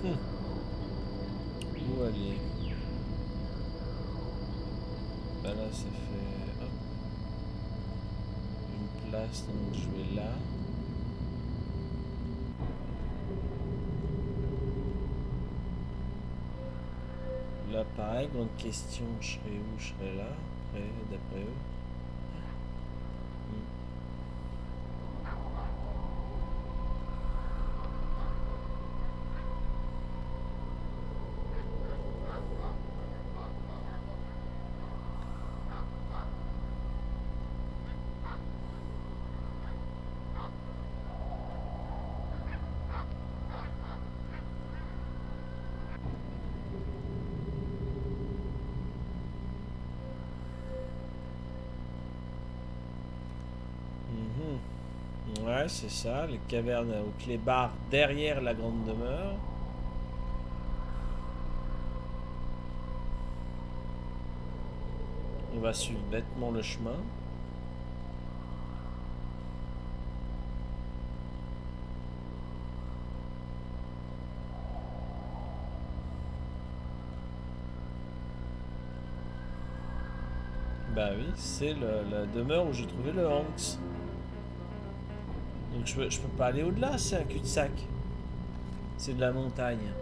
Hmm. Où aller Bah là, ça fait... Hop. passe, donc je vais là. Là, pareil, grande question, je serai où? Je serai là, après, d'après eux. Mhm. Ouais, c'est ça, les cavernes aux clés barres derrière la grande demeure. On va suivre bêtement le chemin. Bah oui, c'est la demeure où j'ai trouvé le Hanks. Donc je peux, je peux pas aller au-delà, c'est un cul-de-sac. C'est de la montagne.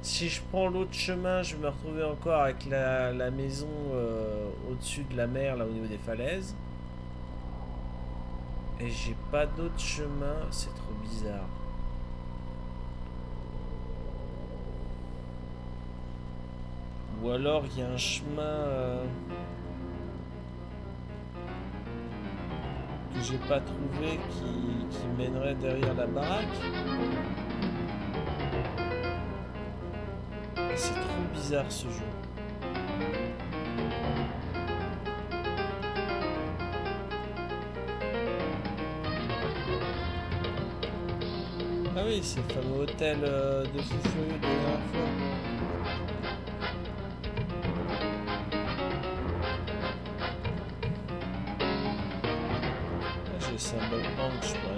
Si je prends l'autre chemin, je vais me retrouver encore avec la, la maison euh, au-dessus de la mer, là au niveau des falaises. Et j'ai pas d'autre chemin, c'est trop bizarre. Ou alors il y a un chemin euh, j'ai pas trouvé qui, qui mènerait derrière la baraque. C'est trop bizarre ce jeu. Ah oui, c'est le fameux hôtel euh, de fou furieux de la dernière fois. Symbole Hank,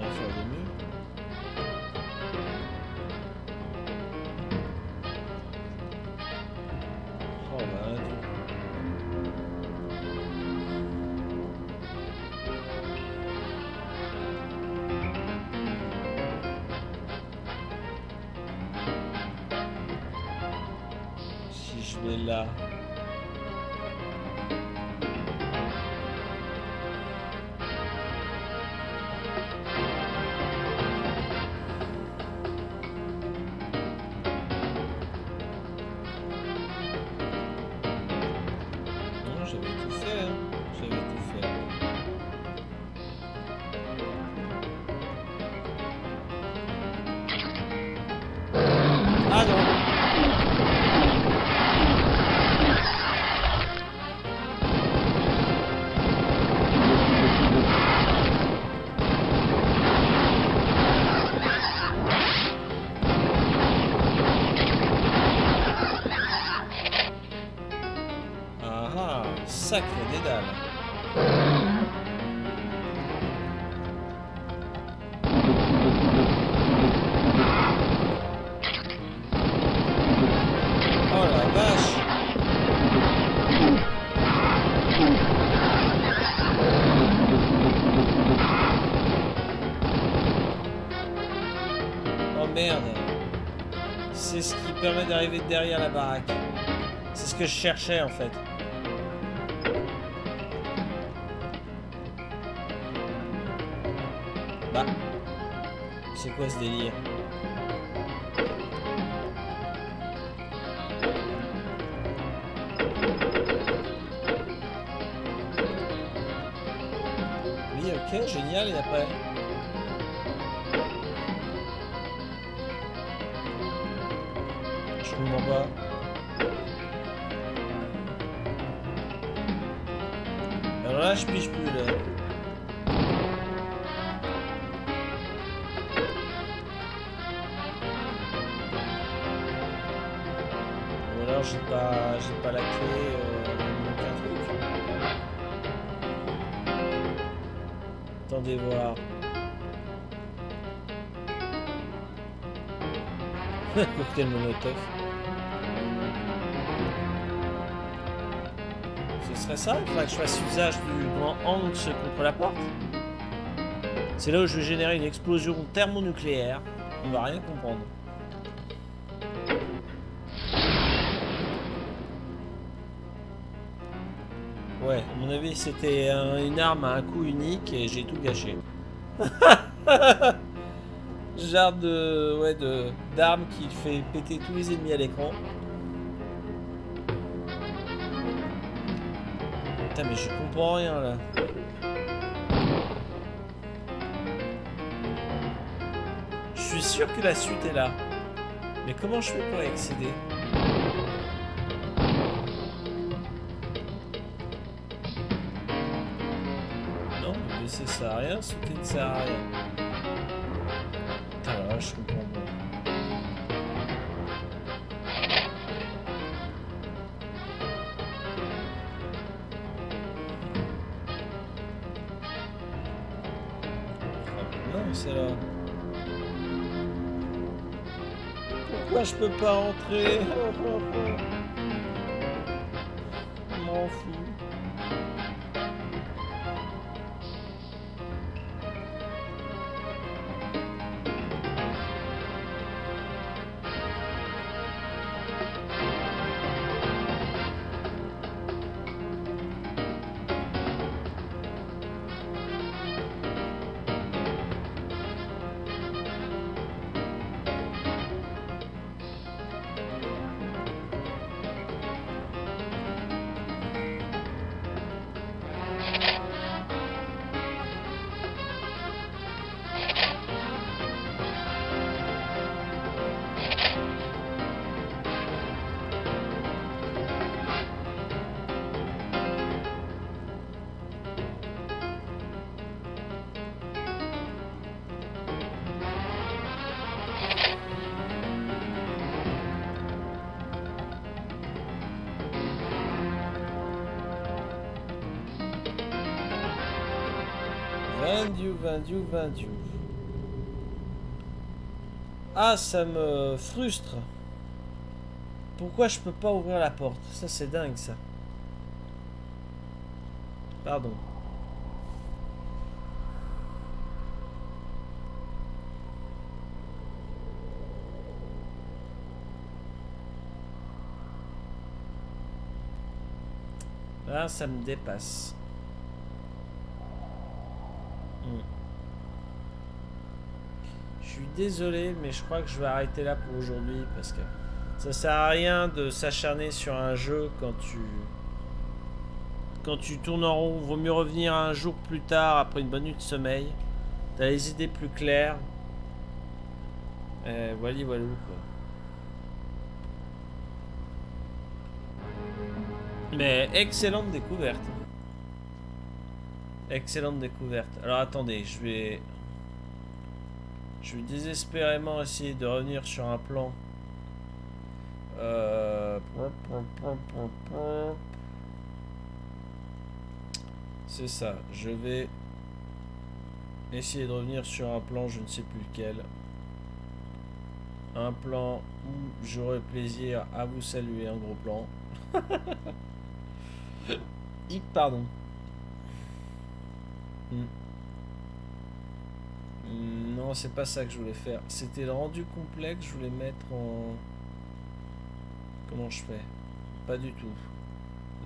derrière la baraque. C'est ce que je cherchais en fait. Il faudrait que je fasse usage du grand Hanks contre la porte C'est là où je vais générer une explosion thermonucléaire. On va rien comprendre. Ouais, à mon avis, c'était un- une arme à un coup unique et j'ai tout gâché. Genre de. Ouais, de. d'arme qui fait péter tous les ennemis à l'écran. Mais je comprends rien là. Je suis sûr que la suite est là. Mais comment je fais pour y accéder? Non, mais ça sert à rien, sauter ne sert à rien. Putain, là, je comprends je peux pas entrer Ah, ça me frustre. Pourquoi je peux pas ouvrir la porte? Ça, c'est dingue, ça. Pardon. Là, ça me dépasse. Hmm. Je suis désolé, mais je crois que je vais arrêter là pour aujourd'hui parce que ça sert à rien de s'acharner sur un jeu quand tu quand tu tournes en rond. Vaut mieux revenir un jour plus tard après une bonne nuit de sommeil. T'as les idées plus claires. Euh, quoi. Mais excellente découverte. Excellente découverte. Alors attendez, je vais... Je vais désespérément essayer de revenir sur un plan. Euh... C'est ça. Je vais essayer de revenir sur un plan, je ne sais plus lequel. Un plan où j'aurai plaisir à vous saluer, un gros plan. Hic, pardon. Hmm. C'est pas ça que je voulais faire. C'était le rendu complet que je voulais mettre en... Comment je fais? Pas du tout.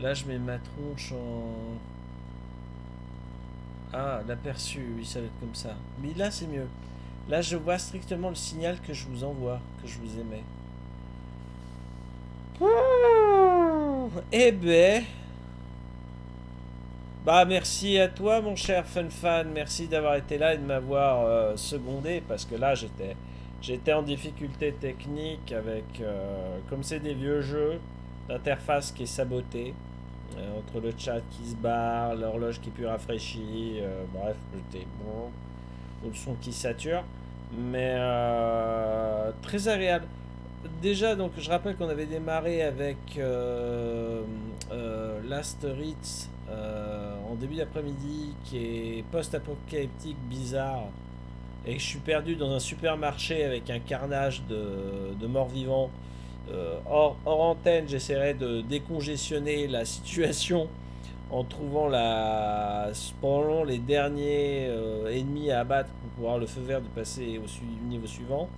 Là, je mets ma tronche en... Ah, l'aperçu, oui, ça va être comme ça. Mais là, c'est mieux. Là, je vois strictement le signal que je vous envoie, que je vous émets. Eh ben... Bah merci à toi mon cher FunFan, merci d'avoir été là et de m'avoir euh, secondé parce que là j'étais j'étais en difficulté technique avec euh, comme c'est des vieux jeux, l'interface qui est sabotée euh, entre le chat qui se barre, l'horloge qui plus rafraîchie, euh, bref, j'étais bon, le son qui sature, mais très agréable. Déjà, donc, je rappelle qu'on avait démarré avec Last Ritz en début d'après-midi, qui est post-apocalyptique, bizarre, et je suis perdu dans un supermarché avec un carnage de, de morts-vivants. Euh, hors, antenne, j'essaierai de décongestionner la situation en trouvant la pendant les derniers euh, ennemis à abattre pour pouvoir le feu vert de passer au niveau suivant.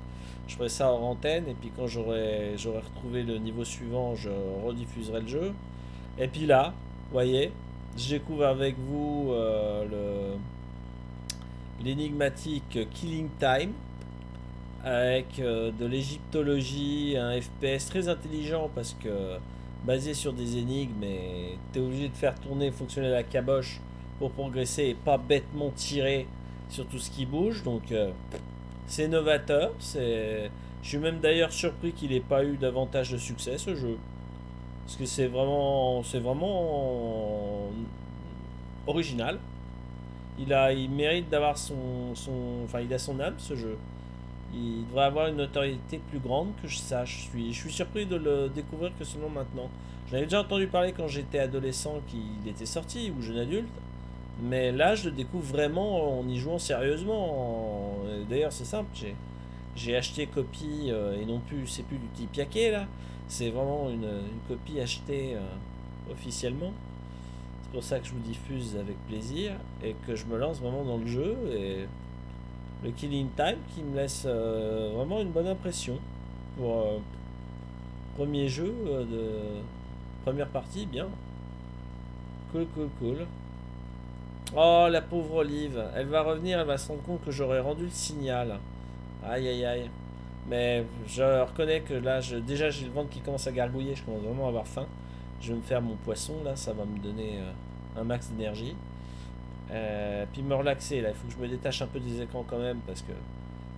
Je ferai ça hors antenne et puis quand j'aurai retrouvé le niveau suivant, je rediffuserai le jeu. Et puis là, voyez, je découvre avec vous euh, l'énigmatique Killing Time avec euh, de l'égyptologie, un FPS très intelligent parce que basé sur des énigmes et t'es obligé de faire tourner, fonctionner la caboche pour progresser et pas bêtement tirer sur tout ce qui bouge. Donc euh, c'est novateur. Je suis même d'ailleurs surpris qu'il n'ait pas eu davantage de succès ce jeu, parce que c'est vraiment, c'est vraiment original. Il a, il mérite d'avoir son, son, enfin il a son âme ce jeu. Il devrait avoir une notoriété plus grande que je sache. Je suis, je suis surpris de le découvrir que seulement maintenant. J'en avais déjà entendu parler quand j'étais adolescent qu'il était sorti ou jeune adulte. Mais là, je le découvre vraiment en y jouant sérieusement. D'ailleurs, c'est simple. J'ai, acheté copie euh, et non plus, c'est plus du type yaqué là. C'est vraiment une, une copie achetée euh, officiellement. C'est pour ça que je vous diffuse avec plaisir et que je me lance vraiment dans le jeu. Et le Killing Time qui me laisse euh, vraiment une bonne impression pour euh, premier jeu de première partie bien cool cool cool oh la pauvre Olive elle va revenir elle va se rendre compte que j'aurais rendu le signal aïe aïe aïe mais je reconnais que là je, déjà j'ai le ventre qui commence à gargouiller je commence vraiment à avoir faim je vais me faire mon poisson là ça va me donner euh, un max d'énergie euh, puis me relaxer là, il faut que je me détache un peu des écrans quand même parce que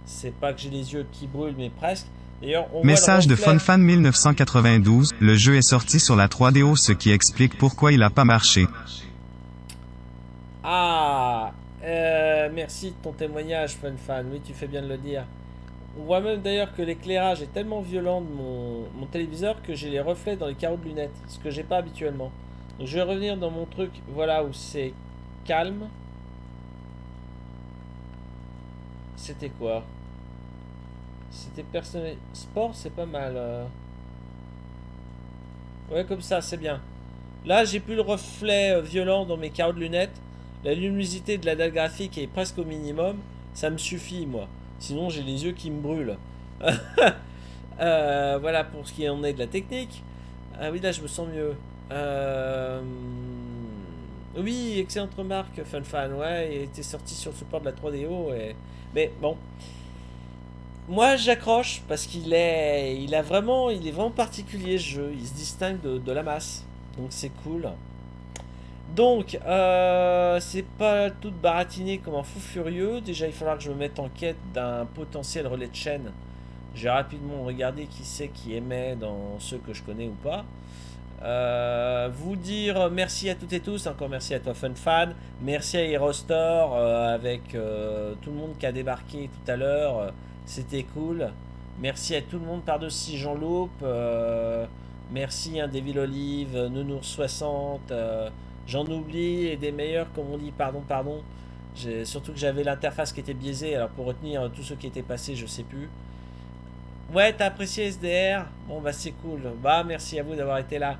c'est pas que j'ai les yeux qui brûlent mais presque. D'ailleurs, on Message de FunFan 1992, le jeu est sorti sur la 3DO ce qui explique pourquoi il a pas marché. Ah, euh, merci de ton témoignage, FunFan. Oui, tu fais bien de le dire. On voit même d'ailleurs que l'éclairage est tellement violent de mon, téléviseur que j'ai les reflets dans les carreaux de lunettes, ce que j'ai pas habituellement. Je vais revenir dans mon truc, voilà où c'est calme. C'était quoi? C'était personnel. Sport, c'est pas mal. euh. Ouais, comme ça, c'est bien. Là, j'ai plus le reflet euh, violent dans mes carreaux de lunettes. La luminosité de la dalle graphique est presque au minimum. Ça me suffit, moi. Sinon, j'ai les yeux qui me brûlent. Euh, voilà pour ce qui en est de la technique. Ah oui, là, je me sens mieux. Euh, Oui, excellente remarque, FunFan. Ouais, il était sorti sur le support de la 3DO. Et... Mais bon. Moi, j'accroche parce qu'il est, il a vraiment, il est vraiment particulier ce jeu. Il se distingue de la masse, donc c'est cool. Donc, euh, c'est pas tout baratiné comme un fou furieux. Déjà, il faudra que je me mette en quête d'un potentiel relais de chaîne. J'ai rapidement regardé qui c'est qui aimait dans ceux que je connais ou pas. Euh, vous dire merci à toutes et tous, encore merci à toi merci à Aerostore euh, avec tout le monde qui a débarqué tout à l'heure, c'était cool. Merci à tout le monde par-dessus Jean Loup, euh, merci à Devil Olive, Nounours 60, euh, j'en oublie et des meilleurs comme on dit, pardon, pardon. Surtout que j'avais l'interface qui était biaisée, alors pour retenir euh, tous ceux qui étaient passés, je sais plus. Ouais, t'as apprécié SDR Bon, bah c'est cool. Bah, merci à vous d'avoir été là.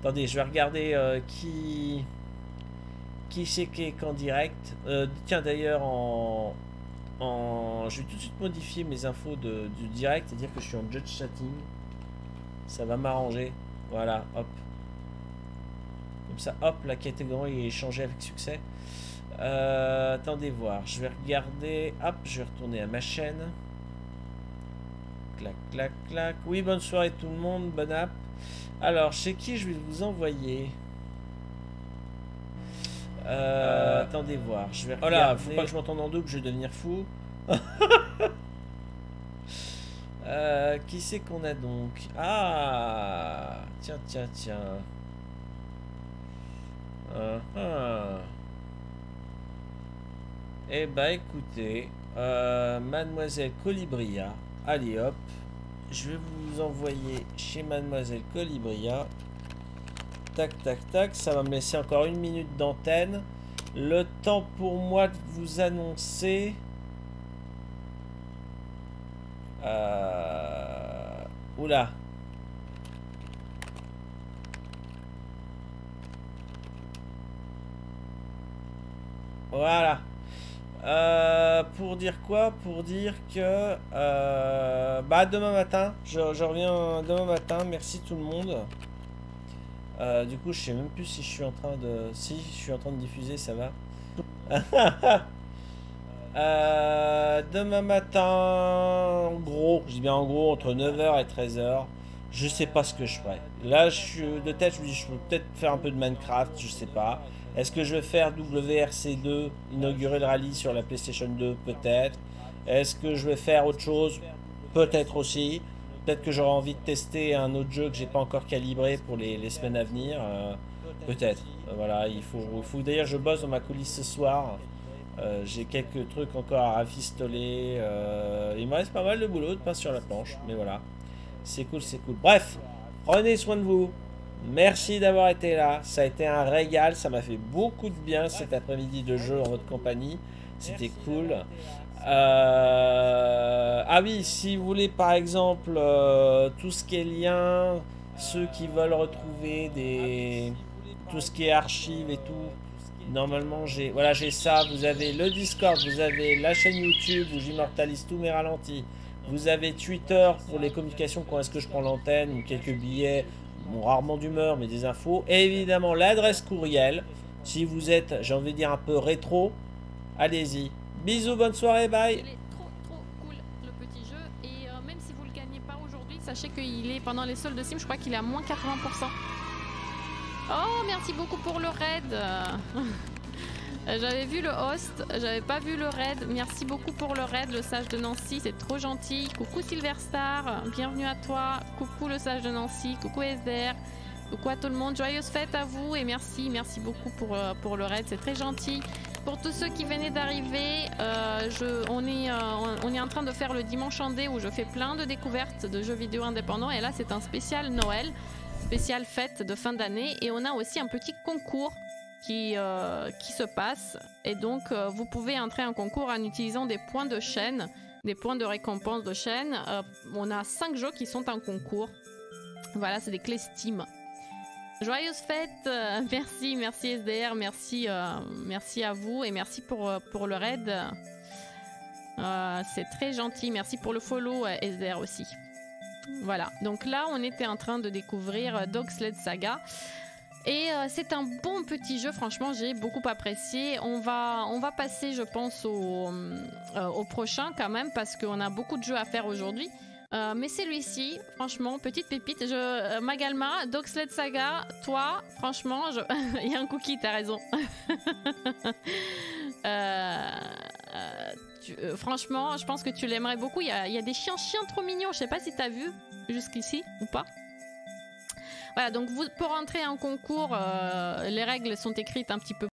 Attendez, je vais regarder euh, qui. Qui c'est qui est qu'en direct. Euh, tiens, d'ailleurs, en. en... Je vais tout de suite modifier mes infos de, du direct et dire que je suis en judge chatting. Ça va m'arranger. Voilà, hop. Comme ça, hop, la catégorie est changée avec succès. Euh, attendez voir, je vais regarder. Hop, je vais retourner à ma chaîne. Clac, clac, clac. Oui, bonne soirée tout le monde, bonne app. Alors, chez qui je vais vous envoyer? Euh, Attendez voir, je vais Oh là, faut pas que je m'entende en double, je vais devenir fou. Euh, qui c'est qu'on a donc? Ah Tiens, tiens, tiens. Ah. Eh bah écoutez, euh, Mademoiselle Colibria, allez hop, je vais vous envoyer chez Mademoiselle Colibria. Tac, tac, tac, ça va me laisser encore une minute d'antenne. Le temps pour moi de vous annoncer... Euh... Oula. Voilà. Euh, pour dire quoi? Pour dire que euh, bah demain matin, je, reviens demain matin. Merci tout le monde. Euh, du coup, je sais même plus si je suis en train de, si je suis en train de diffuser, ça va. Demain matin, en gros, je dis bien en gros, entre 9h et 13h, je sais pas ce que je ferai. Là, je suis de tête, je me dis, je peux peut-être faire un peu de Minecraft, je sais pas. Est-ce que je vais faire WRC2, inaugurer le rallye sur la PlayStation 2 Peut-être? Est-ce que je vais faire autre chose? Peut-être aussi. Peut-être que j'aurai envie de tester un autre jeu que j'ai pas encore calibré pour les, semaines à venir. euh, Peut-être. Voilà, il faut, il faut d'ailleurs je bosse dans ma coulisse ce soir. Euh, j'ai quelques trucs encore à rafistoler. euh, il me reste pas mal de boulot de pain sur la planche, mais voilà. C'est cool, c'est cool. Bref, prenez soin de vous. Merci d'avoir été là. Ça a été un régal. Ça m'a fait beaucoup de bien cet après-midi de jeu en votre compagnie. C'était cool. Euh, Ah oui, si vous voulez par exemple euh, tout ce qui est lien, ceux qui veulent retrouver des tout ce qui est archives et tout. Normalement, j'ai voilà, j'ai ça. Vous avez le Discord, vous avez la chaîne YouTube où j'immortalise tous mes ralentis. Vous avez Twitter pour les communications quand est-ce que je prends l'antenne ou quelques billets, bon, rarement d'humeur, mais des infos. Et évidemment, l'adresse courriel. Si vous êtes, j'ai envie de dire un peu rétro, allez-y. Bisous, bonne soirée, bye. le petit jeu. Et euh, même si vous le gagnez pas aujourd'hui, sachez qu'il est pendant les soldes de Sim, je crois qu'il est à moins 80%. Oh, merci beaucoup pour le raid. Euh, J'avais vu le host, j'avais pas vu le raid. Merci beaucoup pour le raid, le sage de Nancy, c'est trop gentil. Coucou Silverstar, bienvenue à toi. Coucou le sage de Nancy, coucou SDR. Coucou à tout le monde, joyeuse fête à vous et merci, merci beaucoup pour, euh, pour le raid, c'est très gentil. Pour tous ceux qui venaient d'arriver, euh, on, on est en train de faire le dimanche en D où je fais plein de découvertes de jeux vidéo indépendants et là c'est un spécial Noël, spécial fête de fin d'année et on a aussi un petit concours qui, euh, qui se passe et donc euh, vous pouvez entrer en concours en utilisant des points de chaîne, des points de récompense de chaîne. Euh, on a 5 jeux qui sont en concours. Voilà, c'est des clés Steam. Joyeuse fête, euh, merci, merci SDR, merci, merci à vous et merci pour, pour le raid. C'est très gentil, merci pour le follow SDR aussi. Voilà, donc là on était en train de découvrir Dog Sled Saga. Et euh, c'est un bon petit jeu, franchement, j'ai beaucoup apprécié. On va, on va passer, je pense, au, euh, au prochain quand même, parce qu'on a beaucoup de jeux à faire aujourd'hui. Euh, mais celui-ci, franchement, petite pépite. Je, euh, Magalma, Dog Sled Saga, toi, franchement, il y a un cookie, t'as raison. Euh, euh, euh, franchement, je pense que tu l'aimerais beaucoup. Il y a, il y a des chiens chiens trop mignons. Je sais pas si t'as vu jusqu'ici ou pas. Voilà, donc vous, pour entrer en concours, euh, les règles sont écrites un petit peu